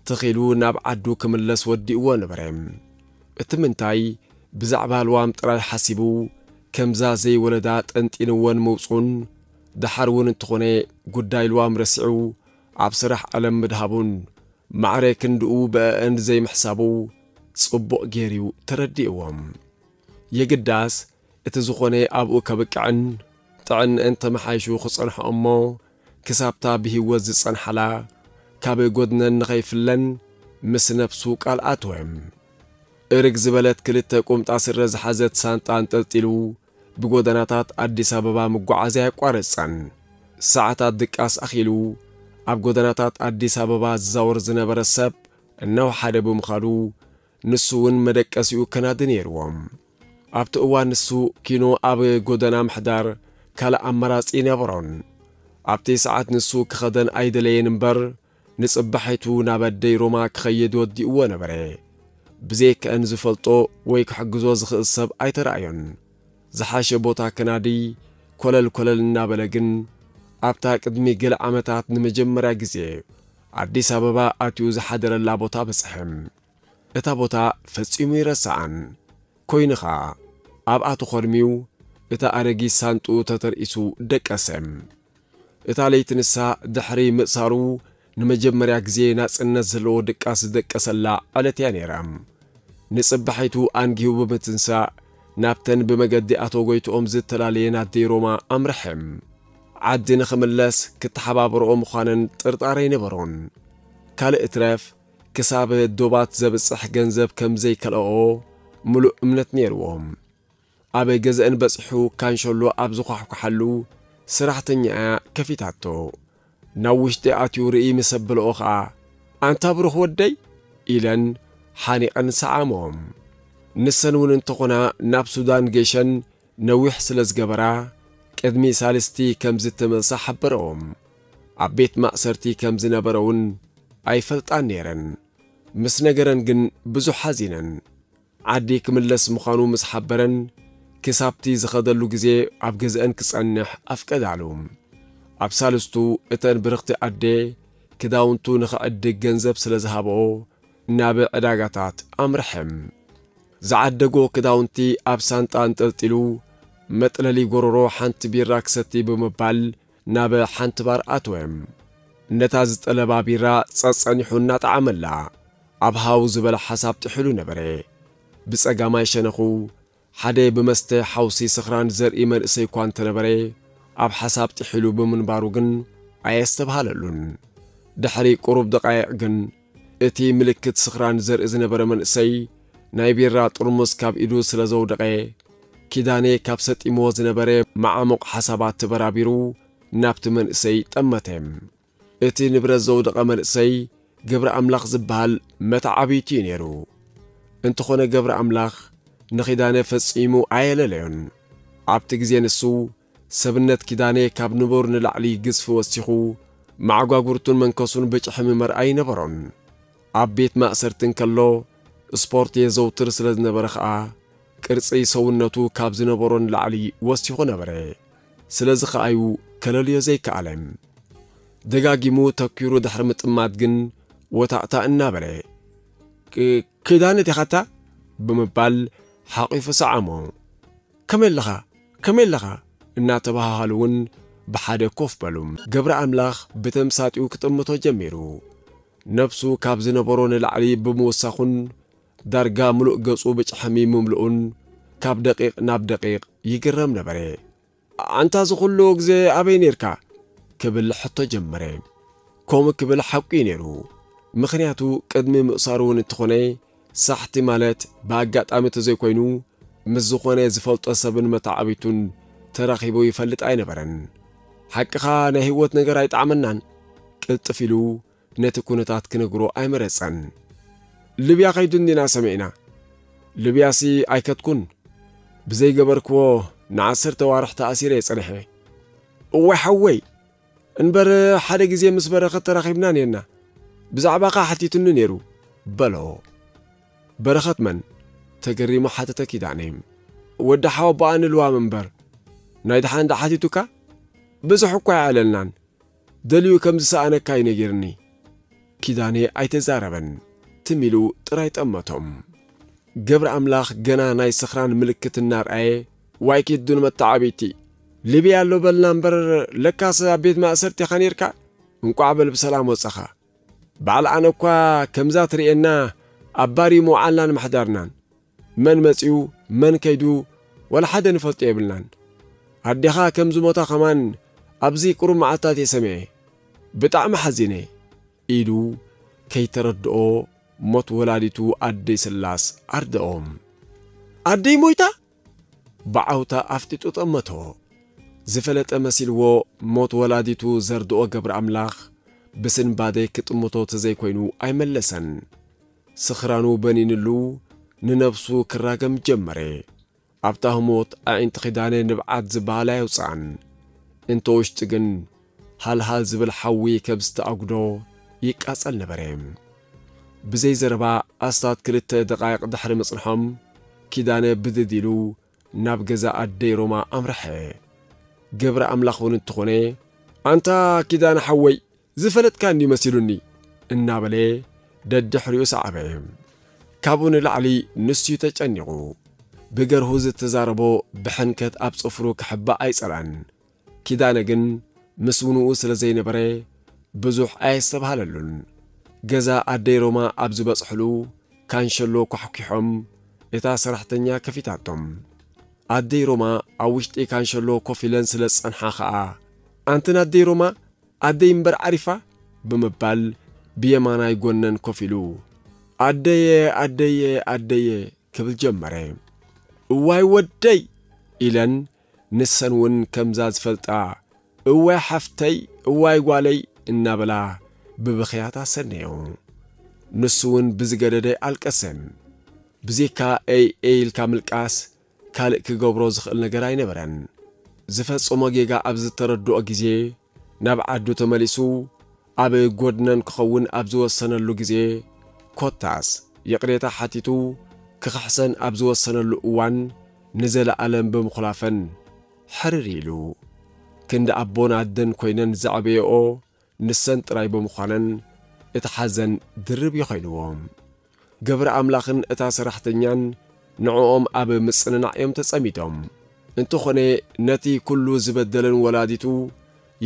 Speaker 1: ተኺሉ ናብ ዓዱ ክምለስ ወዲእዎ ነበረ እቲ ምንታይ? ብዛዕባ ልዋም ጥራይ ሓሲቡ ከምዛ ዘይወለዳ ጠንጢንወን ምውፁን ድሓር እውን እንተኾነ ጉዳይ ልዋም ረሲዑ ኣብ ስራሕ ዓለም ምድሃቡን ማዕረ ክንድኡ ብአእን ዘይምሕሳቡ ጽቡቕ ጌርዩ ተረዲእዎም። የግዳስ እቲ ዝኾነ ኣብኡ ከብቅዕን ጥዕንአን ተመሓይሹ ክጸንሐ እሞ ክሳብታ ብህይወት ዝጸንሓላ ካብ ጐድነን ንኸይፍለን ምስ ነፍሱ ቃል ኣትወም እርግ ዝበለት ክልተ ቁምጣ ስረ ዝሓዘት ሳንጣ እንጠልጢሉ ብጐደናታት ኣዲስ ኣበባ ምጓዓዝያ ያቋረጻን ሰዓታት ድቃስ ኣኺሉ ኣብ ጐደናታት ኣዲስ ኣበባ ዝዛውር ዝነበረ ሰብ እናውሓደ ብምኻዱ ንሱ እውን መደቀሲኡ ከናዲ ነይርዎም ኣብቲ እዋን ንሱ ኪኖ ኣብ ጎደና ምሕዳር ካልእ ኣማራጺ ነበሮን ኣብቲ ሰዓት ንሱ ክኸደን ኣይደለየን እምበር ንጽባሐይቱ ናብ ኣደይ ሮማ ክኸይድ ወዲእዎ ነበረ። ብዘይከአን ዝፈልጦ ወይ ክሕግዞ ዝኽእል ሰብ ኣይተረኣዮን። ዝሓሸ ቦታ ከናዲ ኰለል ኰለል እናበለ ግን ኣብታ ቅድሚ ገለ ዓመታት ንመጀመርያ ግዜ ኣዲስ ኣበባ ኣትዩ ዝሓደረላ ቦታ በጽሐም እታ ቦታ ፈጺሙ ይረስዓን ኮይኑኻ ኣብኣቱ ኸድሚው እታ ኣረጊት ሳንጡኡ ተተርኢሱ ደቀሰም። እታ ለይቲ ንሳ ድሕሪ ምእሳሩ ንመጀመርያ ግዜ ናጽነት ዘለዎ ድቃስ ዝደቀሰላ ዕለት እያ ነይራ። ንጽባሐይቱ ኣንጊሁ ብምትንሳእ ናብተን ብመገዲ ኣቶ ጐይትኦም ዝተላለየን ኣደይ ሮማ ኣምርሐም ዓዲ ንኽምለስ ክትሓባብርኦ ምዃነን ጥርጣረ ይነበሮን ካልእ እትረፍ ክሳብ ዶባት ዘብጽሕ ገንዘብ ከም ዘይከልኦ ምሉእ እምነት ነይርዎም ኣበይ ገዝአን በፂሑ ካንሸሎ ኣብ ዝኳሕ ኩሓሉ ስራሕተኛኣ ከፊታቶ ናብ ውሽጢ ኣትዩ ርኢ ምስ ኣብልኦ ኸዓ ኣንታ ብሩኽ ወደይ ኢለን ሓኒቐን ሰዓሞም ንሰን እውን እንተኾና ናብ ሱዳን ጌሸን ነዊሕ ስለ ዝገበራ ቅድሚ ሳልስቲ ከም ዝተመልሳ ሓበረኦም ኣብ ቤት ማእሰርቲ ከም ዝነበረ እውን ኣይፈልጣን ነይረን ምስ ነገረን ግን ብዙሕ ሓዚነን ዓዲ ክምለስ ምዃኑ ምስ ሓበረን ክሳብቲ ዝኸደሉ ግዜ ኣብ ገዝአን ክጸንሕ ኣፍቀዳሉ ኣብ ሳልስቱ እተን ብርኽቲ ኣዴ ክዳውንቱ ንኽዕድግ ገንዘብ ስለ ዝሃቦ ናብ ዕዳጋታት ኣምርሕም ዝዓደጎ ክዳውንቲ ኣብ ሳንጣ እንጠልጢሉ መጥለሊ ጎሮሮ ሓንቲ ቢራ ክሰቲ ብምባል ናብ ሓንቲ ባር ኣትወም ነታ ዝጠለባ ቢራ ጸጸኒሑ እናጠዓመላ ኣብ ሃው ዝበላ ሓሳብ ጥሕሉ ነበረ ብጸጋማይ ሸነኹ حدي بمست حوسي سخران زرئي مرئسي كوان تنبري أب حساب تحلو بمن باروغن عيستبهال اللون دحري قروب دقايقن اتي ملكت سخران زرئي زنبري منئسي نايبيرا طرمز كاب إدو سلزو دقاي كيداني كاب ست إمو زنبري معامق حسابات تبرابيرو نابت منئسي تمتهم اتي نبرزو دقا منئسي قبر أملاخ زبهال متعبيتي نيرو انتخونا قبر أملاخ ንኺዳነ ፈጺሙ ኣየለለዮን። ኣብቲ ግዜ ንሱ ሰብነት ኪዳኔ ካብ ንቡር ንላዕሊ ግዝፊ ወሲኹ ማዕጓጉርቱን መንከሱን ብጭሕሚ መርኣይ ነበሮን ኣብ ቤት ማእሰርቲ እንከሎ ስፖርት የዘውትር ስለ ዝነበረ ኸዓ ቅርጺ ሰውነቱ ካብ ዝነበሮ ንላዕሊ ወሲኹ ነበረ። ስለዚ ኸኣዩ ከለልዮ ዘይከኣለም ደጋጊሙ ተኪሩ ድሕሪ ምጥማት ግን ወታእታ እናበለ ክዳነት ኢኻታ ብምባል ሓቒፉ ሰዓሞ ከመይ ኣለኻ ከመይ ኣለኻ እናተባሃሃሉ እውን ብሓደ ኮፍ በሉ ገብረ ኣምላኽ ብተምሳጢኡ ክጥምቶ ጀሚሩ ነብሱ ካብ ዝነበሮ ንላዕሊ ብምውሳኹን ዳርጋ ምሉእ ገጹ ብጭሕሚ ምምልኡን ካብ ደቂቕ ናብ ደቂቕ ይግረም ነበረ ኣንታ ዝኹሉ ግዜ ኣበይ ነርካ ክብል ሕቶ ጀመረ ከምኡ ክብል ሓቂ ነይሩ ምኽንያቱ ቅድሚ ምእሳሩ እውን እንተኾነ صحتي مالت باقات آمت زي كوينو مزخونة زفلت أسبن متعبتون ترقيبو يفلت أين برن حق خانة هيوت نجر أيت عمنان قلت فيلو نتكونتات كنجرو أمرسن لبيا قيدون دينا سمعنا لبيا سي أيكتكون بزي جبركو نعسر توارح تأسير يسنحي وحوي انبر حرق زي مسبرة خطر رقيبنا نينا بزعبا قاحتي تنو نيرو بلو በረኸት መን ተገሪሙ ሓተተ ኪዳነይም ወዲ ሓወ ብኣ ንልዋም እምበር ናይ ድሓ እንዳ ሓቲቱካ ብዙሕ እኳ ይዓለልናን ደልዩ ከም ዝሰኣነካ እዩ ነጊርኒ ኪዳኔ ኣይተዛረበን ትሚሉ ጥራይ ጠመቶም ገብረ ኣምላኽ ገና ናይ ስኽራን ምልክት እናርኣየ ዋይኪት ዱን መተዓበይቲ ሊብያ ኣሎ በልና እምበር ለካስ ኣብ ቤት ማእሰርቲ ኢኻ ነርካ እንቋዕ በል ብሰላም ወጸኻ በዓል ኣነ እኳ ከምዛ ትርእየና ኣባሪ ምውዓልና ንምሕዳርናን መን መጺኡ መን ከይዱ ወላ ሓደ ንፈልጦ የብልናን። ኣዴኻ ከም ዝሞታ ኸማን ኣብዚ ቁሩብ መዓልትታት እየ ሰሚዐ ብጣዕሚ ሓዚነ። ኢሉ ከይተረድኦ ሞት ወላዲቱ ኣደይ ስላስ ኣርድኦም። ኣደይ ሞይታ? ብዓውታ ኣፍጢጡ ጠመቶ። ዝፈለጠ መሲልዎ ሞት ወላዲቱ ዘርድኦ ገብረ ኣምላኽ ብስንባደ ክጥምቶ ተዘይኮይኑ ኣይመለሰን ስኽራኑ በኒንሉ ንነብሱ ክራገም ጀመረ ኣብታ ህሞት ኣዒንቲ ኺዳነ ንብዓት ዝበሃል ኣይውፅኣን እንተ ውሽጢ ግን ሃልሃል ዝብል ሓዊ ከብ ዝተኣጉዶ ይቃጸል ነበረ ብዘይ ዘረባ ኣስታት ክልተ ደቓይቕ ድሕሪ ምጽንሖም ኪዳነ ብድድ ኢሉ ናብ ገዛ ኣደይ ሮማ ኣምርሐ ገብረ ኣምላኽ እውን እንተኾነ ኣንታ ኪዳነ ሓወይ ዝፈለጥካ እንዲ መሲሉኒ እናበለ ደድሕሪኡ ሰዓበ። ካብኡ ንላዕሊ ንስዩ ተጨኒቑ። ብገርሁ ዝተዛረቦ ብሕንከት ኣብ ጽፍሩ ክሕባእ ኣይጸላን። ኪዳነ ግን ምስ ውንኡ ስለ ዘይነበረ ብዙሕ ኣየስተብሃለሉን ገዛ ኣደይ ሮማ ኣብ ዝበጽሕሉ ካንሸሎ ኳሕኪሖም እታ ሰራሕተኛ ከፊታቶም ኣደይ ሮማ ኣብ ውሽጢ ካንሸሎ ኮፍ ኢለን ስለ ዝጸንሓ ኸዓ ኣንትን ኣደይ ሮማ? ኣደይ እምበር ዓሪፋ? ብምባል ብየማናይ ጐነን ኮፍ ኢሉ ኣደየ ኣደየ ኣደየ ክብል ጀመረ። እዋይ ወደይ ኢለን ንሰን እውን ከምዛ ዝፈልጣ እዋይ ሓፍተይ እዋይ ጓለይ እናበላ ብብኽያት ኣሰነዮ ንሱ እውን ብዝገደደ ኣልቀሰም ብዜካ ኤይ ኤይ ኢልካ ምልቃስ ካልእ ክገብሮ ዝኽእል ነገር ኣይነበረን። ዝፈጽሞ ጌጋ ኣብ ዝተረድኦ ግዜ ናብ ዓዱ ተመሊሱ ኣብ ጎድነን ክኸውን ኣብ ዝወሰነሉ ግዜ ኮታስ ይቕሬታ ሓቲቱ ክኻሕሰን ኣብ ዝወሰነሉ እዋን ንዘለኣለም ብምኹላፈን ሕርር ኢሉ ክንዲ ኣቦን ኣደን ኮይነን ዘዕበየኦ ንሰን ጥራይ ብምዃነን እቲ ሓዘን ድርብ ይኾይንዎም ገብሪ ኣምላኽን እታ ሰራሕተኛን ንዕኦም ኣብ ምጽንናዕ እዮም ተጸሚዶም እንተኾነ ነቲ ኵሉ ዝበደለን ወላዲቱ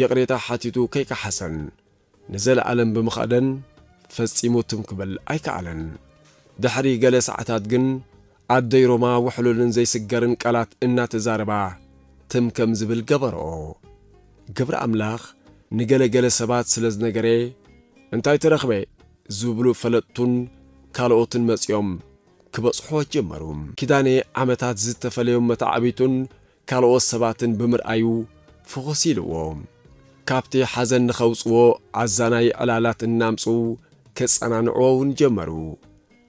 Speaker 1: የቕሬታ ሓቲቱ ከይከሓሰን ንዘለዓለም ብምኻደን ፈጺሙ ትም ክብል ኣይከኣለን። ድሕሪ ገለ ሰዓታት ግን ኣደይ ሮማ ውሕሉልን ዘይስገርን ቃላት እናተዛረባ ትም ከም ዝብል ገበርኦ ግብሪ ኣምላኽ ንገለገለ ሰባት ስለ ዝነገረ እንታይ ትረኽበ ዝብሉ ፈለጥቱን ካልኦትን መጺኦም ክበጽሖ ጀመሩ። ኪዳኔ ዓመታት ዝተፈለዮም መታዓቢቱን ካልኦት ሰባትን ብምርኣዩ ፍኹስ ኢልዎ ካብቲ ሓዘን ንኸውፅዎ ዓዛናይ ዕላላት እናምፁ ከጸናንዕዎ እውን ጀመሩ።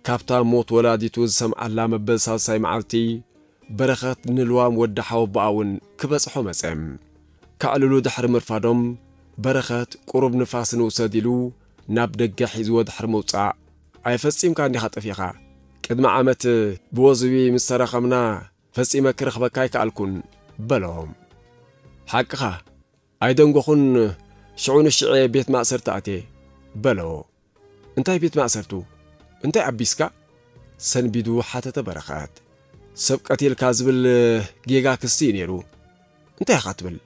Speaker 1: ካብታ ሞት ወላዲቱ ዝሰምዓላ መበል ሳልሳይ መዓልቲ በረኸት ንልዋም ወዲ ሓወባኣ እውን ክበጽሖ መጸም። ካዕልሉ ድሕሪ ምርፋዶም በረኸት ቁሩብ ንፋስ ንውሰድ ኢሉ ናብ ደገ ሒዝዎ ድሕሪ ምውጻእ ኣይፈጺምካ እንዲኻ ጠፊኻ። ቅድሚ ዓመት ብወዝቢ ምስ ተረኸምና ፈጺመ ክረኽበካ ኣይከኣልኩን በሎም። ሓቅኻ ኣይደንጎኹን ሽዑ ንሽዐ ቤት ማእሰርቲ ኣትየ በሎ እንታይ ቤት ማእሰርቱ እንታይ ኣቢስካ ሰንቢዱ ሓተተ በረኻት ሰብ ቀቲልካ ዝብል ጌጋ ክስቲ እዩ ነይሩ እንታይ ኢኻ ትብል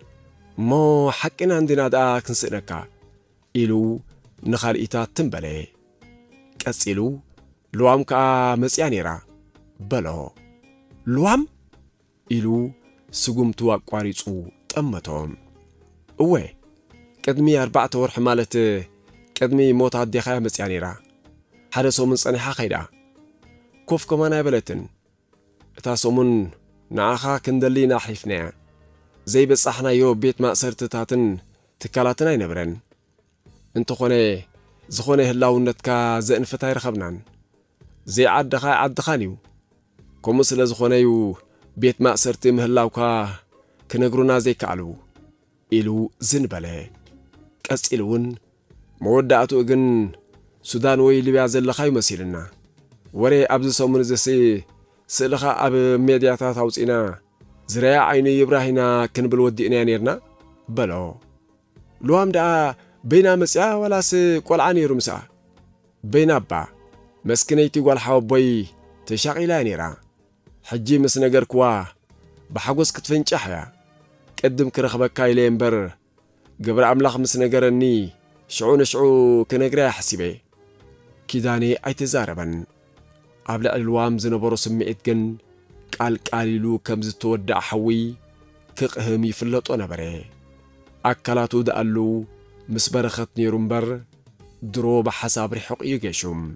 Speaker 1: እሞ ሓቂና እንዲና ደኣ ክንስእነካ ኢሉ ንኻልኢታት ትንበለ ቀጺሉ ልዋም ከዓ መጺያ ነይራ በሎ ልዋም ኢሉ ስጉምቱ ኣቋሪጹ ጠመቶም اوه قدمي اربعة ورح مالت قدمي موت عدي خايا مسياني را حدا سومن صنحا خايدا كوف كمانا يبلتن اتا سومن نعاخا كندلي ناحيفنا زي بس إحنا يو بيت ما اصر تتاتن تكالاتنا ينبرن انتو خوني زخوني هلاو نتكا زئن فتاير خبنان زي عاد دخاي عاد دخانيو كومو زخونيو بيت ما اصر تيم هلاو كا كنقرونا زي كعلو ኢሉ ዝንበለ ቀጺሉ እውን መወዳእትኡ ግን ሱዳን ወይ ልብያ ዘለኻ ይመሲልና ወሬ ኣብዚ ሰሙን እዚ ሲ ስእልኻ ኣብ ሜድያታት ኣውፂና ዝረያ ዓይኒ ይብራሂና ክንብል ወዲእና ነርና በሎ ልዋም ደኣ በይና መፅያ ወላስ ቈልዓ ነይሩ ምስኣ በይና ኣባ መስኪነይቲ ጓልሓወ ቦይ ተሻቒላ ነይራ ሕጂ ምስ ነገርክዋ ብሓጐስ ክትፍንጫሕ እያ قدم كرخبك كايلين بر قبر عمل خمس نجارني شعون شعو كنجرا حسبي كداني أي تزاربن قبل الوام زنبرو سميت جن قال قاليلو كمز تودع حوي كقهمي فلطو نبري أكلاتو دقلو مس برخط درو بحساب رحق يجيشم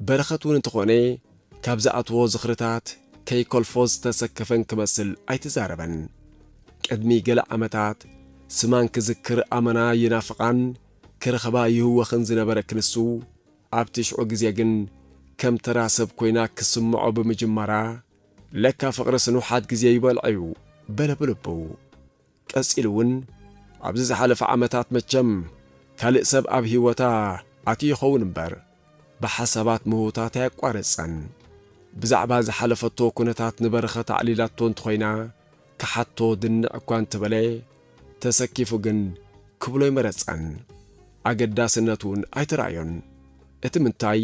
Speaker 1: برخطو نتقوني كابزا أتوو زخرتات كي كولفوز تسكفن كمسل أي تزاربن ቅድሚ ገለ ዓመታት ስማን ክዝክር ኣመና ይናፍቓን ክረኸባ ይህወኽን ዝነበረ ክንሱ ኣብቲ ሽዑ ግዜ ግን ከም ተራ ሰብ ኮይና ክስምዖ ብምጅማራ ለካ ፍቕሪ ስኑሓት ግዜ ይበልዐ እዩ በለ ብልቡ ቀጺሉ እውን ኣብዚ ዝሓለፈ ዓመታት መቸም ካልእ ሰብ ኣብ ህይወታ ኣትዩ ይኸውን እምበር። ብሓሳባት ምህውታት ኣያቋረጸን ብዛዕባ ዝሓለፈቶ ኩነታት ንበረኸት ኣዕሊላቶ እንተኾይና እኳ እንትበለ ተሰኪፉ ግን ክብሎ ይመረጸን። ኣገዳስነት እውን ኣይትረኣዮን እቲ ምንታይ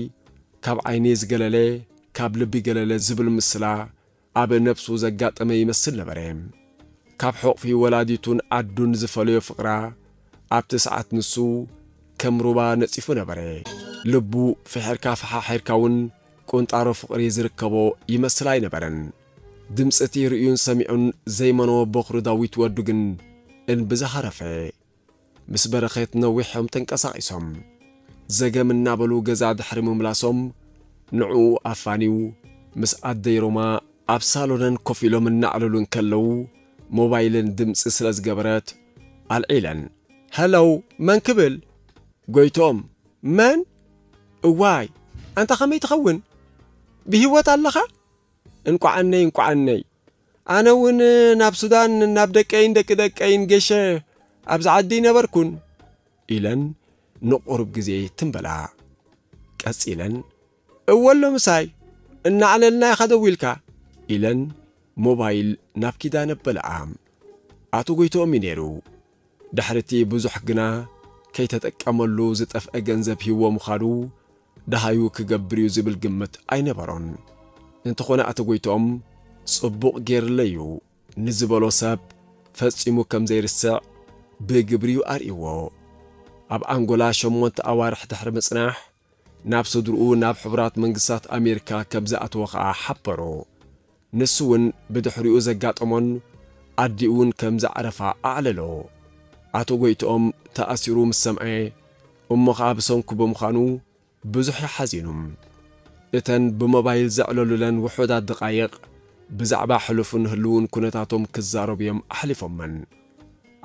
Speaker 1: ካብ ዓይኒ ዝገለለ ካብ ልቢ ገለለ ዝብል ምስላ ኣብ ነብሱ ዘጋጠመ ይመስል ነበረ። ካብ ሕቕፊ ወላዲቱን ዓዱን ዝፈልዮ ፍቕራ ኣብቲ ሰዓት ንሱ ከም ሩባ ነጺፉ ነበረ። ልቡ ፍሕርካ ፈሓሒርካ እውን ቁንጣሮ ፍቕሪ ዝርከቦ ይመስል ኣይነበረን دمسته رئیون سمعون زیمان و بخور داویت وردگن این بزهرفه مسبرخیت نویح هم تنکسایسم زگم نابلو گزاد حرم ملاسم نعو افانیو مس عدی روما ابسالونن کفیلو من نعلولون کلو موبایلن دمس اسلس گبرت العیلن هلو من كبل گویتوم من وای انت خمی تخون بهیوت علخه እንቋዓነይ እንቋዓነይ ኣነ እውን ናብ ሱዳን ናብ ደቀይን ደቂ ደቀይን ጌሸ ኣብዚ ዓዲ ነበርኩን ኢለን ንቑርብ ግዜ ትንበላ። ቀጺለን እወሎ ምሳይ እናዕለልና ኢኻ ደው ኢልካ ኢለን ሞባይል ናብ ኪዳነ በልዓ ኣቶ ጐይቶኦም እዩ ነይሩ። ድሕርቲ ብዙሕ ግና ከይተጠቀመሉ ዝጠፍአ ገንዘብ ሂቦ ምዃኑ ደሃዩ ክገብር እዩ ዝብል ግምት ኣይነበሮን انتخونا اتقويتوم صبوق غير ليو نزبالو ساب فاسيمو كم زير الساع بغبريو ار اب انغولا شموانت اوارح تحر مصناح ناب صدرو ناب حبرات منقصات أمريكا كبزا أتوقع حبرو نسوون بدحريو زقات امون عديوون كمزا عرفا اعللو اتقويتوم تأسيرو مسامعي امو خابسون كبو مخانو بزوحي حزينم እተን ብሞባይል ዘዕለሉለን ውሑዳት ድቓይቕ ብዛዕባ ሕሉፍን ህልውን ኩነታቶም ክዛረቡ እዮም ኣሕሊፎመን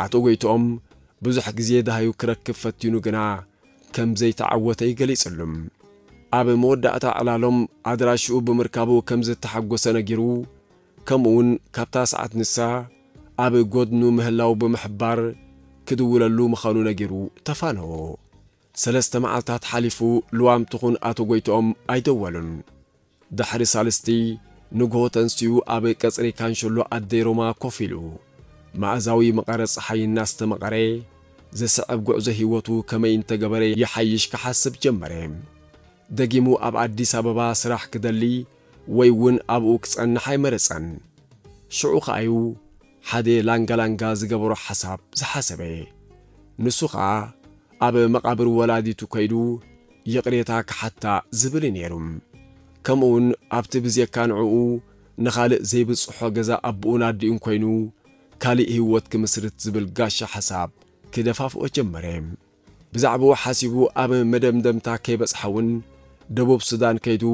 Speaker 1: ኣቶ ጐይትኦም ብዙሕ ግዜ ድሃዩ ክረክብ ፈቲኑ ግና ከም ዘይተዓወተ ይገሊጽሉም ኣብ መወዳእታ ዕላሎም ኣድራሽኡ ብምርካቡ ከም ዝተሓጐሰ ነጊሩ ከምኡውን ካብታ ሰዓት ንሳ ኣብ ጐድኑ ምህላው ብምሕባር ክድውለሉ ምዃኑ ነጊሩ ተፋነዎ ሰለስተ መዓልትታት ሓሊፉ ልዋም ትኹን ኣቶ ጎይትኦም ኣይደወሉን ድሕሪ ሳልስቲ ንግሆ ተንስትዩ ኣብ ቀጽሪ ካንሸሎ ኣደይ ሮማ ኰፍ ኢሉ ማእዛዊ መቐረ ፀሓይ እናስተመቐረ ዘስዕብ ጉዕዞ ህይወቱ ከመይ እንተገበረ የሓይሽ ክሓስብ ጀመረ ደጊሙ ኣብ ኣዲስ ኣበባ ስራሕ ክደሊ ወይ እውን ኣብኡ ክጸንሕ ኣይመረጸን ሽዑ ኸኣዩ ሓደ ላንጋላንጋ ዝገበሮ ሓሳብ ዝሓሰበ ንሱ ኸዓ ኣብ መቓብር ወላዲቱ ከይዱ ይቕሬታ ክሓታ ዝብል ነይሩ ከምኡውን ኣብቲ ብዜካ ንዕኡ ንኻልእ ዘይብጽሖ ገዛ ኣቦኡን ኣዲኡን ኮይኑ ካሊእ ህይወት ክምስርት ዝብል ጋሻ ሓሳብ ክደፋፍኦ ጀመረ። ብዛዕባኡ ሓሲቡ ኣብ መደምደምታ ከይበጽሐ እውን ደቡብ ሱዳን ከይዱ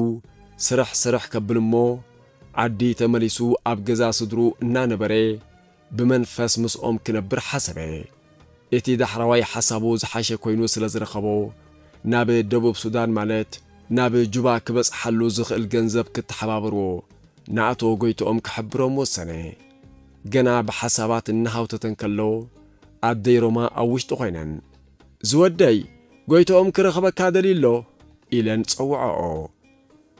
Speaker 1: ስራሕ ስራሕ ከብል እሞ ዓዲ ተመሊሱ ኣብ ገዛ ስድሩ እናነበረ ብመንፈስ ምስኦም ክነብር ሓሰበ እቲ ዳሕራዋይ ሓሳቡ ዝሓሸ ኮይኑ ስለ ዝረኸቦ ናብ ደቡብ ሱዳን ማለት ናብ ጁባ ክበጽሓሉ ዝኽእል ገንዘብ ክትሓባብርዎ ንኣቶ ጐይቶኦም ክሕብሮም ወሰነ ገና ብሓሳባት እናሃውተተን ከሎ ኣደይ ሮማ ኣብ ውሽጢ ኾይነን ዝወደይ ጐይቶኦም ክረኽበካ ደሊሎ ኢለን ጸውዐኦ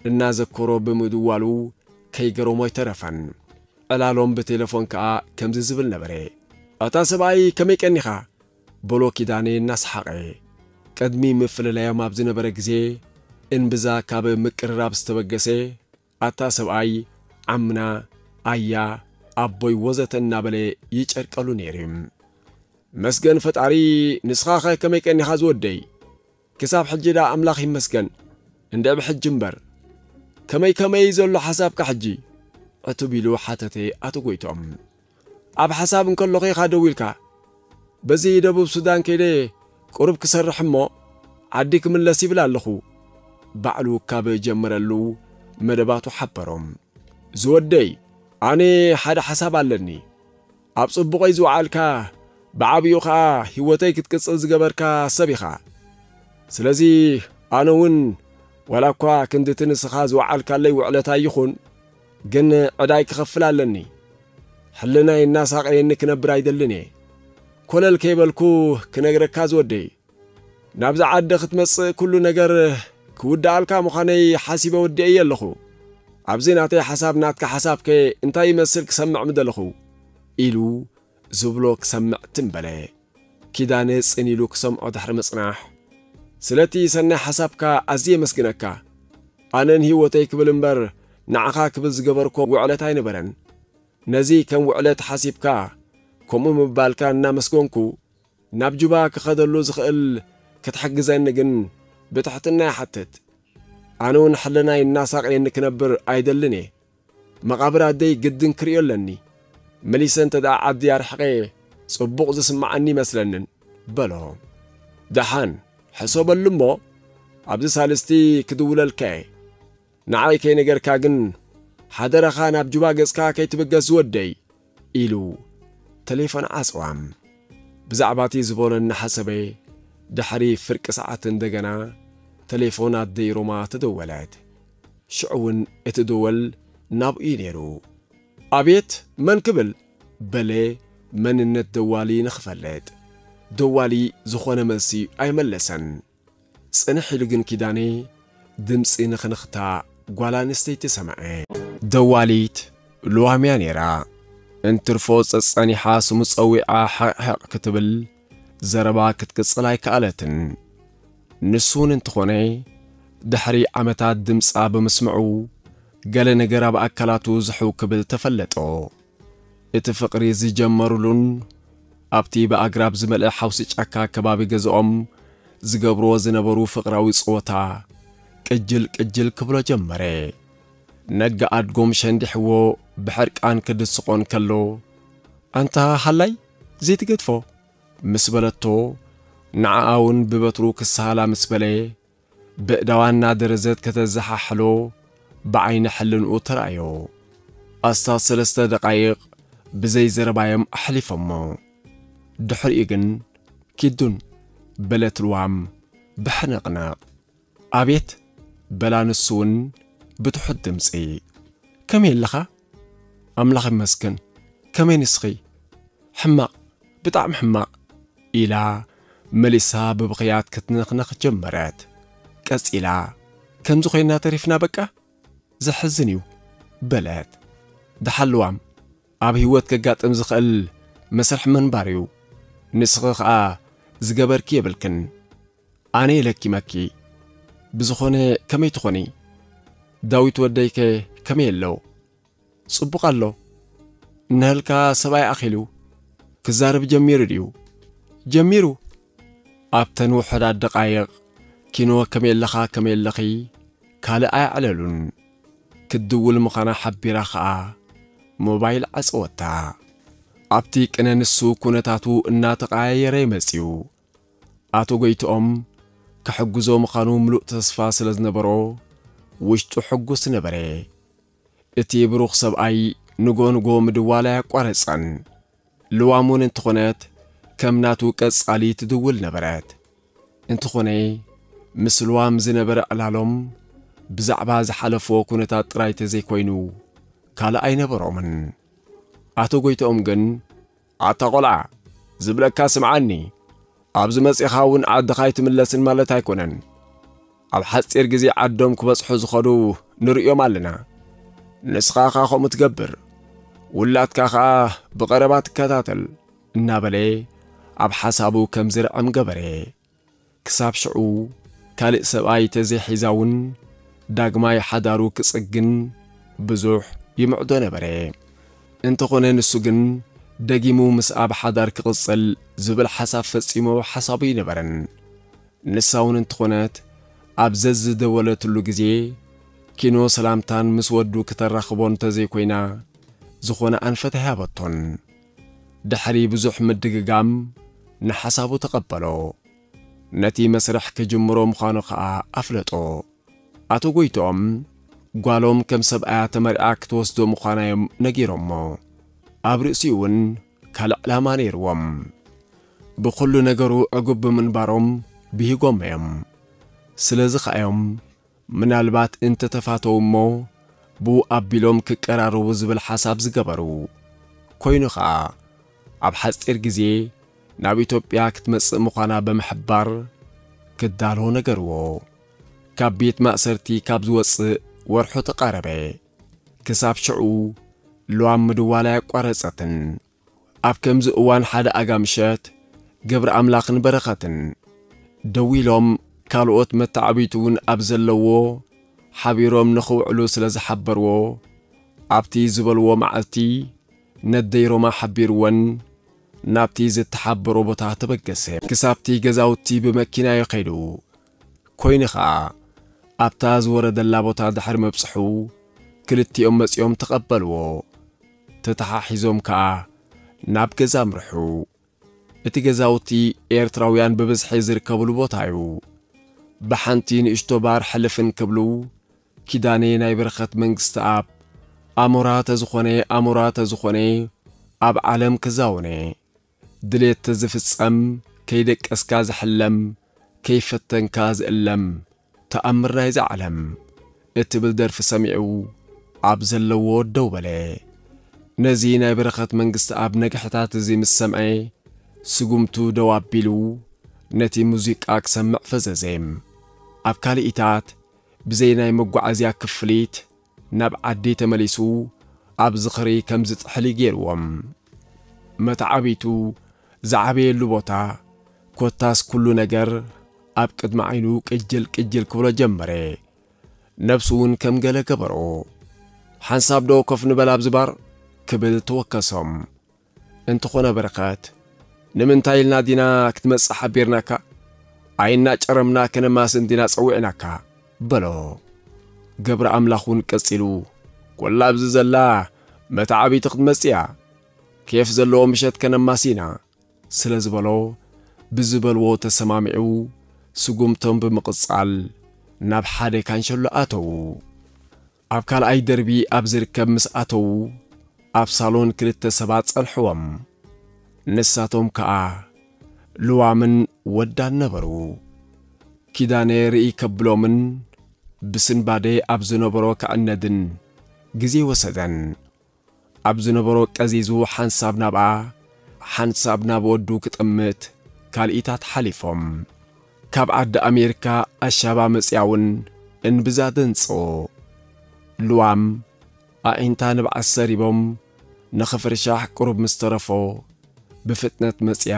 Speaker 1: እናዘከሮ ብምድዋሉ ከይገሮሞ ይተረፈን ዕላሎም ብቴሌፎን ከዓ ከምዚ ዝብል ነበረ ኣታ ሰብኣይ ከመይ ቀኒኻ ብሎ ኪዳኔ እናስሓቐ ቅድሚ ምፍልላዮም ኣብ ዝነበረ ግዜ እንብዛ ካብ ምቅርራብ ዝተበገሰ ኣታ ሰብኣይ ዓምና ኣያ ኣቦይ ወዘተ እናበለ ይጨርቀሉ ነይሩ መስገን ፈጣሪ ንስኻ ኸ ከመይ ቀኒኻ ዝወደይ ክሳብ ሕጂ ዳ ኣምላኽ ይመስገን እንደ ብሕጂ እምበር ከመይ ከመይ ዘሎ ሓሳብካ ሕጂ ዕቱብ ኢሉ ሓተተ ኣቶ ጐይቶም ኣብ ሓሳብ እንከለኹ ኢኻ ደው ኢልካ በዚ ደቡብ ሱዳን ከይደ ቁርብ ክሰርሕ እሞ ዓዲ ክምለስ ይብል ኣለኹ ባዕሉ ካብ ጀመረሉ መደባቱ ሓበሮም ዝወደይ ኣነ ሓደ ሓሳብ ኣለኒ ኣብ ጽቡቐይ ዝወዓልካ ብዓብዩ ኸዓ ህይወተይ ክትቅጽል ዝገበርካ ሰብ ኢኻ ስለዚ ኣነ እውን ዋላ እኳ ክንዲ እቲ ንስኻ ዝወዓልካለይ ውዕለታ ይኹን ግን ዕዳይ ክኸፍል ኣለኒ ሕልናይ እናሳቕየኒ ክነብር ኣይደልን እየ كلل كيبلكو كنجر كازودي نابز عاد ختمس كلو نغر كود دالكا مخاني حاسيب ودي ايلخو ابزين اعطي حساب ناتك حساب كي انتاي مسلك سمع مدلخو إلو زبلوك سمع تنبلي كي دانيس انيلوك سمع دحر مصناح سلتي سنة حسابك ازي مسكنك أنا نهيوتي كبل مبر نعقا كبز قبركو وعلتاي نبرن نزي كم وعلت حاسيبك ከምኡ ምባልካ እናመስገንኩ ናብ ጁባ ክኸደሉ ዝኽእል ክትሕግዘኒ ግን ብታሕትና ይሓትት ኣነ እውን ሕለናይ እናሳቅየኒ ክነብር ኣይደልን እየ መቓብር ኣደይ ግድን ክርዮ ኣለኒ መሊሰ እንተ ደኣ ዓዲ ኣርሕቐ ጽቡቕ ዝስምዓኒ ይመስለንን በሎ ደሓን ሕሶበሉ እሞ ኣብዚ ሳልስቲ ክድውለልካ እየ ንዓይ ከይነገርካ ግን ሓደረኻ ናብ ጁባ ገጽካ ከይትብገስ ዝወደይ ኢሉ ተሌፎን ዓፅዋም ብዛዕባ እቲ ዝበሎ እናሓሰበ ድሕሪ ፍርቂ ሰዓት እንደገና ተሌፎን ኣደይ ሮማ ተደወለት ሽዑ እውን እቲ ድወል ናብኡ ነይሩ ኣቤት መን ክብል በለ መንነት ደዋሊ ንኽፈልጥ ደዋሊ ዝኾነ መልሲ ኣይመለሰን ጽንሕ ኢሉ ግን ኪዳኔ ድምፂ ንኽንኽታ ጓል ኣንስተይቲ ሰምዐ ደዋሊት ልዋምያ ነይራ እንትርፎ ጸጸኒሓ ስሙ ጸዊዓ ሕቕሕቕ ክትብል ዘረባ ክትቅጽል ኣይከኣለትን። ንሱን እንተኾነ ድሕሪ ዓመታት ድምፃ ብምስምዑ ገለ ነገር ኣብ ኣካላቱ ዝሕው ክብል ተፈለጦ። እቲ ፍቕሪ ዝጀመሩሉን ኣብቲ ብኣግራብ ዝመልአ ሓውሲ ጫካ ከባቢ ገዝኦም ዝገብርዎ ዝነበሩ ፍቕራዊ ጾወታ ቅጅል ቅጅል ክብሎ ጀመረ نجا ادغوم هو بحرك ان كدسقون كلو انت حلاي زيت قدفو مسبلتو نعاون ببتروك السهلا مسبلي بقدوان نادر زيت كتزحا هالو بين حلن اوترايو استا سلسته دقايق بزي زربايم احلي فمو دحر ايقن كيدون بلت بحنقنا ابيت بلانسون بتحد كمين لخا؟ ام أملاق مسكن كم ينسخي حماق بطعم حماق إلى مليسا ببغيات كتنخنخ جمرات كس إلا كم زخينا تريفنا بكا زحزنيو بلات دحلوام أبي هوت كجات أمزخ ال مسرح من باريو نسخخ آ زجبر كيبلكن أنا لكي ماكي بزخوني كم يتخوني ዳዊት ወደይከ ከመይ ኣለዎ ጽቡቕ ኣሎ። ንህልካ ሰብኣይ ኣኺሉ ክዛረብ ጀሚሩ ድዩ? ጀሚሩ። ኣብተን ውሕዳት ደቓይቕ ኪኖ ከመይ ኣለኻ ከመይ ኣለኺ ካልእ ኣይዕለሉን ክድውል ምዃና ሓቢራ ኸዓ ሞባይል ዓጽወታ። ኣብቲ ቅነ ንሱ ኩነታቱ እናተቐያየረ ይመጺኡ ኣቶ ጐይትኦም ክሕግዞ ምዃኑ ምሉእ ተስፋ ስለ ዝነበሮ ውሽጡ ሕጉስ ነበረ። እቲ ብሩኽ ሰብኣይ ንጎ ንጎ ምድዋል ኣያቋረጸን ልዋም እውን እንተኾነት ከም ናቱ ቀጻሊ ትድውል ነበረት። እንተኾነ ምስ ልዋም ዝነበረ ዕላሎም ብዛዕባ ዝሓለፎ ኩነታት ጥራይ ተዘይኮይኑ ካልእ ኣይነበሮምን። ኣቶ ጐይትኦም ግን ኣታ ቖልዓ ዝብለካ ስምዓኒ ኣብዚ መጺኻ እውን ዓድኻ ኣይትምለስን ማለት ኣይኮነን اب حصير غزي عدوم كبصحو زخدو نريو مالنا نسخا خا خوم تغبر ولات كا خا بقربات كتاتل نابلي اب حسابو كم زرع ام غبري كساب شعو كالي سباي تزي حيزاون داغماي حدارو كصقن بزوح يمعدون نبري انت خوني نسوغن داغيمو مس اب حدار كقصل زبل حساب فسيمو حسابي نبرن نساون انت ኣብ ዘዝደወለትሉ ግዜ ኪኖ ሰላምታን ምስ ወዱ ክተራኽቦ እንተዘይኮይና ዝኾነ ኣንፈት ሃበቶን ድሕሪ ብዙሕ ምድግጋም ንሓሳቡ ተቐበሎ። ነቲ መስርሕ ክጅምሮ ምዃኑ ኸዓ ኣፍለጦ። ኣቶ ጐይቶኦም ጓሎም ከም ሰብኣያ ተመሪዓ ክትወስዶ ምዃናዮም ነጊሮሞ። ኣብ ርእሲኡ እውን ካልእ ዕላማ ነይርዎም። ብኹሉ ነገሩ ዕጉብ ብምንባሮም ብሂጎም እዮም ስለዚ ኸኣዮም ምናልባት እንተተፋተው እሞ ብኡ ኣቢሎም ክቀራርቡ ዝብል ሓሳብ ዝገበሩ። ኮይኑ ኸዓ ኣብ ሓፂር ግዜ ናብ ኢትዮጵያ ክትመጽእ ምዃና ብምሕባር ክዳልዎ ነገርዎ። ካብ ቤት ማእሰርቲ ካብ ዝወፅእ ወርሑ ተቓረበ። ክሳብ ሽዑ ልዋም ምድዋል ኣያቋረጸትን ኣብ ከምዚ እዋን ሓደ ኣጋምሸት ገብሪ ኣምላኽን በረኸትን። ደው ኢሎም ካልኦት መተዓቢት እውን ኣብ ዘለዎ ሓቢሮም ንኽውዕሉ ስለ ዝሓበርዎ ኣብቲ ዝበልዎ መዓልቲ ነደይሮማ ሓቢርወን ናብቲ ዝተሓበሮ ቦታ ተበገሰ ክሳብቲ ገዛውቲ ብመኪናዮ ኸይዱ ኮይኑ ኸዓ ኣብታ ዝወረደላ ቦታ ድሕሪ መብፅሑ ክልቲኦም መጺኦም ተቐበልዎ ተተሓሒዞም ከዓ ናብ ገዛ ምርሑ እቲ ገዛውቲ ኤርትራውያን ብብዝሒ ዝርከብሉ ቦታ እዩ ብሓንቲ ንእሽቶ ባር ሕልፍን ክብሉ ኪዳኔ ናይ በረኸት መንግስቲ ኣብ ኣሞራ ተዝኾነ ኣሞራ ተዝኾነ ኣብ ዓለም ክዛውነ ድሌት ተዝፍጸም ከይደቀስካ ዝሕለም ከይፈተንካ ዝእለም ተኣምር ናይ ዝዓለም እትብል ደርፊ ሰሚዑ ኣብ ዘለዎ ደው በለ ነዚ ናይ በረኸት መንግስቲ ኣብ ነግሕታት እዚ ምስ ሰምዐ ስጉምቱ ደው ኣቢሉ ነቲ ሙዚቃ ክሰምዕ ፈዘዘ ኣብ ካልእ ኢታት ብዘይ ናይ መጓዓዝያ ክፍሊት ናብ ዓዲ ተመሊሱ ኣብ ዝኽሪ ከም ዝፅሕሊ ገይርዎም መተዓቢቱ ዝዓበየሉ ቦታ ኮታስ ኩሉ ነገር ኣብ ቅድሚ ዓይኑ ቅጅል ቅጅል ክብሎ ጀመረ ነብሱ እውን ከም ገለ ገበሮ ሓንሳብ ዶ ኮፍ ንበል ኣብ ዝባር ክብል ተወከሶም እንተኾነ በረኸት ንምንታይ ኢልና ዲና ክትመጽእ ሓቢርናካ ዓይና ጨረምና ከነማስን ዲና ጸዊዕናካ በሎ ገብረ ኣምላኽ እውን ቀጺሉ ኰላ ኣብዚ ዘላ መታ ዓበይቲ ክትመጽእ እያ ኬፍ ዘለዎ ምሸት ከነማሲና ስለ ዝበሎ ብዝበልዎ ተሰማሚዑ ስጉምቶም ብምቕጻል ናብ ሓደ ካንሸሎ ኣተዉ። ኣብ ካልኣይ ደርቢ ኣብ ዝርከብ ምስ ኣተዉ ኣብ ሳሎን ክልተ ሰባት ጸንሕዎም። ንሳቶም ከኣ ልዋምን ወዳን ነበሩ። ኪዳነ ርኢ ከብሎምን ብስንባዴ ኣብ ዝነበሮ ክዕነድን ግዜ ወሰደን ኣብ ዝነበሮ ቀዚዙ ሓንሳብ ናብኣ ሓንሳብ ናብ ወዱ ክጥምት ካልኢታት ሓሊፎም። ካብ ዓዲ ኣሜሪካ ኣሻባ መጽያውን እንብዛ ደንጾ ልዋም ኣዒንታ ንብዓት ሰሪቦም ንኽፍርሻሕ ቁሩብ ምስ ተረፎ ብፍጥነት መጽያ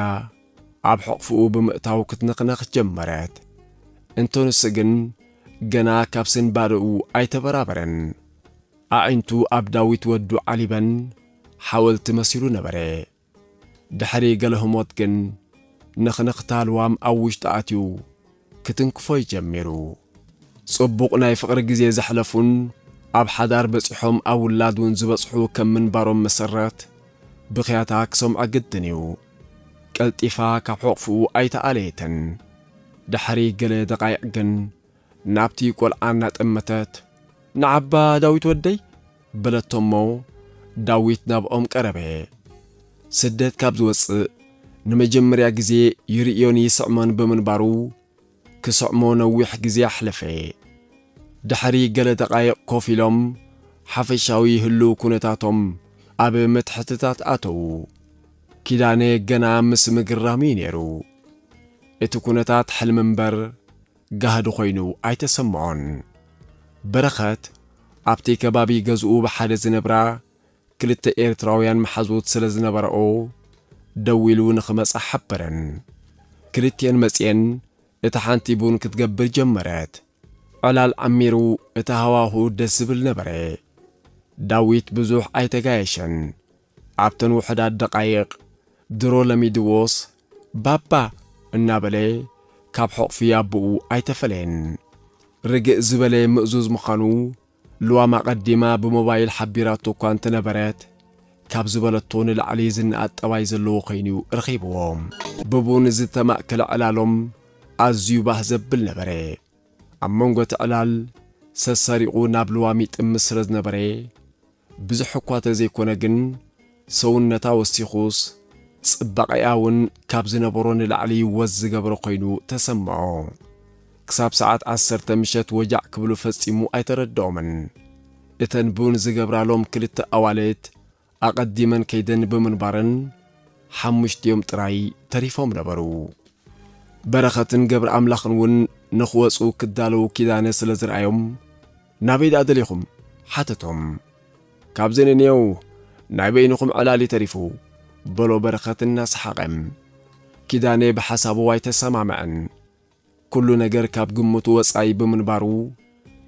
Speaker 1: ኣብ ሕቕፍኡ ብምእታው ክትነኽነኽ ጀመረት። እንተንስ ግን ገና ካብ ስንባድኡ ኣይተበራበረን። ኣዒንቱ ኣብ ዳዊት ወዱ ዓሊበን ሓወልቲ መሲሉ ነበረ። ድሕሪ ገለ ህሞት ግን ንኽንኽታ ልዋም ኣብ ውሽጢ ኣትዩ ክትንክፎ ይጀሚሩ። ጽቡቕ ናይ ፍቕሪ ግዜ ዘሕለፉን ኣብ ሓዳር በጺሖም ኣብ ውላድ እውን ዝበጽሑ ከም ምንባሮም መሰረት ብኽያታ ክሰምዖ ግድን እዩ قلطيفا كحقفو ايتا عليتن دحري قلي دقايقن نابتي قول عانات امتات نعبا داويت ودي بلتمو داويت ناب ام قربه سدت كابزوس نمجمريا قزي يريوني سعمان بمنبارو كسعمو نويح قزي احلفه دحري قلي دقايق كوفيلوم حفشاوي هلو كونتاتم أبي متحتتات أتو ኪዳነ ገና ምስ ምግራሚ ነይሩ እቲ ኩነታት ሕልሚ እምበር ጋህዲ ኾይኑ ኣይተሰምዖን በረኸት ኣብቲ ከባቢ ገዝኡ ብሓደ ዝነብራ ክልተ ኤርትራውያን መሓዙት ስለ ዝነበረኦ ደው ኢሉ ንኽመጽእ ሓበረን ክልቴን መጺአን እታ ሓንቲ ቡን ክትገብር ጀመረት ዕላል ዓሚሩ እቲ ሃዋህው ደስ ዝብል ነበረ ዳዊት ብዙሕ ኣይተጋየሸን ኣብተን ውሑዳት ደቓይቕ ድሮ ለሚድዎስ ባባ እናበለ ካብ ሕቕፊ ኣቦኡ ኣይተፈለየን። ርግእ ዝበለ ምእዙዝ ምዃኑ ልዋማ ቀዲማ ብሞባይል ሓቢራቶ እኳ እንተነበረት ካብ ዝበለቶ ንላዕሊ ዝነኣት ጠባይ ዘለዎ ኮይኑ ረኺብዎም ብቡን ዝተማእከለ ዕላሎም ኣዝዩ ባህ ዘብል ነበረ። ኣብ መንጎ እቲ ሰሰሪቑ ናብ ልዋሚ ጥምስ ስለ ዝነበረ ብዙሕ እኳ ተዘይኮነ ግን ሰውነታ ወሲኹስ ጽባቐያ እውን ካብ ዝነበሮ ንላዕሊ ወዝ ዝገብሮ ኮይኑ ተሰምዖ። ክሳብ ሰዓት ዓሰርተ ምሸት ወጃዕ ክብሉ ፈጺሙ ኣይተረድኦምን። እተን ቡን ዝገብራሎም ክልተ ኣዋልት ኣቐዲመን ከይደን ብምንባርን ሓሙሽትዮም ጥራይ ተሪፎም ነበሩ። በረኸትን ገብሪ ኣምላኽን እውን ንኽወፁ ክዳለዉ ኪዳነ ስለ ዝረኣዮም ናበይ ዳ ደሊኹም ሓተቶም? ካብዚ ንኔው ናይ በይንኹም ዕላሊ ተሪፉ በሎ በረኸት እናሰሓቐም ኪዳነ ብሓሳቡ ኣይተሰማምዐን። ኩሉ ነገር ካብ ግምቱ ወጻኢ ብምንባሩ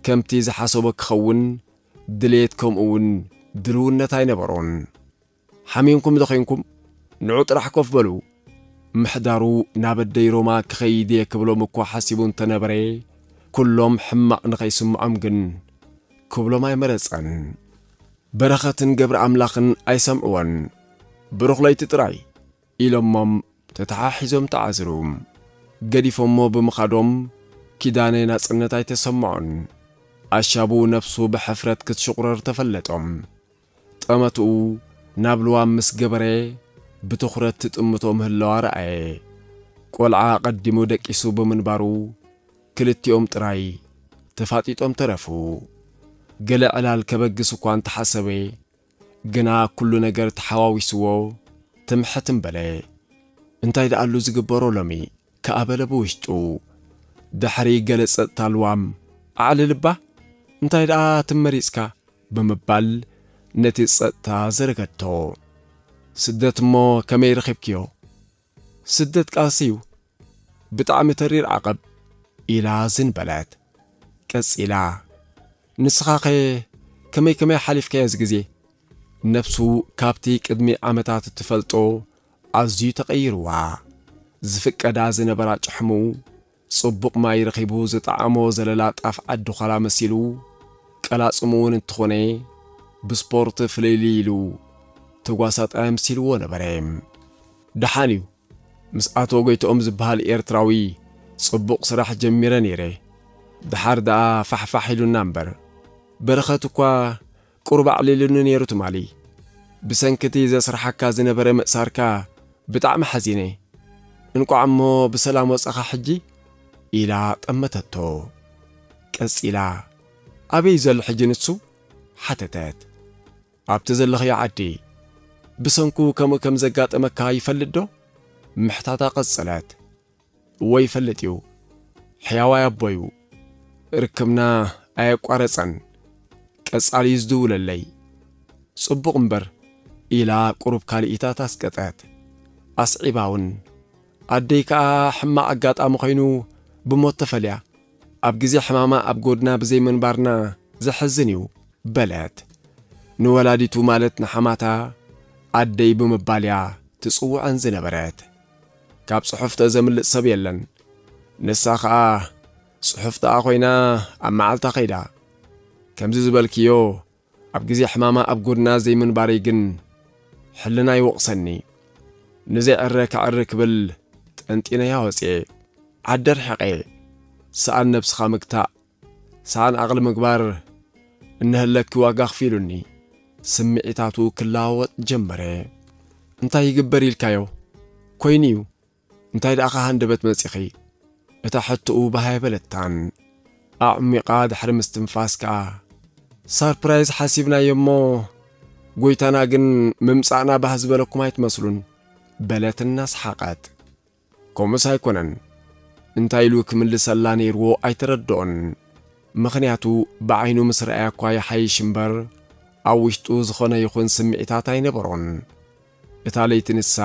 Speaker 1: ከምቲ ዝሓሰቦ ክኸውን ድሌት ከምኡ እውን ድልውነት ኣይነበሮን። ሓሚንኩም ዘኾይንኩም ንዑ ጥራሕ ኮፍ በሉ። ምሕዳሩ ናብ ሮማ ክኸይድ እየ ክብሎም እኳ ሓሲቡ እንተነበረ ኩሎም ሕማቕ ንኸይስምዖም ግን ክብሎም ኣይመረጸን በረኸትን ገብሪ ኣምላኽን ኣይሰምዕዎን برغلاي تطراي إلوم مم تتحاحزوم تعزروم قديفوم مو بمخادوم كيداني ناس انتاي تسمعون أشابو نفسو بحفرات كتشقرر تفلتوم تأمتو نابلوام مس قبري بتخرت تتأمتو مهلو عرقاي كوالعا قدمو دك إسو بمنبارو كلتي أم تراي تفاتي تأم ترفو قلع لها الكبق سوكوان ግና ኩሉ ነገር ተሓዋዊስዎ ትምሕትን በለ እንታይ ደኣሉ ዝግበሮ ሎሚ ከኣበለ ብውሽጡ ድሕሪ ገለ ጸጥታ ኣልዋም ኣዕሊ ልባ እንታይ ደኣ ትመሪጽካ ብምባል ነቲ ጸጥታ ዘረገድቶ ስደት እሞ ከመይ ረኺብክዮ ስደት ቃልሲ እዩ ብጣዕሚ ተሪር ዓቐብ ኢላ ዝንበለት ቀጺላ ንስኻ ኸ ከመይ ከመይ ሓሊፍካዮ እዚ ግዜ ነፍሱ ካብቲ ቅድሚ ዓመታት እትፈልጦ ኣዝዩ ተቐይርዋ። ዝፍቀዳ ዝነበራ ጭሕሙ ጽቡቕ ማይ ረኺቡ ዝጣዕሞ ዘለላ ጣፍ ዓዲ ኾላ መሲሉ ቀላጽሙ እውን እንትኾነ ብስፖርት ፍልይሊ ኢሉ ተጓሳጣ ምሲልዎ ነበረ። ድሓን እዩ። ምስ ኣቶ ጎይቶኦም ዝበሃል ኤርትራዊ ጽቡቕ ስራሕ ጀሚረ ነይረ። ድሓር ደኣ ፋሕፋሕ ኢሉና እምበር። በረኸት እኳ قرب عليلنو نيرو تمالي بسنكتي زي سرحكا زنبري مقساركا بتعم حزيني انكو عمو بسلام وصخا حجي إلا تمتتو كس إلا أبي زل حجي نتسو حتتات أبتزلخ يا عدي بسنكو كمو كم زقات أمكا يفلدو محتاطا قصلات ويفلديو حيوا يا بويو ركمنا أيك ورسن ቀጻሊ ዝውለለይ ጽቡቕ እምበር ኢላ ቁሩብ ካልኢታት ኣስቀጠት ኣስዒባ እውን ኣደይ ከዓ ሕማቕ ኣጋጣሚ ኾይኑ ብሞት ተፈልያ ኣብ ግዜ ሕማማ ኣብ ጎድና ብዘይምንባርና ዘሐዝን እዩ በለት ንወላዲቱ ማለት ንሓማታ ኣደይ ብምባልያ ትጽውዐን ዝነበረት ካብ ጽሑፍተ ዘምልእ ሰብ የለን ንሳ ኸዓ ጽሑፍተኣ ኾይና ኣብ መዓልታ ኸይዳ كمزي زبالكيو أبقزي حماما أبقرنا زي من باريقن حلنا يوقسني نزي أرك أرك بل تأنتينا ياوسي عدر حقي سأن نبس خامكتا سأن أغل مقبار إنه لك واقاخ فيلوني سمي إتاتو كلاوات جمبري انتا يقبري الكايو كوينيو انتا يدعقها اندبت منسيخي اتا حتو بهاي بلدتان أعمي قاد حرم استنفاسكا ሳርፕራይዝ ሓሲብናዮሞ ጐይታና ግን ምምጻእና ባህ ዝበለኩም ኣይትመስሉን በለትና ሰሓቓት ከምኡስ ኣይኮነን እንታይ ኢሉ ክምልሰላ ነይርዎ ኣይተረድኦን ምኽንያቱ ብዓይኑ ምስ ረአያ እኳ ይሓይሽ እምበር ኣብ ውሽጡ ዝኾነ ይኹን ስምዒታት ኣይነበሮን እታ ለይቲ ንሳ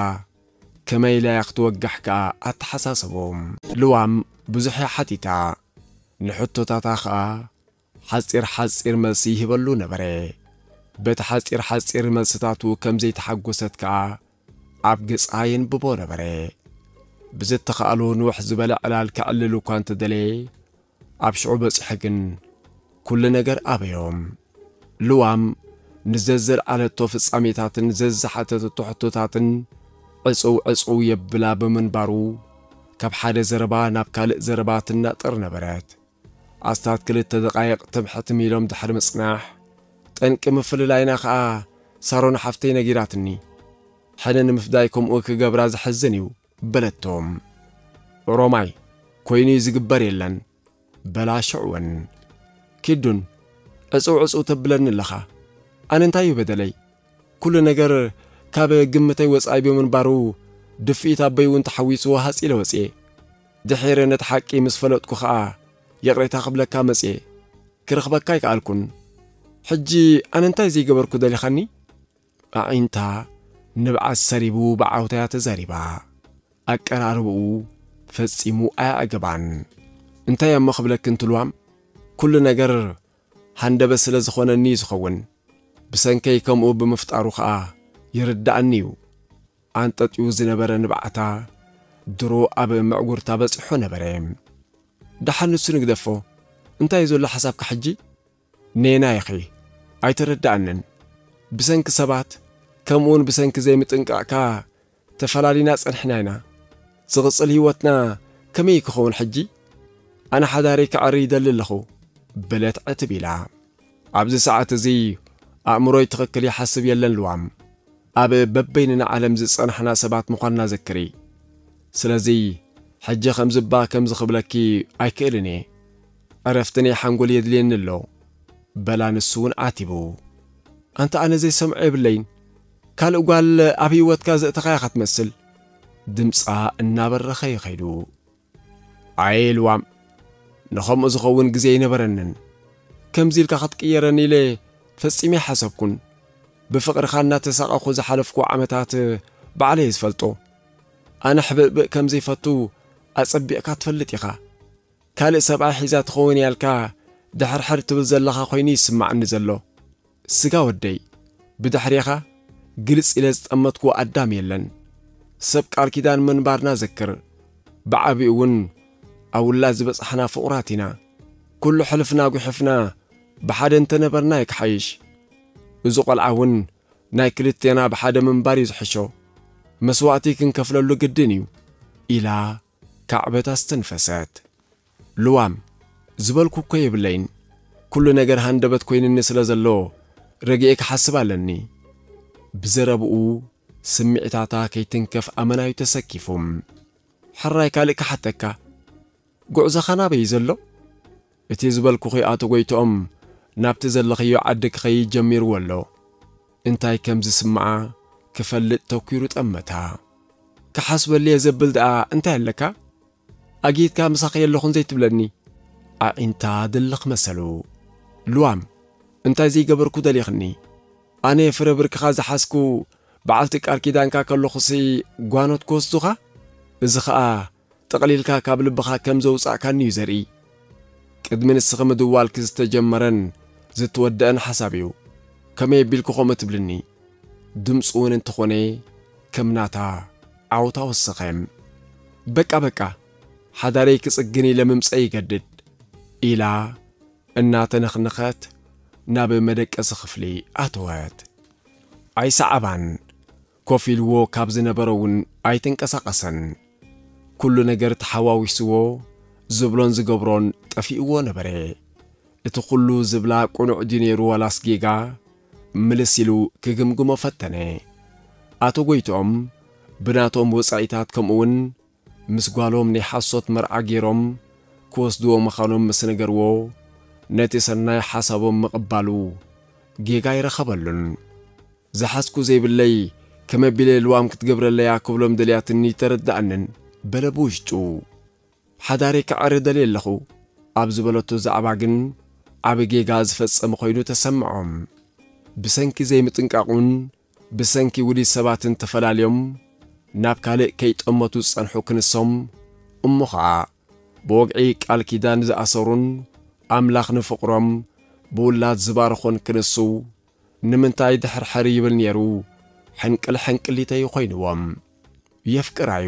Speaker 1: ከመይ ላያ ክትወጋሕ ከዓ ኣተሓሳስቦም ልዋም ብዙሕ ሓቲታ ንሕቶታታ ኸዓ حسير حسير مسيح بلو نبره بيت حسير حسير مستاتو كم زي تحقوست كا عبقس عين ببو نبره بزيت تخالو نوح زبلا على الكعللو كانت دلي عبشعو بس حقن كل نقر ابيوم لوام نززر على التوفس أميتات نزز حتى تتحتتات عصو عصو يبلا بمنبرو كب حدا زربا ناب كالق زرباتنا نبرات أستاد كلتا دقايق تبحت ميلوم دحر مصناح تنك مفل لاينا خا سارون حفتي نجيراتني حنن مفدايكم اوك قبراز حزنيو بلتوم رومي كويني زقبري لن بلا شعون كدن اسو عسو تبلن لخا أنا انتايو بدلي كل نجر كاب قمتي وصعي من بارو دفئي تابيو انت حويسو هاسي لوسي دحيرنا تحاكي مسفلوتكو خا يقرأ تقبل كامسية كرخبك كايك حجي أنا أنت زي جبر كده لخني أنت نبع السريبو بعوتها تزريبا أكراربو فسيمو أعجبان أنت يا مخبلك أنت الوام كل نجر هند بس لزخون النيز خون بسنكي كمو بمفتارو خآ يرد عنيو. أنت تيوز نبرا نبعتا. درو أبي معقور تابس حنا بريم دحن نسونك دفو. انتا يزول لحسابك حجي نينا يخي اي تردعنن بسنك سبات. كمون بسنك زي متنقعكا تفلالي ناس انحناينا زغصل هيوتنا. كمي كخون حجي؟ أنا حداريك عريدا للخو بلت عتبيلا. عبز ساعات زي. اعمرو يتغكل يحسب يلن الوعم ابي ببيننا عالم زي صنحنا سبات مقرنا زكري. سلازي حجة خمز با كم زخبلكي أكيرني. عرفتني حنقول يدلين اللو. بلا نسون عاتبو. أنت أنا زي سمع بلين قال وقال أبي واتكا زئتقايا مثل دمسا النابر رخي خيدو. عيل وام. نخم ازغوون قزي نبرنن. كم زيل كاخد كيراني لي. فسيمي حسبكن بفقر خانا تساقاخو زحالفكو عمتات بعليز فلتو أنا حبب كم زي فتو. أصبيك تفلت يخا كالي سبع حزات خوني الكا. دحر حر تبزل لخا خويني سمع نزلو سقا ودي. بدحر يخا قلس إلا زتأمتكو قدام يلن. سبك الكيدان من بارنا ذكر بعبي ون. أو اللازب صحنا فقراتنا كل حلفنا وحفنا بحد انت نبر نايك حيش. وزوق العون. نايك لتينا بحد من باريز حشو مسواتي كنكفل اللو قدنيو. إلى كعبت استنفسات لوام زبالكو كي بلين كل نجار هندبت كوين النسل زلو رجيك حسب لني بزربو سمعت عطا كي تنكف أمنا يتسكفهم حرايك عليك حتكا قعز خنابي زلو اتي زبالكو خي آتو قيتهم نابت زلخيو عدك خي جمير ولو انتاي كمز سمعا كفلت توكيرو تأمتها كحسب اللي يزبل دقا انتهلكا ኣጊትካ ምሳኺ የለኹን ዘይትብለኒ ኣዒንታ ድልኽ መሰሉ ልዋም እንታይ ዘይገበርኩ ደሊኽኒ ኣነ ፍረ ብርክኻ ዝሓስኩ በዓልቲ ቃል ኪዳንካ ከለኹሲ ጓኖት ክወስዱኻ እዚ ኸኣ ጠቕሊልካ ካብ ልብኻ ከም ዘውፃእካኒ እዩ ዘርኢ ቅድሚ ንስኺ ምድዋልኪ ዝተጀመረን ዝተወድአን ሓሳብ እዩ ከመይ ኣቢልኩ ኸምኡ ትብልኒ ድምፂ እውን እንተኾነ ከም ናታ ዓውታ ወስኸም በቃ በቃ ሓዳረይ ክጽግኒ ለምምፀ ይገድድ ኢላ እናተነኽንኸት ናብ መደቀሲ ክፍሊ ኣተወት ኣይሰዓባን ኮፍ ኢልዎ ካብ ዝነበረ እውን ኣይተንቀሳቐሰን ኩሉ ነገር ተሓዋዊስዎ ዝብሎን ዝገብሮን ጠፊእዎ ነበረ። እቲ ኩሉ ዝብላ ቁኑዕ ድዩ ነይሩ ዋላስ ጌጋ ምልስ ኢሉ ክግምግሞ ፈተነ። ኣቶ ጐይቶኦም ብናቶም ወጻኢታት ከምኡውን ምስ ጓሎም ናይ ሓሶት መርዓ ገይሮም ክወስድዎ ምዃኖም ምስ ነገርዎ ነቲ ሰናይ ሓሳቦም ምቕባሉ ጌጋ ይረኸበሉን። ዝሓስኩ ዘይብለይ ከመቢለ ልዋም ክትገብረለያ ክብሎም ደልያትኒ ተረዳእንን በለ ብውሽጡ። ሓዳሬ ክዕሪ ደልየ ኣለኹ? ኣብ ዝበለቶ ዛዕባ ግን ዓብ ጌጋ ዝፈጸመ ኾይኑ ተሰምዖም። ብሰንኪ ዘይምጥንቃቑን ብሰንኪ ውሉድ ሰባትን ተፈላለዮም ናብ ካልእ ከይጠመቱ ዝጸንሑ ክንሶም እሞ ኸዓ ብወግዒ ቃል ኪዳን ዝኣሰሩን ኣምላኽ ንፍቕሮም ብውላድ ዝባርኾን ክንሱ ንምንታይ ድሕርሕር ይብል ነይሩ? ሕንቅል ሕንቅሊተይ ኾይንዎም የፍቅራዩ።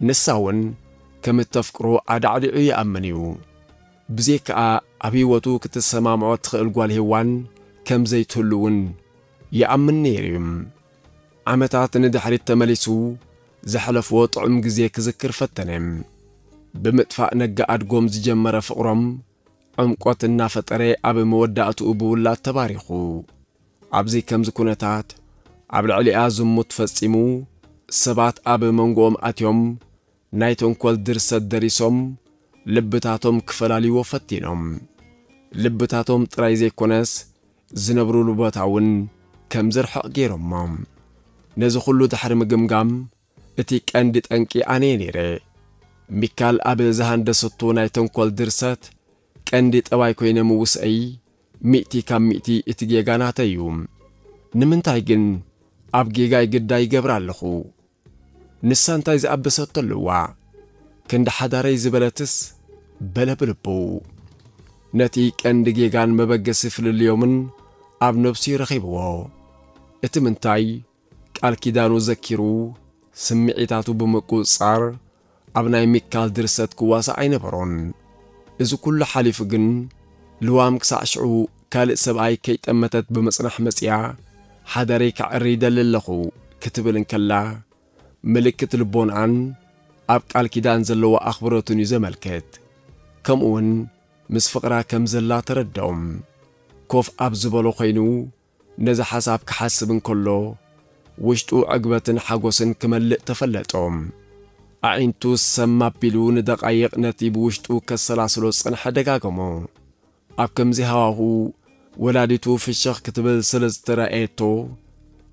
Speaker 1: ንሳ እውን ከም እተፍቅሮ ኣዳዕዲዑ ይኣምን እዩ። ብዘይከዓ ኣብ ህይወቱ ክትሰማምዖ ትኽእል ጓል ሄዋን ከም ዘይትህሉ እውን ይኣምን ነይሩ። እዩ ዓመታት ንድሕሪት ተመሊሱ ዘሐለፍዎ ጥዑም ግዜ ክዝክር ፈተነ ብምጥፋእ ነጋ ኣድጎም ዝጀመረ ፍቕሮም ዕምቆት እናፈጠረ ኣብ መወዳእትኡ ብውላድ ተባሪኹ ኣብዚ ከምዚ ኩነታት ኣብ ልዕሊኣ ዝሙት ፈጺሙ ሰባት ኣብ መንጎኦም ኣትዮም ናይ ተንኰል ድርሰት ደሪሶም ልብታቶም ክፈላልይዎ ፈቲኖም ልብታቶም ጥራይ ዘይኮነስ ዝነብሩሉ ቦታ እውን ከም ዝርሕቕ ገይሮሞም ነዚ ኩሉ ድሕሪ ምግምጋም እቲ ቀንዲ ጠንቂ ኣነ ነይረ ሚካል ኣብ ዝሃንደሰቶ ናይ ተንኰል ድርሰት ቀንዲ ጠባይ ኮይነ ምውስአይ ሚእቲ ካብ ሚእቲ እቲ ጌጋ ናተ እዩ ንምንታይ ግን ኣብ ጌጋይ ግዳይ ይገብር ኣለኹ ንሳ እንታይ ዝኣበሰቶ ኣለዋ ክንዲ ሓዳረይ ዝበለትስ በለብልቡ ነቲ ቀንዲ ጌጋን መበገሲ ፍልልዮምን ኣብ ነብሱ ይረኺብዎ እቲ ምንታይ ቃል ኪዳኑ ዘኪሩ ስምዒታቱ ብምቁፅጻር ኣብ ናይ ሚካል ድርሰት ክዋሳእ ኣይነበሮን እዚ ኩሉ ሓሊፉ ግን ልዋም ክሳዕ ሽዑ ካልእ ሰብኣይ ከይጠመተት ብምጽናሕ መጺያ ሓደረይ ክዕሪ ይደሊ ኣለኹ ክትብልን ከላ ምልክት ልቦንኣን ኣብ ቃል ኪዳን ዘለዎ ኣኽብሮትን እዩ ዘመልክት ከምኡውን ምስ ፍቕራ ከም ዘላ ተረዳኦም ኮፍ ኣብ ዝበሎ ኾይኑ ነዚ ሓሳብ ክሓስብ እንከሎ ውሽጡ ዕግበትን ሓጐስን ክመልእ ተፈለጦም ኣዒንቱ ሰማ ኣቢሉ ንደቓይቕ ነቲ ብውሽጡ ከሰላስሎ ጽንሐ ደጋገሞ ኣብ ከምዚ ሃዋሁ ወላዲቱ ፍሽኽ ክትብል ስለ ዝተረአየቶ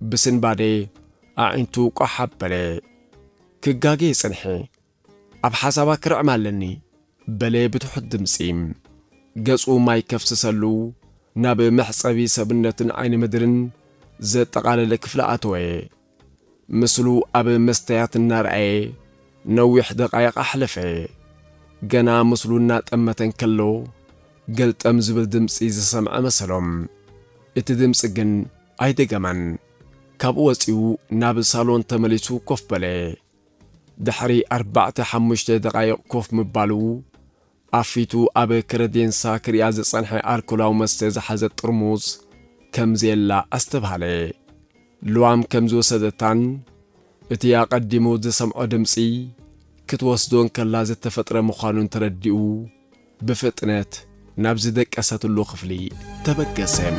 Speaker 1: ብስንባዴ ኣዒንቱ ቋሕ ኣበለ ክጋጌ ጽንሐ ኣብ ሓሳባ ክርዕም ኣለኒ በለ ብትሑት ድምፂ ገጹ ማይ ከፍስሰሉ ናብ መሕጸቢ ሰብነትን ዓይኒ ምድርን زت قلل کفلا آتوی مسلو آب مستعات نرعی نویح دقایق حلفی جنا مسلو نات امتن کلو قلت امزبل دمس ایز سمع مسلم ات دمس گن عید جمن کبوسیو ناب سالون تملیتو کف بله دحری أربع تحمشت دقایق کف مبلو آفیتو آب کردین ساکری از صنحه آرکلاو مستز حزت رموز كمزيلا استبهالي لوام كمزو سدتان اتيا قدمو دي سمعو دمسي كتوسدون كلازي تفتر مخانون تردئو بفتنت نبز دك أسات اللو خفلي تبكسم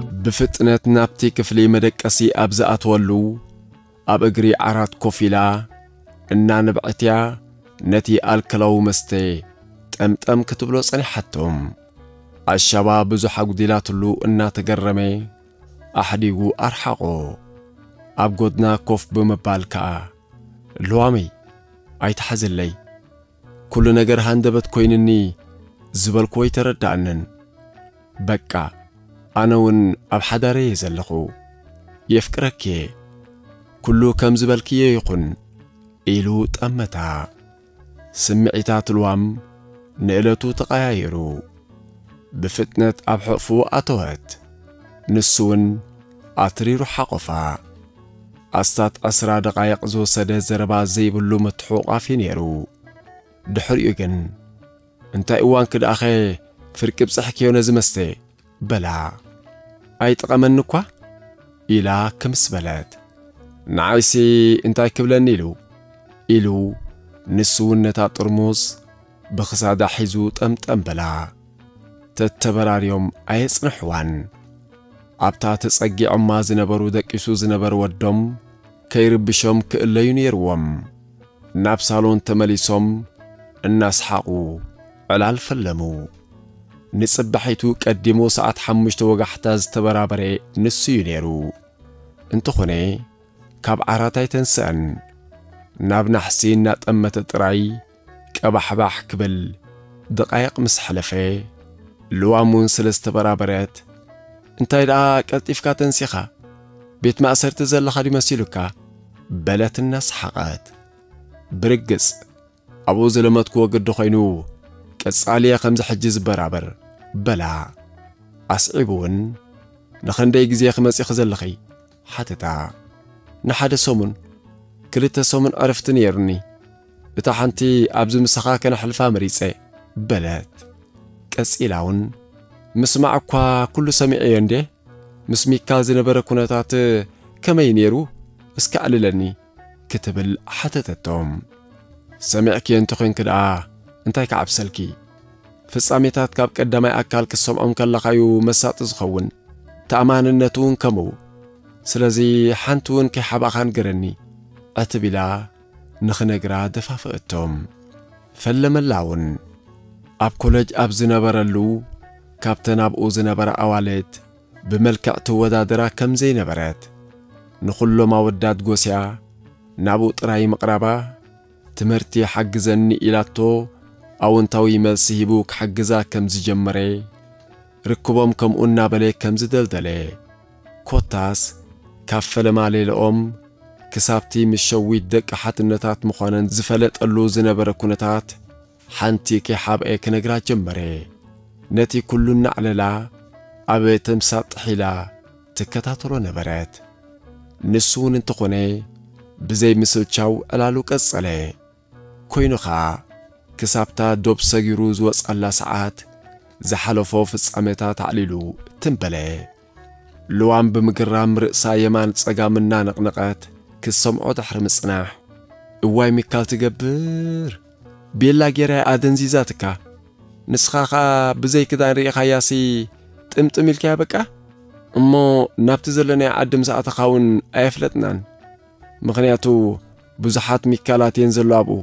Speaker 1: بفتنت نابتي كفلي مدك أسي أبزأت ولو ኣብ እግሪ ዓራት ኮፍ ኢላ እናንብዕትያ ነቲ ኣልከላዊ መስተ ጠምጠም ክትብሎ ጸኒሓቶም ኣሻባ ብዙሕ ኣጕዲላትሉ እናተገረመ ኣሕዲጉ ኣርሓቖ ኣብ ጐድና ኮፍ ብምባል ከዓ ልዋመይ ኣይተሓዝለይ ኩሉ ነገር ሃንደበት ኮይንኒ ዝበልክዎ ይተረዳእንን በቃ ኣነ እውን ኣብ ሓዳረ እየ ዘለኹ። የፍቅረክ ኩሉ ከም ዝበልክዮ ይኹን ኢሉ ጠመታ። ስምዒታት ልዋም ንዕለቱ ተቐያይሩ ብፍጥነት ኣብ ሕቕፉ ኣተወት ንሱ እውን ኣትሪሩ ሓቆፋ ኣስታት ዕስራ ደቓይቕ ዝወሰደ ዘረባ ዘይብሉ ምትሑቋፍ እዩ ነይሩ ድሕሪኡ ግን እንታይ እዋን ክደኣኸ ፍርቂ ብፅሕ ከዮነ ዝመስተ በላ ኣይጠቐመኒ እኳ ኢላ ክምስ በለት نعيسي انتا كبلن إلو. إلو نسون نتا ترموز بخسادة حيزو تم تم بلا. تتبراريوم عيس نحوان. عبتا تسعجي عمّا زنبرو دكيسو زنبرو ودوم كيرب بشوم كإليون يروم. نابسالون تمليسوم الناس حاقو. علال فلمو. نسب حيتو كديمو ساعت حمشتو وقحتاز تبرابري نسيو نيرو انتخوني كاب عراتاي تنسان ناب نحسين نات أمة تراي كبح باح كبل دقايق مسحلفه لوا مون سلست برابرات انتاي دا كالتفكا تنسيخا بيت ما أسر تزل لخادي مسيلوكا بلات الناس حقات برقس أبو زلمتكو وقدو خينو كس عليا خمز حجز برابر بلا أسعبون نخندي قزيخ مسيخ زلخي حتى تا نحدا سومن كلتا سومن عرفت نيرني بتا حنتي ابزو مسخا كان حلفا مريسي بلات كاس إلاون مسمع كوا كل سميعي عندي مسمي كازي نبرا كوناتات كما ينيرو اسكا عللني كتب حتى تتوم سمعكي انتخين كدعا انتايك عبسلكي فساميتات كاب قدامي اكال كسوم ام كلاقايو مسات زخون تامان النتون كمو ስለዚ ሓንቲ እውን ከይሓባኻን ገረኒ እትቢላ ንኽነግራ ደፋፍአቶም ፈለመላ እውን ኣብ ኮለጅ ኣብ ዝነበረሉ ካብተን ኣብኡ ዝነበረ ኣዋልት ብመልክዕ ትወዳደራ ከም ዘይነበረት ንኹሎም ኣወዳት ጐስያ ናብኡ ጥራይ ምቕራባ ትምህርቲ ሓግዘኒ ኢላቶ ኣውንታዊ መልሲ ሂቡ ክሓግዛ ከም ዝጀመረ ርክቦም ከምኡ እናበለ ከም ዝደልደለ ኮታስ ይካፈለ ማሌልኦም ክሳብቲ ምስ ሸዊት ደቂ ሓትነታት ምዃነን ዝፈለጠሉ ዝነበረ ኩነታት ሓንቲ ከይሓብአ ክነግራ ጀመረ ነቲ ኩሉ ናዕለላ ኣብ ተምሳጥ ጥሒላ ትከታተሎ ነበረት ንሱ እውን እንተኾነ ብዘይ ምስልቻው ዕላሉ ቀጸለ ኮይኑ ኸዓ ክሳብታ ዶብ ሰጊሩ ዝወጻላ ሰዓት ዝሓለፎ ፍጻሜታት ዓሊሉ ትንበለ لوان بمقرام رقصا يمان تسقا منا نقنقات كسوم أو تحرم صناح اواي ميكال تقبر بيلا جيرا ادن زيزاتكا نسخاخا بزي كدان ريخا ياسي تمتم الكيا بكا امو نابتزلني عدم ساعتخاون ايفلتنان مغنياتو بزحات ميكالات ينزلو ابو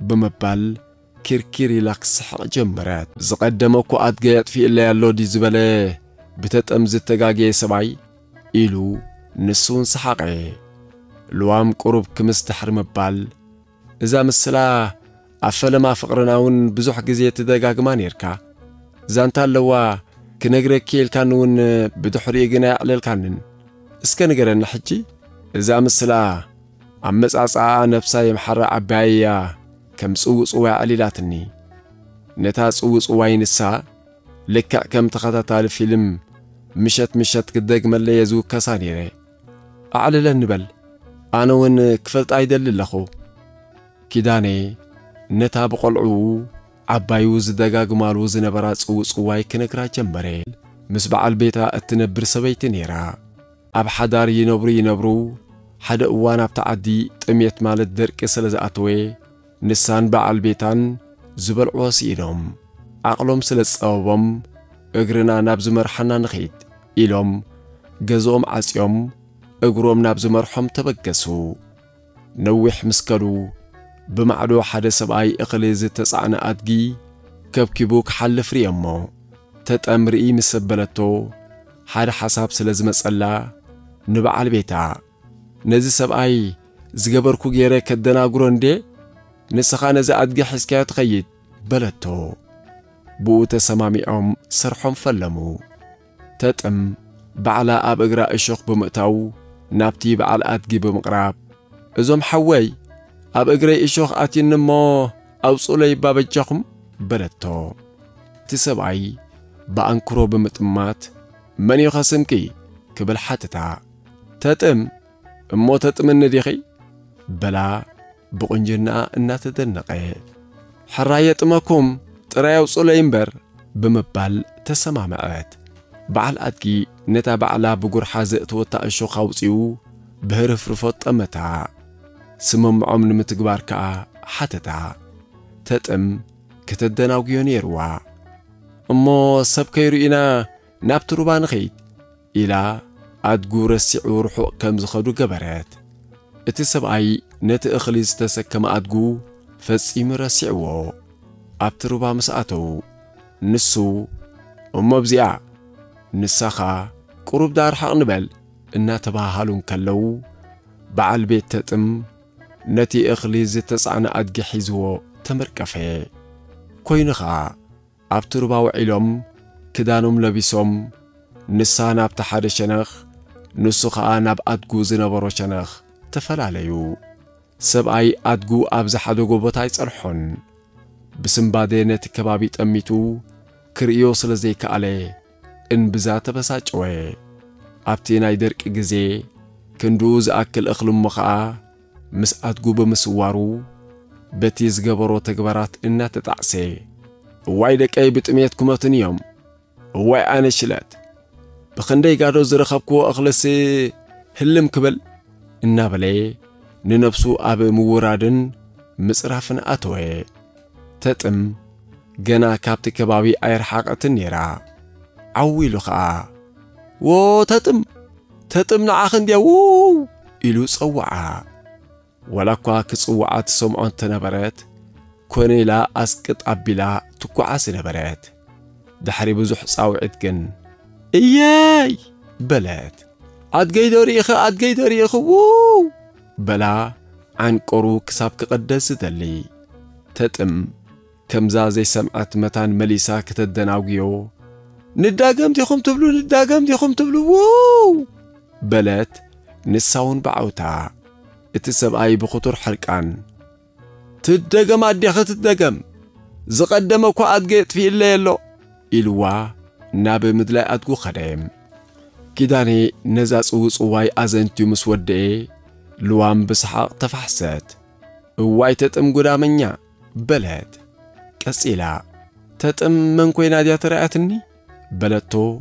Speaker 1: بمبال كيركيري لاكس حق جمبرات زقدمو كو ادقيت في اللي اللودي زبالي بتت امزت تقاقية سبعي إلو نسون سحاقي لوام قرب كمستحر مبال إذا مسلا أفل أفلما فقرناون بزوح قزية تدقاق ما نيركا زانتا لوا كنقري كيل كانون بدحري قناع للكانن اسكن قرن حجي إذا مسلا عمس أسعى نفسا يمحرى عبايا كم سوء سوى عليلاتني نتا سوء سوى نسا لكا كم تخطى تالي فيلم مشت مشت كدق ملي يزو كساني على لنبل أنا ون كفلت أيدل لخو كداني نتا بقلعو عبايو زدقاق مالو زنبرات سو سواي كنقرا جمبري مس بعل بيتا سبيت نيرا أب حدار ينبرو ينبرو حد እዋን ኣብቲ ዓዲ ጥሜት ማለት ደርቂ ስለ ዝኣተወ ንሳን በዓል ቤታን ዝበልዕዎ ስኢኖም። ኣቕሎም ስለ ዝፀበቦም እግርና ናብ ዝመርሓና إلوم جزوم عزيهم أجرهم نابز مرحم تبجسوا نوح مسكرو بمعلو حد سبعي إقليز تسعن أدجي كبكبوك حل فريمو تت تتأمرئي مسبلتو حد حساب سلزم سألا نبعل بيتا نزي سبعي زجبركو جيرة كدنا جروندي نسخان نزي أدجي حسكات خيط بلتو بوت سمامي أم سرحم فلمو تتم بعلا آب اقرا اشق بمتاو نابتي بعلا اتجي بمقراب ازم حوي آب اقرا اشق اتي نمو أو صولي بابا جاكم بردتو تسبعي با انكرو بمتمات من يخسم كي كبل حتتا تتم امو تتم النديخي بلا بقنجرنا أنا تدنقي حرايت ماكم ترى يوصل ينبر بمبال تسمع معات በዓል ኣድጊ ነታ ባዕላ ብጒርሓ ዘእትወታ እሾ ካውፂኡ ብህርፍርፎ ጠመታ ስምምዖም ንምትግባር ከዓ ሓተታ ተጥም ከተደናጉዮ ነይርዋ እሞ ሰብ ከይርኢና ናብቲ ሩባ ንኸይድ ኢላ ኣድጉ ረሲዑ ርሑቕ ከም ዝኸዱ ገበረት እቲ ሰብኣይ ነቲ እኽሊ ዝተሰከመ ኣድጉ ፈጺሙ ረሲዕዎ ኣብቲ ሩባ ምስ ኣተው ንሱ እሞ ብዚኣ نسخة قرب دار حق نبل إنا تباهلون كلو بعل بيت تتم نتي إخلي زي تسعنا أدقي حيزو تمر كفي كوين خا أبترباو علم كدانم لبسم نسان أبت حد شنخ نسو خا ناب أدقو زنبرو شنخ تفلاليو سبኣይ ኣድጉ ኣብ ዝሓደ ጎቦታ ኣይጸርሖን بسم بعدين تكبابي ጠሚቱ كريوس لزيك عليه እንብዛ ተበሳጨወ ኣብቲ ናይ ደርቂ ግዜ ክንድኡ ዝኣክል እኽሊ እሞ ኸዓ ምስ ኣድጉ ብምስዋሩ በቲ ዝገበሮ ተግባራት እናተጣዕሰ። እዋይ ደቀይ ብጥሜት ኩመትን እዮም። እዋይ ኣነ ሽለት። ብኽንደይ ጋዶ ዝረኸብክዎ እኽልሲ ህልም ክብል እናበለ ንነፍሱ ኣብ ምውራድን ምጽራፍን ኣተወ ተጥም ገና ካብቲ ከባቢ ኣይረሓቐትን ነይራ ዓዊ ኢሉ ኸዓ ዎ ተጥም ተጥም ንዓኽ እንድያ ው ኢሉ ጸውዓ ዋላ እኳ ክጽውዓ ትሰምዖ እንተነበረት ኮነ ኢላ ኣስቅጥ ኣቢላ ትጓዓስ ነበረት ድሕሪ ብዙሕ ጻውዒት ግን እየይ በለት ኣድገይ ደሪኢኸ ኣድገይ ደሪኢኸ ውው በላ ዓንቆሩ ክሳብ ክቐደስ ዝደሊ ተጥም ከምዛ ዘይሰምዐት መታን መሊሳ ክተደናጉዮ ንዳገምቲ ኢኹም ትብሉ ንዳገምቲ ኢኹም ትብሉ ው በለት ንሳውን በዓውታ እቲ ሰብኣይ ብኽቱር ሕርቃን ትደገም ኣዴኺ ትደገም ዝቐደመ እኳ ኣድገ ጥፊእለየ ኣሎ ኢልዋ ናብ ምድላይ ኣድጉ ኸደ ኪዳኔ ነዛ ጽውእ ጽዋይ ኣዘንትዩ ምስ ወድአ ልዋም ብስሓቕ ተፋሕሰት እዋይ ተጥም ጉዳመኛ በለት ቀጺላ ተጥም መን ኮይና ድያ ተራእያትኒ بلتو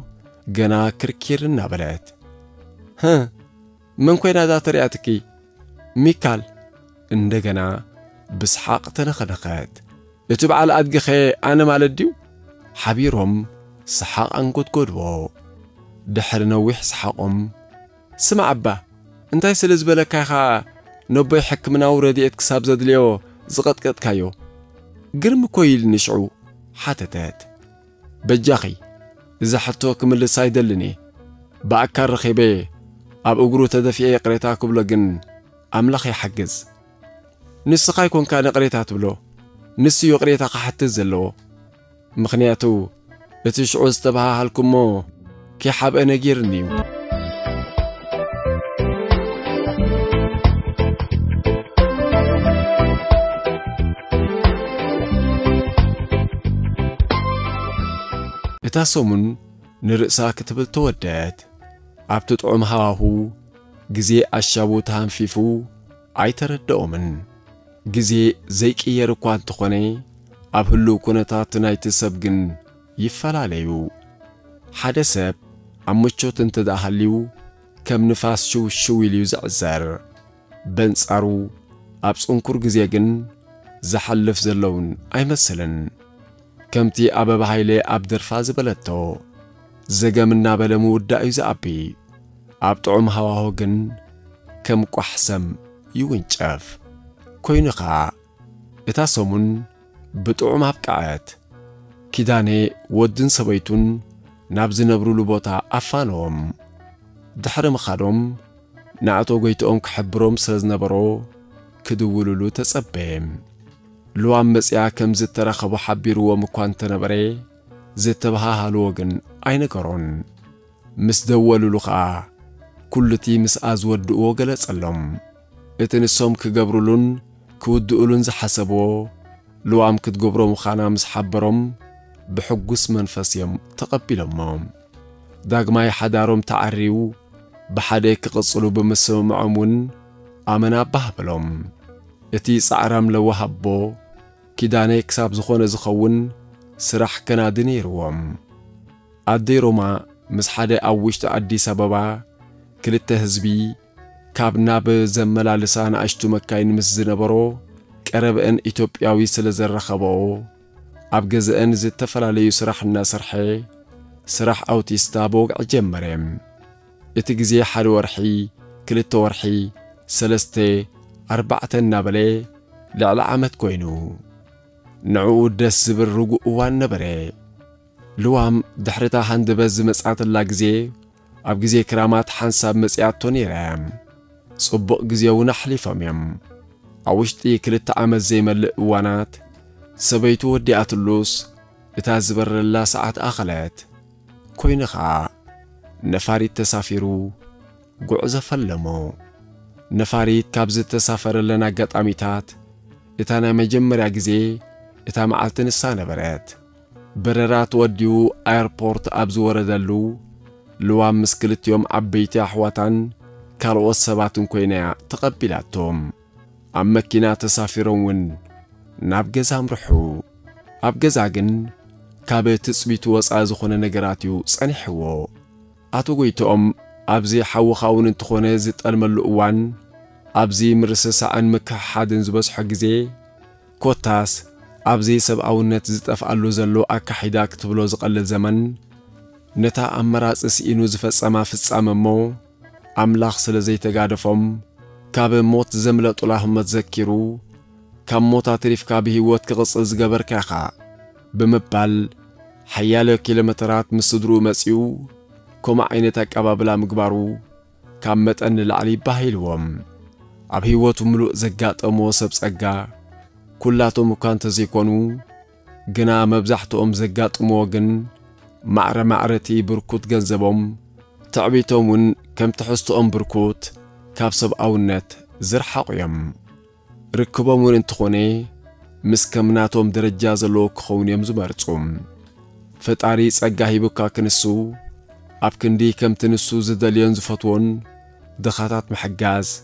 Speaker 1: گنا کرکیر نبلت ها من کوی نداشت ریات کی میکال اندگنا بسحاق تنخنقات لتو بعل ادگخه آن مال دیو حبیرم سحاق انگود کدو دحر نویح سحاقم سمع با انتای سلز بلکه خا نبی حکم ناور دیت کسب زد لیو زغت کت کیو نشعو حتتات بجخی إذا حتوكم اللي سايدلني. بأكار رخيبي. أب أقرو تدفئي يقريتاكم لقن أملخ يحجز نسخاي كون كان قريتا تبلو نسيو قريتا قحتز زلو. مخنياتو. እቲ هالكمو كي حاب أنا جيرني እታ ሰሙን ንርእሳ ክትብል ተወደት ኣብቲ ጥዑም ሃዋሁ ግዜ ኣሻቡ ተሃንፊፉ ኣይተረድኦምን። ግዜ ዘይቅየር እኳ እንተኾነ ኣብ ህልው ኩነታት ናይቲ ሰብ ግን ይፈላለዩ። ሓደ ሰብ ኣብ ምቾት እንተ ሃልዩ ከም ንፋስ ሽው ሽው ኢሉ ዝዕዘር በንጻሩ ኣብ ጽንኩር ግዜ ግን ዝሓልፍ ዘለውን ኣይመስልን ከምቲ ኣበባ ሃይለ ኣብ ደርፋ ዝበለቶ ዘገም እናበለ ምውዳእ እዩ ዝኣቢ ኣብ ጥዑም ሃዋሆ ግን ከም ቋሕሰም ይውንጨፍ። ኮይኑ ኸዓ እታ ሰሙን ብጥዑም ኣብቃዐት ኪዳኔ ወድን ሰበይቱን ናብ ዝነብሩሉ ቦታ ኣፋነዎም ድሕሪ ምኻዶም ንኣቶ ጐይትኦም ክሕብሮም ስለ ዝነበሮ ክድውልሉ ተጸበየ ልዋም መጺያ ከም ዝተረኸቦ ሓቢርዎም እኳ እንተነበረ ዝተባሃሃልዎ ግን ኣይነገሮን ምስ ደወሉሉ ኸዓ ኵሉቲ ምስኣ ዝወድእዎ ገለጸሎም። እቲ ንሶም ክገብሩሉን ክውድኡሉን ዝሓሰብዎ ልዋም ክትገብሮ ምዃና ምስ ሓበሮም ብሕጉስ መንፈስ እዮም ተቐቢሎሞ። ዳግማይ ሓዳሮም ተዓርዩ ብሓደ ክቕጽሉ ብምስምምዖም እውን ኣመና ባህበሎም እቲ ጻዕራም ለወሃቦ كيداني كساب زخون زخون سرح كنا دنيروم عدي روما مس حدا اوشت عدي سببا كلتا هزبي كاب ناب زملا لسان عشتو مكاين مس زنبرو كرب ان ايتوبياوي سلزر رخبو ابغز ان زي تفلا ليو سرح الناسرحي سرح أو تيستابوغ عجمريم اتقزي حد ورحي كلتا ورحي سلستي أربعة النابلة لعلى عمد كوينو ንዕኡ ደስ ዝብል ርጉእ እዋን ነበረ። ልዋም ድሕሪታ ሃንደበት ዝመጻትላ ግዜ ኣብ ግዜ ክራማት ሓንሳብ መጺኣቶ ነይረ። ጽቡቕ ግዜ እውን ኣሕሊፎም እዮም። ኣብ ውሽጢ ክልተ ዓመት ዘይመልእ እዋናት ሰበይቱ ወዲኣትሉስ እታ ዝበረላ ሰዓት ኣኸለት። ኮይኑ ኸዓ ነፋሪት ተሳፊሩ ጉዕዞ ፈለሞ ነፋሪት ካብ ዝተሳፈረለን ኣጋጣሚታት እታ ናይ መጀመርያ ግዜ እታ መዓልቲ ንሳ ነበረት በረራ ተወዲኡ ኣየርፖርት ኣብ ዝወረደሉ ልዋም ምስ ክልቲኦም ዓበይቲ ኣሕዋታን ካልኦት ሰባትን ኮይነያ ተቐቢላቶም። ኣብ መኪና ተሳፊሮም እውን ናብ ገዛ ምርሑ ኣብ ገዛ ግን ካብ ትጽቢቱ ወፃኢ ዝኾነ ነገራት እዩ ጸኒሕዎ። ኣቶ ጐይቶኦም ኣብዚ ሓዊኻውን እንተኾነ ዝጠልመሉ እዋን ኣብዚ ምርስሳዕን ምክሕሓድን ዝበዝሖ ግዜ ኮታስ ኣብዚ ሰብኣውነት ዝጠፍኣሉ ዘሎ ኣካሒዳ ክትብሎ ዝቐልል ዘመን ነታ ኣመራፂ ስኢኑ ዝፈጸማ ፍጻመ እሞ ኣምላኽ ስለ ዘይተጋደፎም ካብ ሞት ዘምለጡላ ህመት ዘኪሩ ካብ ሞታ ትሪፍካ ብህይወት ክቕጽል ዝገበርካ ኢኻ ብምባል ሓያለ ኪሎ ሜትራት ምስ ስድርኡ መጺኡ ከምኡ ዓይነት ኣቀባብላ ምግባሩ ካብ መጠን ንላዕሊ ባሂልዎም ኣብ ህይወቱ ምሉእ ዘጋጠሞ ሰብ ጸጋ كلاتهم كانت زيكونو جنا مبزحتهم زقات موغن معرة معرتي بركوت جنزبهم تعبيتهم كم تحستهم بركوت كابسب أو النت زر حقيم ركبهم انتخوني مس كمناتهم درجة زلو كخونيهم زمارتهم فتعريس اقاهي بكا كنسو ابكن دي كم تنسو زداليان زفتون دخاتات محقاز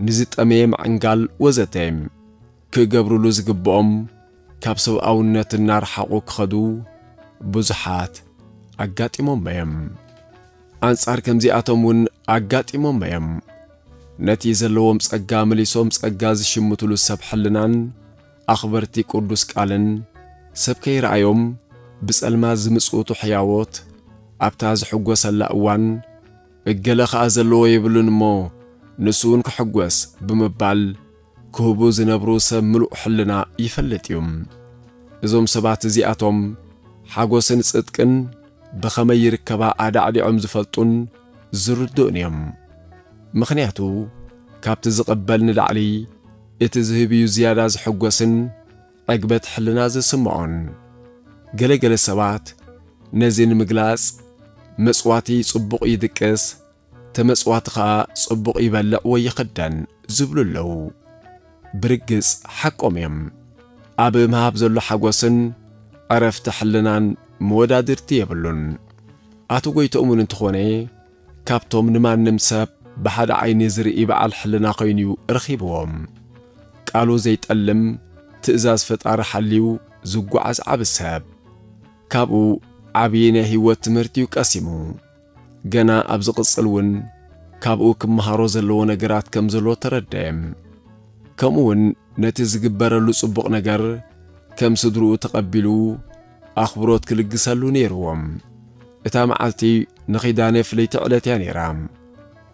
Speaker 1: نزيت اميم عنقال وزتيم ክገብሩሉ ዝግብኦም ካብ ሰብኣውነት እናርሓቑ ክኸዱ ብዙሓት ኣጋጢሞም እዮም ኣንጻር ከምዚኣቶም እውን ኣጋጢሞም እዮም ነቲ ዘለዎም ጸጋ መሊሶም ጸጋ ዝሽምትሉ ሰብ ሕልናን ኣኽበርቲ ቅዱስ ቃልን ሰብ ከይረኣዮም ብጸልማት ዝምጽእቱ ሕያወት ኣብታ ዝሕጐሰላ እዋን እገለ ኸኣ ዘለዎ የብሉን እሞ ንስውን ክሕጐስ ብምባል ክህቡ ዝነብሩ ሰብ ምሉእ ሕልና ይፈልጥ እዩ እዞም ሰባት እዚኣቶም ሓጎስን ጽድቅን ብኸመይ ይርከባ ኣዳዕሊዖም ዝፈልጡን ዝርድኡን እዮም ምኽንያቱ ካብቲ ዝቕበል ንላዕሊ እቲ ዝህብ እዩ ዝያዳ ዝሕጐስን ዕግበት ሕልና ዝስምዖን ገለ ገለ ሰባት ነዚ ንምግላጽ መጽዋቲ ጽቡቕ ይድቅስ ተመጽዋቲ ኸዓ ጽቡቕ ይበልዕ ወይ ይኽደን ዝብሉ ኣለዉ ብርግጽ ሓቆም እዮም። ኣብ ምሃብ ዘሎ ሓጐስን ዕረፍቲ ሕልናን መወዳድርቲ የብሉን። ኣቶ ጐይቶምን እንተኾነ ካብቶም ንማንም ሰብ ብሓደ ዓይኒ ዝርኢ በዓል ሕልና ኾይኑ ረኺብዎም። ቃሉ ዘይጠልም ትእዛዝ ፈጣሪ ሓልዩ ዝጓዓዝ ዓብ ሰብ። ካብኡ ዓብዪ ናይ ህይወት ትምህርቲ እዩ ቀሲሙ። ገና ኣብ ዝቕጽል እውን ካብኡ ክመሃሮ ዘለዎ ነገራት ከም ዘሎ ተረድየም كمون نتزجبرلو صبق نجار كم صدرو تقبلو أخبروت كل جسلو نيروم اتام عالتي نخيدان فليت علتاني رام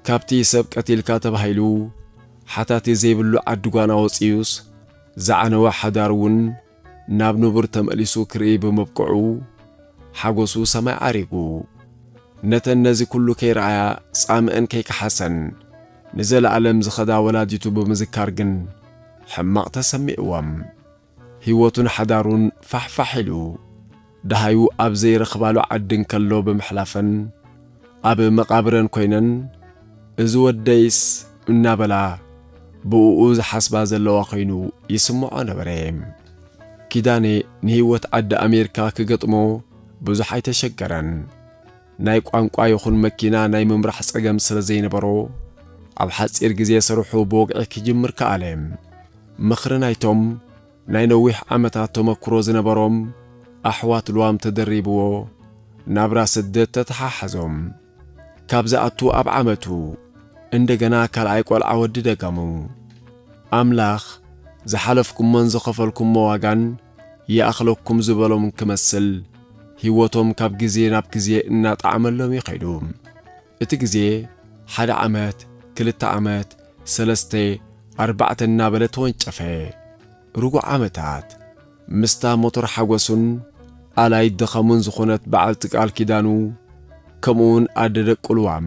Speaker 1: كابتي سبك أتيل كاتب هيلو حتى زيبلو عدقانا وصيوس زعنا وحدارون ناب نبر تمألسو كريب مبقعو حاقوسو سما عاريقو نتن نزي كلو كي رعايا سامئن كيك حسن نزل عالم زخدا ولاديتو بمزكارجن ሕማቕ ተሰሚዕዎም። ህይወቱን ሓዳሩን ፋሕፋሕ ኢሉ ደሃዩ ኣብ ዘይረኽባሉ ዓድን ከሎ ብምሕላፈን ኣብ መቓብረን ኮይነን እዚ ወደይስ እናበላ ብእኡ ዝሓስባ ዘለዋ ኾይኑ ይስምዖ ነበረ። ኪዳኔ ንህይወት ዓዲ ኣሜሪካ ክገጥሞ ብዙሕ ኣይተሸገረን። ናይ ቋንቋ ይኹን መኪና ናይ ምምራሕ ጸገም ስለ ዘይነበሮ ኣብ ሓፂር ግዜ ስርሑ ብወግዒ ክጅምር ከኣለ ምኽሪ ናይቶም ናይ ነዊሕ ዓመታት ተመክሮ ዝነበሮም ኣሕዋት ልዋም ተደሪብዎ ናብራ ስደት ተተሓሓዞም። ካብ ዝኣቱ ኣብ ዓመቱ እንደገና ካልኣይ ቈልዓ ወዲ ደገሙ ኣምላኽ ዝሓለፍኩሞን ዝኸፈልኩሞ ዋጋን ይኣኽለኩም ዝበሎም ክመስል ህይወቶም ካብ ግዜ ናብ ግዜ እናጣዕመሎም ይኸይዱ። እቲ ግዜ ሓደ ዓመት ክልተ ዓመት ሰለስተ ኣርባዕተና በለ ተወንጨፈ ርጉዕ ዓመታት ምስታ ሞተር ሓጐሱን ኣላይ ድኸሙን ዝኾነት በዓልቲ ቃል ኪዳኑ ከምኡውን ኣደደቁልዋም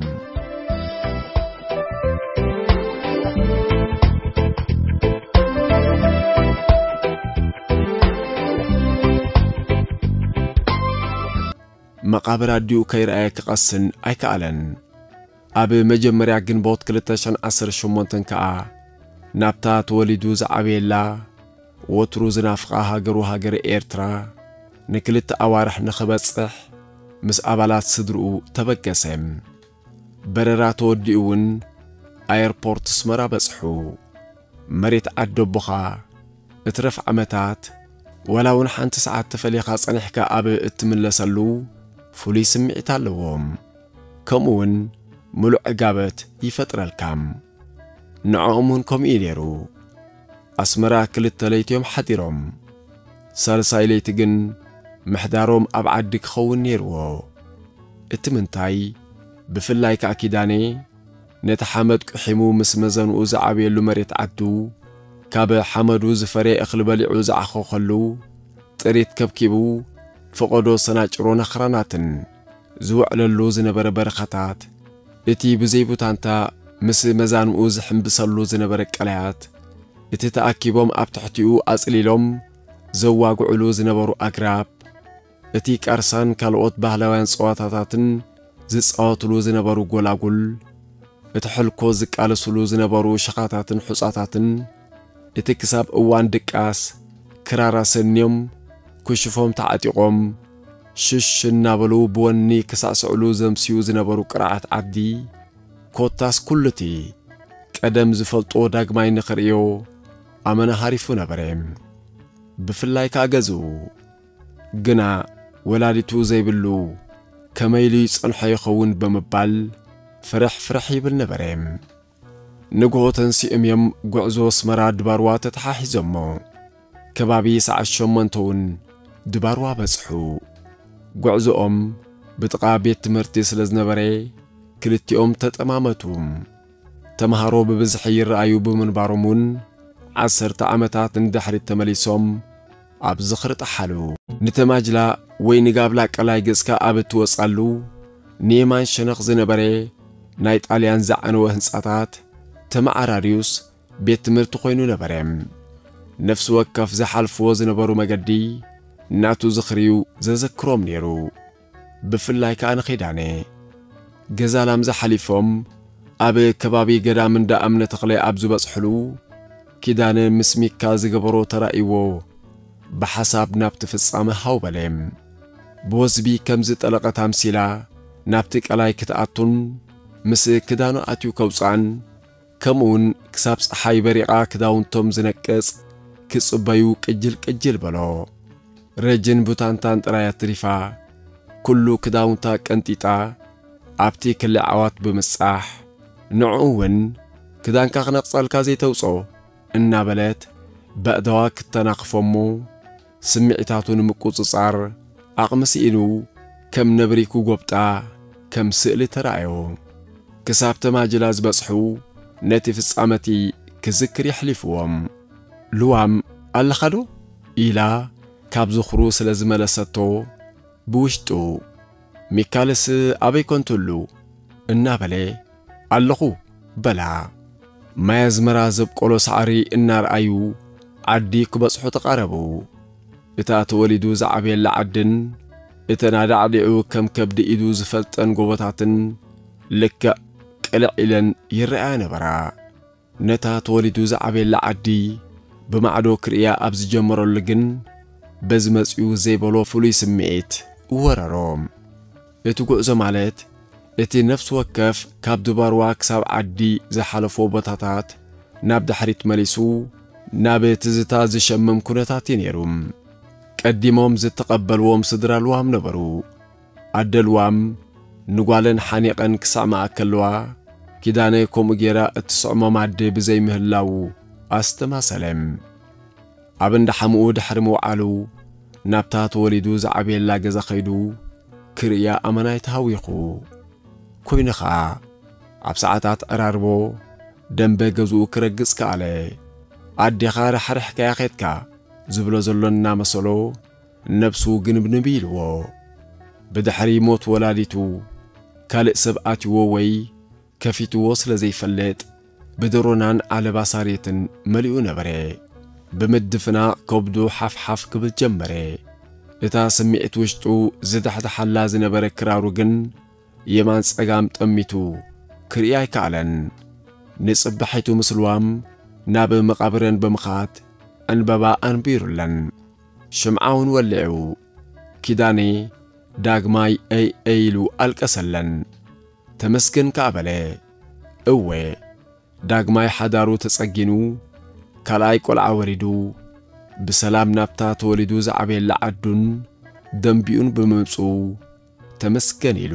Speaker 1: መቓብር ኣዲኡ ከይረአየ ክቐስን ኣይከኣለን ኣብ መጀመርያ ግንቦት 218 ከኣ نبتا تولدوز عبيلا وطروز نافقا هاجرو هاگر إيرترا نكلت أوارح نخبصح مس أبالات صدرو تبكسم بررات وديون ايربورت سمرا بصحو مريت عدو بخا اترف عمتات ولو ون تسعة ساعات تفليخا صنحكا ابي اتملسلو فولي سمعت اللوم كمون ملو عقابت يفترلكم ንዕኦምን ከምኡ ነይሩ ኣስመራ ክልተ ለይትዮም ሓጢሮም ሳልሳይ ለይቲ ግን ምሕዳሮም ኣብ ዓዲ ክኸውን ነይርዎ እቲ ምንታይ ብፍላይ ከዓ ኪዳኔ ነቲ ሓመድ ቁሒሙ ምስ መዘንኡ ዝዓብየሉ መሬት ዓዱ ካብ ሓመዱ ዝፈረየ እኽሊ በሊዑ ዝዓኸ ኸሉ ጥሪት ከብኪቡ ፍቐዶ ሰናጭሮን ኣኽራናትን ዝውዕለሉ ዝነበረ በረኻታት እቲ ብዘይቡታንታ مس مزان موزح بسلو زنبرك عليات بتتا اكيبوم ابتحتيو اصليلوم زواق علو زنبرو اقراب بتيك ارسان كالوت بهلوان صواتاتاتن زي صواتلو زنبرو قولاقول بتحلكو زك على سلو زنبرو شقاتاتن حصاتاتن بتكساب اوان دكاس كرارا سنيوم كشفوم تعاتيقوم شش نابلو بواني كساس علو زمسيو زنبرو كراعات عدي ኮታስ ኩሉቲ ቀደም ዝፈልጦ ዳግማይ ንኽርእዮ ኣመነ ሃሪፉ ነበረ ብፍላይ ከዓ ገዝኡ ግና ወላዲቱ ዘይብሉ ከመይሉ ይጸንሖ ይኸውን ብምባል ፍርሕ ፍርሕ ይብል ነበረ ንግሆ ተንሲኦም እዮም ጉዕዞ ኣስመራ ድባርዋ ተተሓሒዞሞ ከባቢ ሰዓት ሸሞንተ እውን ድባርዋ በጽሑ። ጉዕዞኦም ብጥቓ ቤት ትምህርቲ ስለ ዝነበረ ክልቲኦም ተጠማመቱ ተምሃሮ ብብዝሒ ይረኣዩ ብምንባሮምን ዓሰርተ ዓመታት ንድሕሪት ተመሊሶም ኣብ ዝኽሪ ጠሓሉ ንተማጅላ ወይ ንጋብላ ቀላይ ገጽካ ኣብ እትወጻሉ ንየማን ሸነኽ ዝነበረ ናይ ጣልያን ዝዓነወ ህንጻታት ተመዓራርዩስ ቤት ትምህርቲ ኮይኑ ነበረ ነፍሲ ወከፍ ዝሓልፍዎ ዝነበሩ መገዲ እናቱ ዝኽርዩ ዘዘክሮም ነይሩ ብፍላይ ከዓ ንኺዳነ جزالام زحليفم آب کبابی گرام من دام نتقلی آبزوبس حلو کدان مسمیک از جبرو ترای و به حساب نبته فصام هاوبلم باز بی کم زت علاقه تمسیلا نبته علایکت آتون مس کدانو آتیو کوسان کمون کسبس حیبری عاک داون تم زنکس کس بایو کجیل کجیل بلو رجن بتوان تان ترای تریفا کلو کدانو تا کنتی تا ኣብቲ ክልዕ ዓዋት ብምጻሕ ንዕኡ እውን ክዳንካ ክነቕጸልካ ዘይተውጾ እናበለት በእደዋ ክተናኽፎሙ ስምዒታቱ ንምቁጽጻር ስኢኑ ከም ነብሪ ክጐብጣ ከም ስእሊ ተራእዮ። ክሳብ ተማጅላ ዝበጽሑ ነቲ ፍጻመቲ ክዝክር የሕሊፍዎም። ልዋም ኣለኻ ኢላ ካብ ዝኽሩ ስለ ዝመለሰቶ ብውሽጡ ميكالس أبي كنتلو النابلي اللقو بلا ما يزمرازب قولو سعري النار أيو عدي كبس كبصحو تقاربو إتا تولدو زعبيل لعدن إتا نادعدعو كم كبد إدو زفلتن قوبتاتن لك قلع إلن يرعان برا نتا تولدو زعبيل لعدي بمعدو كريا أبز جمرو لغن بزمسيو زيبولو فلوي سميت وراروم እትጉዕ ዞ ማለት እቲ ነፍሲ ወከፍ ካብ ድባርዋ ክሳብ ዓዲ ዝሓለፎ ቦታታት ናብ ድሕሪት መሊሱ ናብ ትዝታ ዝሸምም ኩነታት እዩ ነይሩ ቀዲሞም ዝተቐበልዎም ስድራ ልዋም ነበሩ ኣደልዋም ንጓለን ሓኒቐን ክሳዕ ማእከልዋ ኪዳነ ከምኡ ጌራ እትስዕሞ ማዲ ብዘይምህላው ኣስተማሰለም ኣብ እንዳ ሓምኡ ድሕሪ ምውዓሉ ናብታ ተወሊዱ ዝዓብየላ ገዛ ኸይዱ ክርእያ ኣመናይ ተሃዊኹ ኮይኑ ኸዓ ኣብ ሰዓታት ዕራርቦ ደንበ ገዝኡ ክረግጽ ከኣለ ኣዴኻ ራሕርሕከያ ኼትካ ዝብሎ ዘሎ እናመሰሎ ነብሱ ግንብንብ ኢልዎ። ብድሕሪ ሞት ወላዲቱ ካልእ ሰብ ኣትይዎ ወይ ከፊትዎ ስለ ዘይፈልጥ ብድሮናን ዓለባ ሳሬትን መሊኡ ነበረ። ብምድፍናቕ ከብዱ ሓፍሓፍ ክብል ጀመረ እታ ስምዒት ውሽጡ ዝድሕድሓላ ዝነበረ ክራሩ ግን የማን ጸጋም ጠሚቱ ክርእያ ኣይከኣለን ንጽባሒቱ ምስልዋም ናብ መቓብረን ብምኻት ዕንበባ ኣንቢሩለን። ሽምዓውን ወሊዑ ኪዳኔ ዳግማይ ኣይ ኢሉ ኣልቀሰለን። ተመስገን ከኣበለ እወ ዳግማይ ሓዳሩ ተጸጊኑ ካልኣይ ቈልዓ ወሪዱ ብሰላም ናብታ ተወሊዱ ዝዓበየላ ዓዱን ደንቢኡን ብምምፁ ተመስገን ኢሉ።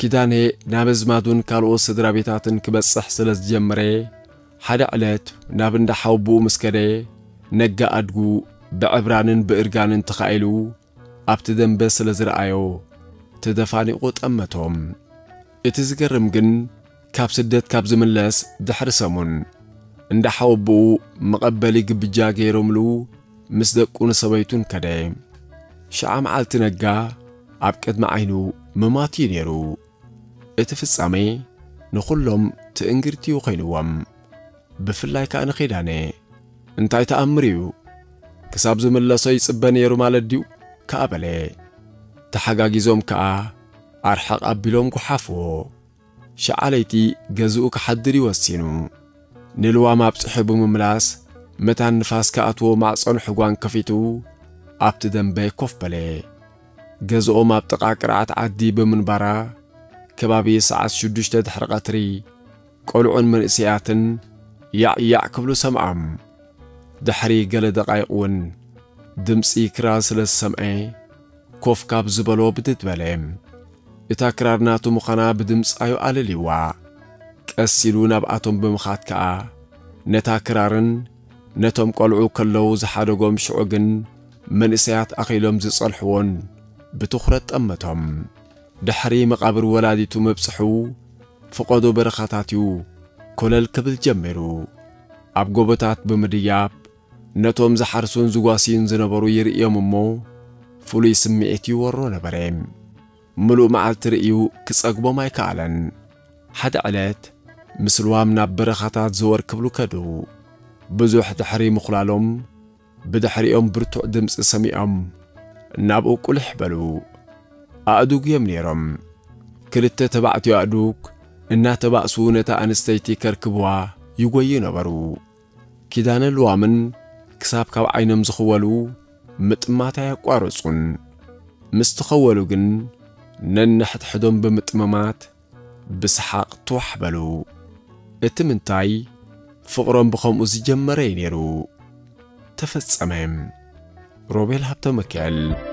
Speaker 1: ኪዳኔ ናብ ኣዝማዱን ካልኦት ስድራ ቤታትን ክበጽሕ ስለ ዝጀመረ ሓደ ዕለት ናብ እንዳ ሓውቡኡ ምስ ነጋ ኣድጉ ብዕብራንን ብእርጋንን ተኻኢሉ ኣብቲ ደንበ ስለ ዝረኣዮ ተደፋኒቑ ጠመቶም። እቲ ዝገርም ግን ካብ ስደት ካብ ዝምለስ ድሕሪ ሰሙን እንዳሓወብኡ መቐበሊ ግብጃ ገይሮምሉ ምስ ደቁን ሰበይቱን ከደ ሸዓ መዓልቲ ነጋ ኣብ ቅድሚ ዓይኑ ምማት እዩ ነይሩ እቲ ፍጻሜ ንኹሎም ትእንግርትዩ ኾይንዎም ብፍላይ ከዓ ንኺዳነ እንታይ ተኣምር እዩ ክሳብ ዝምለሶ ይጽበ ነይሩ ማለት ድዩ ከዓ በለ ተሓጋጊዞም ከዓ ኣርሓቕ ኣቢሎም ጐሓፍዎ ሸዓ ለይቲ ገዝኡ ክሓድር ይወሲኑ ንልዋም ኣብጽሑ ብምምላስ መታን ንፋስ ከኣትዎ ማዕጾን ሕጓን ከፊቱ ኣብቲ ደንበ ኮፍ በለ። ገዝኦም ኣብ ጥቓ ቅርዓት ዓዲ ብምንባራ ከባቢ ሰዓት ሽዱሽተ ድሕሪ ቐትሪ ቈልዑን መንእሰያትን ያዕያዕ ክብሉ ሰምዖም ድሕሪ ገለ ደቓይቕ እውን ድምፂ ክራር ስለ ዝሰምዐ ኮፍ ካብ ዝበሎ ብድድ በለ። እታ ክራር ናቱ ምዃና ብድምፃዩ ኣለልይዋ ቀሲሉ ናብኣቶም ብምኻት ከዓ ነታ ክራርን ነቶም ቈልዑ ከለዉ ዝሓደጎም ሽዑ ግን መንእሰያት ኣኺሎም ዝጸልሕዎን ብትኹረት ጠመቶም ድሕሪ መቓብር ወላዲቱ ምብጽሑ ፍቐዶ በረኻታት እዩ ኮለል ክብል ጀሚሩ ኣብ ጎቦታት ብምድያብ ነቶም ዝሓርሱን ዝጓስዩን ዝነበሩ ይርእዮም እሞ ፍሉይ ስምዒት ይወሮ ነበረ ምሉእ መዓልቲ ርእዩ ክጸግቦም ኣይከኣለን ሓደ ዕለት مسلوام نابرخاتات زور كبلو كدو بزوح دحري مخلالهم بدحريهم برتو دمس سميعهم نابو كل حبلو أدوك يمنيرم كلتا تبعت أدوك إنها تبع سونة أنستيتي كركبوا يقوي نبرو كدان الوامن كساب كاب عينم زخولو متماتا يقارصون مستخولو جن ننحت حدهم بمتممات بسحاق توحبلو اتي منتاي فقرم بخمو زي جمرين يرو تفتس امام روبيل هبتو مكال موسيقى